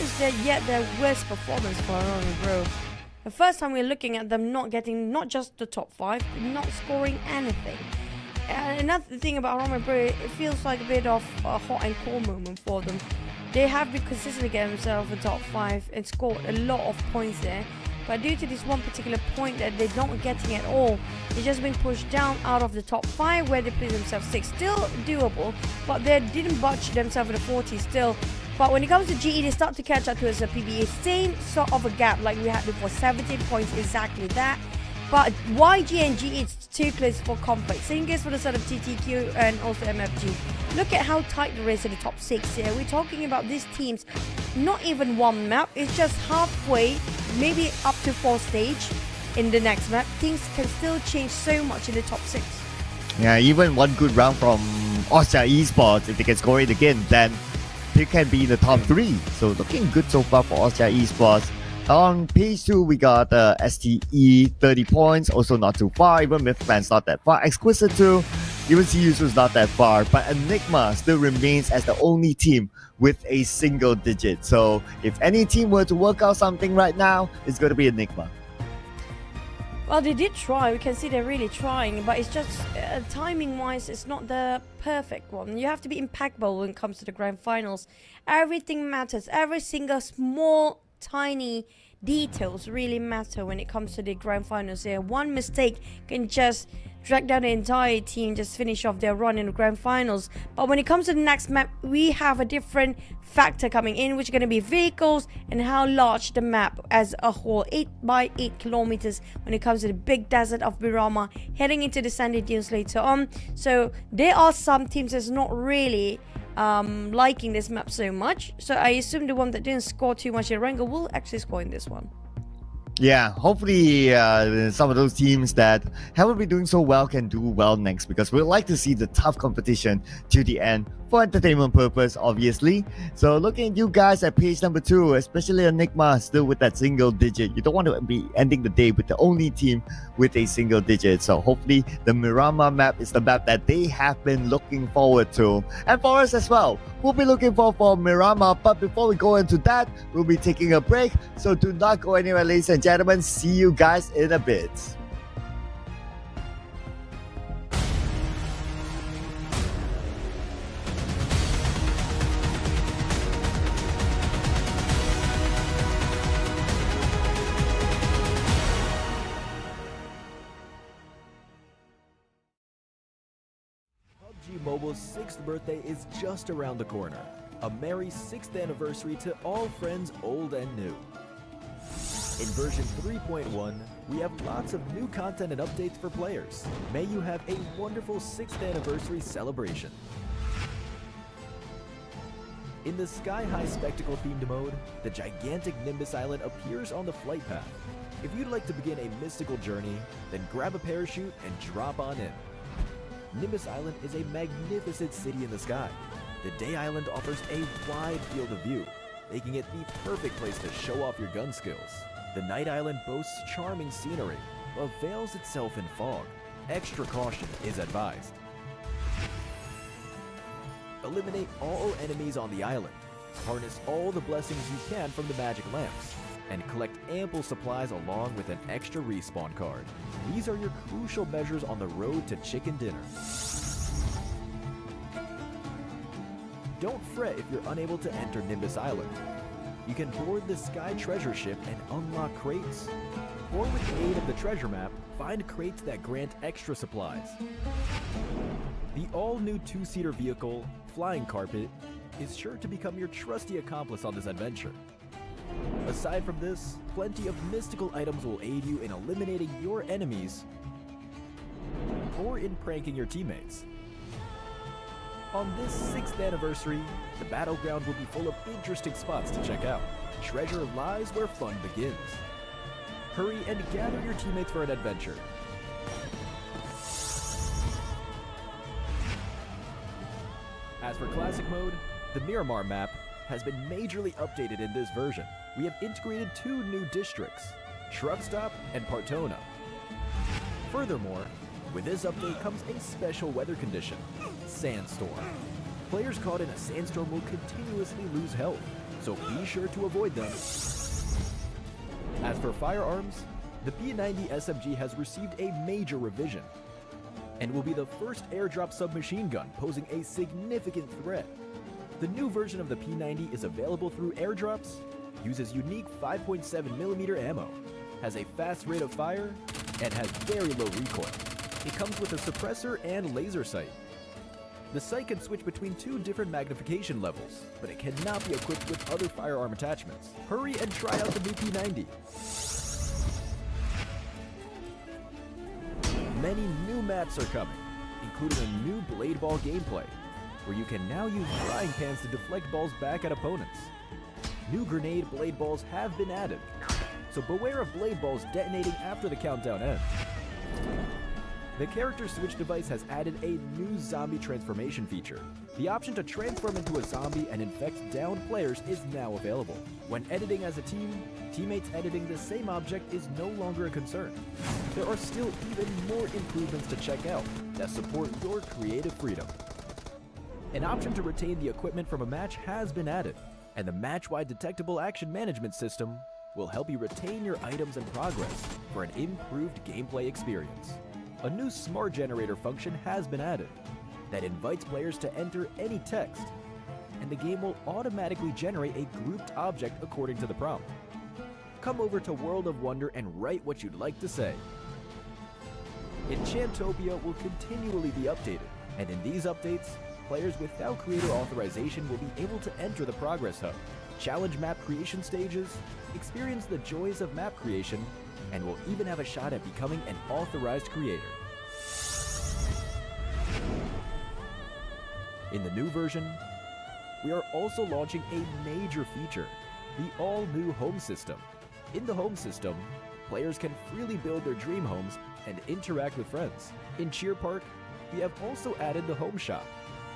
Is that yet their worst performance for Harame Bros? The first time we're looking at them not getting not just the top 5, but not scoring anything. Uh, another thing about Harame Bros, it feels like a bit of a hot and cold moment for them. They have been consistently getting themselves in top 5 and scored a lot of points there. But due to this one particular point that they're not getting at all, they're just being pushed down out of the top 5 where they place themselves 6. Still doable, but they didn't budge themselves in the 40 still. But when it comes to GE, they start to catch up to us at PBE. Same sort of a gap like we had before, 17 points, exactly that. But YG and GE, too close for comfort. Same goes for the sort of TTQ and also MFG. Look at how tight the race in the top six here. We're talking about these teams, not even one map. It's just halfway, maybe up to four stage in the next map. Things can still change so much in the top six. Yeah, even one good round from Austria Esports, if they can score it again, then they can be in the top three. So looking good so far for Austria Esports. On page 2, we got uh, STE 30 points, also not too far. Even Mythclan's not that far. Exquisite 2, even CU's not that far. But Enigma still remains as the only team with a single digit. So if any team were to work out something right now, it's going to be Enigma. Well, they did try. We can see they're really trying, but it's just uh, timing-wise, it's not the perfect one. You have to be impeccable when it comes to the grand finals. Everything matters. Every single small, tiny details really matter when it comes to the grand finals. There, one mistake can just drag down the entire team, just finish off their run in the grand finals. But when it comes to the next map, we have a different factor coming in, which is going to be vehicles and how large the map as a whole, 8 by 8 kilometers when it comes to the big desert of Miramar, heading into the sandy dunes later on. So there are some teams that's not really um, liking this map so much. So I assume the one that didn't score too much in Erangel will actually score in this one. Yeah, hopefully uh, some of those teams that haven't been doing so well can do well next because we'd like to see the tough competition to the end for entertainment purpose, obviously. So looking at you guys at page number two, especially Enigma, still with that single digit. You don't want to be ending the day with the only team with a single digit. So hopefully the Miramar map is the map that they have been looking forward to. And for us as well, we'll be looking forward for Miramar. But before we go into that, we'll be taking a break. So do not go anywhere, ladies and gentlemen. See you guys in a bit. Mobile's sixth birthday is just around the corner. A merry sixth anniversary to all friends old and new. In version 3.1, we have lots of new content and updates for players. May you have a wonderful 6th anniversary celebration. In the Sky High Spectacle themed mode, the gigantic Nimbus Island appears on the flight path. If you'd like to begin a mystical journey, then grab a parachute and drop on in. Nimbus Island is a magnificent city in the sky. The Day Island offers a wide field of view, making it the perfect place to show off your gun skills. The Night Island boasts charming scenery, but veils itself in fog. Extra caution is advised. Eliminate all enemies on the island. Harness all the blessings you can from the magic lamps and collect ample supplies along with an extra respawn card. These are your crucial measures on the road to chicken dinner. Don't fret if you're unable to enter Nimbus Island. You can board the Sky Treasure Ship and unlock crates. Or with the aid of the treasure map, find crates that grant extra supplies. The all-new two-seater vehicle, Flying Carpet, is sure to become your trusty accomplice on this adventure. Aside from this, plenty of mystical items will aid you in eliminating your enemies or in pranking your teammates. On this 6th anniversary, the battleground will be full of interesting spots to check out. Treasure lies where fun begins. Hurry and gather your teammates for an adventure. As for Classic Mode, the Miramar map has been majorly updated in this version. We have integrated two new districts, Truck Stop and Partona. Furthermore, with this update comes a special weather condition, Sandstorm. Players caught in a sandstorm will continuously lose health, so be sure to avoid them. As for firearms, the P90 SMG has received a major revision and will be the first airdrop submachine gun posing a significant threat the new version of the P90 is available through airdrops, uses unique 5.7mm ammo, has a fast rate of fire, and has very low recoil. It comes with a suppressor and laser sight. The sight can switch between two different magnification levels, but it cannot be equipped with other firearm attachments. Hurry and try out the new P90. Many new maps are coming, including a new Blade Ball gameplay, where you can now use frying pans to deflect balls back at opponents. New grenade blade balls have been added, so beware of blade balls detonating after the countdown ends. The character switch device has added a new zombie transformation feature. The option to transform into a zombie and infect downed players is now available. When editing as a team, teammates editing the same object is no longer a concern. There are still even more improvements to check out that support your creative freedom. An option to retain the equipment from a match has been added, and the match-wide detectable action management system will help you retain your items and progress for an improved gameplay experience. A new smart generator function has been added that invites players to enter any text, and the game will automatically generate a grouped object according to the prompt. Come over to World of Wonder and write what you'd like to say. Enchantopia will continually be updated, and in these updates, players without creator authorization will be able to enter the Progress Hub, challenge map creation stages, experience the joys of map creation, and will even have a shot at becoming an authorized creator. In the new version, we are also launching a major feature, the all-new home system. In the home system, players can freely build their dream homes and interact with friends. In Cheer Park, we have also added the home shop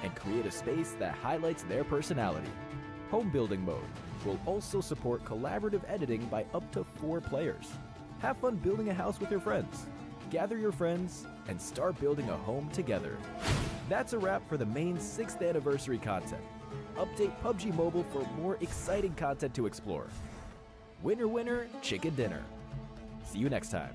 and create a space that highlights their personality. Home building mode will also support collaborative editing by up to four players. Have fun building a house with your friends. Gather your friends and start building a home together. That's a wrap for the main 6th anniversary content. Update PUBG Mobile for more exciting content to explore. Winner, winner, chicken dinner. See you next time.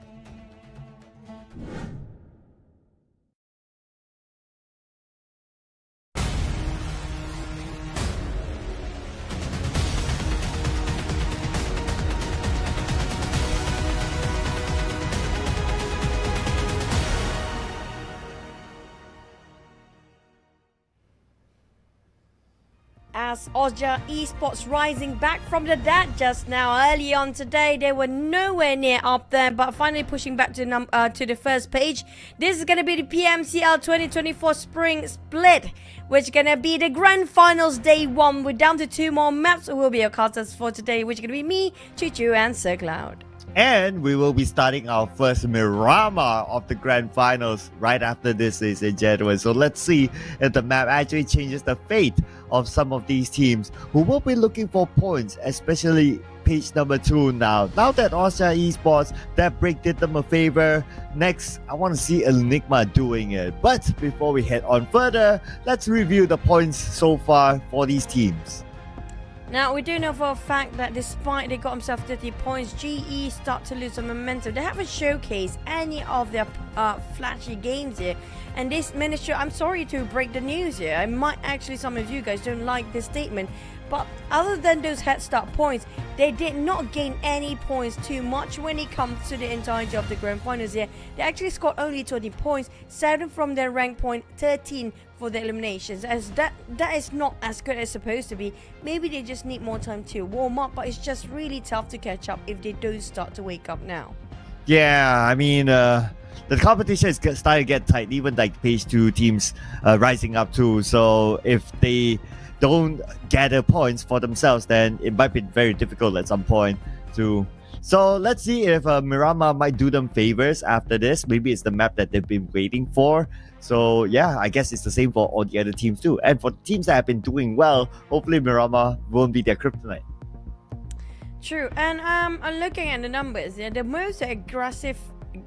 As Ozja Esports rising back from the dead just now. Early on today, they were nowhere near up there, but finally pushing back to num uh, to the first page. This is gonna be the PMCL 2024 Spring Split, which is gonna be the grand finals day one. We're down to two more maps. Who will be our casters for today, which is gonna be me, Choo Choo, and Sir Cloud. And we will be starting our first Miramar of the grand finals right after this, ladies and gentlemen. So let's see if the map actually changes the fate of some of these teams who will be looking for points, especially page number two now. Now that Austria Esports, that break did them a favor. Next, I want to see Enigma doing it. But before we head on further, let's review the points so far for these teams. Now, we do know for a fact that despite they got themselves 30 points, GE start to lose some momentum. They haven't showcased any of their uh, flashy games here. And this ministry, I'm sorry to break the news here. I might actually, some of you guys don't like this statement. But other than those head start points, they did not gain any points too much when it comes to the entirety of the grand finals here. They actually scored only 20 points, 7 from their rank point, 13 for the eliminations. As that that is not as good as supposed to be. Maybe they just need more time to warm up, but it's just really tough to catch up if they don't start to wake up now. Yeah, I mean, uh, the competition is starting to get tight. Even like page two teams uh, rising up too. So if they don't gather points for themselves, then it might be very difficult at some point to. So let's see if uh, Miramar might do them favors after this. Maybe it's the map that they've been waiting for. So yeah, I guess it's the same for all the other teams too. And for teams that have been doing well, hopefully Miramar won't be their kryptonite. True, and um, I'm looking at the numbers. Yeah, the most aggressive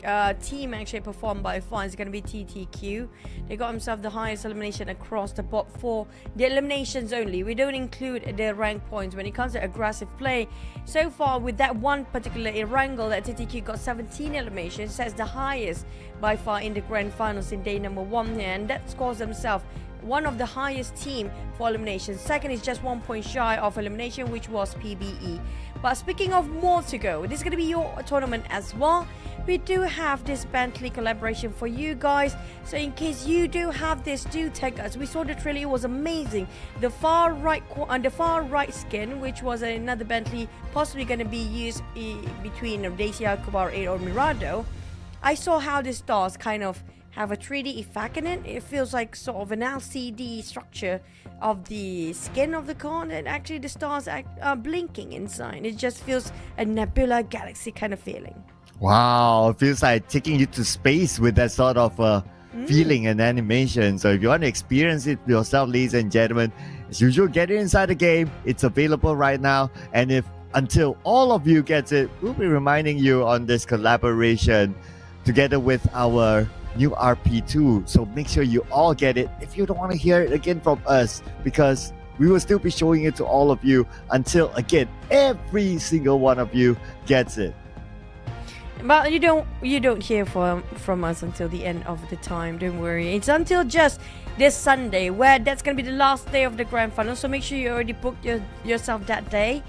uh, team actually performed by far is going to be TTQ. They got themselves the highest elimination across the board for the eliminations only. We don't include their rank points when it comes to aggressive play. So far, with that one particular Erangel that TTQ got 17 eliminations, that's the highest by far in the grand finals in day number one here, and that scores themselves one of the highest team for elimination. Second is just one point shy of elimination, which was PBE. But speaking of more to go, this is going to be your tournament as well. We do have this Bentley collaboration for you guys. So in case you do have this, do take us. We saw the trailer; it was amazing. The far right and the far right skin, which was another Bentley, possibly going to be used eh, between Dacia, Coupe RB or Mirado. I saw how this does kind of have a 3D effect in it. It feels like sort of an LCD structure of the skin of the car, and actually the stars are blinking inside. It just feels a nebula galaxy kind of feeling. Wow, it feels like taking you to space with that sort of uh, mm. feeling and animation. So if you want to experience it yourself, ladies and gentlemen, as usual, get it inside the game. It's available right now, and if until all of you gets it, we'll be reminding you on this collaboration together with our new RP2. So make sure you all get it if you don't want to hear it again from us because we will still be showing it to all of you until again every single one of you gets it. But you don't you don't hear from from us until the end of the time. Don't worry. It's until just this Sunday, where that's gonna be the last day of the grand final. So make sure you already booked your, yourself that day,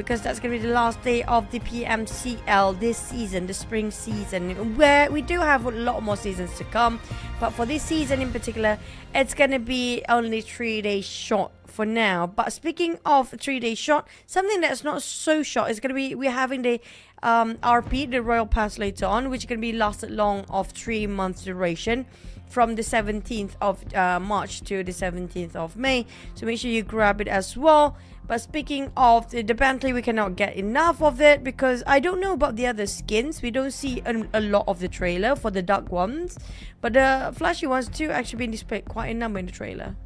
because that's gonna be the last day of the PMCL this season, the spring season, where we do have a lot more seasons to come. But for this season in particular, it's gonna be only three days short for now. But speaking of three days short, something that's not so short is gonna be we're having the um, RP, the Royal Pass later on, which can be lasted long of three months duration from the 17th of uh, March to the 17th of May. So make sure you grab it as well. But speaking of the, Bentley, we cannot get enough of it because I don't know about the other skins. We don't see a, a lot of the trailer for the dark ones. But the flashy ones too actually been displayed quite a number in the trailer.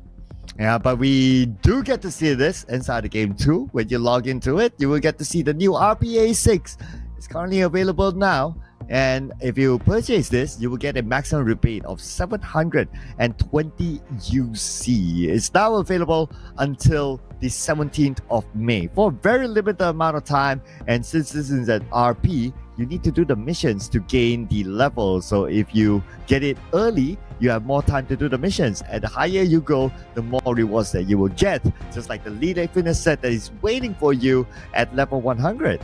Yeah, but we do get to see this inside the game too. When you log into it, you will get to see the new RPA 6. It's currently available now. And if you purchase this, you will get a maximum rebate of 720 UC. It's now available until the 17th of May for a very limited amount of time. And since this is an RP, you need to do the missions to gain the level. So if you get it early, you have more time to do the missions. And the higher you go, the more rewards that you will get. Just like the Lead Fitness set that is waiting for you at level 100.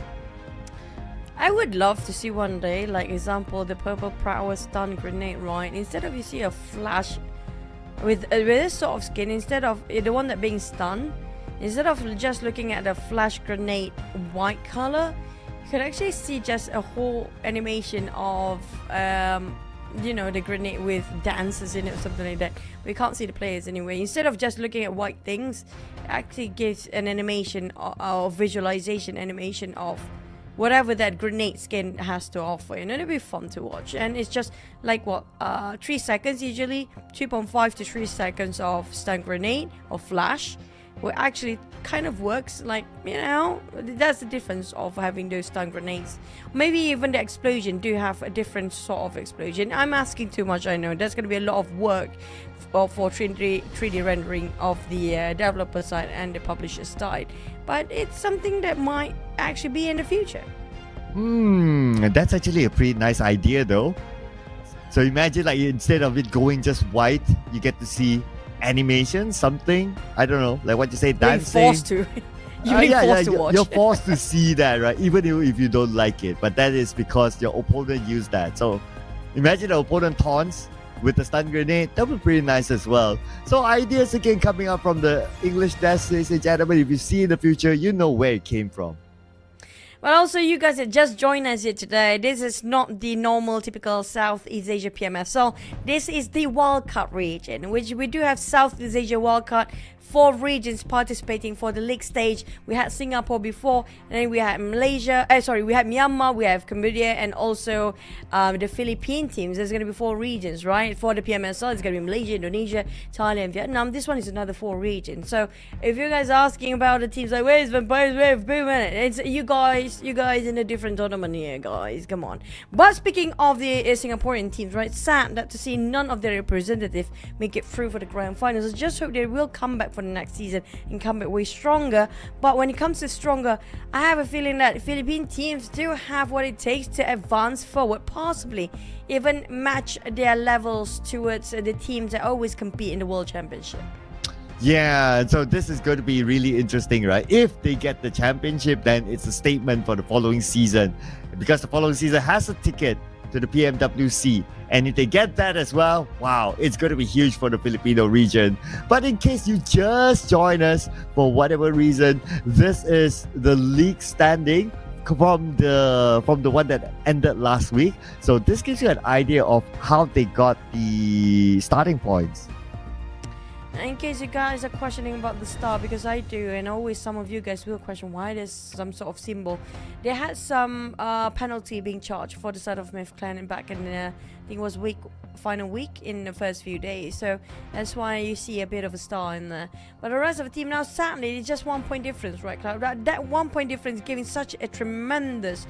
I would love to see one day, like example, the purple power stun grenade, right? Instead of you see a flash with, uh, with this sort of skin, instead of uh, the one that being stunned, instead of just looking at the flash grenade white color, you could actually see just a whole animation of, um, you know, the grenade with dancers in it or something like that. We can't see the players anyway. Instead of just looking at white things, it actually gives an animation or, or visualization animation of whatever that grenade skin has to offer you know it'll be fun to watch. And it's just like what uh three seconds usually? 2.5 to 3 seconds of stun grenade or flash which actually kind of works like you know that's the difference of having those stun grenades. Maybe even the explosion do have a different sort of explosion. I'm asking too much i know. There's going to be a lot of work for, for 3D, 3D rendering of the uh, developer side and the publisher side but it's something that might actually be in the future Hmm, that's actually a pretty nice idea though. So imagine like instead of it going just white, you get to see animation, something. I don't know, like what you say, dancing. You're forced to. You're Uh, yeah, forced yeah, to you're- watch. You're forced to see that, right? Even if if you don't like it. But that is because your opponent used that. So imagine the opponent taunts with the stun grenade. That be pretty nice as well. So ideas again coming up from the English desk, ladies and gentlemen. If you see in the future, you know where it came from. But also, you guys that just joined us here today, this is not the normal, typical Southeast Asia PMSL. This is the wildcard region, which we do have Southeast Asia wildcard. Four regions participating for the league stage. We had Singapore before, and then we had Malaysia. Uh, sorry, we had Myanmar, we have Cambodia, and also um, the Philippine teams. There's going to be four regions, right? For the PMSL, it's going to be Malaysia, Indonesia, Thailand, Vietnam. This one is another four regions. So if you guys are asking about the teams, like where's Vampires, where's Boom, it's you guys, you guys in a different tournament here, guys. Come on. But speaking of the uh, Singaporean teams, right? Sad that to see none of their representative make it through for the grand finals. I just hope they will come back for the next season and come back way stronger. But when it comes to stronger, I have a feeling that Philippine teams do have what it takes to advance forward, possibly even match their levels towards the teams that always compete in the World Championship. Yeah, so this is going to be really interesting, right? If they get the championship, then it's a statement for the following season. Because the following season has a ticket to the PMWC. And if they get that as well, wow, it's going to be huge for the Filipino region. But in case you just join us for whatever reason, this is the league standing from the from the one that ended last week. So this gives you an idea of how they got the starting points. In case you guys are questioning about the star, because I do, and always some of you guys will question why there's some sort of symbol. They had some uh, penalty being charged for the side of Myth Clan and back in the, I think it was week final week in the first few days. So that's why you see a bit of a star in there. But the rest of the team now, sadly, it's just one point difference, right, Cloud? That, that one point difference giving such a tremendous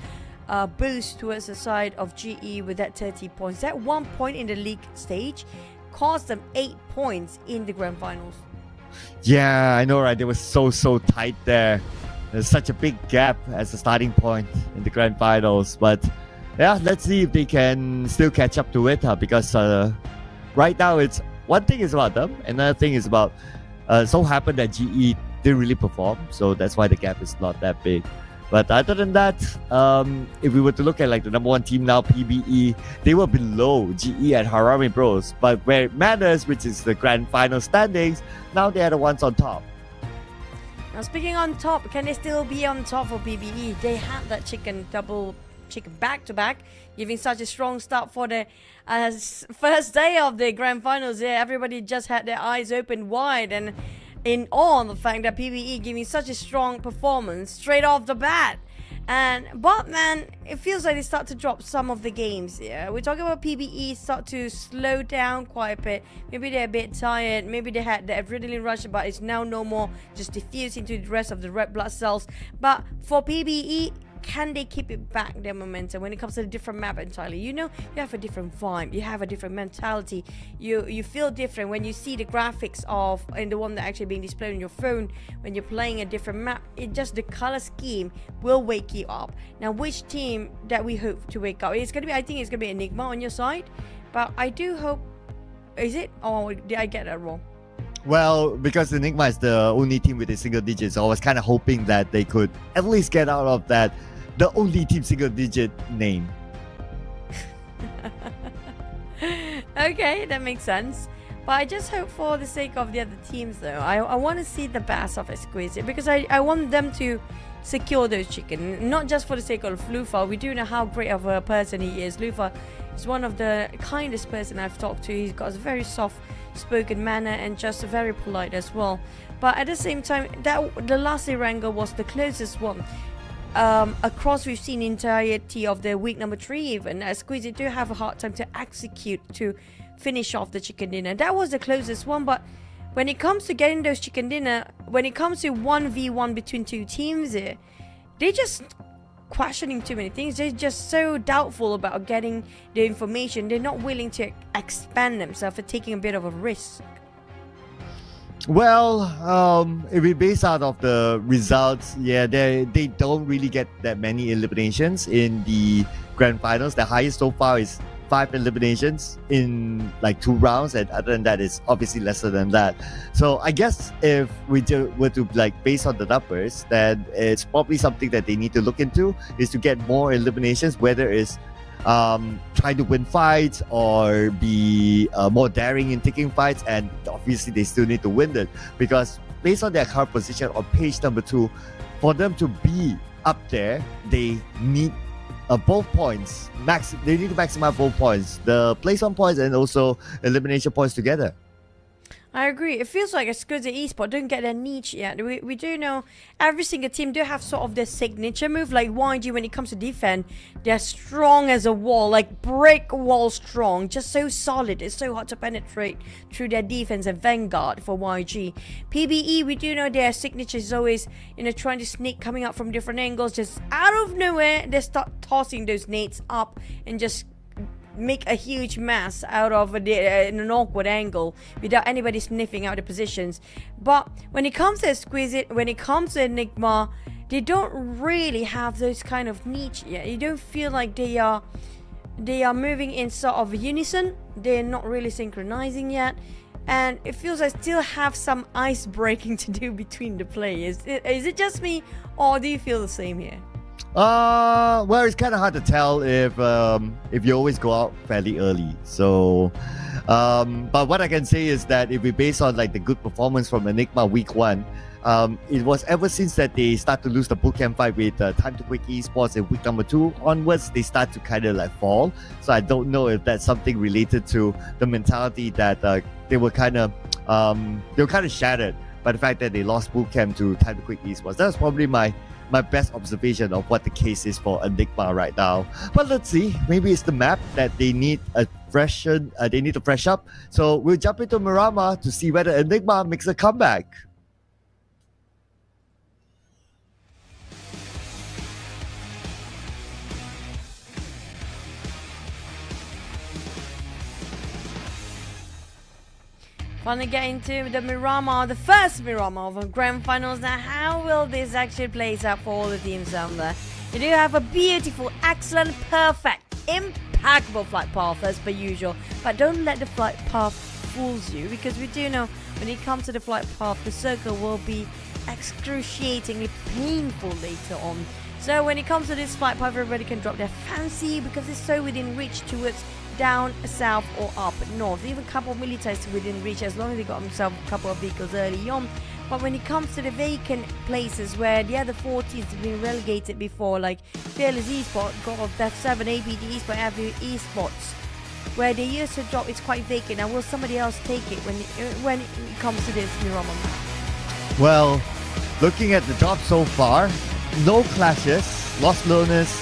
uh, boost towards the side of GE with that 30 points. That one point in the league stage cost them eight points in the grand finals. Yeah, I know, right? They were so so tight there. There's such a big gap as a starting point in the grand finals, but yeah, let's see if they can still catch up to it. Uh, because uh, right now, it's one thing is about them, another thing is about. Uh, so happened that GE didn't really perform, so that's why the gap is not that big. But other than that, um, if we were to look at like the number one team now, PBE, they were below GE and Harame Bros. But where it matters, which is the grand final standings, now they are the ones on top. Now speaking on top, can they still be on top for PBE? They had that chicken double chicken back to back, giving such a strong start for the uh, first day of the grand finals. Yeah, everybody just had their eyes open wide and in awe on the fact that PBE me such a strong performance straight off the bat. And but man, it feels like they start to drop some of the games. Yeah, we're talking about PBE start to slow down quite a bit. Maybe they're a bit tired. Maybe they had the adrenaline rush, but it's now no more. Just diffused into the rest of the red blood cells. But for PBE, can they keep it back their momentum when it comes to a different map entirely? You know you have a different vibe you have a different mentality. You you feel different when you see the graphics of and the one that actually being displayed on your phone when you're playing a different map it just the color scheme will wake you up. Now which team that we hope to wake up? It's gonna be i think it's gonna be enigma on your side but i do hope is it? Or did i get that wrong? Well, because Enigma is the only team with a single digit, so I was kind of hoping that they could at least get out of that the only team single digit name. okay, that makes sense. But I just hope for the sake of the other teams, though, I, I want to see the best of Exquisite because I, I want them to secure those chicken, not just for the sake of Lufa. We do know how great of a person he is. Lufa is one of the kindest person I've talked to. He's got a very soft spoken manner and just very polite as well. But at the same time, that the last Erangel was the closest one um, across we've seen entirety of the week number three even uh, Squeezy do have a hard time to execute to finish off the chicken dinner. That was the closest one but when it comes to getting those chicken dinner when it comes to 1v1 between two teams uh, they just questioning too many things. They're just so doubtful about getting the information. They're not willing to expand themselves for taking a bit of a risk well, um, if we base out of the results, yeah, they they don't really get that many eliminations in the grand finals. The highest so far is five eliminations in like two rounds, and other than that, it's obviously lesser than that. So I guess if we do, were to like base on the numbers, then it's probably something that they need to look into is to get more eliminations, whether it's um, trying to win fights or be uh, more daring in taking fights. And obviously, they still need to win it because based on their current position on page number two, for them to be up there, they need uh, both points. Max, they need to maximize both points, the place on points and also elimination points together. I agree. It feels like as esport don't get their niche yet. We, we do know every single team do have sort of their signature move. Like YG, when it comes to defense, they're strong as a wall, like brick wall strong, just so solid. It's so hard to penetrate through their defense and Vanguard for YG. PBE, we do know their signature is always, you know, trying to sneak coming up from different angles. Just out of nowhere, they start tossing those nades up and just make a huge mess out of a, uh, an awkward angle without anybody sniffing out the positions. But when it comes to Exquisite, when it comes to Enigma, they don't really have those kind of niche yet. You don't feel like they are they are moving in sort of unison. They're not really synchronizing yet. And it feels I still have some ice breaking to do between the players. Is it just me, or do you feel the same here? Uh, well, it's kind of hard to tell if um, if you always go out fairly early. So, um, but what I can say is that if we base on like the good performance from Enigma week one, um, it was ever since that they start to lose the bootcamp fight with uh, Time to Quit Esports in week number two onwards, they start to kind of like fall. So I don't know if that's something related to the mentality that uh, they were kind of um, they were kind of shattered by the fact that they lost bootcamp to Time to Quit Esports. That's probably my my best observation of what the case is for Enigma right now. But let's see, maybe it's the map that they need a freshen, uh, they need to fresh up. So we'll jump into Miramar to see whether Enigma makes a comeback. Finally getting to the Miramar, the first Miramar of the Grand Finals. Now, how will this actually play out for all the teams down there? You do have a beautiful, excellent, perfect, impeccable flight path as per usual. But don't let the flight path fools you because we do know when it comes to the flight path, the circle will be excruciatingly painful later on. So when it comes to this flight path, everybody can drop their fancy because it's so within reach towards down, south, or up north. Even a couple of militaries within reach as long as they got themselves a couple of vehicles early on. But when it comes to the vacant places where the other four teams have been relegated before, like Fearless Esport got that 7 APD Esport Avenue Esports, where they used to drop, it's quite vacant. Now, will somebody else take it when it, when it comes to this Miramar Well, looking at the drop so far, no clashes, Los Leones.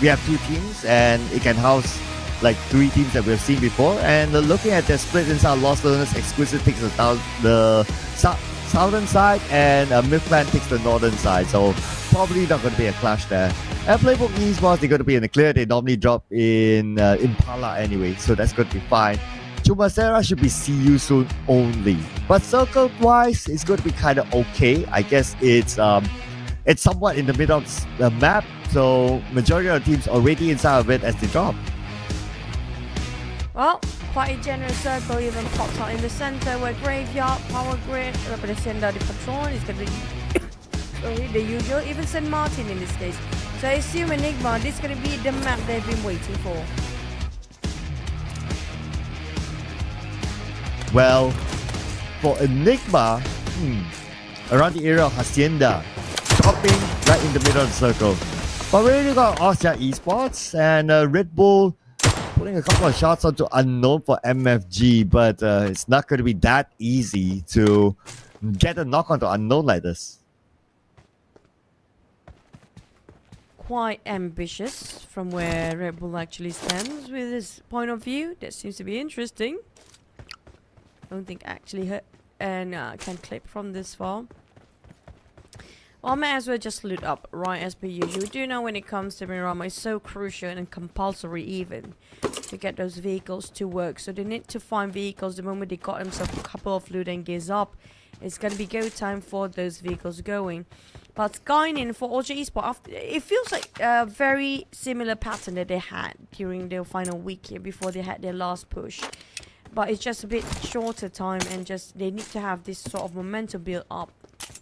We have two teams, and it can house like three teams that we've seen before. And uh, looking at the split inside Los Leones, Exquisite takes the, the south, southern side, and uh, Myth Clan takes the northern side. So probably not going to be a clash there. And Playbook Esports, they're going to be in the clear. They normally drop in uh, Impala anyway, so that's going to be fine. Chumacera should be see you soon only. But circle wise, it's going to be kind of okay. I guess it's um, it's somewhat in the middle of the map, so majority of the teams already inside of it as they drop. Well, quite a generous circle even pops out in the center where Graveyard, Power Grid, representa the Patron is going to be the usual, even St. Martin in this case. So I assume Enigma, this is going to be the map they've been waiting for. Well, for Enigma, hmm, around the area of Hacienda, dropping right in the middle of the circle. But we already got Austria Esports and uh, Red Bull putting a couple of shots onto unknown for MFG, but uh, it's not going to be that easy to get a knock onto unknown like this. Quite ambitious from where Red Bull actually stands with his point of view. That seems to be interesting. Don't think actually hurt and uh, can clip from this far. Well, I may as well just loot up, right, as per usual. We do know when it comes to Miramar, it's so crucial and compulsory even to get those vehicles to work. So they need to find vehicles the moment they got themselves a couple of loot and gears up. It's going to be go time for those vehicles going. But Guinan for Ultra Esport, after, it feels like a very similar pattern that they had during their final week here before they had their last push. But it's just a bit shorter time and just they need to have this sort of momentum built up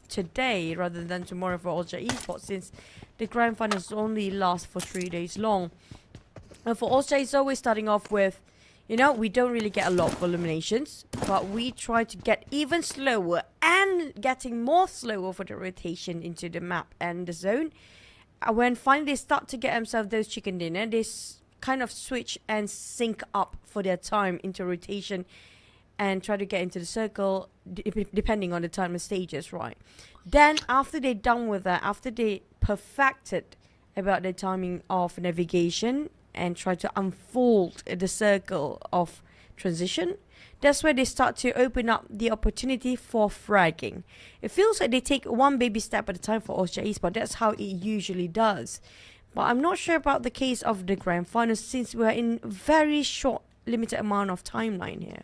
today rather than tomorrow for Ultra Esports since the grand finals only last for three days long. And for Ultra, it's always starting off with, you know, we don't really get a lot of eliminations, but we try to get even slower and getting more slower for the rotation into the map and the zone. Uh, when finally they start to get themselves those chicken dinner, they kind of switch and sync up for their time into rotation and try to get into the circle depending on the time and stages, right? Then after they're done with that, after they perfected about the timing of navigation and try to unfold the circle of transition, that's where they start to open up the opportunity for fragging. It feels like they take one baby step at a time for Austria but that's how it usually does. But I'm not sure about the case of the grand finals since we're in very short limited amount of timeline here.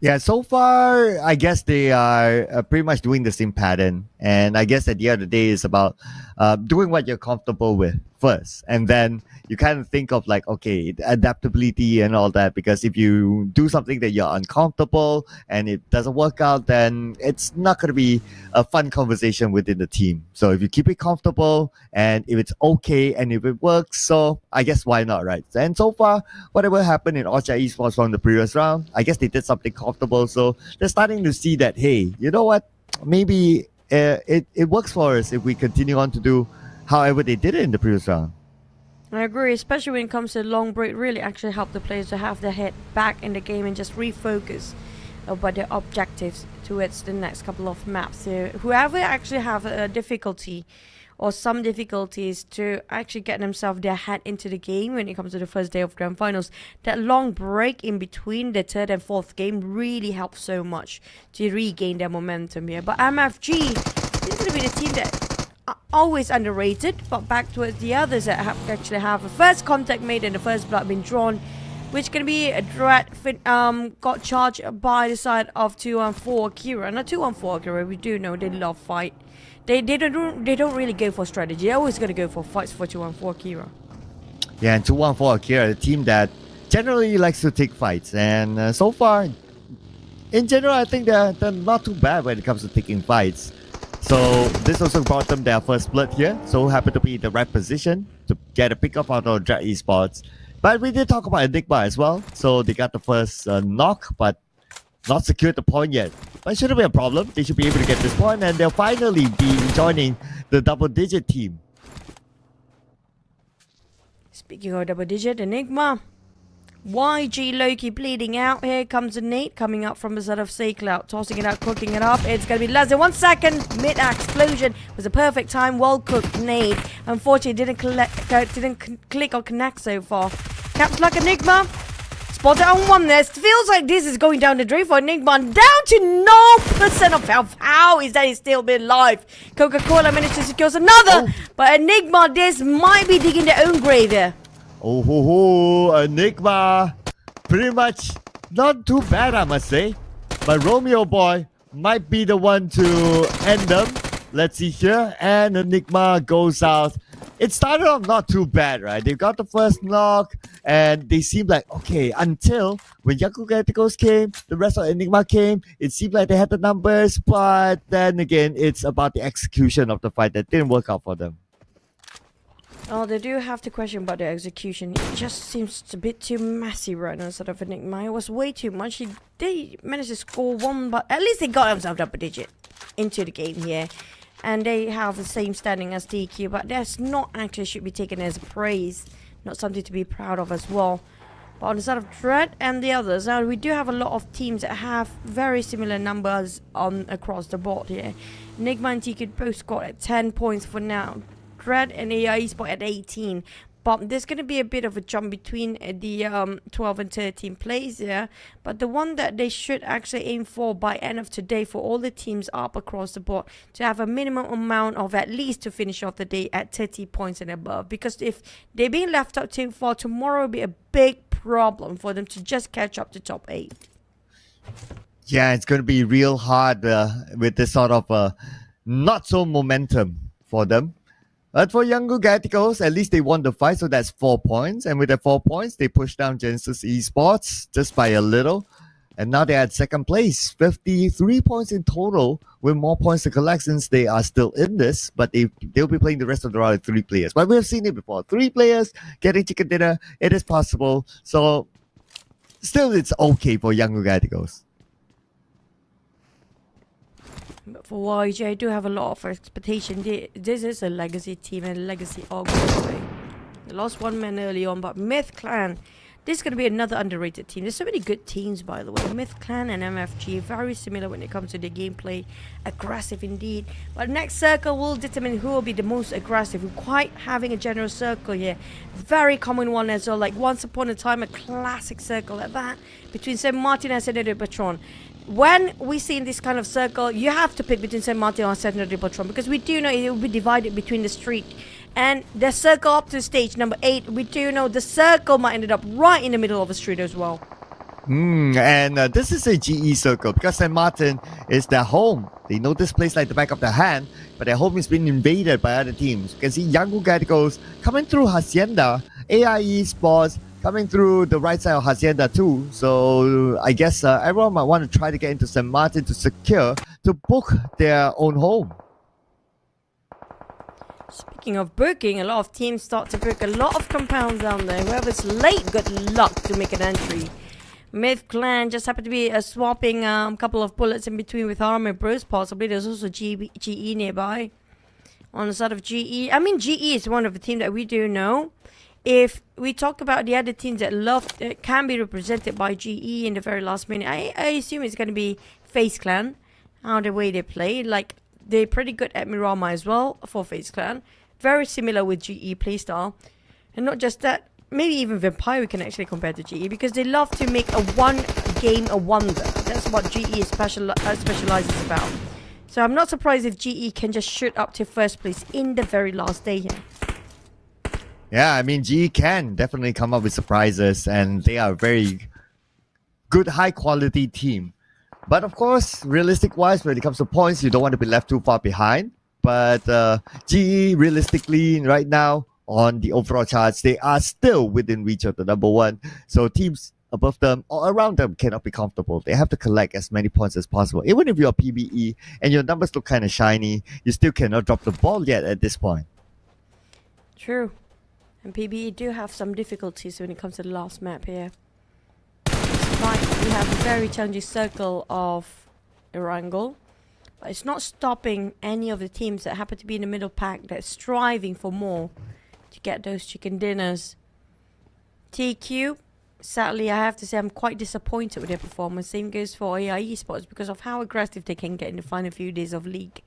Yeah, so far, I guess they are uh, pretty much doing the same pattern. And I guess at the end of the day, it's about uh, doing what you're comfortable with first. And then you kind of think of like, okay, adaptability and all that. Because if you do something that you're uncomfortable and it doesn't work out, then it's not going to be a fun conversation within the team. So if you keep it comfortable and if it's okay and if it works, so I guess why not, right? And so far, whatever happened in Austria Esports from the previous round, I guess they did something comfortable. So they're starting to see that, hey, you know what? Maybe uh, it, it works for us if we continue on to do however they did it in the previous round. I agree, especially when it comes to long break, really actually help the players to have their head back in the game and just refocus about their objectives towards the next couple of maps. So whoever actually have a difficulty or some difficulties to actually get themselves their head into the game when it comes to the first day of grand finals, that long break in between the third and fourth game really helps so much to regain their momentum here. But MFG is going to be the team that always underrated, but back towards the others that have actually have a first contact made and the first blood been drawn. which gonna be a Dread um got charged by the side of 214 Akira. Now 214 Akira, we do know they love fight. They they don't they don't really go for strategy. They're always gonna go for fights for 214 Akira. Yeah, and 214 Akira, a team that generally likes to take fights, and uh, so far, in general, I think they're, they're not too bad when it comes to taking fights. So this also brought them their first split here. So happened to be in the right position to get a pickup out of Dread Esports. But we did talk about Enigma as well. So they got the first uh, knock, but not secured the point yet. But it shouldn't be a problem. They should be able to get this point, and they'll finally be joining the double-digit team. Speaking of double digit, Enigma. YG Loki bleeding out. Here comes a Nate coming up from the side of Sea Cloud, tossing it out, cooking it up. It's going to be less than one second. Mid explosion was a perfect time. Well cooked Nate. Unfortunately, didn't collect, uh, didn't click or connect so far. Caps like Enigma. Spotted on one nest. Feels like this is going down the drain for Enigma. Down to no percent of health. How is that he's still been alive? Coca-Cola managed to secure another. Oh. But Enigma, this might be digging their own grave here. Oh ho ho, Enigma. Pretty much not too bad, I must say. But Romeo Boy might be the one to end them. Let's see here. And Enigma goes out. It started off not too bad, right? They got the first knock and they seemed like, okay, until when Young Galacticos came, the rest of Enigma came, it seemed like they had the numbers, but then again, it's about the execution of the fight that didn't work out for them. Oh, they do have to question about the execution. It just seems a bit too messy right now, sort of Enigma. It was way too much. They managed to score one, but at least they got themselves up a digit into the game here. And they have the same standing as DQ, but that's not actually should be taken as a praise. Not something to be proud of as well. But on the side of Dread and the others, now we do have a lot of teams that have very similar numbers on across the board here. Enigma and DQ both at 10 points for now. Dread and AI spot at 18. But there's going to be a bit of a jump between uh, the um, 12 and 13 plays here. But the one that they should actually aim for by end of today for all the teams up across the board to have a minimum amount of at least to finish off the day at 30 points and above. Because if they're being left out too far, tomorrow will be a big problem for them to just catch up to top 8. Yeah, it's going to be real hard uh, with this sort of uh, not so momentum for them. But for Young Galacticos, at least they won the fight, so that's four points. And with the four points, they pushed down Genesis Esports just by a little. And now they're at second place, 53 points in total, with more points to collect since they are still in this. But they, they'll be playing the rest of the round with three players. But we've seen it before. Three players getting chicken dinner, it is possible. So still, it's okay for Young Galacticos. But for YG, I do have a lot of expectation. This is a legacy team and legacy all They lost one man early on, but Myth Clan, this is going to be another underrated team. There's so many good teams, by the way. Myth Clan and MFG, very similar when it comes to the gameplay. Aggressive indeed. But next circle will determine who will be the most aggressive. We're quite having a general circle here. Very common one as well. Like once upon a time, a classic circle like that. Between St. Martin and St. Patron when we see in this kind of circle, you have to pick between Saint Martin or Saint Patron because we do know it will be divided between the street and the circle up to stage number eight. We do know the circle might end up right in the middle of the street as well. Mm, and uh, this is a GE circle because St. Martin is their home. They know this place like the back of their hand, but their home is being invaded by other teams. You can see Young Galacticos coming through Hacienda, AI Esports, coming through the right side of Hacienda too. So I guess uh, everyone might want to try to get into St. Martin to secure to book their own home. Speaking of booking, a lot of teams start to book a lot of compounds down there. Whoever's late, good luck to make an entry. Myth Clan just happened to be uh, swapping a um, couple of bullets in between with Armor Bruce, possibly. There's also G GE nearby. On the side of GE. I mean, GE is one of the teams that we do know if we talk about the other teams that love that can be represented by GE in the very last minute, I, I assume it's going to be Face Clan, how the way they play. Like they're pretty good at Miramar as well for Face Clan, very similar with GE playstyle, and not just that. Maybe even Vampire we can actually compare to GE because they love to make a one game a wonder. That's what GE special uh, specializes about. So I'm not surprised if GE can just shoot up to first place in the very last day here. Yeah, I mean, GE can definitely come up with surprises, and they are a very good, high quality team. But of course, realistic wise, when it comes to points, you don't want to be left too far behind. But uh, GE, realistically, right now on the overall charts, they are still within reach of the number one. So teams above them or around them cannot be comfortable. They have to collect as many points as possible. Even if you're PBE and your numbers look kind of shiny, you still cannot drop the ball yet at this point. True. And PBE do have some difficulties when it comes to the last map here. Despite we have a very challenging circle of Erangel, but it's not stopping any of the teams that happen to be in the middle pack that's striving for more to get those chicken dinners. TQ, sadly, I have to say I'm quite disappointed with their performance. Same goes for AI Esports because of how aggressive they can get in the final few days of league.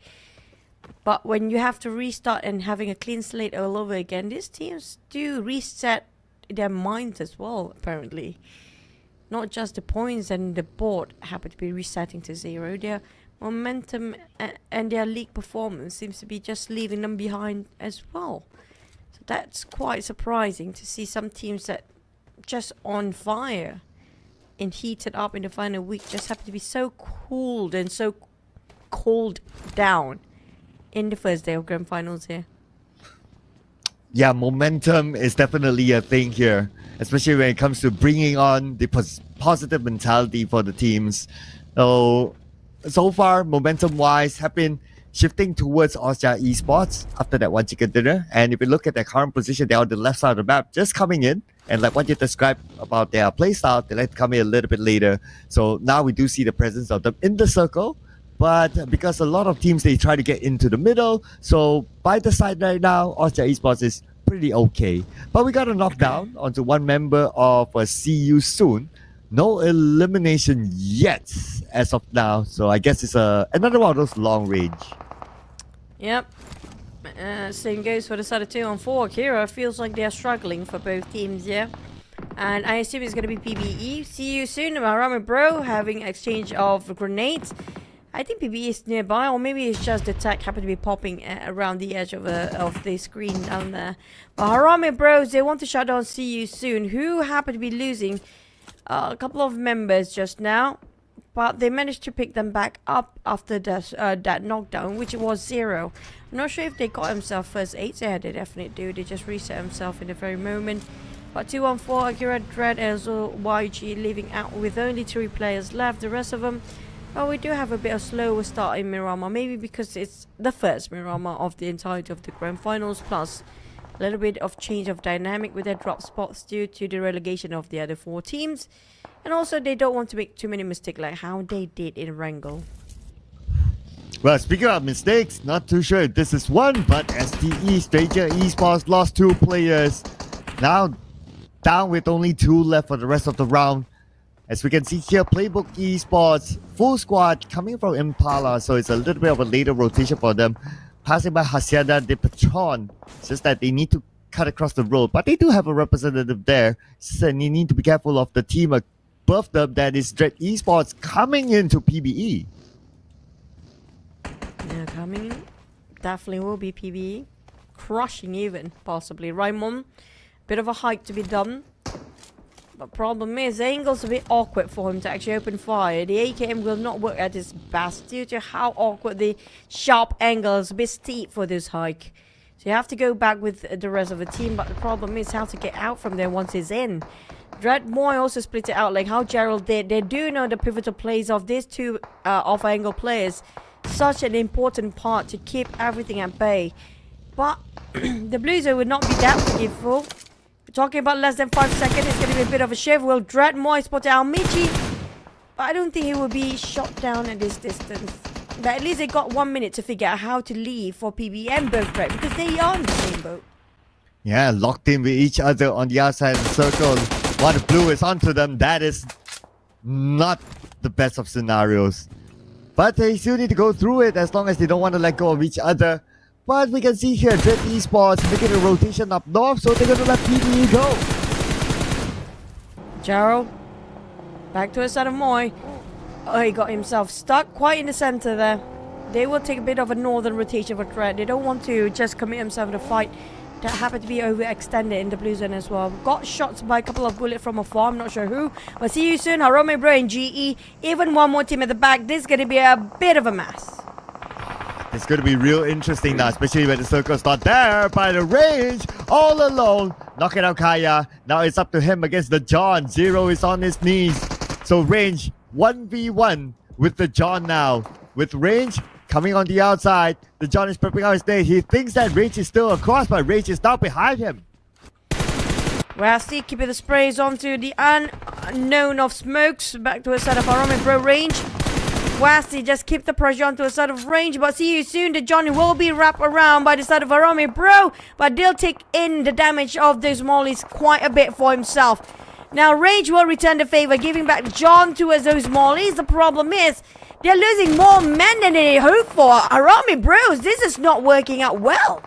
But when you have to restart and having a clean slate all over again, these teams do reset their minds as well, apparently. Not just the points and the board happen to be resetting to zero. Their momentum and their league performance seems to be just leaving them behind as well. So that's quite surprising to see some teams that just on fire and heated up in the final week just happen to be so cooled and so cooled down in the first day of grand finals here. Yeah, momentum is definitely a thing here, especially when it comes to bringing on the pos- positive mentality for the teams. So, so far, momentum wise, have been shifting towards Austria Esports after that one chicken dinner. And if you look at their current position, they're on the left side of the map, just coming in. And like what you described about their playstyle, they like to come in a little bit later. So now we do see the presence of them in the circle but because a lot of teams they try to get into the middle, so by the side right now, Austria Esports is pretty okay. But we got a knockdown onto one member of uh, See You Soon. No elimination yet as of now, so I guess it's a another one of those long range. Yep. Uh, same goes for the side of two on four. Kira feels like they're struggling for both teams, yeah. And I assume it's going to be PBE. See you soon, Harame Bro, having exchange of grenades. I think PB is nearby, or maybe it's just the tech happened to be popping around the edge of, uh, of the screen down there. But Harame Bros, they want to shut down See You Soon, who happened to be losing uh, a couple of members just now. But they managed to pick them back up after that, uh, that knockdown, which was zero. I'm not sure if they got himself first eight. Yeah, they definitely do. They just reset himself in the very moment. But 214, Akira Dread, as YG leaving out with only three players left. The rest of them well, we do have a bit of slower start in Miramar, maybe because it's the first Miramar of the entirety of the Grand Finals, plus a little bit of change of dynamic with their drop spots due to the relegation of the other four teams. And also, they don't want to make too many mistakes like how they did in Erangel. Well, speaking of mistakes, not too sure if this is one, but STE, Stranger Esports lost two players. Now down with only two left for the rest of the round. As we can see here, Playbook Esports, full squad coming from Impala, so it's a little bit of a later rotation for them. Passing by Hacienda de Patron, it's just that they need to cut across the road, but they do have a representative there. So you need to be careful of the team above them that is Dread Esports coming into PBE. Yeah, coming definitely will be PBE. Crushing even, possibly. Raimon, bit of a hike to be done. But problem is, the angle's a bit awkward for him to actually open fire. The AKM will not work at his best due to how awkward the sharp angle is a bit steep for this hike. So you have to go back with the rest of the team, but the problem is how to get out from there once he's in. Dreadmoy also split it out like how Gerald did. They do know the pivotal plays of these two uh, off-angle players. Such an important part to keep everything at bay. But the Blues would not be that forgiveful. Talking about less than five seconds. It's going to be a bit of a shift. Will Dreadmoy spot Almichi? But I don't think he will be shot down at this distance. But at least they got one minute to figure out how to leave for PBM both Dread because they are on the same boat. Yeah, locked in with each other on the outside of the circle. The blue is onto them, that is not the best of scenarios. But they still need to go through it as long as they don't want to let go of each other. But we can see here, Dread Esports making a rotation up north, so they're to let PBE go. Jarrow, back to the side of Moy. Oh, he got himself stuck quite in the center there. They will take a bit of a northern rotation for Dread. They don't want to just commit himself to fight that happened to be overextended in the blue zone as well. Got shots by a couple of bullets from afar, I'm not sure who. But see you soon, Harame Bro and GE. Even one more team at the back. This is going to be a bit of a mess. It's going to be real interesting now, especially when the circle's not there by the range, all alone. Knocking out Kaya. Now it's up to him against the John. Zero is on his knees. So range 1v1 with the John now. With range coming on the outside, the John is prepping out his day. He thinks that range is still across, but range is now behind him. Rusty keeping the sprays onto the unknown of smokes. Back to a side of Harame Bro range. Wasty just keep the pressure onto a side of range, but see you soon. The Johnny will be wrapped around by the side of Harame Bro, but they'll take in the damage of those mollies quite a bit for himself. Now, Range will return the favor, giving back John towards those mollies. The problem is, they're losing more men than they hoped for. Harame Bros, this is not working out well.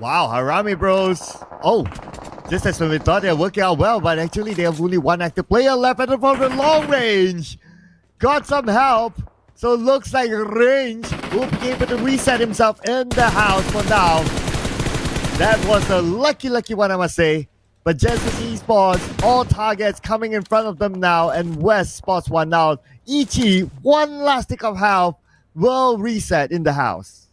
Wow, Harame Bros. Oh, just as when we thought they were working out well, but actually they have only one active player left at the front long range got some help. So it looks like Range will be able to reset himself in the house for now. That was a lucky, lucky one, I must say. But Genesis Esports, all targets coming in front of them now, and West spots one out. Ichi, one last tick of health, will reset in the house.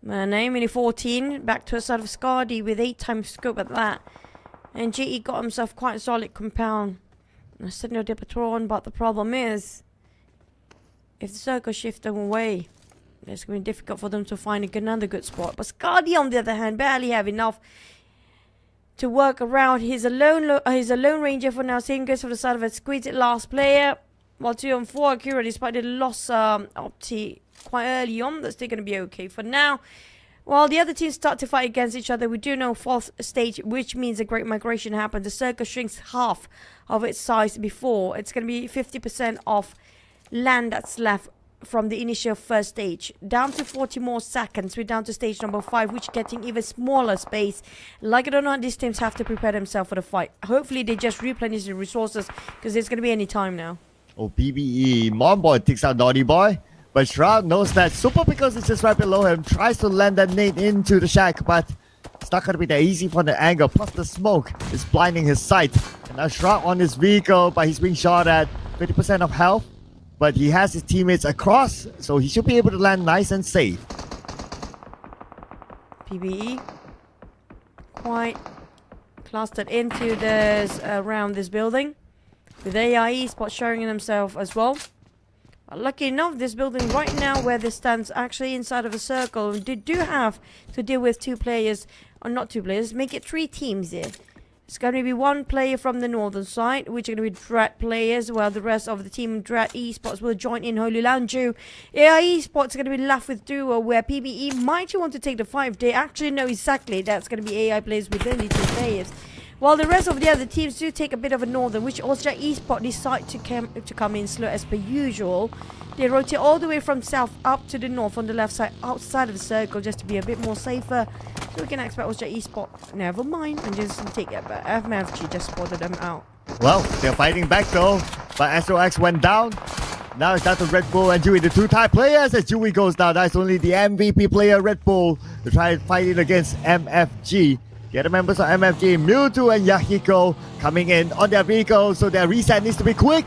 Man, minute 14, back to a side of Scardy with 8 times scope at that. And GE got himself quite a solid compound. I said no Signal Dipatron, but the problem is, if the circle shifts them away, it's going to be difficult for them to find another good spot. But Scardy, on the other hand, barely have enough to work around. He's a lone, uh, he's a lone ranger for now. Same goes for the side of a squeeze last player. While two and four Akira, despite the loss um, Opti quite early on, that's still going to be okay for now. While the other teams start to fight against each other, we do know fourth stage, which means a great migration happens. The circle shrinks half of its size before. It's going to be 50% of land that's left from the initial first stage. Down to 40 more seconds. We're down to stage number five which getting even smaller space. Like it or not these teams have to prepare themselves for the fight. Hopefully they just replenish the resources because there's going to be any time now. Oh pbe Monboy takes out naughty boy but shroud knows that super because it's just right below him tries to land that nade into the shack but it's not going to be that easy from the angle plus the smoke is blinding his sight. And now shroud on his vehicle but he's being shot at 50% of health but he has his teammates across, so he should be able to land nice and safe. PBE quite clustered into this around this building with AIE spot showing himself as well. But lucky enough, this building right now where this stands actually inside of a circle. They do have to deal with two players, or not two players, make it three teams here. It's going to be one player from the northern side, which are going to be Dread players, while the rest of the team Dread Esports will join in Holy Lanju. AI Esports are going to be left with duo, where PBE might want to take the five. They actually no, exactly that's going to be AI players with only two players. While the rest of the other teams do take a bit of a northern, which Austria Esports decide to come, to come in slow as per usual. They rotate all the way from south up to the north on the left side, outside of the circle, just to be a bit more safer. So we can expect Austria Esports. Never mind, and just take it back. FMFG just spotted them out. Well, they're fighting back though, but SOX went down. Now it's down to Red Bull and Dewey, the two tie players as Dewey goes down. That's only the MVP player, Red Bull, to try fighting against MFG. The other members of MFG, Mewtwo and Yahiko, coming in on their vehicles, so their reset needs to be quick.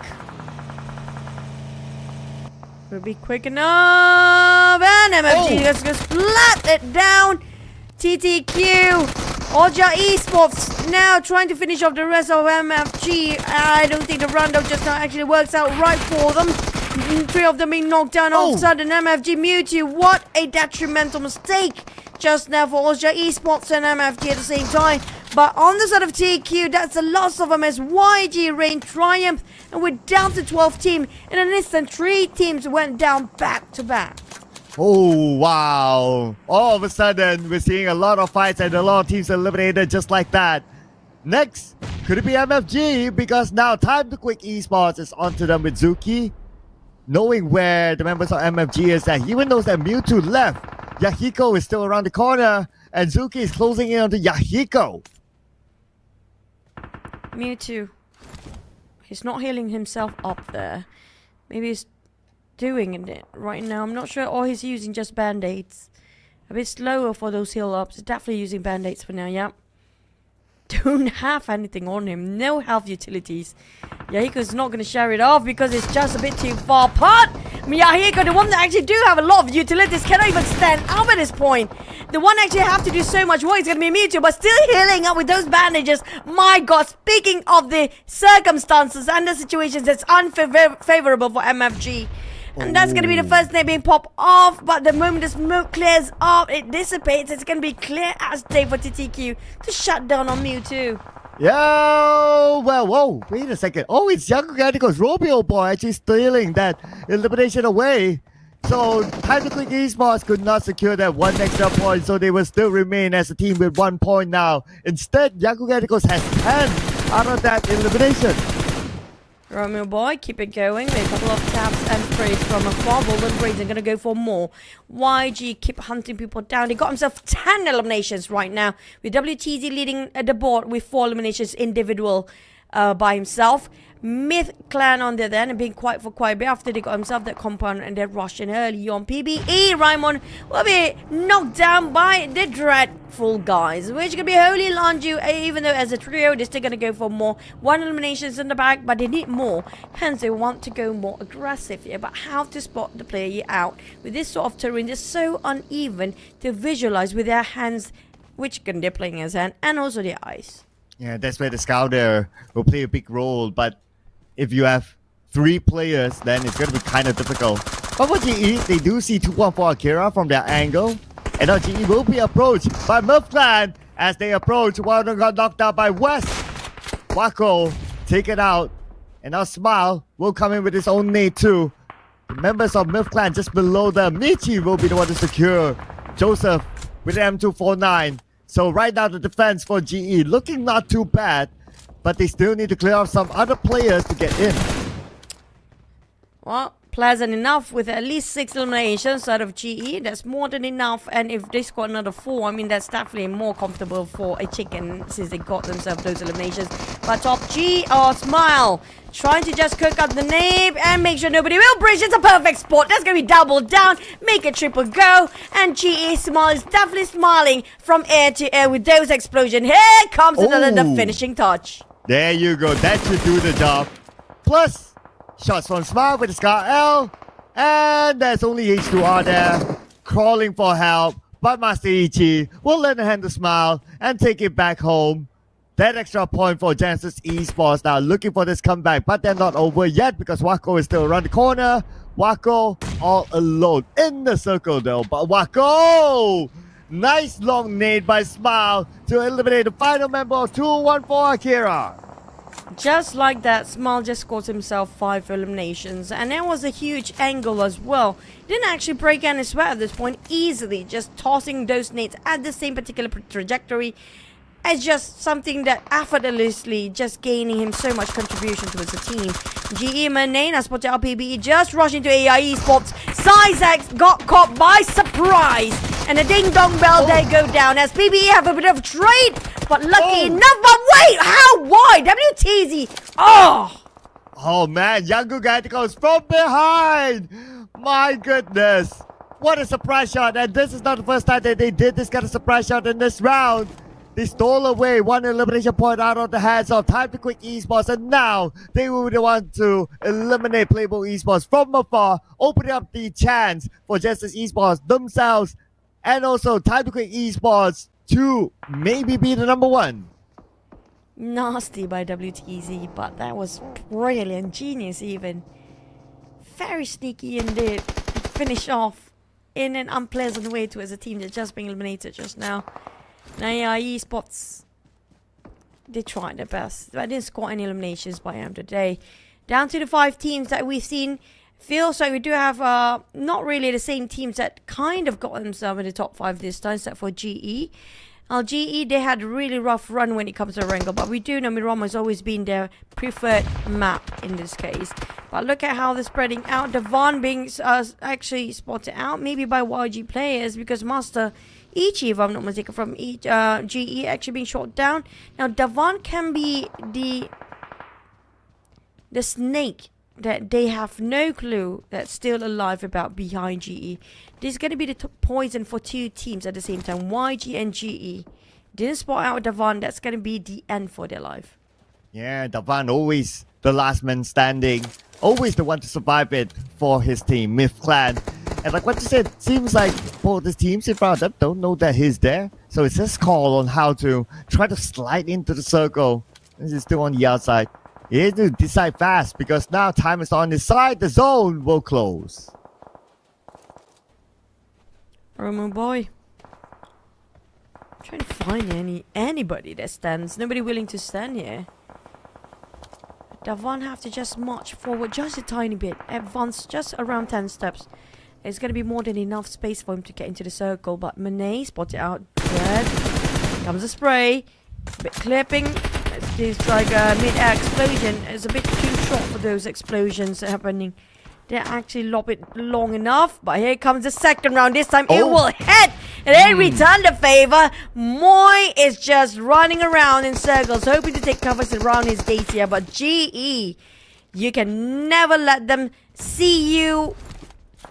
Will be quick enough, and MFG oh. just gonna splat it down. TTQ, Oja Esports now trying to finish off the rest of MFG. I don't think the rundown just now actually works out right for them. Three of them being knocked down oh. all of a oh. sudden. MFG Mewtwo, what a detrimental mistake just now for Austria Esports and MFG at the same time. But on the side of TQ, that's the loss of them as YG Rain triumphed and we're down to 12 team. In an instant, three teams went down back to back. Oh, wow. All of a sudden, we're seeing a lot of fights and a lot of teams eliminated just like that. Next, could it be MFG? Because now Time to Quit Esports is onto them with Zuki. Knowing where the members of MFG is at, even knows that Mewtwo left. Yahiko is still around the corner, and Zuki is closing in on the Yahiko. Mewtwo. He's not healing himself up there. Maybe he's doing it right now. I'm not sure. Or he's using just band-aids. A bit slower for those heal ups. Definitely using band-aids for now, yeah. Don't have anything on him. No health utilities. Yahiko's not going to share it off because it's just a bit too far apart. Miyahiko, the one that actually do have a lot of utilities, cannot even stand up at this point. The one actually have to do so much work is going to be Mewtwo, but still healing up with those bandages. My god, speaking of the circumstances and the situations, it's unfavorable for MFG. And that's going to be the first being popped off. But the moment the smoke clears up, it dissipates. It's going to be clear as day for TTQ to shut down on Mewtwo. Yo, well, whoa, wait a second. Oh, it's Young Galacticos Romeo Boy actually stealing that elimination away. So, Quick Esports could not secure that one extra point, so they will still remain as a team with one point now. Instead, Yaku has 10 out of that elimination. Romeo Boy, keep it going a couple of taps and sprays from afar. Golden Brazen gonna go for more. YG keep hunting people down. He got himself 10 eliminations right now, with WTZ leading the board with 4 eliminations individual uh, by himself. Myth Clan on there other end and being quiet for quite a bit after they got himself that compound and they're rushing early on PBE. Raimon will be knocked down by the dreadful guys, which could be Holy Lanju, even though as a trio they're still going to go for more. One eliminations in the back, but they need more. Hence they want to go more aggressive here. But how to spot the player out with this sort of terrain is so uneven to visualize with their hands, which gun they're playing as hand, and also their eyes. Yeah, that's where the scouter will play a big role, but if you have three players, then it's going to be kind of difficult. But for GE, they do see 2-1 for Akira from their angle. And now GE will be approached by Myth Clan as they approach. One got knocked out by West. Wako taken out. And now Smile will come in with his own nade too. The members of Myth Clan just below them. Michi will be the one to secure. Joseph with M249. So right now the defense for GE looking not too bad but they still need to clear off some other players to get in. Well, pleasant enough with at least six eliminations out of GE. That's more than enough. And if they score another four, I mean, that's definitely more comfortable for a chicken since they got themselves those eliminations. But top G oh, Smile trying to just cook up the name and make sure nobody will bridge. It's a perfect spot. That's going to be double down. Make a triple go. And GE Smile is definitely smiling from air to air with those explosions. Here comes another the finishing touch. There you go. That should do the job. Plus, shots from Smart with the Scar L. And there's only H2R there, crawling for help. But Master Ichi will lend a hand to Smile and take it back home. That extra point for Genesis Esports now looking for this comeback, but they're not over yet because Wako is still around the corner. Wako all alone in the circle though, but Wako Nice long nade by Smile to eliminate the final member of 214 Akira. Just like that, Smile just scored himself 5 eliminations. And that was a huge angle as well. Didn't actually break any sweat at this point easily. Just tossing those nades at the same particular trajectory as just something that effortlessly just gaining him so much contribution towards the team. GE Manena spotted LPB just rushing to AIE spots. Cyzax got caught by surprise. And a ding dong bell oh. they go down as PBE have a bit of trade. But lucky oh. enough, but wait, how wide? WTZ. Oh. Oh man, Yangu goes from behind. My goodness. What a surprise shot. And this is not the first time that they did this kind of surprise shot in this round. They stole away one elimination point out of the hands of Time to Quit Esports, and now they will be the one to eliminate Playbook Esports from afar, opening up the chance for Justice Esports themselves and also Time to Quit Esports to maybe be the number one. Nasty by WTZ, but that was brilliant, genius even. Very sneaky indeed. Finish off in an unpleasant way towards a team that's just been eliminated just now. Now, yeah, esports, they tried their best. I didn't score any eliminations by end of the day. Down to the five teams that we've seen. Feels like we do have uh, not really the same teams that kind of got themselves in the top five this time, except for GE. Now, GE, they had a really rough run when it comes to Erangel, but we do know Miramar has always been their preferred map in this case. But look at how they're spreading out. Davan being uh, actually spotted out, maybe by YG players, because Master Ichi, if I'm not mistaken, from e uh, GE actually being shot down. Now, Davon can be the the snake that they have no clue that's still alive about behind GE. This is going to be the poison for two teams at the same time. YG and GE. Didn't spot out Davan. That's going to be the end for their life. Yeah, Davan always the last man standing. Always the one to survive it for his team, Myth Clan. And like what you said, seems like both the teams in front of them don't know that he's there. So it's just call on how to try to slide into the circle. This is still on the outside. He has to decide fast because now time is on his side. The zone will close. Roman boy. trying to find any anybody that stands. Nobody willing to stand here. Davan have to just march forward just a tiny bit. Advance just around 10 steps. It's going to be more than enough space for him to get into the circle. But Monet spotted out. Good. Comes a spray. Bit clipping. It's like a mid-air explosion. It's a bit too short for those explosions happening. They actually lob it long enough. But here comes the second round. This time it Oh. will hit. And they hmm. return the favor. Moy is just running around in circles, hoping to take covers around his gates here. But GE, you can never let them see you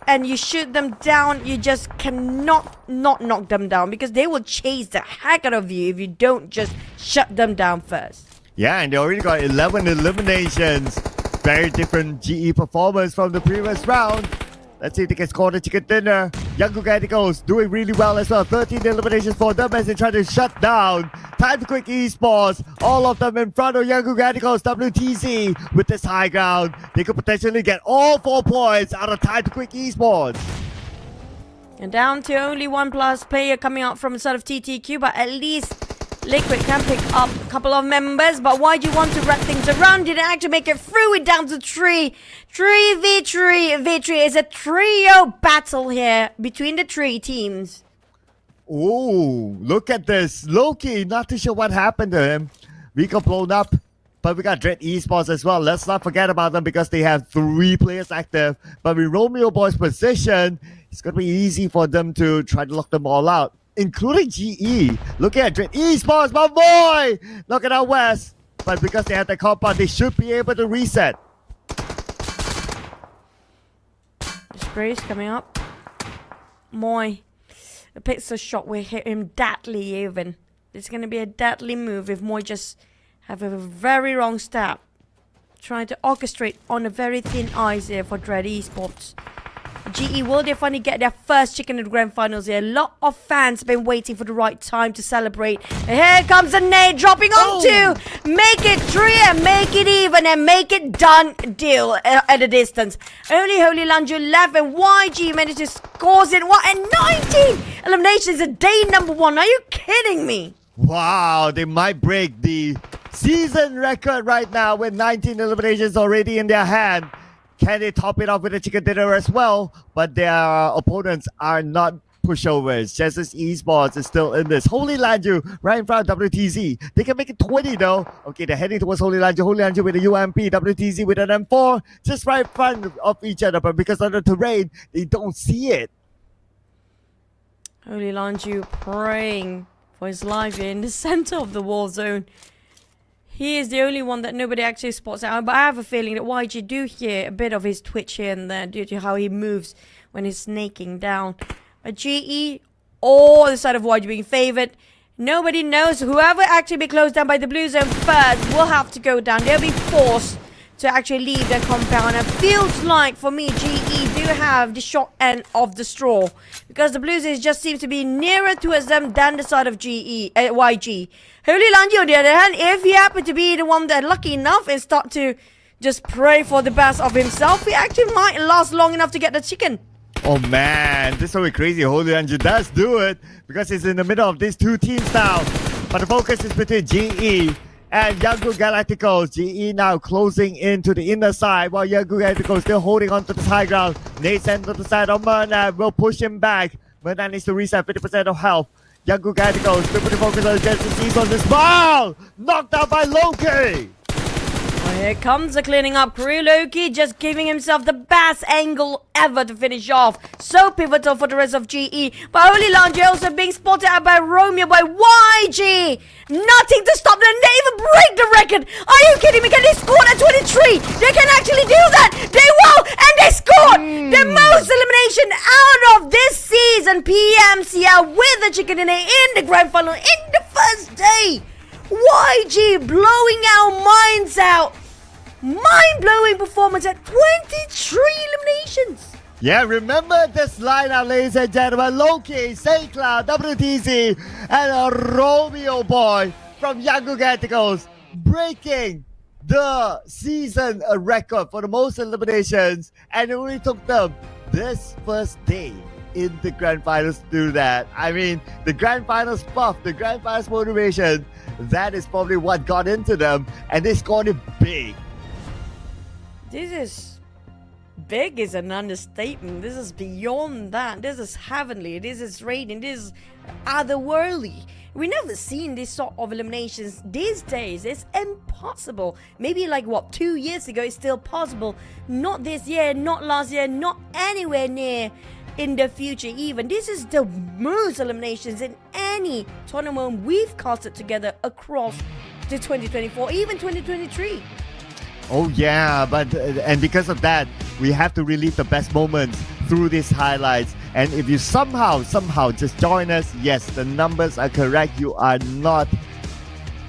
and you shoot them down, you just cannot not knock them down because they will chase the heck out of you if you don't just shut them down first. Yeah, and they already got 11 eliminations. Very different GE performance from the previous round. Let's see if they can score the chicken dinner. Young Galacticos doing really well as well. 13 eliminations for them as they try to shut down Time to Quit Esports. All of them in front of Young Galacticos WTC with this high ground. They could potentially get all four points out of Time to Quit Esports. And down to only one plus player coming out from the side of TTQ, but at least Liquid can pick up a couple of members. But why do you want to wrap things around? Didn't actually make it through it down to three. Three victory. Victory is a trio battle here between the three teams. Oh, look at this. Loki, not too sure what happened to him. We got blown up, but we got Dread Esports as well. Let's not forget about them because they have three players active. But with Romeo Boy's position, it's going to be easy for them to try to lock them all out, including GE. Look at Dread Esports, my boy! Look at West. But because they have the compound, they should be able to reset. Sprays coming up. Moy. The pixel shot will hit him deadly even. It's gonna be a deadly move if Moy just have a very wrong step. Trying to orchestrate on a very thin ice here for Dread Esports. GE will they finally get their first chicken in the grand finals here. A lot of fans have been waiting for the right time to celebrate. And here comes a nade dropping on two. Make it three and make it even and make it done deal uh, at a distance. Only Holy Lanju left and YG managed to score in What? And 19 eliminations a day number one. Are you kidding me? Wow, they might break the season record right now with 19 eliminations already in their hand. Can they top it off with a chicken dinner as well? But their opponents are not pushovers. Genesis Esports is still in this. Holy Lanju right in front of WTZ. They can make it 20 though. Okay, they're heading towards Holy Lanju. Holy Lanju with a UMP. WTZ with an M4. Just right in front of each other. But because of the terrain, they don't see it. Holy Lanju praying for his life in the center of the war zone. He is the only one that nobody actually spots out, but I have a feeling that YG do hear a bit of his twitch here and there due to how he moves when he's snaking down. A GE or the side of YG being favored. Nobody knows. Whoever actually be closed down by the blue zone first will have to go down. They'll be forced to actually leave their compound. And feels like for me, GE do have the short end of the straw because the Blues just seems to be nearer towards them than the side of GE, uh, YG. Holy Lanji, on the other hand, if he happened to be the one that lucky enough and start to just pray for the best of himself, he actually might last long enough to get the chicken. Oh man, this is so crazy. Holy Angel does do it because it's in the middle of these two teams now. But the focus is between GE and Young Galacticos. GE now closing into the inner side while Young Galacticos still holding on to the high ground. Nate sent to the side of Mernan will push him back. Mernan needs to reset 50% of health. Young Galacticos putting focus on the Genesis on this well. Knocked out by Loki. Here comes the cleaning up crew. Loki just giving himself the best angle ever to finish off. So pivotal for the rest of GE. But Holy Laundry also being spotted out by Romeo by YG. Nothing to stop them. They even break the record. Are you kidding me? Can they score at 23? They can actually do that. They will. And they scored hmm. the most elimination out of this season. PMCL with the chicken dinner in the grand final in the first day. YG blowing our minds out. Mind blowing performance at 23 eliminations. Yeah, remember this lineup, ladies and gentlemen. Loki, St. Cloud, WTC, and a Romeo boy from Young Galacticos breaking the season record for the most eliminations. And it only took them this first day in the grand finals to do that. I mean, the grand finals buff, the grand finals motivation, that is probably what got into them, and they scored it big. This is big is an understatement. This is beyond that. This is heavenly. This is radiant. This is otherworldly. We never seen this sort of eliminations these days. It's impossible. Maybe like what two years ago, it's still possible. Not this year, not last year, not anywhere near in the future even. This is the most eliminations in any tournament we've casted together across the 2024, even 2023. Oh yeah, but uh, and because of that, we have to relive the best moments through these highlights. And if you somehow, somehow just join us, yes, the numbers are correct. You are not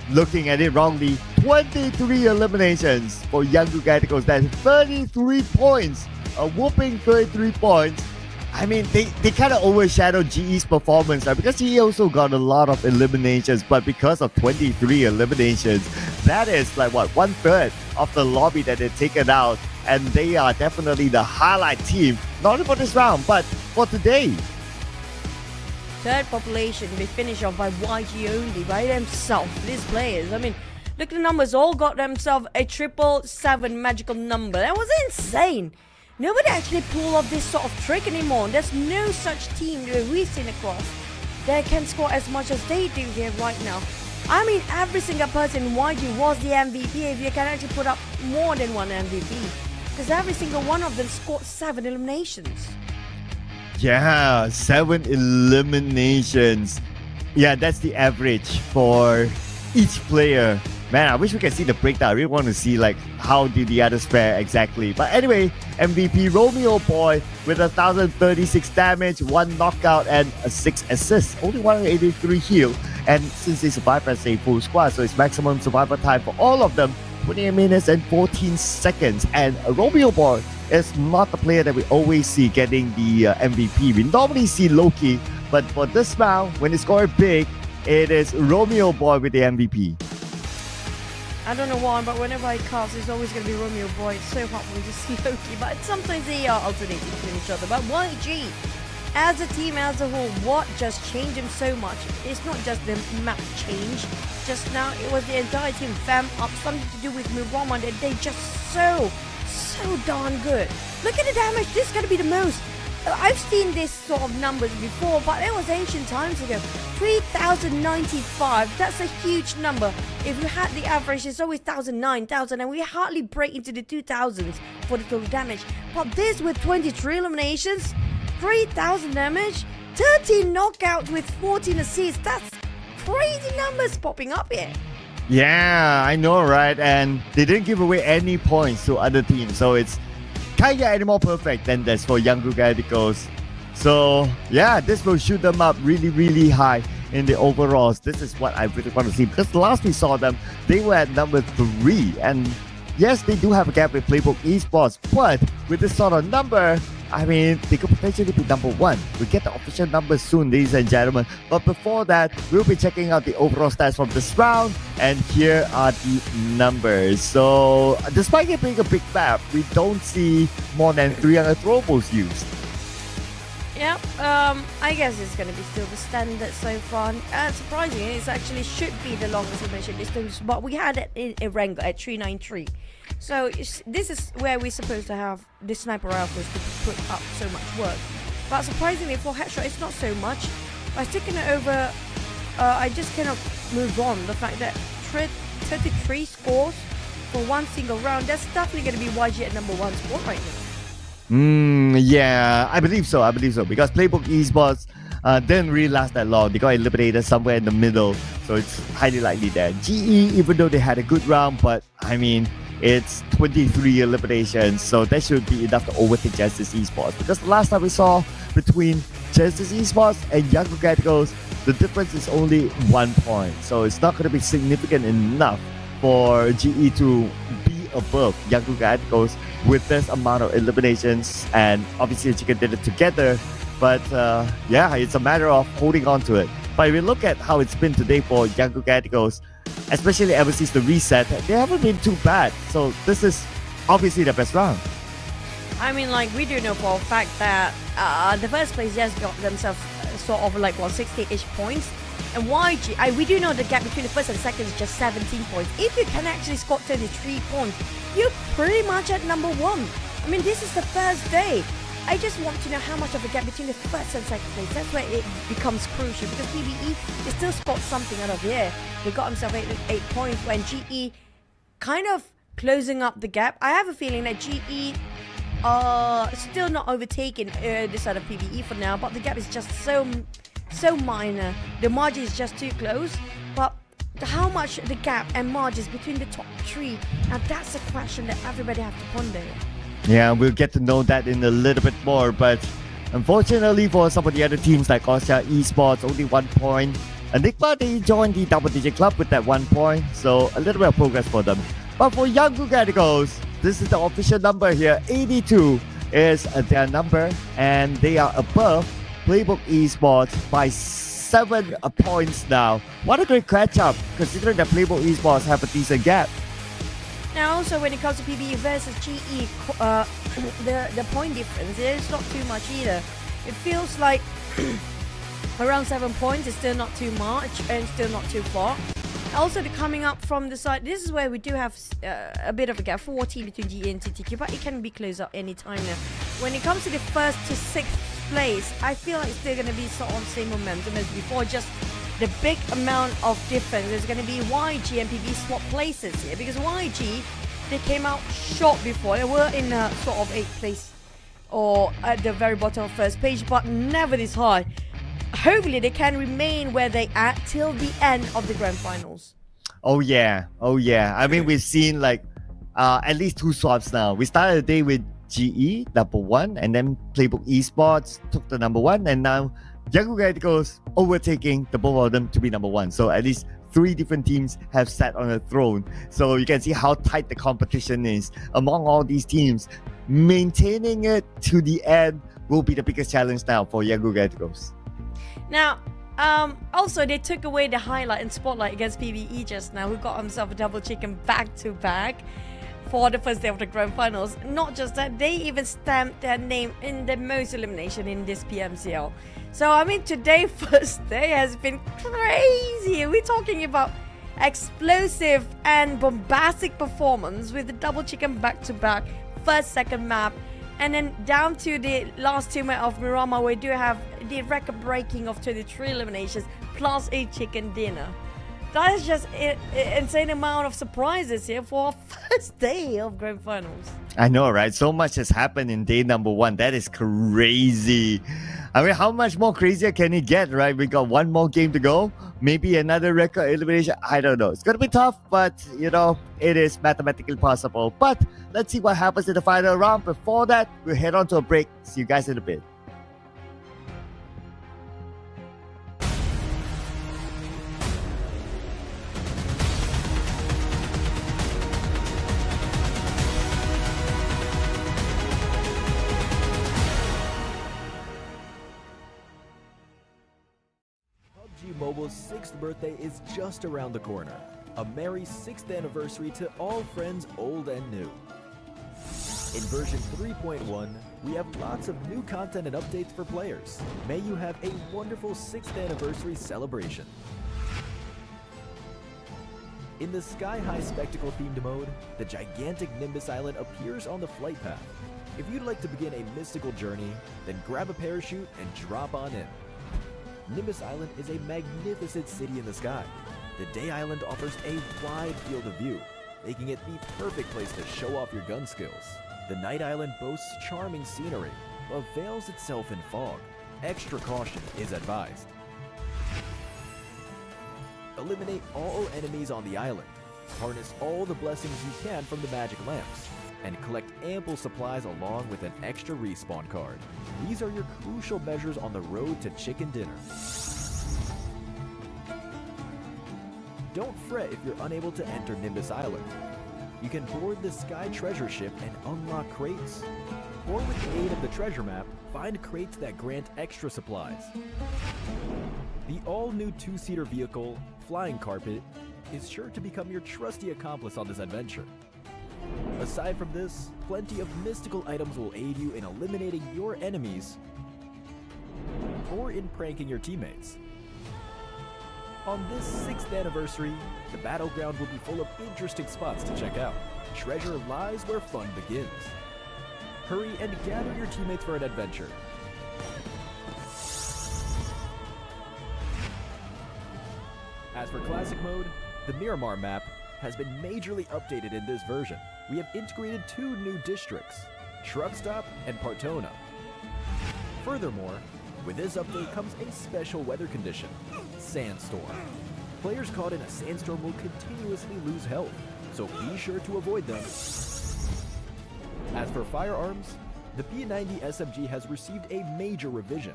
looking at it wrongly. 23 eliminations for Young Galacticos. That's 33 points. A whooping 33 points I mean, they, they kind of overshadowed GE's performance right? because GE also got a lot of eliminations, but because of 23 eliminations, that is like what one third of the lobby that they've taken out, and they are definitely the highlight team, not only for this round, but for today. Third population, they finish off by YG only, by themselves, these players. I mean, look at the numbers, all got themselves a triple seven magical number. That was insane. Nobody actually pull off this sort of trick anymore. There's no such team that we've seen across that can score as much as they do here right now. I mean, every single person in YG was the MVP if you can actually put up more than one MVP. Because every single one of them scored seven eliminations. Yeah, seven eliminations. Yeah, that's the average for each player Man, I wish we could see the breakdown. I really want to see like how did the others fare exactly. But anyway, MVP Romeo Boy with 1036 damage, one knockout, and a six assists. Only 183 heal. And since they survived as a full squad, so it's maximum survival time for all of them 28 minutes and 14 seconds. And Romeo Boy is not the player that we always see getting the uh, MVP. We normally see Loki, but for this round, when they score big, it is Romeo Boy with the MVP. I don't know why, but whenever I cast, it's always going to be Romeo Boy. It's so me to see Loki, but sometimes they are alternating between each other. But YG, as a team as a whole, what just changed them so much? It's not just the map change. Just now, it was the entire team fam up, something to do with Miramar, that they just so, so darn good. Look at the damage. This is going to be the most I've seen this sort of numbers before, but it was ancient times ago. 3,095, that's a huge number. If you had the average, it's always 1,009, 1,000, and we hardly break into the 2,000s for the total damage. But this with 23 eliminations, 3,000 damage, 13 knockouts with 14 assists, that's crazy numbers popping up here. Yeah, I know, right? And they didn't give away any points to other teams, so it's can't get any more perfect than this for Young Galacticos. So yeah, this will shoot them up really, really high in the overalls. This is what I really want to see because last we saw them, they were at number three. And yes, they do have a gap with Playbook Esports, but with this sort of number, I mean, they could potentially be number one. We'll get the official numbers soon, ladies and gentlemen. But before that, we'll be checking out the overall stats from this round. And here are the numbers. So, despite it being a big map, we don't see more than 300 throwables used. Yeah, um, I guess it's going to be still the standard so far. Uh, surprisingly, it actually should be the longest elimination distance, but we had it in Erangel at 393. So this is where we're supposed to have the sniper rifles to put up so much work. But surprisingly for headshot it's not so much. By sticking it over, uh, I just cannot move on. The fact that 33 scores for one single round, that's definitely going to be YG at number one spot right now. Mm, yeah, I believe so. I believe so because Playbook Esports uh, didn't really last that long. They got eliminated somewhere in the middle, so it's highly likely that GE, even though they had a good round, but I mean, it's 23 eliminations, so that should be enough to overtake Genesis Esports. Because the last time we saw between Genesis Esports and Young Galacticos, the difference is only one point, so it's not going to be significant enough for GE to be above Young Galacticos with this amount of eliminations. And obviously, Chicken did it together. But uh, yeah, it's a matter of holding on to it. But if we look at how it's been today for Young Galacticos, especially ever since the reset, they haven't been too bad. So this is obviously the best round. I mean, like, we do know for a fact that uh, the first place just got themselves uh, sort of like, well, 60-ish points. And YG, I, we do know the gap between the first and second is just 17 points. If you can actually score 33 points, you're pretty much at number one. I mean, this is the first day. I just want to know how much of a gap between the first and second place. That's where it becomes crucial because PBE they still spot something out of here. They got himself eight, eight points when GE kind of closing up the gap. I have a feeling that GE are still not overtaking uh, this side of PBE for now, but the gap is just so so minor. The margin is just too close, but how much the gap and margins between the top three? Now that's a question that everybody have to ponder. Yeah, we'll get to know that in a little bit more, but unfortunately for some of the other teams like Ostia Esports, only one point. Enigma, they joined the double digit club with that one point, so a little bit of progress for them. But for Young Galacticos, this is the official number here 82 is their number, and they are above Playbook Esports by seven points now. What a great catch up, considering that Playbook Esports have a decent gap. Now, also when it comes to PBE versus GE, uh, the the point difference is not too much either. It feels like around seven points is still not too much and still not too far. Also, the coming up from the side, this is where we do have uh, a bit of a gap, 14 between GE and TTQ, but it can be closed up any time now. When it comes to the first to sixth place, I feel like it's still going to be sort of same momentum as before, just the big amount of difference is going to be YG and PB swap places here, because YG, they came out short before, they were in a sort of 8th place, or at the very bottom of first page, but never this high hopefully they can remain where they at till the end of the grand finals. Oh yeah, oh yeah. I mean, we've seen like uh, at least two swaps now. We started the day with GE number one, and then Playbook Esports took the number one, and now Young Galacticos overtaking the both of them to be number one. So at least three different teams have sat on the throne. So you can see how tight the competition is among all these teams. Maintaining it to the end will be the biggest challenge now for Young Galacticos. Now, um, also they took away the highlight and spotlight against PBE just now, who got himself a double chicken back to back for the first day of the grand finals. Not just that, they even stamped their name in the most elimination in this PMCL. So I mean, today first day has been crazy. We're talking about explosive and bombastic performance with the double chicken back to back, first second map, and then down to the last two map of Miramar we do have the record breaking of 23 eliminations plus a chicken dinner. That is just an insane amount of surprises here for our first day of grand finals. I know, right? So much has happened in day number one. That is crazy. I mean, how much more crazier can it get, right? We got one more game to go. Maybe another record elimination. I don't know. It's going to be tough, but, you know, it is mathematically possible. But let's see what happens in the final round. Before that, we'll head on to a break. See you guys in a bit. Mobile's sixth birthday is just around the corner. A merry sixth anniversary to all friends old and new. In version 3.1, we have lots of new content and updates for players. May you have a wonderful 6th anniversary celebration. In the Sky High Spectacle themed mode, the gigantic Nimbus Island appears on the flight path. If you'd like to begin a mystical journey, then grab a parachute and drop on in. Nimbus Island is a magnificent city in the sky. The Day Island offers a wide field of view. making it the perfect place to show off your gun skills. The Night Island boasts charming scenery, but veils itself in fog. Extra caution is advised. Eliminate all enemies on the island. Harness all the blessings you can from the magic lamps. And collect ample supplies along with an extra respawn card. These are your crucial measures on the road to chicken dinner. Don't fret if you're unable to enter Nimbus Island. You can board the Sky Treasure Ship and unlock crates. Or with the aid of the treasure map, find crates that grant extra supplies. The all-new two-seater vehicle, Flying Carpet, is sure to become your trusty accomplice on this adventure. Aside from this, plenty of mystical items will aid you in eliminating your enemies or in pranking your teammates. On this 6th anniversary, the battleground will be full of interesting spots to check out. Treasure lies where fun begins. Hurry and gather your teammates for an adventure. As for Classic Mode, the Miramar map has been majorly updated in this version. We have integrated two new districts, Truck Stop and Partona. Furthermore, with this update comes a special weather condition, Sandstorm. Players caught in a sandstorm will continuously lose health, so be sure to avoid them. As for firearms, the P90 SMG has received a major revision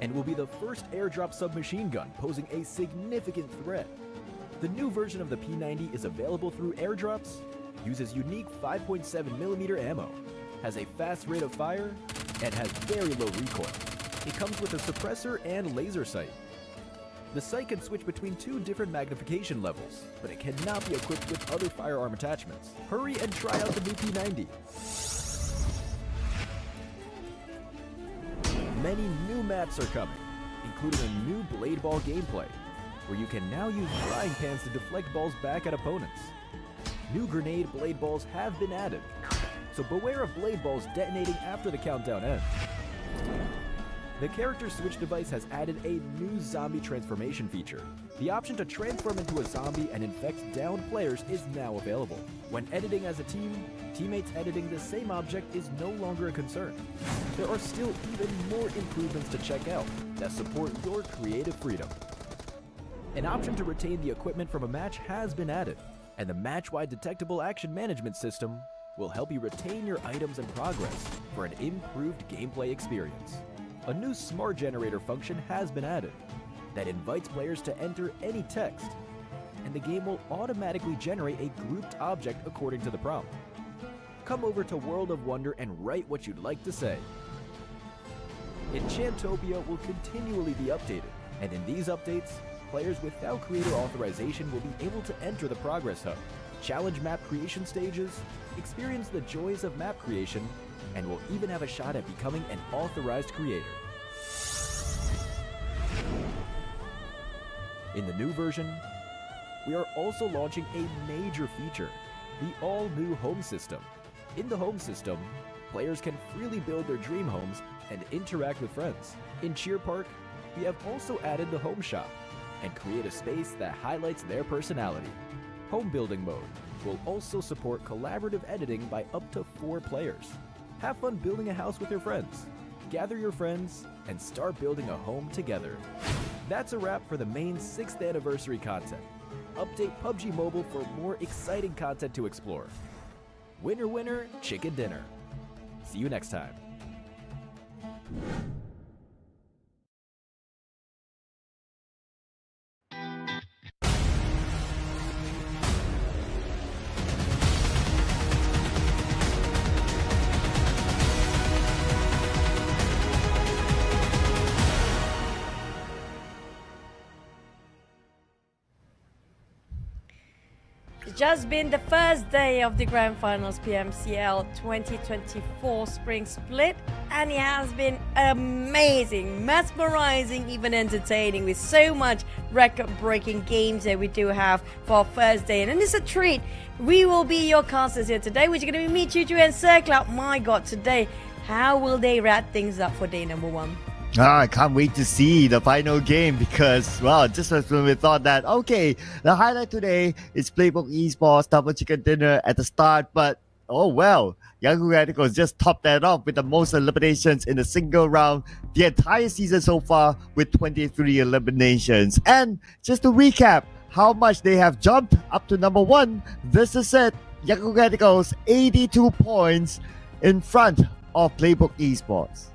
and will be the first airdrop submachine gun posing a significant threat. The new version of the P90 is available through airdrops, uses unique 5.7mm ammo, has a fast rate of fire, and has very low recoil. It comes with a suppressor and laser sight. The sight can switch between two different magnification levels, but it cannot be equipped with other firearm attachments. Hurry and try out the new P90. Many new maps are coming, including a new Blade Ball gameplay, where you can now use frying pans to deflect balls back at opponents. New grenade blade balls have been added, so beware of blade balls detonating after the countdown ends. The character switch device has added a new zombie transformation feature. The option to transform into a zombie and infect downed players is now available. When editing as a team, teammates editing the same object is no longer a concern. There are still even more improvements to check out that support your creative freedom. An option to retain the equipment from a match has been added, and the match-wide detectable action management system will help you retain your items and progress for an improved gameplay experience. A new smart generator function has been added that invites players to enter any text, and the game will automatically generate a grouped object according to the prompt. Come over to World of Wonder and write what you'd like to say. Enchantopia will continually be updated, and in these updates, players without creator authorization will be able to enter the Progress Hub, challenge map creation stages, experience the joys of map creation, and will even have a shot at becoming an authorized creator. In the new version, we are also launching a major feature, the all-new home system. In the home system, players can freely build their dream homes and interact with friends. In Cheer Park, we have also added the home shop and create a space that highlights their personality. Home building mode will also support collaborative editing by up to four players. Have fun building a house with your friends. Gather your friends and start building a home together. That's a wrap for the main 6th anniversary content. Update PUBG Mobile for more exciting content to explore. Winner, winner, chicken dinner. See you next time. Just been the first day of the Grand Finals PMCL 2024 Spring Split, and it has been amazing, mesmerizing, even entertaining with so much record breaking games that we do have for our first day. And it's a treat. We will be your casters here today, which are going to be me, Choo, and Circle. Out. My god, today, how will they wrap things up for day number one? Oh, I can't wait to see the final game because, well, just as when we thought that, okay, the highlight today is Playbook Esports Double Chicken Dinner at the start, but oh well, Young Galacticos just topped that off with the most eliminations in a single round the entire season so far with 23 eliminations. And just to recap how much they have jumped up to number one, this is it. Young Galacticos 82 points in front of Playbook Esports.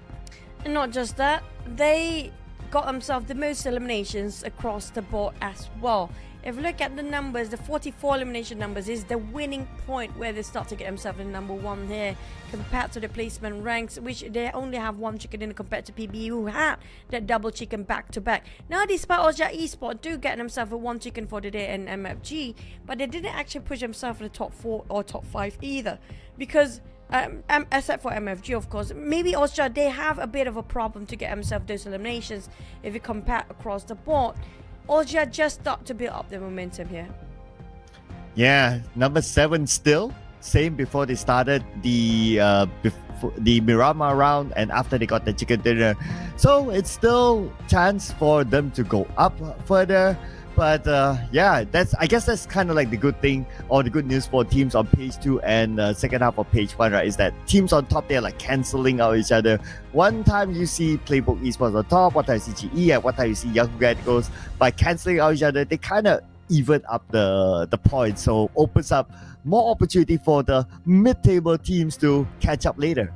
And not just that, they got themselves the most eliminations across the board as well. If you look at the numbers, the 44 elimination numbers is the winning point where they start to get themselves in number one here compared to the placement ranks, which they only have one chicken in compared to PB who had that double chicken back to back. Now, despite Ozja Esport do get themselves a one chicken for the day in MFG, but they didn't actually push themselves in the top four or top five either because um, um, except for MFG, of course. Maybe Austria, they have a bit of a problem to get themselves those eliminations if you compare across the board. Ozja just start to build up the momentum here. Yeah, number seven still same before they started the uh, the Miramar round and after they got the chicken dinner. So it's still chance for them to go up further. But uh, yeah, that's I guess that's kind of like the good thing or the good news for teams on page two and uh, second half of page one, right? Is that teams on top they're like canceling out each other. One time you see Playbook Esports on top, one time you see GE, and one time you see Young Galacticos. By canceling out each other, they kind of even up the the points, so opens up more opportunity for the mid-table teams to catch up later.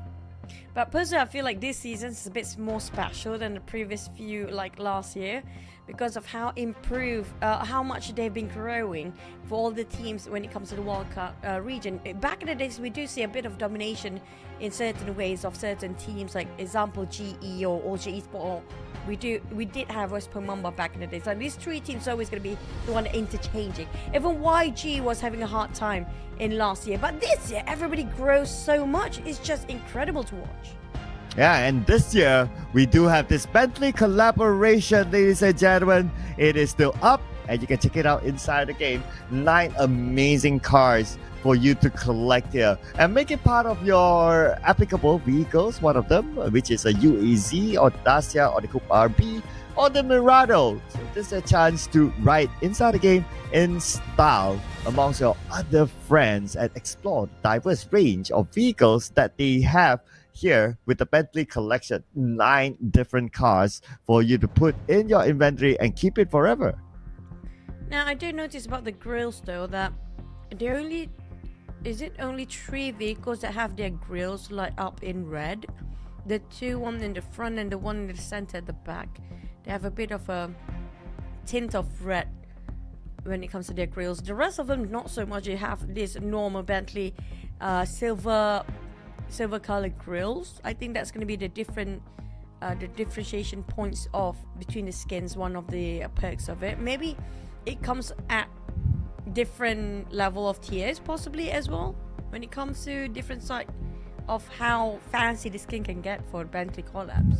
But personally, I feel like this season is a bit more special than the previous few, like last year because of how improved, uh, how much they've been growing for all the teams when it comes to the World Cup uh, region. Back in the days, we do see a bit of domination in certain ways of certain teams, like example GE or OG Esport. We do, we did have West Mamba back in the days. So these three teams are always going to be the one interchanging. Even YG was having a hard time in last year, but this year everybody grows so much. It's just incredible to watch. Yeah, and this year we do have this Bentley collaboration, ladies and gentlemen. It is still up, and you can check it out inside the game. Nine amazing cars for you to collect here and make it part of your applicable vehicles. One of them, which is a UAZ or Dacia or the Coupe RB or the Mirado. So this is a chance to ride inside the game in style amongst your other friends and explore the diverse range of vehicles that they have here with the Bentley collection, nine different cars for you to put in your inventory and keep it forever. Now, I do notice about the grills though that they only is it only three vehicles that have their grills light up in red? The two one in the front and the one in the center at the back. They have a bit of a tint of red when it comes to their grills. The rest of them not so much. They have this normal Bentley uh, silver silver colored grills. I think that's going to be the different uh, the differentiation points of between the skins. One of the perks of it. Maybe it comes at different level of tiers, possibly as well. When it comes to different side of how fancy the skin can get for Bentley collabs.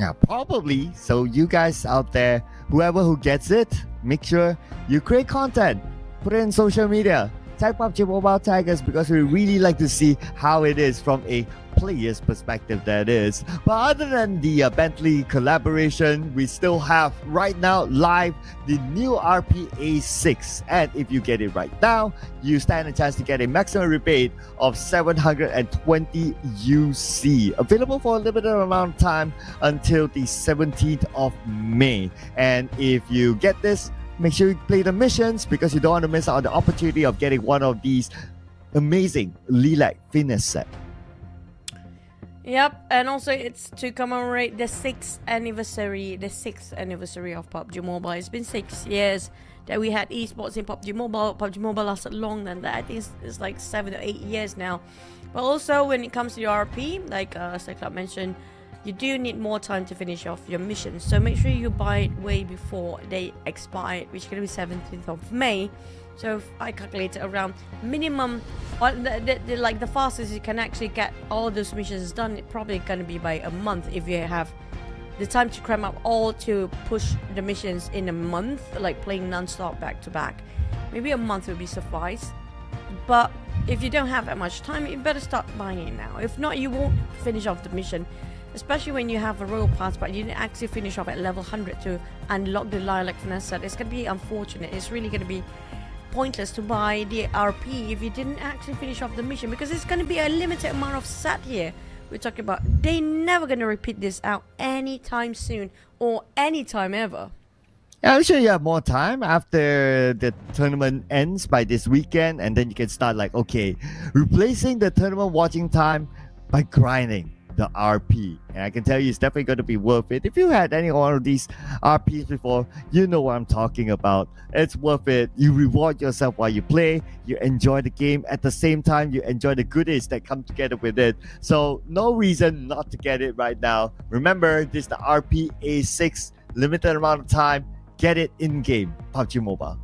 Yeah, probably. So you guys out there, whoever who gets it, make sure you create content, put it in social media, tag PUBG Mobile Tigers because we really like to see how it is from a player's perspective that is. But other than the uh, Bentley collaboration, we still have right now live the new RPA 6. And if you get it right now, you stand a chance to get a maximum rebate of 720 UC. Available for a limited amount of time until the 17th of May. And if you get this, Make sure you play the missions because you don't want to miss out on the opportunity of getting one of these amazing Lilac fitness set. Yep, and also it's to commemorate the sixth anniversary, the sixth anniversary of PUBG Mobile. It's been six years that we had esports in PUBG Mobile. PUBG Mobile lasted longer than that. I think it's, it's like seven or eight years now. But also when it comes to the RP, like uh, Cyclops mentioned, you do need more time to finish off your mission. So make sure you buy it way before they expire, which is going to be 17th of May. So if I calculate around minimum, the, the, the, like the fastest you can actually get all those missions done, it probably going to be by a month if you have the time to cram up all to push the missions in a month, like playing non-stop back to back. Maybe a month would be suffice. But if you don't have that much time, you better start buying it now. If not, you won't finish off the mission especially when you have a royal pass, but you didn't actually finish off at level 100 to unlock the lilac Vanessa. It's going to be unfortunate. It's really going to be pointless to buy the RP if you didn't actually finish off the mission because it's going to be a limited amount of set here. We're talking about they never going to repeat this out anytime soon or anytime ever. Yeah, I'm sure you have more time after the tournament ends by this weekend, and then you can start like, okay, replacing the tournament watching time by grinding the RP. And I can tell you it's definitely going to be worth it. If you had any one of these RPs before, you know what I'm talking about. It's worth it. You reward yourself while you play, you enjoy the game. At the same time, you enjoy the goodies that come together with it. So, no reason not to get it right now. Remember, this is the RP A6, limited amount of time. Get it in game. PUBG Mobile.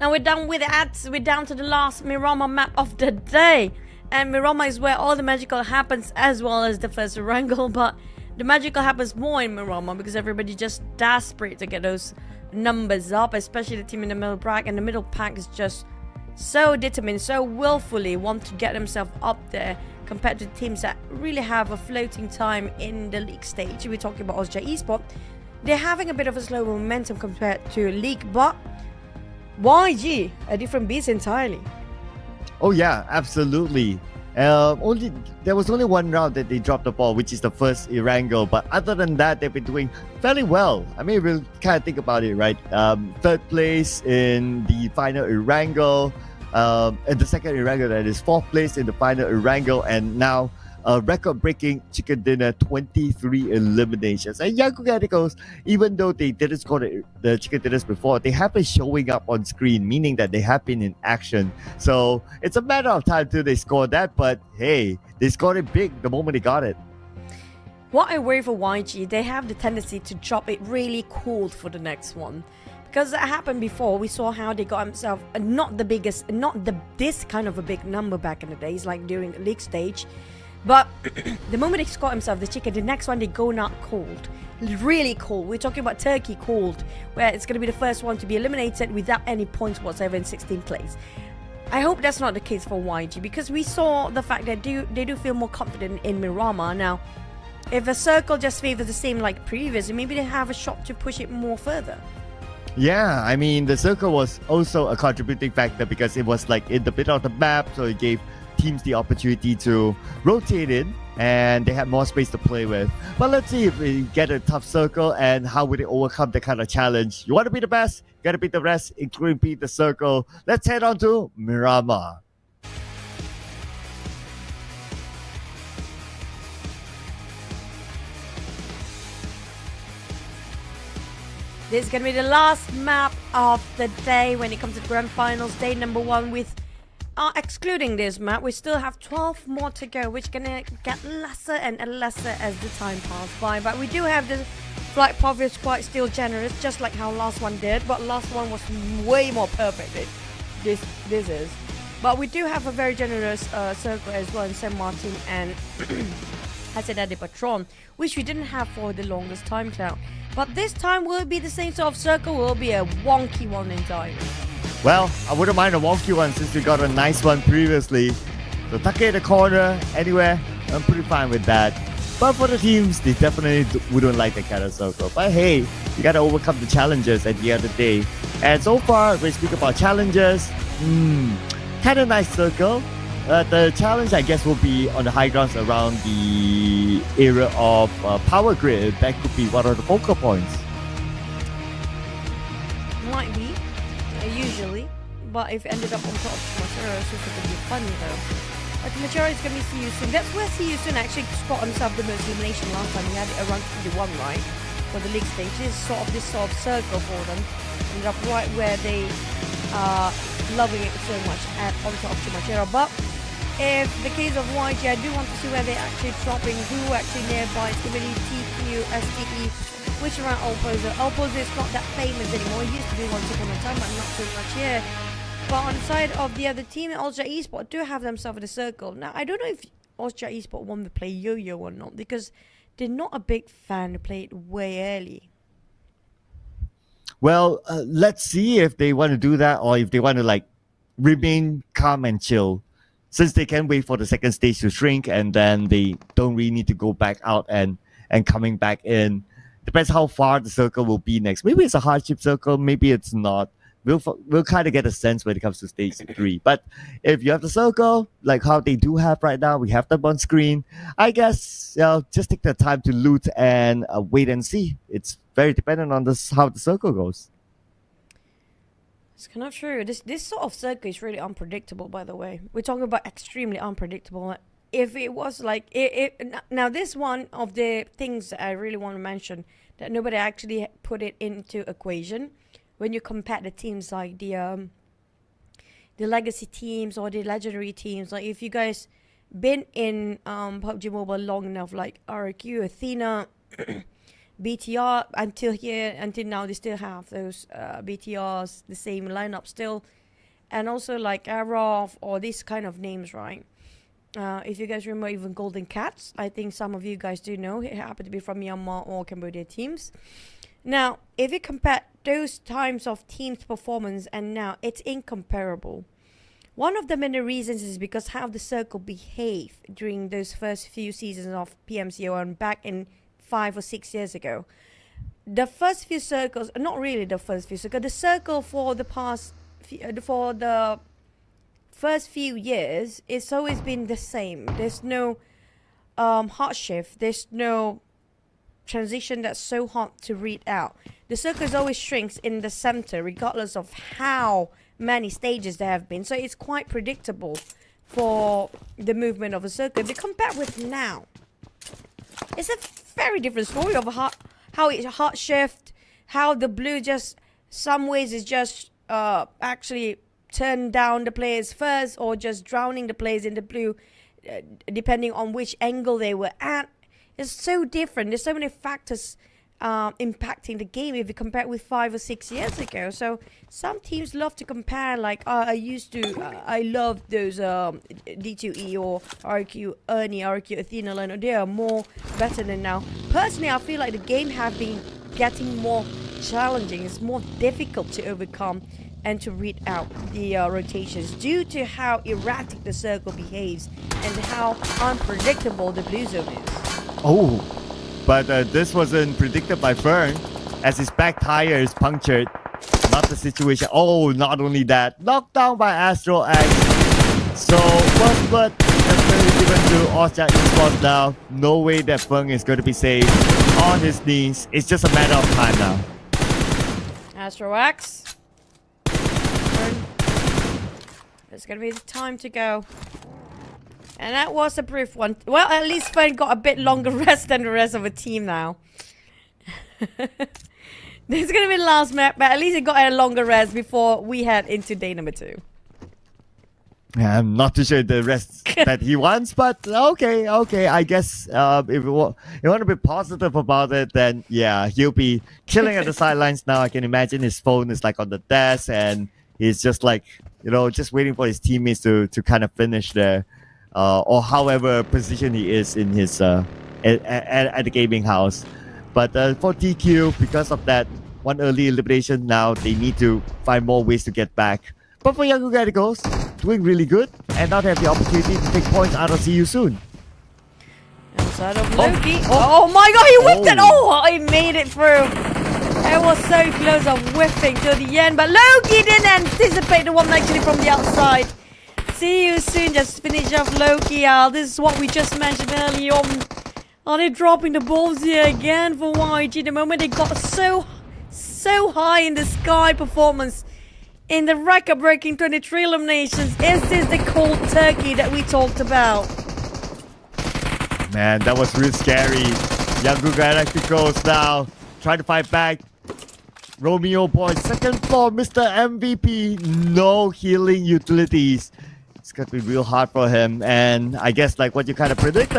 Now we're done with the ads. We're down to the last Miramar map of the day. And Miramar is where all the magical happens as well as the first Erangel, but the magical happens more in Miramar because everybody just desperate to get those numbers up, especially the team in the middle pack, and the middle pack is just so determined, so willfully want to get themselves up there compared to teams that really have a floating time in the league stage. We're talking about Osja Esport. They're having a bit of a slow momentum compared to league, but YG, a different beast entirely. Oh yeah, absolutely. Uh, only there was only one round that they dropped the ball, which is the first Erangel. But other than that, they've been doing fairly well. I mean, we'll kind of think about it, right? Um, third place in the final Erangel, um, and the second Erangel that is fourth place in the final Erangel, and now a record-breaking chicken dinner 23 eliminations and young Eagles, even though they didn't score the, the chicken dinners before they have been showing up on screen meaning that they have been in action so it's a matter of time till they score that but hey they scored it big the moment they got it what I worry for YG, they have the tendency to drop it really cold for the next one. Because that happened before, we saw how they got themselves not the biggest, not the this kind of a big number back in the days, like during the league stage. But the moment he got himself the chicken, the next one they go not cold. Really cold. We're talking about Turkey cold, where it's going to be the first one to be eliminated without any points whatsoever in 16th place. I hope that's not the case for YG because we saw the fact that do, they do feel more confident in Miramar. Now, if a circle just favors the same like previous, maybe they have a shot to push it more further. Yeah, I mean, the circle was also a contributing factor because it was like in the middle of the map, so it gave teams the opportunity to rotate in and they have more space to play with. But let's see if we get a tough circle and how would they overcome that kind of challenge. You want to be the best, you got to beat the rest, including beat the circle. Let's head on to Miramar. This is going to be the last map of the day when it comes to grand finals, day number one with uh, excluding this map, we still have 12 more to go, which gonna get lesser and lesser as the time passes by. But we do have the flight path is quite still generous, just like how last one did. But last one was way more perfect. This this is. But we do have a very generous uh, circle as well in San Martin and Hacienda de Patron, which we didn't have for the longest time cloud. But this time will be the same sort of circle, will be a wonky one in time. Well, I wouldn't mind a wonky one since we got a nice one previously. So tuck it the corner, anywhere, I'm pretty fine with that. But for the teams, they definitely wouldn't like the kind of circle. But hey, you gotta overcome the challenges at the end of the day. And so far, we speak about challenges. Hmm, kind of nice circle. Uh, the challenge, I guess, will be on the high grounds around the area of uh, power grid. That could be one of the focal points. Might be usually. But if it ended up on top of Machero, it's also going to be fun though. But Machero is going to be Soon. That's where Soon actually spot himself the most elimination last time. He had it around 21, right? For the league stage. This sort of this sort of circle for them. Ended up right where they are loving it so much at on top of Chumacera. But if the case of YG, I do want to see where they're actually dropping, who actually nearby. It's going to be TQ, STE, which around Ulposer. Ulposer is not that famous anymore. Used to be once upon a time, but not so much here. But on the side of the other team, Ultra Esport do have themselves in a circle. Now, I don't know if Ultra Esport want to play Yo-Yo or not, because they're not a big fan to play it way early. Well, uh, let's see if they want to do that or if they want to like remain calm and chill since they can wait for the second stage to shrink and then they don't really need to go back out and and coming back in. Depends how far the circle will be next. Maybe it's a hardship circle, maybe it's not. We'll we'll kind of get a sense when it comes to stage three. But if you have the circle like how they do have right now, we have them on screen. I guess you know, just take the time to loot and uh, wait and see. It's very dependent on this how the circle goes. It's kind of true. This this sort of circle is really unpredictable. By the way, we're talking about extremely unpredictable. If it was like it, it now this one of the things I really want to mention that nobody actually put it into equation when you compare the teams like the um the legacy teams or the legendary teams. Like if you guys been in um PUBG Mobile long enough, like RQ, Athena. BTR until here until now they still have those uh, BTRs the same lineup still. And also like Arov or these kind of names right? Uh, if you guys remember even Golden Cats I think some of you guys do know. It happened to be from Myanmar or Cambodia teams. Now if you compare those times of teams performance and now it's incomparable. One of the many reasons is because how the circle behaved during those first few seasons of PMCO and back in five or six years ago. The first few circles, not really the first few circles, the circle for the past, uh, for the first few years, it's always been the same. There's no um, hard shift. There's no transition that's so hard to read out. The circle always shrinks in the center, regardless of how many stages there have been. So it's quite predictable for the movement of a circle. If you compare with now, it's a very different story of how, how it's a hot shift, how the blue just, some ways is just uh, actually turn down the players first or just drowning the players in the blue, uh, depending on which angle they were at. It's so different. There's so many factors um, impacting the game if you compare it with five or six years ago. So some teams love to compare, like uh, I used to, uh, I love those um, D2E or RQ Ernie, RQ Athena Leno. They are more better than now. Personally, I feel like the game have been getting more challenging. It's more difficult to overcome and to read out the uh, rotations due to how erratic the circle behaves and how unpredictable the blue zone is. Oh, but uh, this wasn't predicted by Fern as his back tire is punctured. Not the situation. Oh, not only that, knocked down by Astro X. So first blood definitely given to Austria Esports now. No way that Feng is going to be saved on his knees. It's just a matter of time now. Astro X. It's gonna be the time to go. And that was a brief one. Well, at least Fern got a bit longer rest than the rest of the team now. this is going to be the last map, but at least it got a longer rest before we head into day number two. Yeah, I'm not too sure the rest that he wants, but okay, okay. I guess uh, if you want, you want to be positive about it, then yeah, he'll be chilling at the sidelines now. I can imagine his phone is like on the desk, and he's just like you know just waiting for his teammates to to kind of finish there uh, or however position he is in his uh, at, at, at the gaming house. But uh, for TQ, because of that one early elimination, now they need to find more ways to get back. But for Yangon Radicals, doing really good and not have the opportunity to take points out of see you soon. Outside of Loki. Oh, oh. oh my god, he whipped oh. it! Oh, he made it through. It was so close of whipping to the end, but Loki didn't anticipate the one actually from the outside. See you soon. Just finish off Loki out. This is what we just mentioned earlier on. Are they dropping the balls here again for YG? The moment they got so, so high in the sky performance in the record-breaking 23 eliminations. Is this the cold turkey that we talked about? Man, that was real scary. Yangon Galacticos now trying to fight back. Romeo boy, second floor, Mr. MVP. No healing utilities it's going to be real hard for him. And I guess like what you kind of predicted,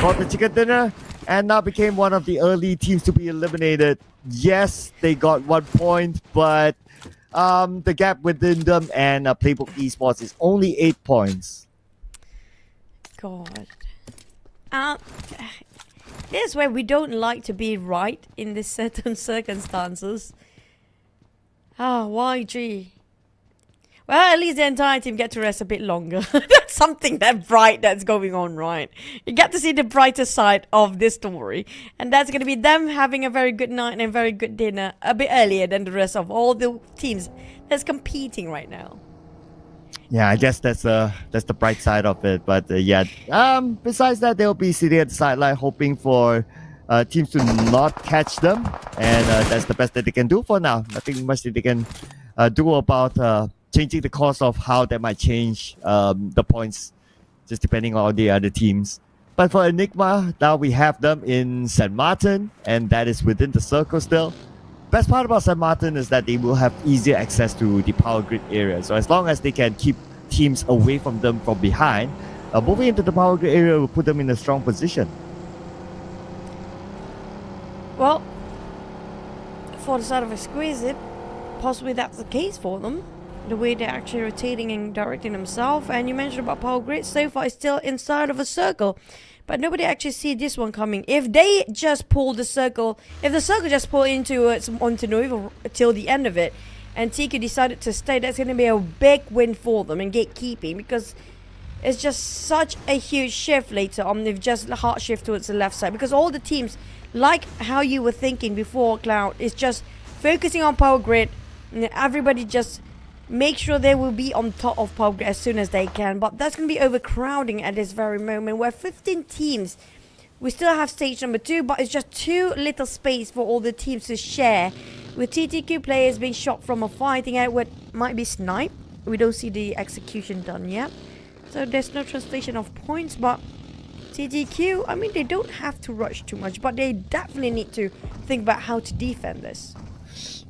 got the chicken dinner and now became one of the early teams to be eliminated. Yes, they got one point, but um, the gap within them and uh, Playbook Esports is only eight points. God. Uh, this is where we don't like to be right in this certain circumstances. Ah, oh, YG. Well, at least the entire team get to rest a bit longer. that's something that bright that's going on, right? You get to see the brighter side of this story. And that's going to be them having a very good night and a very good dinner a bit earlier than the rest of all the teams that's competing right now. Yeah, I guess that's uh that's the bright side of it. But uh, yeah, um, besides that, they'll be sitting at the sideline hoping for uh, teams to not catch them, and uh, that's the best that they can do for now. Nothing much that they can uh, do about uh, changing the course of how that might change um, the points, just depending on all the other teams. But for Enigma, now we have them in St. Martin, and that is within the circle still. Best part about St. Martin is that they will have easier access to the power grid area. So as long as they can keep teams away from them from behind, uh, moving into the power grid area will put them in a strong position. Well, for the side of it, possibly that's the case for them. The way they're actually rotating and directing themselves. And you mentioned about Power Grid, so far it's still inside of a circle. But nobody actually see this one coming. If they just pull the circle, if the circle just pull into uh, onto Nova till the end of it, and TQ decided to stay, that's going to be a big win for them in gatekeeping because it's just such a huge shift later on. They've just hard shift towards the left side because all the teams, like how you were thinking before, Cloud, is just focusing on power grid. Everybody just make sure they will be on top of grid as soon as they can. But that's going to be overcrowding at this very moment We're 15 teams. We still have stage number two, but it's just too little space for all the teams to share. With TTQ players being shot from a fighting out what might be snipe. We don't see the execution done yet. So there's no translation of points, but TTQ, I mean, they don't have to rush too much, but they definitely need to think about how to defend this.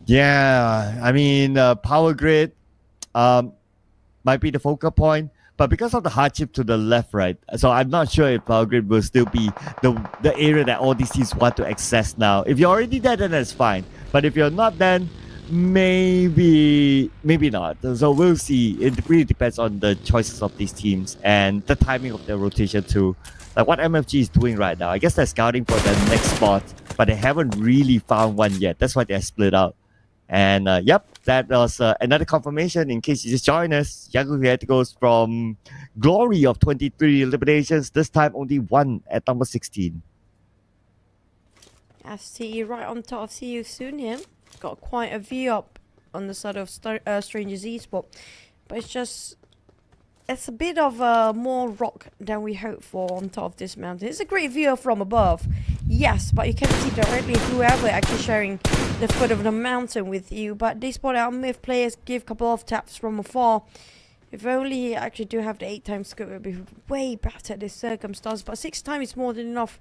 Yeah, I mean, uh, power grid um, might be the focal point. But because of the hardship to the left, right, so I'm not sure if Power Grid will still be the the area that all these teams want to access now. If you're already there, then that's fine. But if you're not, then maybe maybe not. So we'll see. It really depends on the choices of these teams and the timing of their rotation too. Like what MFG is doing right now. I guess they're scouting for the next spot, but they haven't really found one yet. That's why they're split out. And uh, yep, that was uh, another confirmation in case you just join us. Yahoo goes from glory of 23 eliminations, this time only one at number 16. I see you right on top. See you soon here. Got quite a view up on the side of Star uh, Strangers Esport. But it's just it's a bit of uh, more rock than we hoped for on top of this mountain. It's a great view from above, yes, but you can see directly whoever actually sharing the foot of the mountain with you. But they spot out myth players give a couple of taps from afar. If only actually do have the 8 times scope, it would be way better this circumstance. But 6 times is more than enough.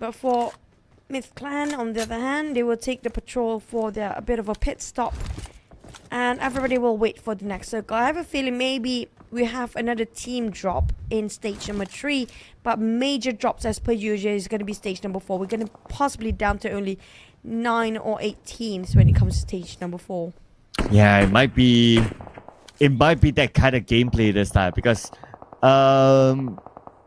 But for Myth Clan, on the other hand, they will take the patrol for their, a bit of a pit stop. And everybody will wait for the next circle. I have a feeling maybe we have another team drop in stage number three, but major drops as per usual is going to be stage number four. We're going to possibly down to only nine or eight teams when it comes to stage number four. Yeah, it might be, it might be that kind of gameplay this time because, um,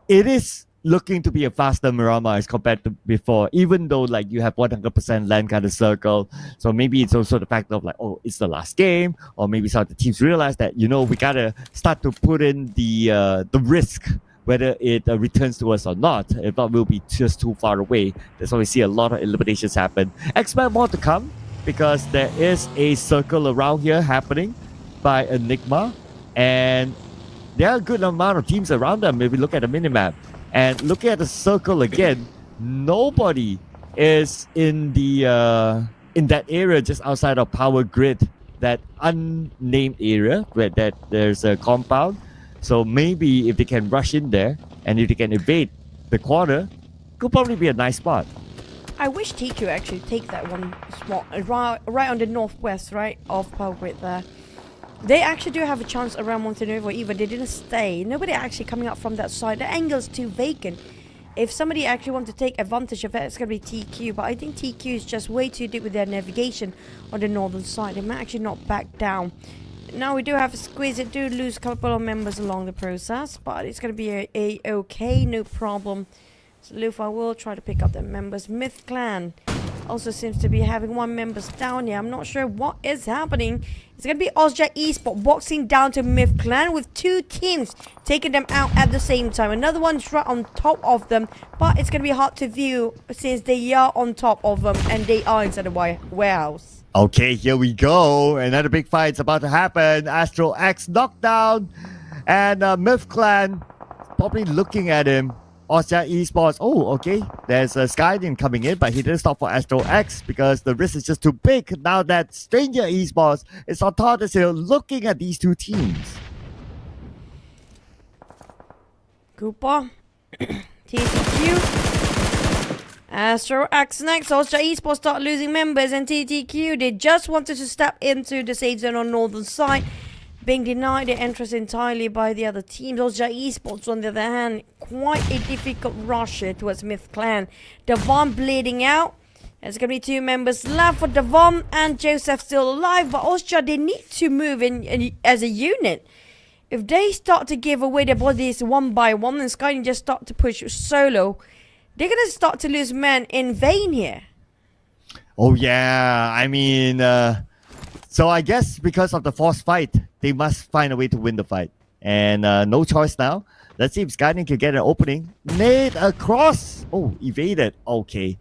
it is looking to be a faster Miramar as compared to before, even though like you have 100% land kind of circle. So maybe it's also the fact of like, oh, it's the last game, or maybe some of the teams realize that you know we gotta start to put in the uh, the risk whether it uh, returns to us or not. If not, we'll be just too far away. That's why we see a lot of eliminations happen. Expect more to come because there is a circle around here happening by Enigma, and there are a good amount of teams around them. If we look at the minimap, and looking at the circle again, nobody is in the uh, in that area just outside of power grid, that unnamed area where that there's a compound. So maybe if they can rush in there and if they can evade the corner, could probably be a nice spot. I wish TQ actually take that one spot right, right on the northwest, right, of Power Grid there. They actually do have a chance around Montenegro, even they didn't stay. Nobody actually coming up from that side. The angle's too vacant. If somebody actually want to take advantage of it, it's going to be TQ. But I think TQ is just way too deep with their navigation on the northern side. They might actually not back down. Now we do have a squeeze. It do lose a couple of members along the process, but it's going to be a, a okay, no problem. So Lufa will try to pick up the members. Myth Clan also seems to be having one members down here. I'm not sure what is happening. It's going to be Ozja Esport boxing down to Myth Clan with two teams taking them out at the same time. Another one's right on top of them, but it's going to be hard to view since they are on top of them and they are inside the warehouse. Okay, here we go. Another big fight's about to happen. Astro X knockdown. And uh, Myth Clan probably looking at him. Ozja Esports. Oh, okay. There's a Skydian coming in, but he didn't stop for Astro X because the risk is just too big. Now that Stranger Esports is on Tortoise Hill looking at these two teams. Cooper. TTQ. Astro X next. Ozja Esports start losing members and TTQ. They just wanted to step into the safe zone on northern side being denied their entrance entirely by the other teams. Ozja Esports, on the other hand, quite a difficult rush towards Myth Clan. Davan bleeding out. There's going to be two members left for Davan and Joseph still alive, but Ozja, they need to move in, in, as a unit. If they start to give away their bodies one by one and Sky just start to push solo, they're going to start to lose men in vain here. Oh, yeah. I mean, uh, so I guess because of the forced fight, they must find a way to win the fight. And uh, no choice now. Let's see if Skynet can get an opening. Nade across. Oh, evaded. Okay.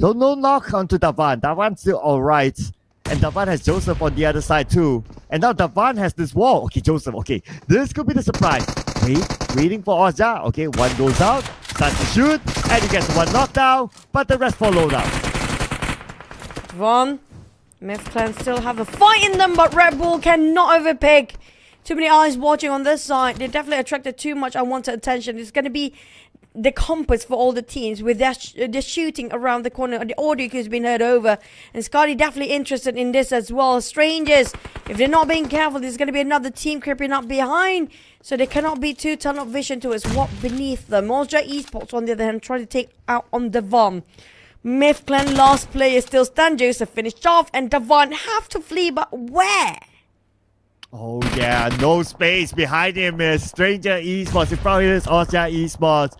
So no knock onto Davan. Davan's still alright. And Davan has Joseph on the other side too. And now Davan has this wall. Okay, Joseph. Okay, this could be the surprise. Wait, waiting for Ozja. Okay, one goes out, starts to shoot, and he gets one knockdown, but the rest follow now. Davan Myth Clan still have a fight in them, but Red Bull cannot overpick. Too many eyes watching on this side. They definitely attracted too much unwanted attention. It's going to be the compass for all the teams with their, sh their shooting around the corner. The audio has been heard over. And Scotty definitely interested in this as well. Strangers, if they're not being careful, there's going to be another team creeping up behind. So they cannot be too tunnel vision towards what beneath them. Ozja Esports, on the other hand, trying to take out on the Vom. Myth Clan last player still stand. Joseph finished off and Davan have to flee, but where? Oh yeah, no space behind him is Stranger Esports. In front is Ozja Esports.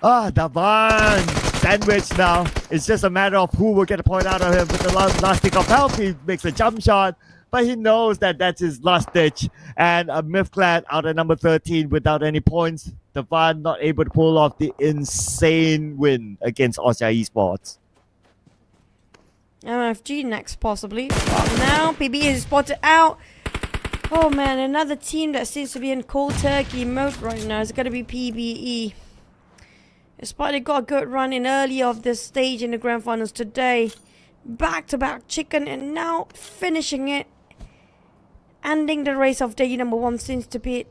Ah, Davan sandwich now. It's just a matter of who will get a point out of him. With the last, last stick of health, he makes a jump shot but he knows that that's his last ditch. And a Clan out at number 13 without any points. Davan not able to pull off the insane win against Ozja Esports. MFG next, possibly. But now, PB is spotted out. Oh man, another team that seems to be in cold turkey mode right now is going to be PBE. Despite they got a good run in early of this stage in the grand finals today. Back to back chicken and now finishing it ending the race of day number one seems to be a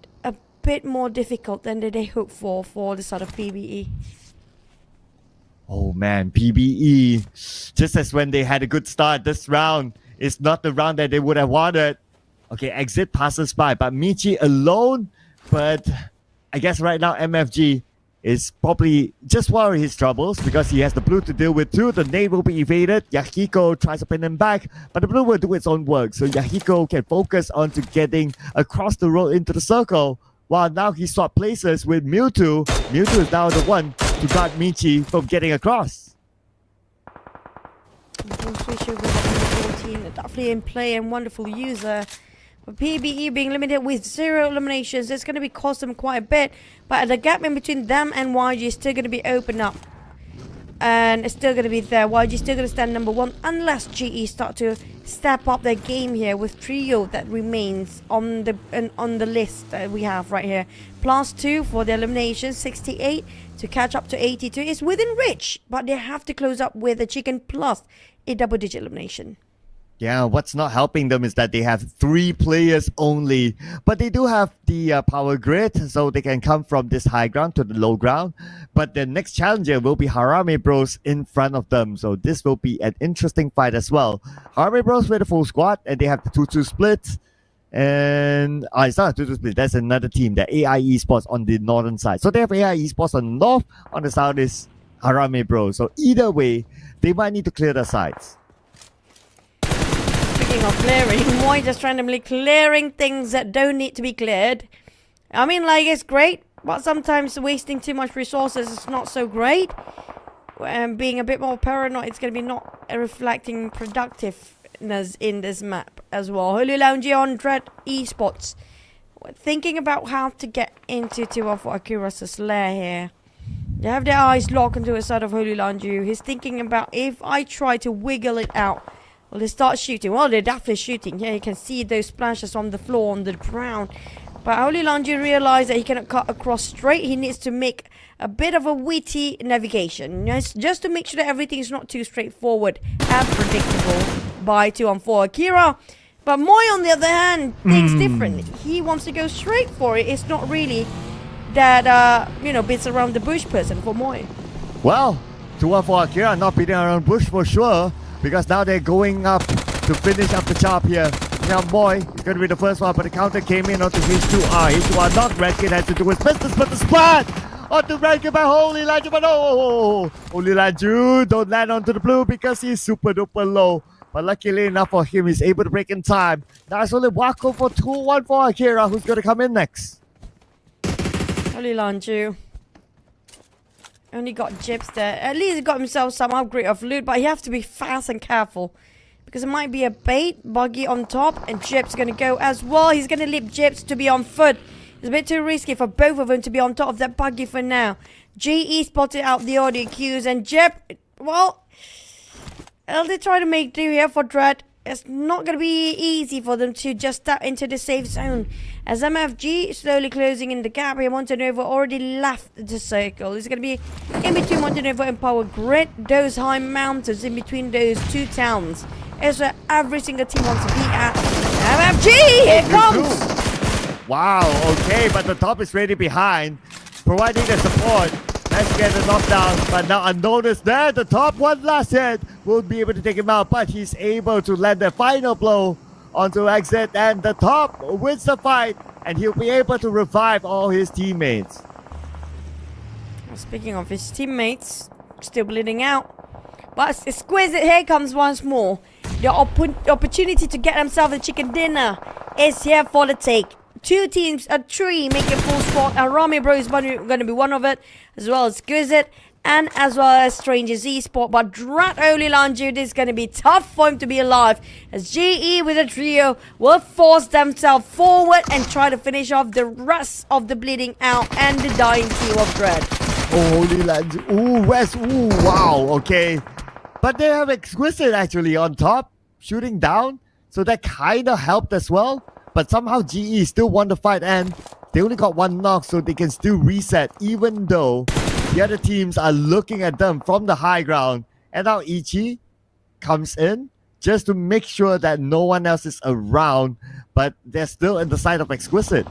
bit more difficult than they hoped for for the sort of PBE. Oh man, PBE. Just as when they had a good start, this round is not the round that they would have wanted. Okay, exit passes by, but Michi alone. But I guess right now MFG is probably just of his troubles because he has the blue to deal with too. The nade will be evaded. Yahiko tries to pin him back, but the blue will do its own work. So Yahiko can focus on to getting across the road into the circle. While now he swapped places with Mewtwo. Mewtwo is now the one to guard Michi from getting across. Definitely in play and wonderful user. But PBE being limited with zero eliminations, it's going to be cost them quite a bit. But the gap in between them and YG is still going to be open up. And it's still going to be there. YG still going to stand number one unless GE start to step up their game here with Trio that remains on the and on the list that we have right here. Plus two for the elimination, 68 to catch up to 82 is within reach. But they have to close up with a chicken plus a double digit elimination. Yeah, what's not helping them is that they have three players only, but they do have the uh, power grid, so they can come from this high ground to the low ground. But the next challenger will be Harame Bros in front of them, so this will be an interesting fight as well. Harame Bros with a full squad, and they have the 2 2 split. And oh, it's not a 2 2 split, that's another team, the AI Esports on the northern side. So they have AI Esports on the north, on the south is Harame Bros. So either way, they might need to clear the sides speaking of clearing, why just randomly clearing things that don't need to be cleared? I mean, like, it's great, but sometimes wasting too much resources is not so great. um, being a bit more paranoid, it's going to be not reflecting productiveness in this map as well. Holy Lanju on Dread Esports. Thinking about how to get into 214 Akira's lair here. They have their eyes locked onto the side of Holy Lanju. He's thinking about if I try to wiggle it out, will they start shooting? Well, they're definitely shooting. Yeah, you can see those splashes on the floor, on the ground. But Lanju realized that he cannot cut across straight. He needs to make a bit of a witty navigation. Just, just to make sure that everything is not too straightforward and predictable by 214 Akira. But Moy, on the other hand, thinks Hmm. different. He wants to go straight for it. It's not really that, uh, you know, bits around the bush person for Moy. Well, 214 Akira, not beating around Bush for sure, because now they're going up to finish up the job here. Now, Boy is going to be the first one, but the counter came in onto H2R. H2R not Redkit has to do his business, but the splat onto Redkit by Holy Lanju, but oh, Holy Lanju don't land onto the blue because he's super duper low. But luckily enough for him, he's able to break in time. Now it's only Wako for 214 Akira, who's going to come in next. Holy Lanju. Only got Jips there. At least he got himself some upgrade of loot, but he has to be fast and careful. Because it might be a bait, buggy on top, and Jips gonna go as well. He's gonna leave Jips to be on foot. It's a bit too risky for both of them to be on top of that buggy for now. GE spotted out the audio cues, and Jip, well, they try to make do here for Dread. It's not going to be easy for them to just step into the safe zone. As MFG slowly closing in the gap here, Montenegro already left the circle. It's going to be in between Montenegro and Power Grid, those high mountains in between those two towns. Is where every single team wants to be at. MFG, here it comes! Wow, okay, but the top is ready behind, providing the support. Let's get the knockdown, but now unnoticed there, the top one last hit will be able to take him out, but he's able to land the final blow onto exit, and the top wins the fight, and he'll be able to revive all his teammates. Speaking of his teammates, still bleeding out. But Exquisite here comes once more. The oppo- opportunity to get himself a chicken dinner is here for the take. Two teams, a three, making full squad. Harame Bro is going to be one of it, as well as Exquisite, and as well as Strangers Esport. But Dread Holy Lanju, this is going to be tough for him to be alive. As GE with a trio will force themselves forward and try to finish off the rest of the bleeding out and the dying team of Dread. Holy land. Ooh, West. Ooh, wow. Okay. But they have Exquisite actually on top, shooting down. So that kind of helped as well. But somehow GE still won the fight and they only got one knock, so they can still reset, even though the other teams are looking at them from the high ground. And now Ichi comes in just to make sure that no one else is around, but they're still in the side of Exquisite.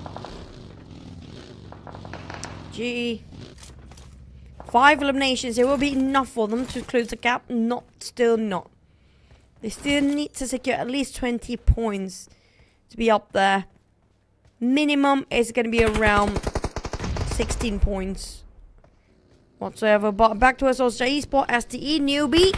GE. Five eliminations. It will be enough for them to close the gap. Not, still not. They still need to secure at least 20 points to be up there. Minimum is going to be around 16 points whatsoever. But back to us, also Esport, STE, newbie.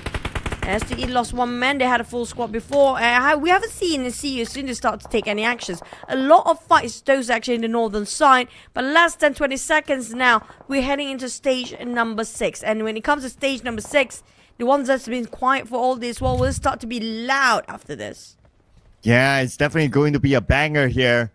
STE lost one man. They had a full squad before. Uh, we haven't seen the See You Soon to start to take any actions. A lot of fights, those actually in the northern side. But less than 20 seconds now, we're heading into stage number six. And when it comes to stage number six, the ones that's been quiet for all this while will start to be loud after this. Yeah, it's definitely going to be a banger here.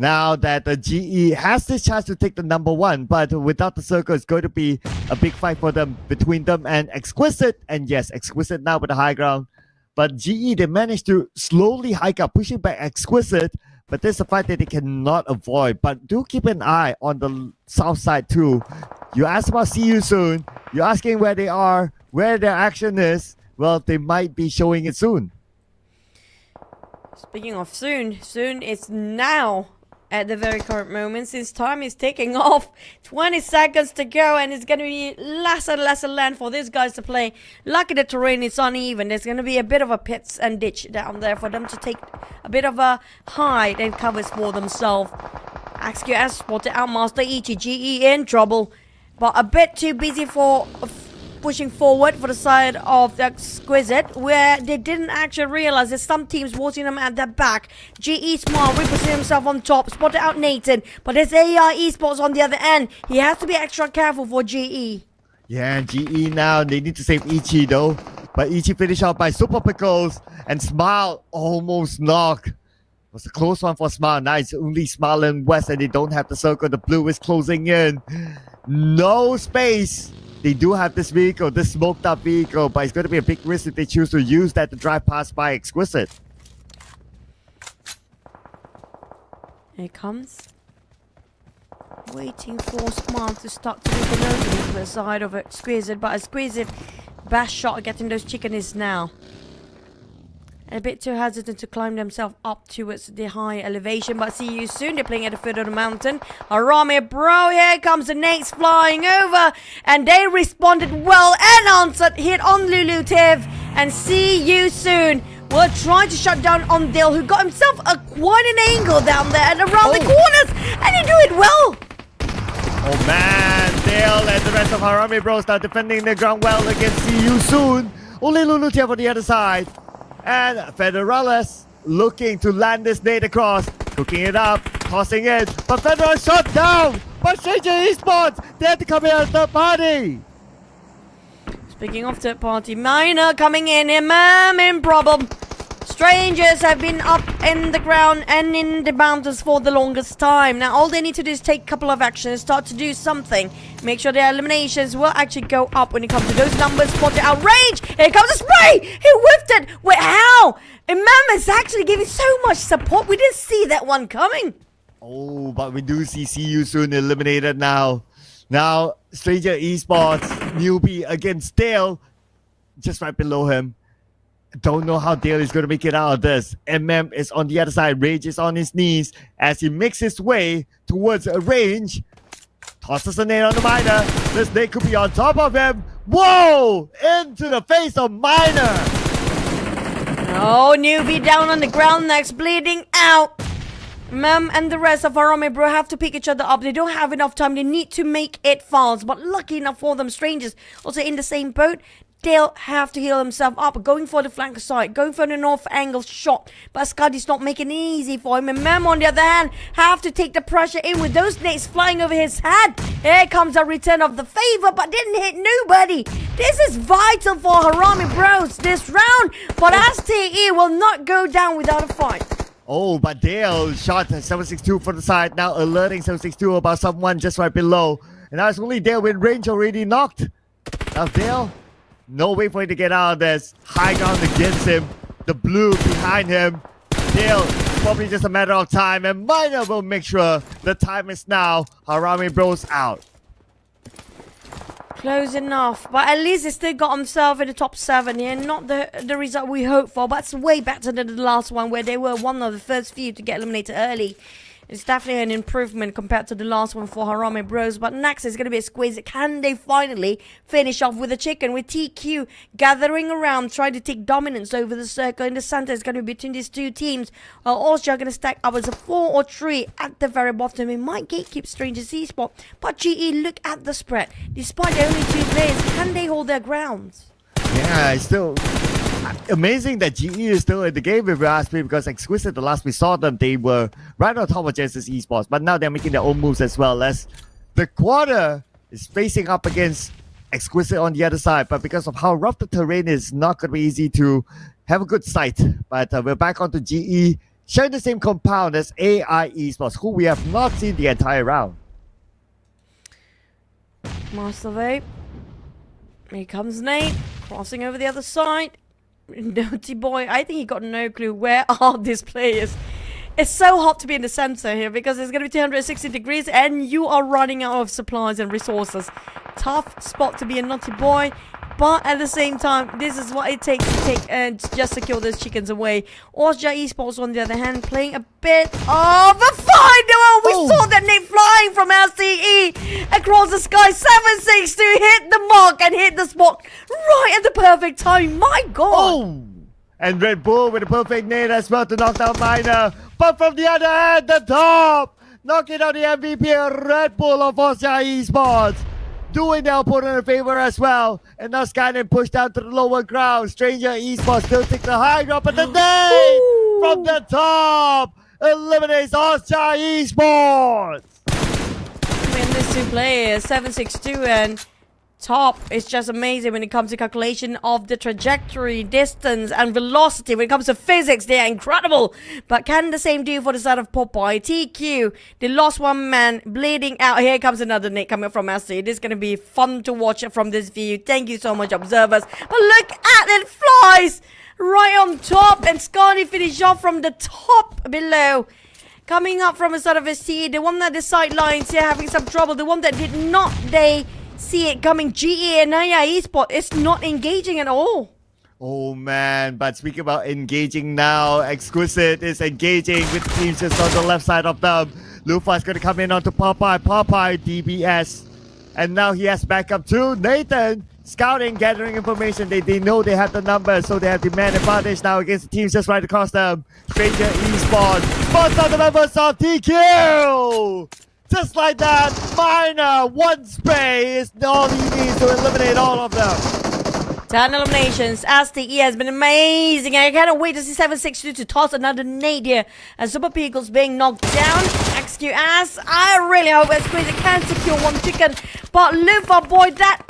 Now that the GE has this chance to take the number one, but without the circle, it's going to be a big fight for them between them and Exquisite. And yes, Exquisite now with the high ground. But GE, they managed to slowly hike up, pushing back Exquisite. But there's a fight that they cannot avoid. But do keep an eye on the south side too. You asked about see you soon. You're asking where they are, where their action is. Well, they might be showing it soon. Speaking of soon, soon is now at the very current moment since time is ticking off. 20 seconds to go and it's going to be less and less land for these guys to play. Lucky the terrain is uneven. There's going to be a bit of a pits and ditch down there for them to take a bit of a hide and covers for themselves. XQS spotted out Master Ichi GE in trouble. But a bit too busy for pushing forward for the side of the Exquisite, where they didn't actually realize that some teams watching them at their back. GE Smart repositioning himself on top, spotted out Nathan, but there's AI Esports on the other end. He has to be extra careful for GE. Yeah, GE now, they need to save Ichi though. But Ichi finished out by Super Pickles and Smile almost knocked. It was a close one for Smile. Now it's only Smile and West and they don't have the circle. The blue is closing in. No space. They do have this vehicle, this smoked up vehicle, but it's going to be a big risk if they choose to use that to drive past by Exquisite. Here it comes. Waiting for Smile to start to an opening to the side of Exquisite, but Exquisite best shot at getting those chicken is now. A bit too hesitant to climb themselves up towards the high elevation, but see you soon. They're playing at the foot of the mountain. Harame, bro, here comes the Nates flying over, and they responded well and answered. Hit on Lulu Tiv, and see you soon. We're trying to shut down on Dale, who got himself a quite an angle down there and around the Oh. corners, and he do it well. Oh man, Dale and the rest of Harame Bros now defending the ground well against See You Soon. Only Lulu Tia on the other side. And Federales looking to land this nade across, cooking it up, tossing it. But Federal shot down by Stranger Esports. They had to come in at the party. Speaking of third party, Miner coming in, imam in problem. Strangers have been up in the ground and in the mountains for the longest time. Now all they need to do is take a couple of actions, start to do something. Make sure their eliminations will actually go up when it comes to those numbers. Spot it out range. Here comes the spray. He whiffed it. Wait, how? Imam is actually giving so much support. We didn't see that one coming. Oh, but we do see See You Soon eliminated now. Now, Stranger Esports, newbie against Dale, just right below him. Don't know how Dale is going to make it out of this. MM is on the other side. Rage is on his knees as he makes his way towards a range. Tosses a nade on the miner. This nade could be on top of him. Whoa! Into the face of miner. Oh, newbie down on the ground next, bleeding out. Mem and the rest of Harame Bro have to pick each other up. They don't have enough time. They need to make it fast. But lucky enough for them, strangers also in the same boat. They'll have to heal himself up. Going for the flank side. Going for the north angle shot. But Scuddy's not making it easy for him. And Mem, on the other hand, have to take the pressure in with those nades flying over his head. Here comes a return of the favor, but didn't hit nobody. This is vital for Harame Bros this round. But STE will not go down without a fight. Oh, but Dale shot 762 for the side, now alerting 762 about someone just right below. And now it's only Dale with range already knocked. Now Dale, no way for him to get out of this. High ground against him. The blue behind him. Dale, probably just a matter of time. And Miner will make sure the time is now. Harame Bros out. Close enough, but at least he still got himself in the top seven here. Not the the result we hoped for, but it's way better than the last one where they were one of the first few to get eliminated early. It's definitely an improvement compared to the last one for Harame Bros. But next is going to be a squeeze. Can they finally finish off with a chicken? With TQ gathering around, trying to take dominance over the circle in the center. is going to be between these two teams. While also going to stack up as a four or three at the very bottom. It might gatekeep Stranger's spot. But GE, look at the spread. Despite the only two players, can they hold their ground? Yeah, it's still amazing that GE is still in the game if you ask me because Exquisite, the last we saw them, they were right on top of Genesis Esports, but now they're making their own moves as well as the quarter is facing up against Exquisite on the other side, but because of how rough the terrain is, not going to be easy to have a good sight. But uh, we're back onto GE, sharing the same compound as AI Esports, who we have not seen the entire round. Master Vape. Here comes Nate, crossing over the other side. Naughty boy, I think he got no clue where are these players. It's so hot to be in the center here because it's going to be 260 degrees and you are running out of supplies and resources. Tough spot to be a naughty boy, but at the same time, this is what it takes to take and just secure those chickens away. Ozja Esports, on the other hand, playing a bit of a fight. Oh, we Oh. saw that Nate flying from LCE across the sky. 762 hit the mark and hit the spot right at the perfect time. My God. Oh! And Red Bull with a perfect nade as well to knock down Miner. But from the other hand, the top! Knocking out the MVP Red Bull of Austria Esports. Doing the opponent a favor as well. And now Skynet pushed down to the lower ground. Stranger Esports still take the high drop, but the Ooh. from the top eliminates Austria Esports. I mean, these two players, 762 and top is just amazing when it comes to calculation of the trajectory, distance, and velocity. When it comes to physics, they are incredible. But can the same do for the side of Popeye? TQ, they lost one man, bleeding out. Here comes another Nick coming from SC. This is going to be fun to watch from this view. Thank you so much, observers. But look at it, flies right on top. And Scotty finish off from the top below. Coming up from a sort of a seed, the one that the sidelines here having some trouble, the one that did not they see it coming. GE and Naya Esport is not engaging at all. Oh man, but speaking about engaging now, Exquisite is engaging with teams just on the left side of them. Lufa is going to come in onto Popeye, Popeye DBS. And now he has backup too. Nathan scouting, gathering information. They, they know they have the numbers, so they have the man advantage now against the teams just right across them. Stranger Esports, spots on the members of TQ! Just like that, minor one spray is all you need to eliminate all of them. 10 eliminations. STE has been amazing. I cannot wait to see 762 to toss another nade here. And Super Pickles being knocked down. XQS. I really hope Squeezy can secure one chicken. But Lufa, boy, that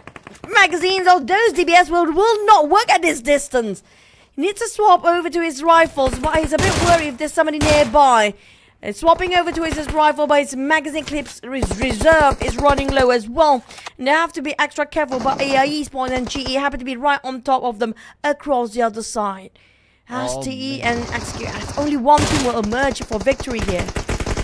magazines of those DBS will, will not work at this distance. He needs to swap over to his rifles, but he's a bit worried if there's somebody nearby. And swapping over to his rifle, but his magazine clips reserve is running low as well. And they have to be extra careful, but AIE Spawn and GE happen to be right on top of them across the other side. As Oh, and XQS, only one team will emerge for victory here.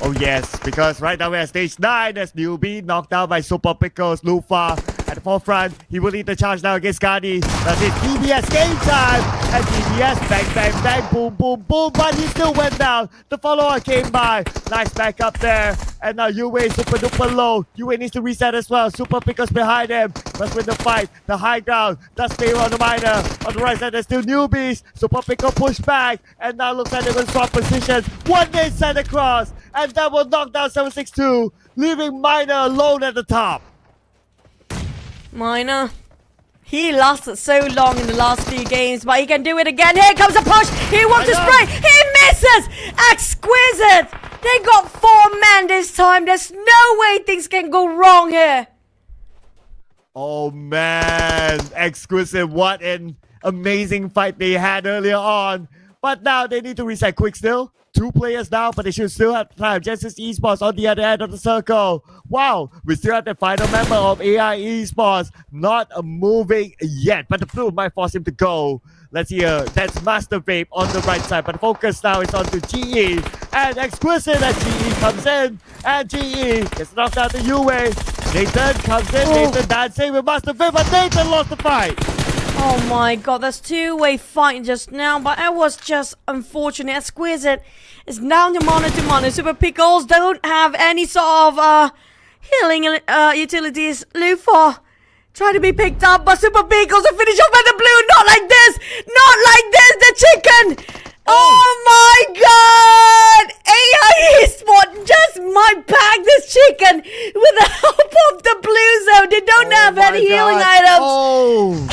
Oh yes, because right now we're at stage 9 as Newbie knocked out by Super Pickles, Lufa at the forefront. He will lead the charge now against Gandhi. That's it, DBS game time! And DBS bang bang bang boom boom boom but he still went down. The follower came by. Nice back up there. And now Yue super duper low. Yue needs to reset as well. Super Pickles behind him. Must win the fight. The high ground. Does stay on the miner. On the right side there's still newbies. Super Pickle push back. And now looks like they're swap positions. One day sent across. And that will knock down 762. Leaving Miner alone at the top. Miner. He lasted so long in the last few games, but he can do it again. Here comes a push. He wants to I spray. He misses. Exquisite. They got four men this time. There's no way things can go wrong here. Oh man, exquisite. What an amazing fight they had earlier on. But now they need to reset quick still. Two players now, but they should still have time. Genesis Esports on the other end of the circle. Wow, we still have the final member of AI Esports not uh, moving yet, but the blue might force him to go. Let's hear that's Master Vape on the right side, but focus now is on to GE and Exquisite as GE comes in and GE gets knocked out to UA. Nathan comes in, Oh. Nathan dancing with Master Vape, but Nathan lost the fight. Oh my god, that's two-way fight just now, but it was just unfortunate. Exquisite is down to mono to mono. Super Pickles don't have any sort of uh healing uh utilities. Lufa trying to be picked up, but Super Pickles will finish off at the blue. Not like this! Not like this! The chicken! Oh my god! AI Sport just might pack this chicken with the help of the blue zone. They don't Oh have any healing items. Oh.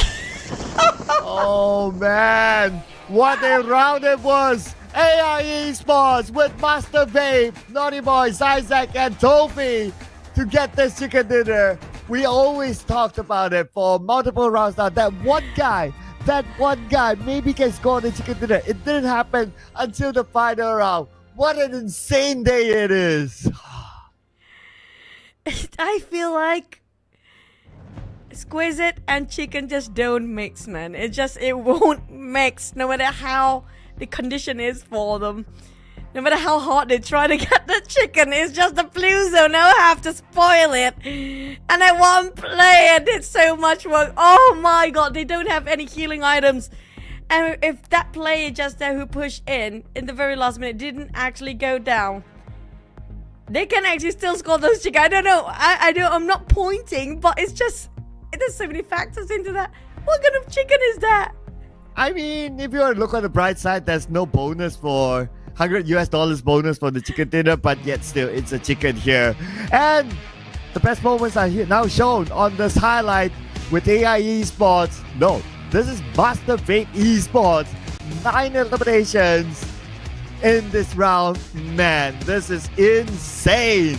oh man, what a round it was! AIE Sports with Master Vape, Naughty Boys, Isaac, and Toby to get this chicken dinner. We always talked about it for multiple rounds now. That one guy, that one guy maybe can score the chicken dinner. It didn't happen until the final round. What an insane day it is! I feel like exquisite and chicken just don't mix, man. It just it won't mix no matter how the condition is for them. No matter how hard they try to get the chicken, it's just the blue zone. Now I have to spoil it. And I one player did so much work. Oh my god, they don't have any healing items. And if that player just there who pushed in in the very last minute didn't actually go down, they can actually still score those chicken. I don't know. I, I don't. I'm not pointing, but it's just there's so many factors into that. What kind of chicken is that? I mean, if you want to look on the bright side, there's no bonus for 100 US dollars bonus for the chicken dinner, but yet still, it's a chicken here. And the best moments are here now shown on this highlight with AI Esports. No, this is Master Vape Esports. Nine eliminations in this round. Man, this is insane.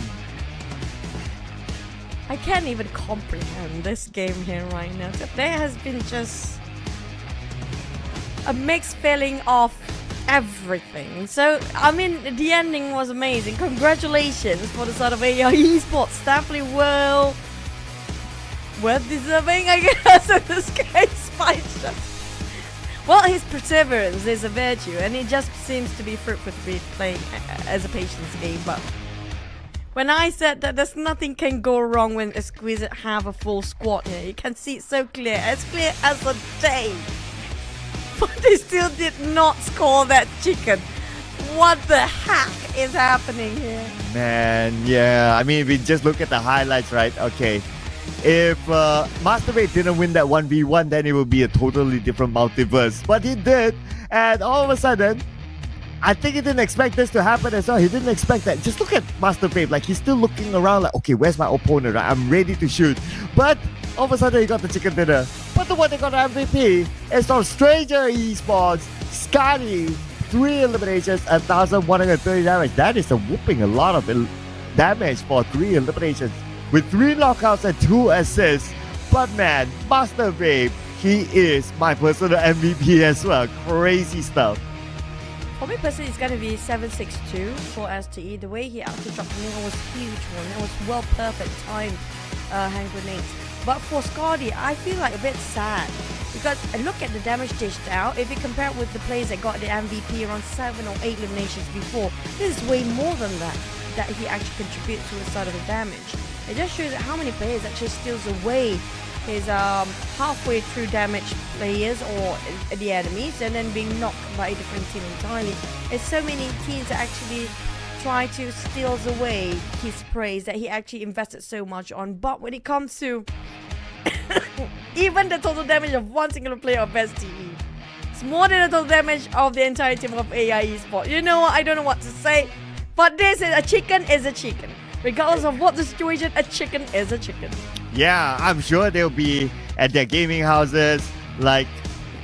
I can't even comprehend this game here right now. There has been just a mixed feeling of everything. So, I mean, the ending was amazing. Congratulations for the side of AI Esports. Definitely well, well deserving, I guess, of this case. Fight well, his perseverance is a virtue, and it just seems to be fruitful to be playing as a patience game. But when I said that there's nothing can go wrong when Exquisite have a full squad here, you can see it so clear, as clear as the day. They still did not score that chicken. What the heck is happening here? Man, yeah. I mean, we just look at the highlights, right? Okay. If uh, Master Vape didn't win that 1v1, then it would be a totally different multiverse. But he did, and all of a sudden, I think he didn't expect this to happen as well. He didn't expect that. Just look at Master Vape, like he's still looking around, like, okay, where's my opponent? I'm ready to shoot. But all of a sudden, he got the chicken dinner. But the one that got MVP is from Stranger Esports, Scotty. Three eliminations, 1,130 damage. That is a whooping a lot of damage for three eliminations with three knockouts and two assists. But man, Master Vape, he is my personal MVP as well. Crazy stuff. For me personally, it's gonna be 762 for STE. The way he actually dropped the nade was huge one. It was well perfect time uh, hand grenades. But for Scotty, I feel like a bit sad because look at the damage dished out. If you compare it with the players that got the MVP around seven or eight eliminations before, this is way more than that that he actually contributes to the side of the damage. It just shows how many players actually steals away his um, halfway through damage players or the enemies and then being knocked by a different team entirely. There's so many teams that actually try to steals away his praise that he actually invested so much on. But when it comes to even the total damage of one single player of STE, it's more than the total damage of the entire team of AI Esports. You know what? I don't know what to say. But this is a chicken is a chicken. Regardless of what the situation, a chicken is a chicken. Yeah, I'm sure they'll be at their gaming houses, like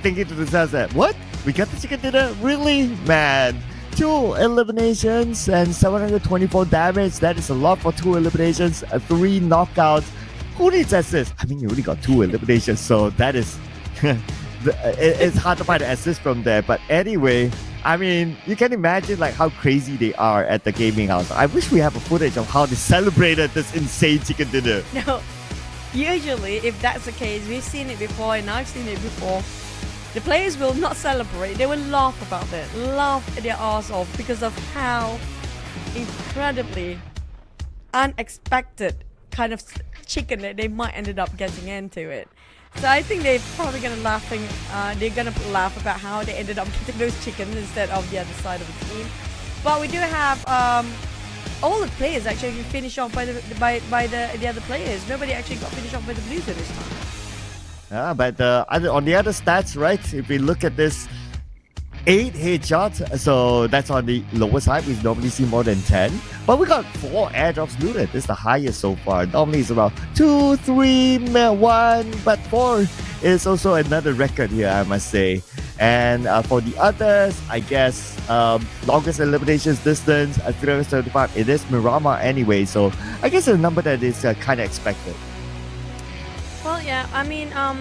thinking to themselves that, what? We got the chicken dinner? Really? Man. Two eliminations and 724 damage. That is a lot for two eliminations, uh, three knockouts. Who needs assist? I mean, you only got two eliminations, so that is. it's hard to find an assist from there. But anyway, I mean, you can imagine like how crazy they are at the gaming house. I wish we have a footage of how they celebrated this insane chicken dinner. No, usually if that's the case, we've seen it before and I've seen it before. The players will not celebrate. They will laugh about it, laugh their ass off because of how incredibly unexpected kind of chicken that they might ended up getting into it. So I think they're probably gonna laughing. Uh, they're gonna laugh about how they ended up getting those chickens instead of the other side of the team. But we do have um, all the players actually finish off by the by by the the other players. Nobody actually got finished off by the blues this time. Yeah, but uh, on the other stats, right? If we look at this eight headshots. So that's on the lower side. We normally see more than 10. But we got four airdrops looted. This is the highest so far. Normally it's about two, three, one, but four is also another record here, I must say. And uh, for the others, I guess um, longest eliminations distance at 375, it is Miramar anyway. So I guess a number that is uh, kind of expected. Yeah, I mean, um,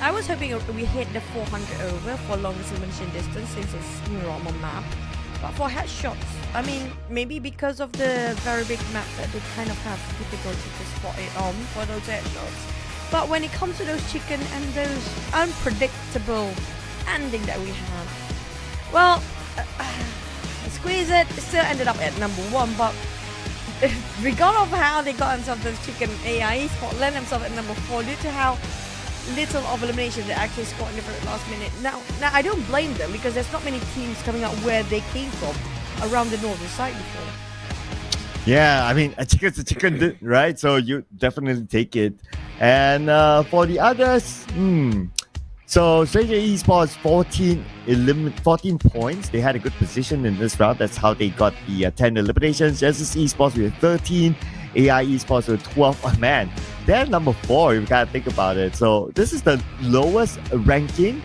I was hoping we hit the 400 over for longest elimination distance since it's normal map. But for headshots, I mean, maybe because of the very big map that they kind of have difficulty to spot it on for those headshots. But when it comes to those chicken and those unpredictable ending that we have, well, uh, uh, squeeze it still ended up at number one, but regardless of how they got themselves those chicken AI, Spot land themselves at number four due to how little of elimination they actually scored in the very last minute. Now, now I don't blame them because there's not many teams coming out where they came from around the northern side before. Yeah, I mean, a chicken's a chicken, right? So you definitely take it. And uh, for the others, hmm. So Stranger Esports 14 elim- 14 points. They had a good position in this round. That's how they got the uh, 10 eliminations. Genesis Esports with 13. AI Esports with 12. Oh, man, they're number four. You gotta think about it. So this is the lowest ranking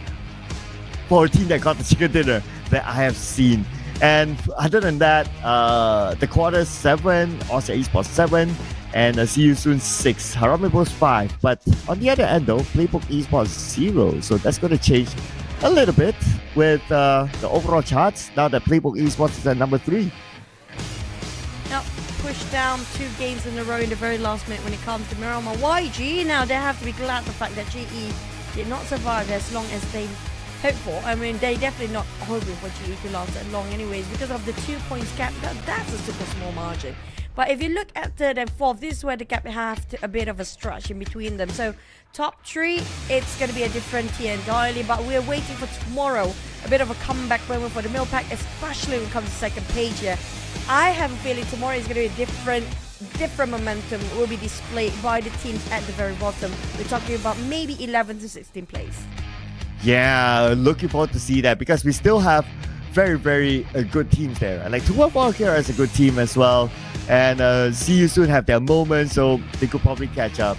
for a team that got the chicken dinner that I have seen. And other than that, uh, the quarter seven, Ozja Esports seven, and uh, see you soon six. Harame Bros five. But on the other end though, Playbook Esports zero. So that's going to change a little bit with uh, the overall charts. Now that Playbook Esports is at number three. Now, pushed down two games in a row in the very last minute when it comes to Miramar. YG now they have to be glad the fact that GE did not survive as long as they hoped for. I mean, they definitely not hoping for GE to last that long anyways because of the two points gap. That, that's a super small margin. But if you look at third and fourth, this is where the gap have to, a bit of a stretch in between them. So top three, it's going to be a different tier entirely. But we're waiting for tomorrow, a bit of a comeback moment for the Millpack, especially when it comes to second page here. I have a feeling tomorrow is going to be a different different momentum will be displayed by the teams at the very bottom. We're talking about maybe 11 to 16 place. Yeah, looking forward to see that because we still have very, very uh, good teams there. I like Tuawa here as a good team as well. And uh, see you soon have their moment, so they could probably catch up.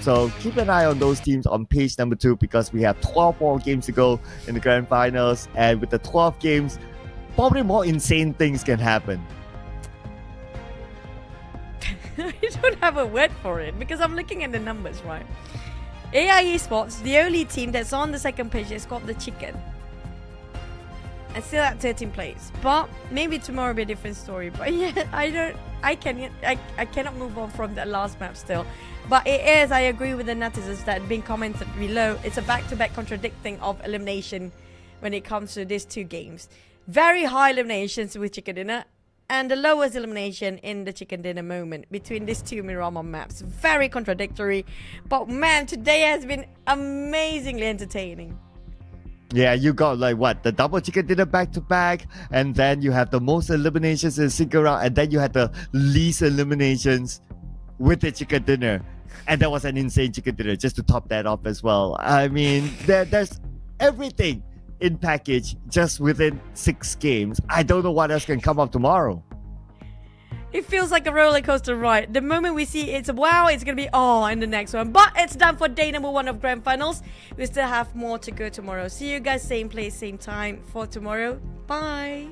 So keep an eye on those teams on page number two because we have 12 more games to go in the grand finals. And with the 12 games, probably more insane things can happen. I don't have a word for it because I'm looking at the numbers, right? AI Esports, the only team that's on the second page is called the Chicken. And still at 13 plays. But maybe tomorrow will be a different story. But yeah, I don't I can I, I cannot move on from that last map still. But it is, I agree with the netizens that have been commented below. It's a back-to-back contradicting of elimination when it comes to these two games. Very high eliminations with Chicken Dinner and the lowest elimination in the chicken dinner moment between these two Miramar maps. Very contradictory, but man, today has been amazingly entertaining. Yeah, you got like what the double chicken dinner back to back, and then you have the most eliminations in single round, and then you had the least eliminations with the chicken dinner, and that was an insane chicken dinner just to top that off as well. I mean, there, there's everything in package just within six games. I don't know what else can come up tomorrow. It feels like a roller coaster ride. The moment we see it's a wow, it's gonna be oh in the next one. But it's done for day number one of grand finals. We still have more to go tomorrow. See you guys same place, same time for tomorrow. Bye.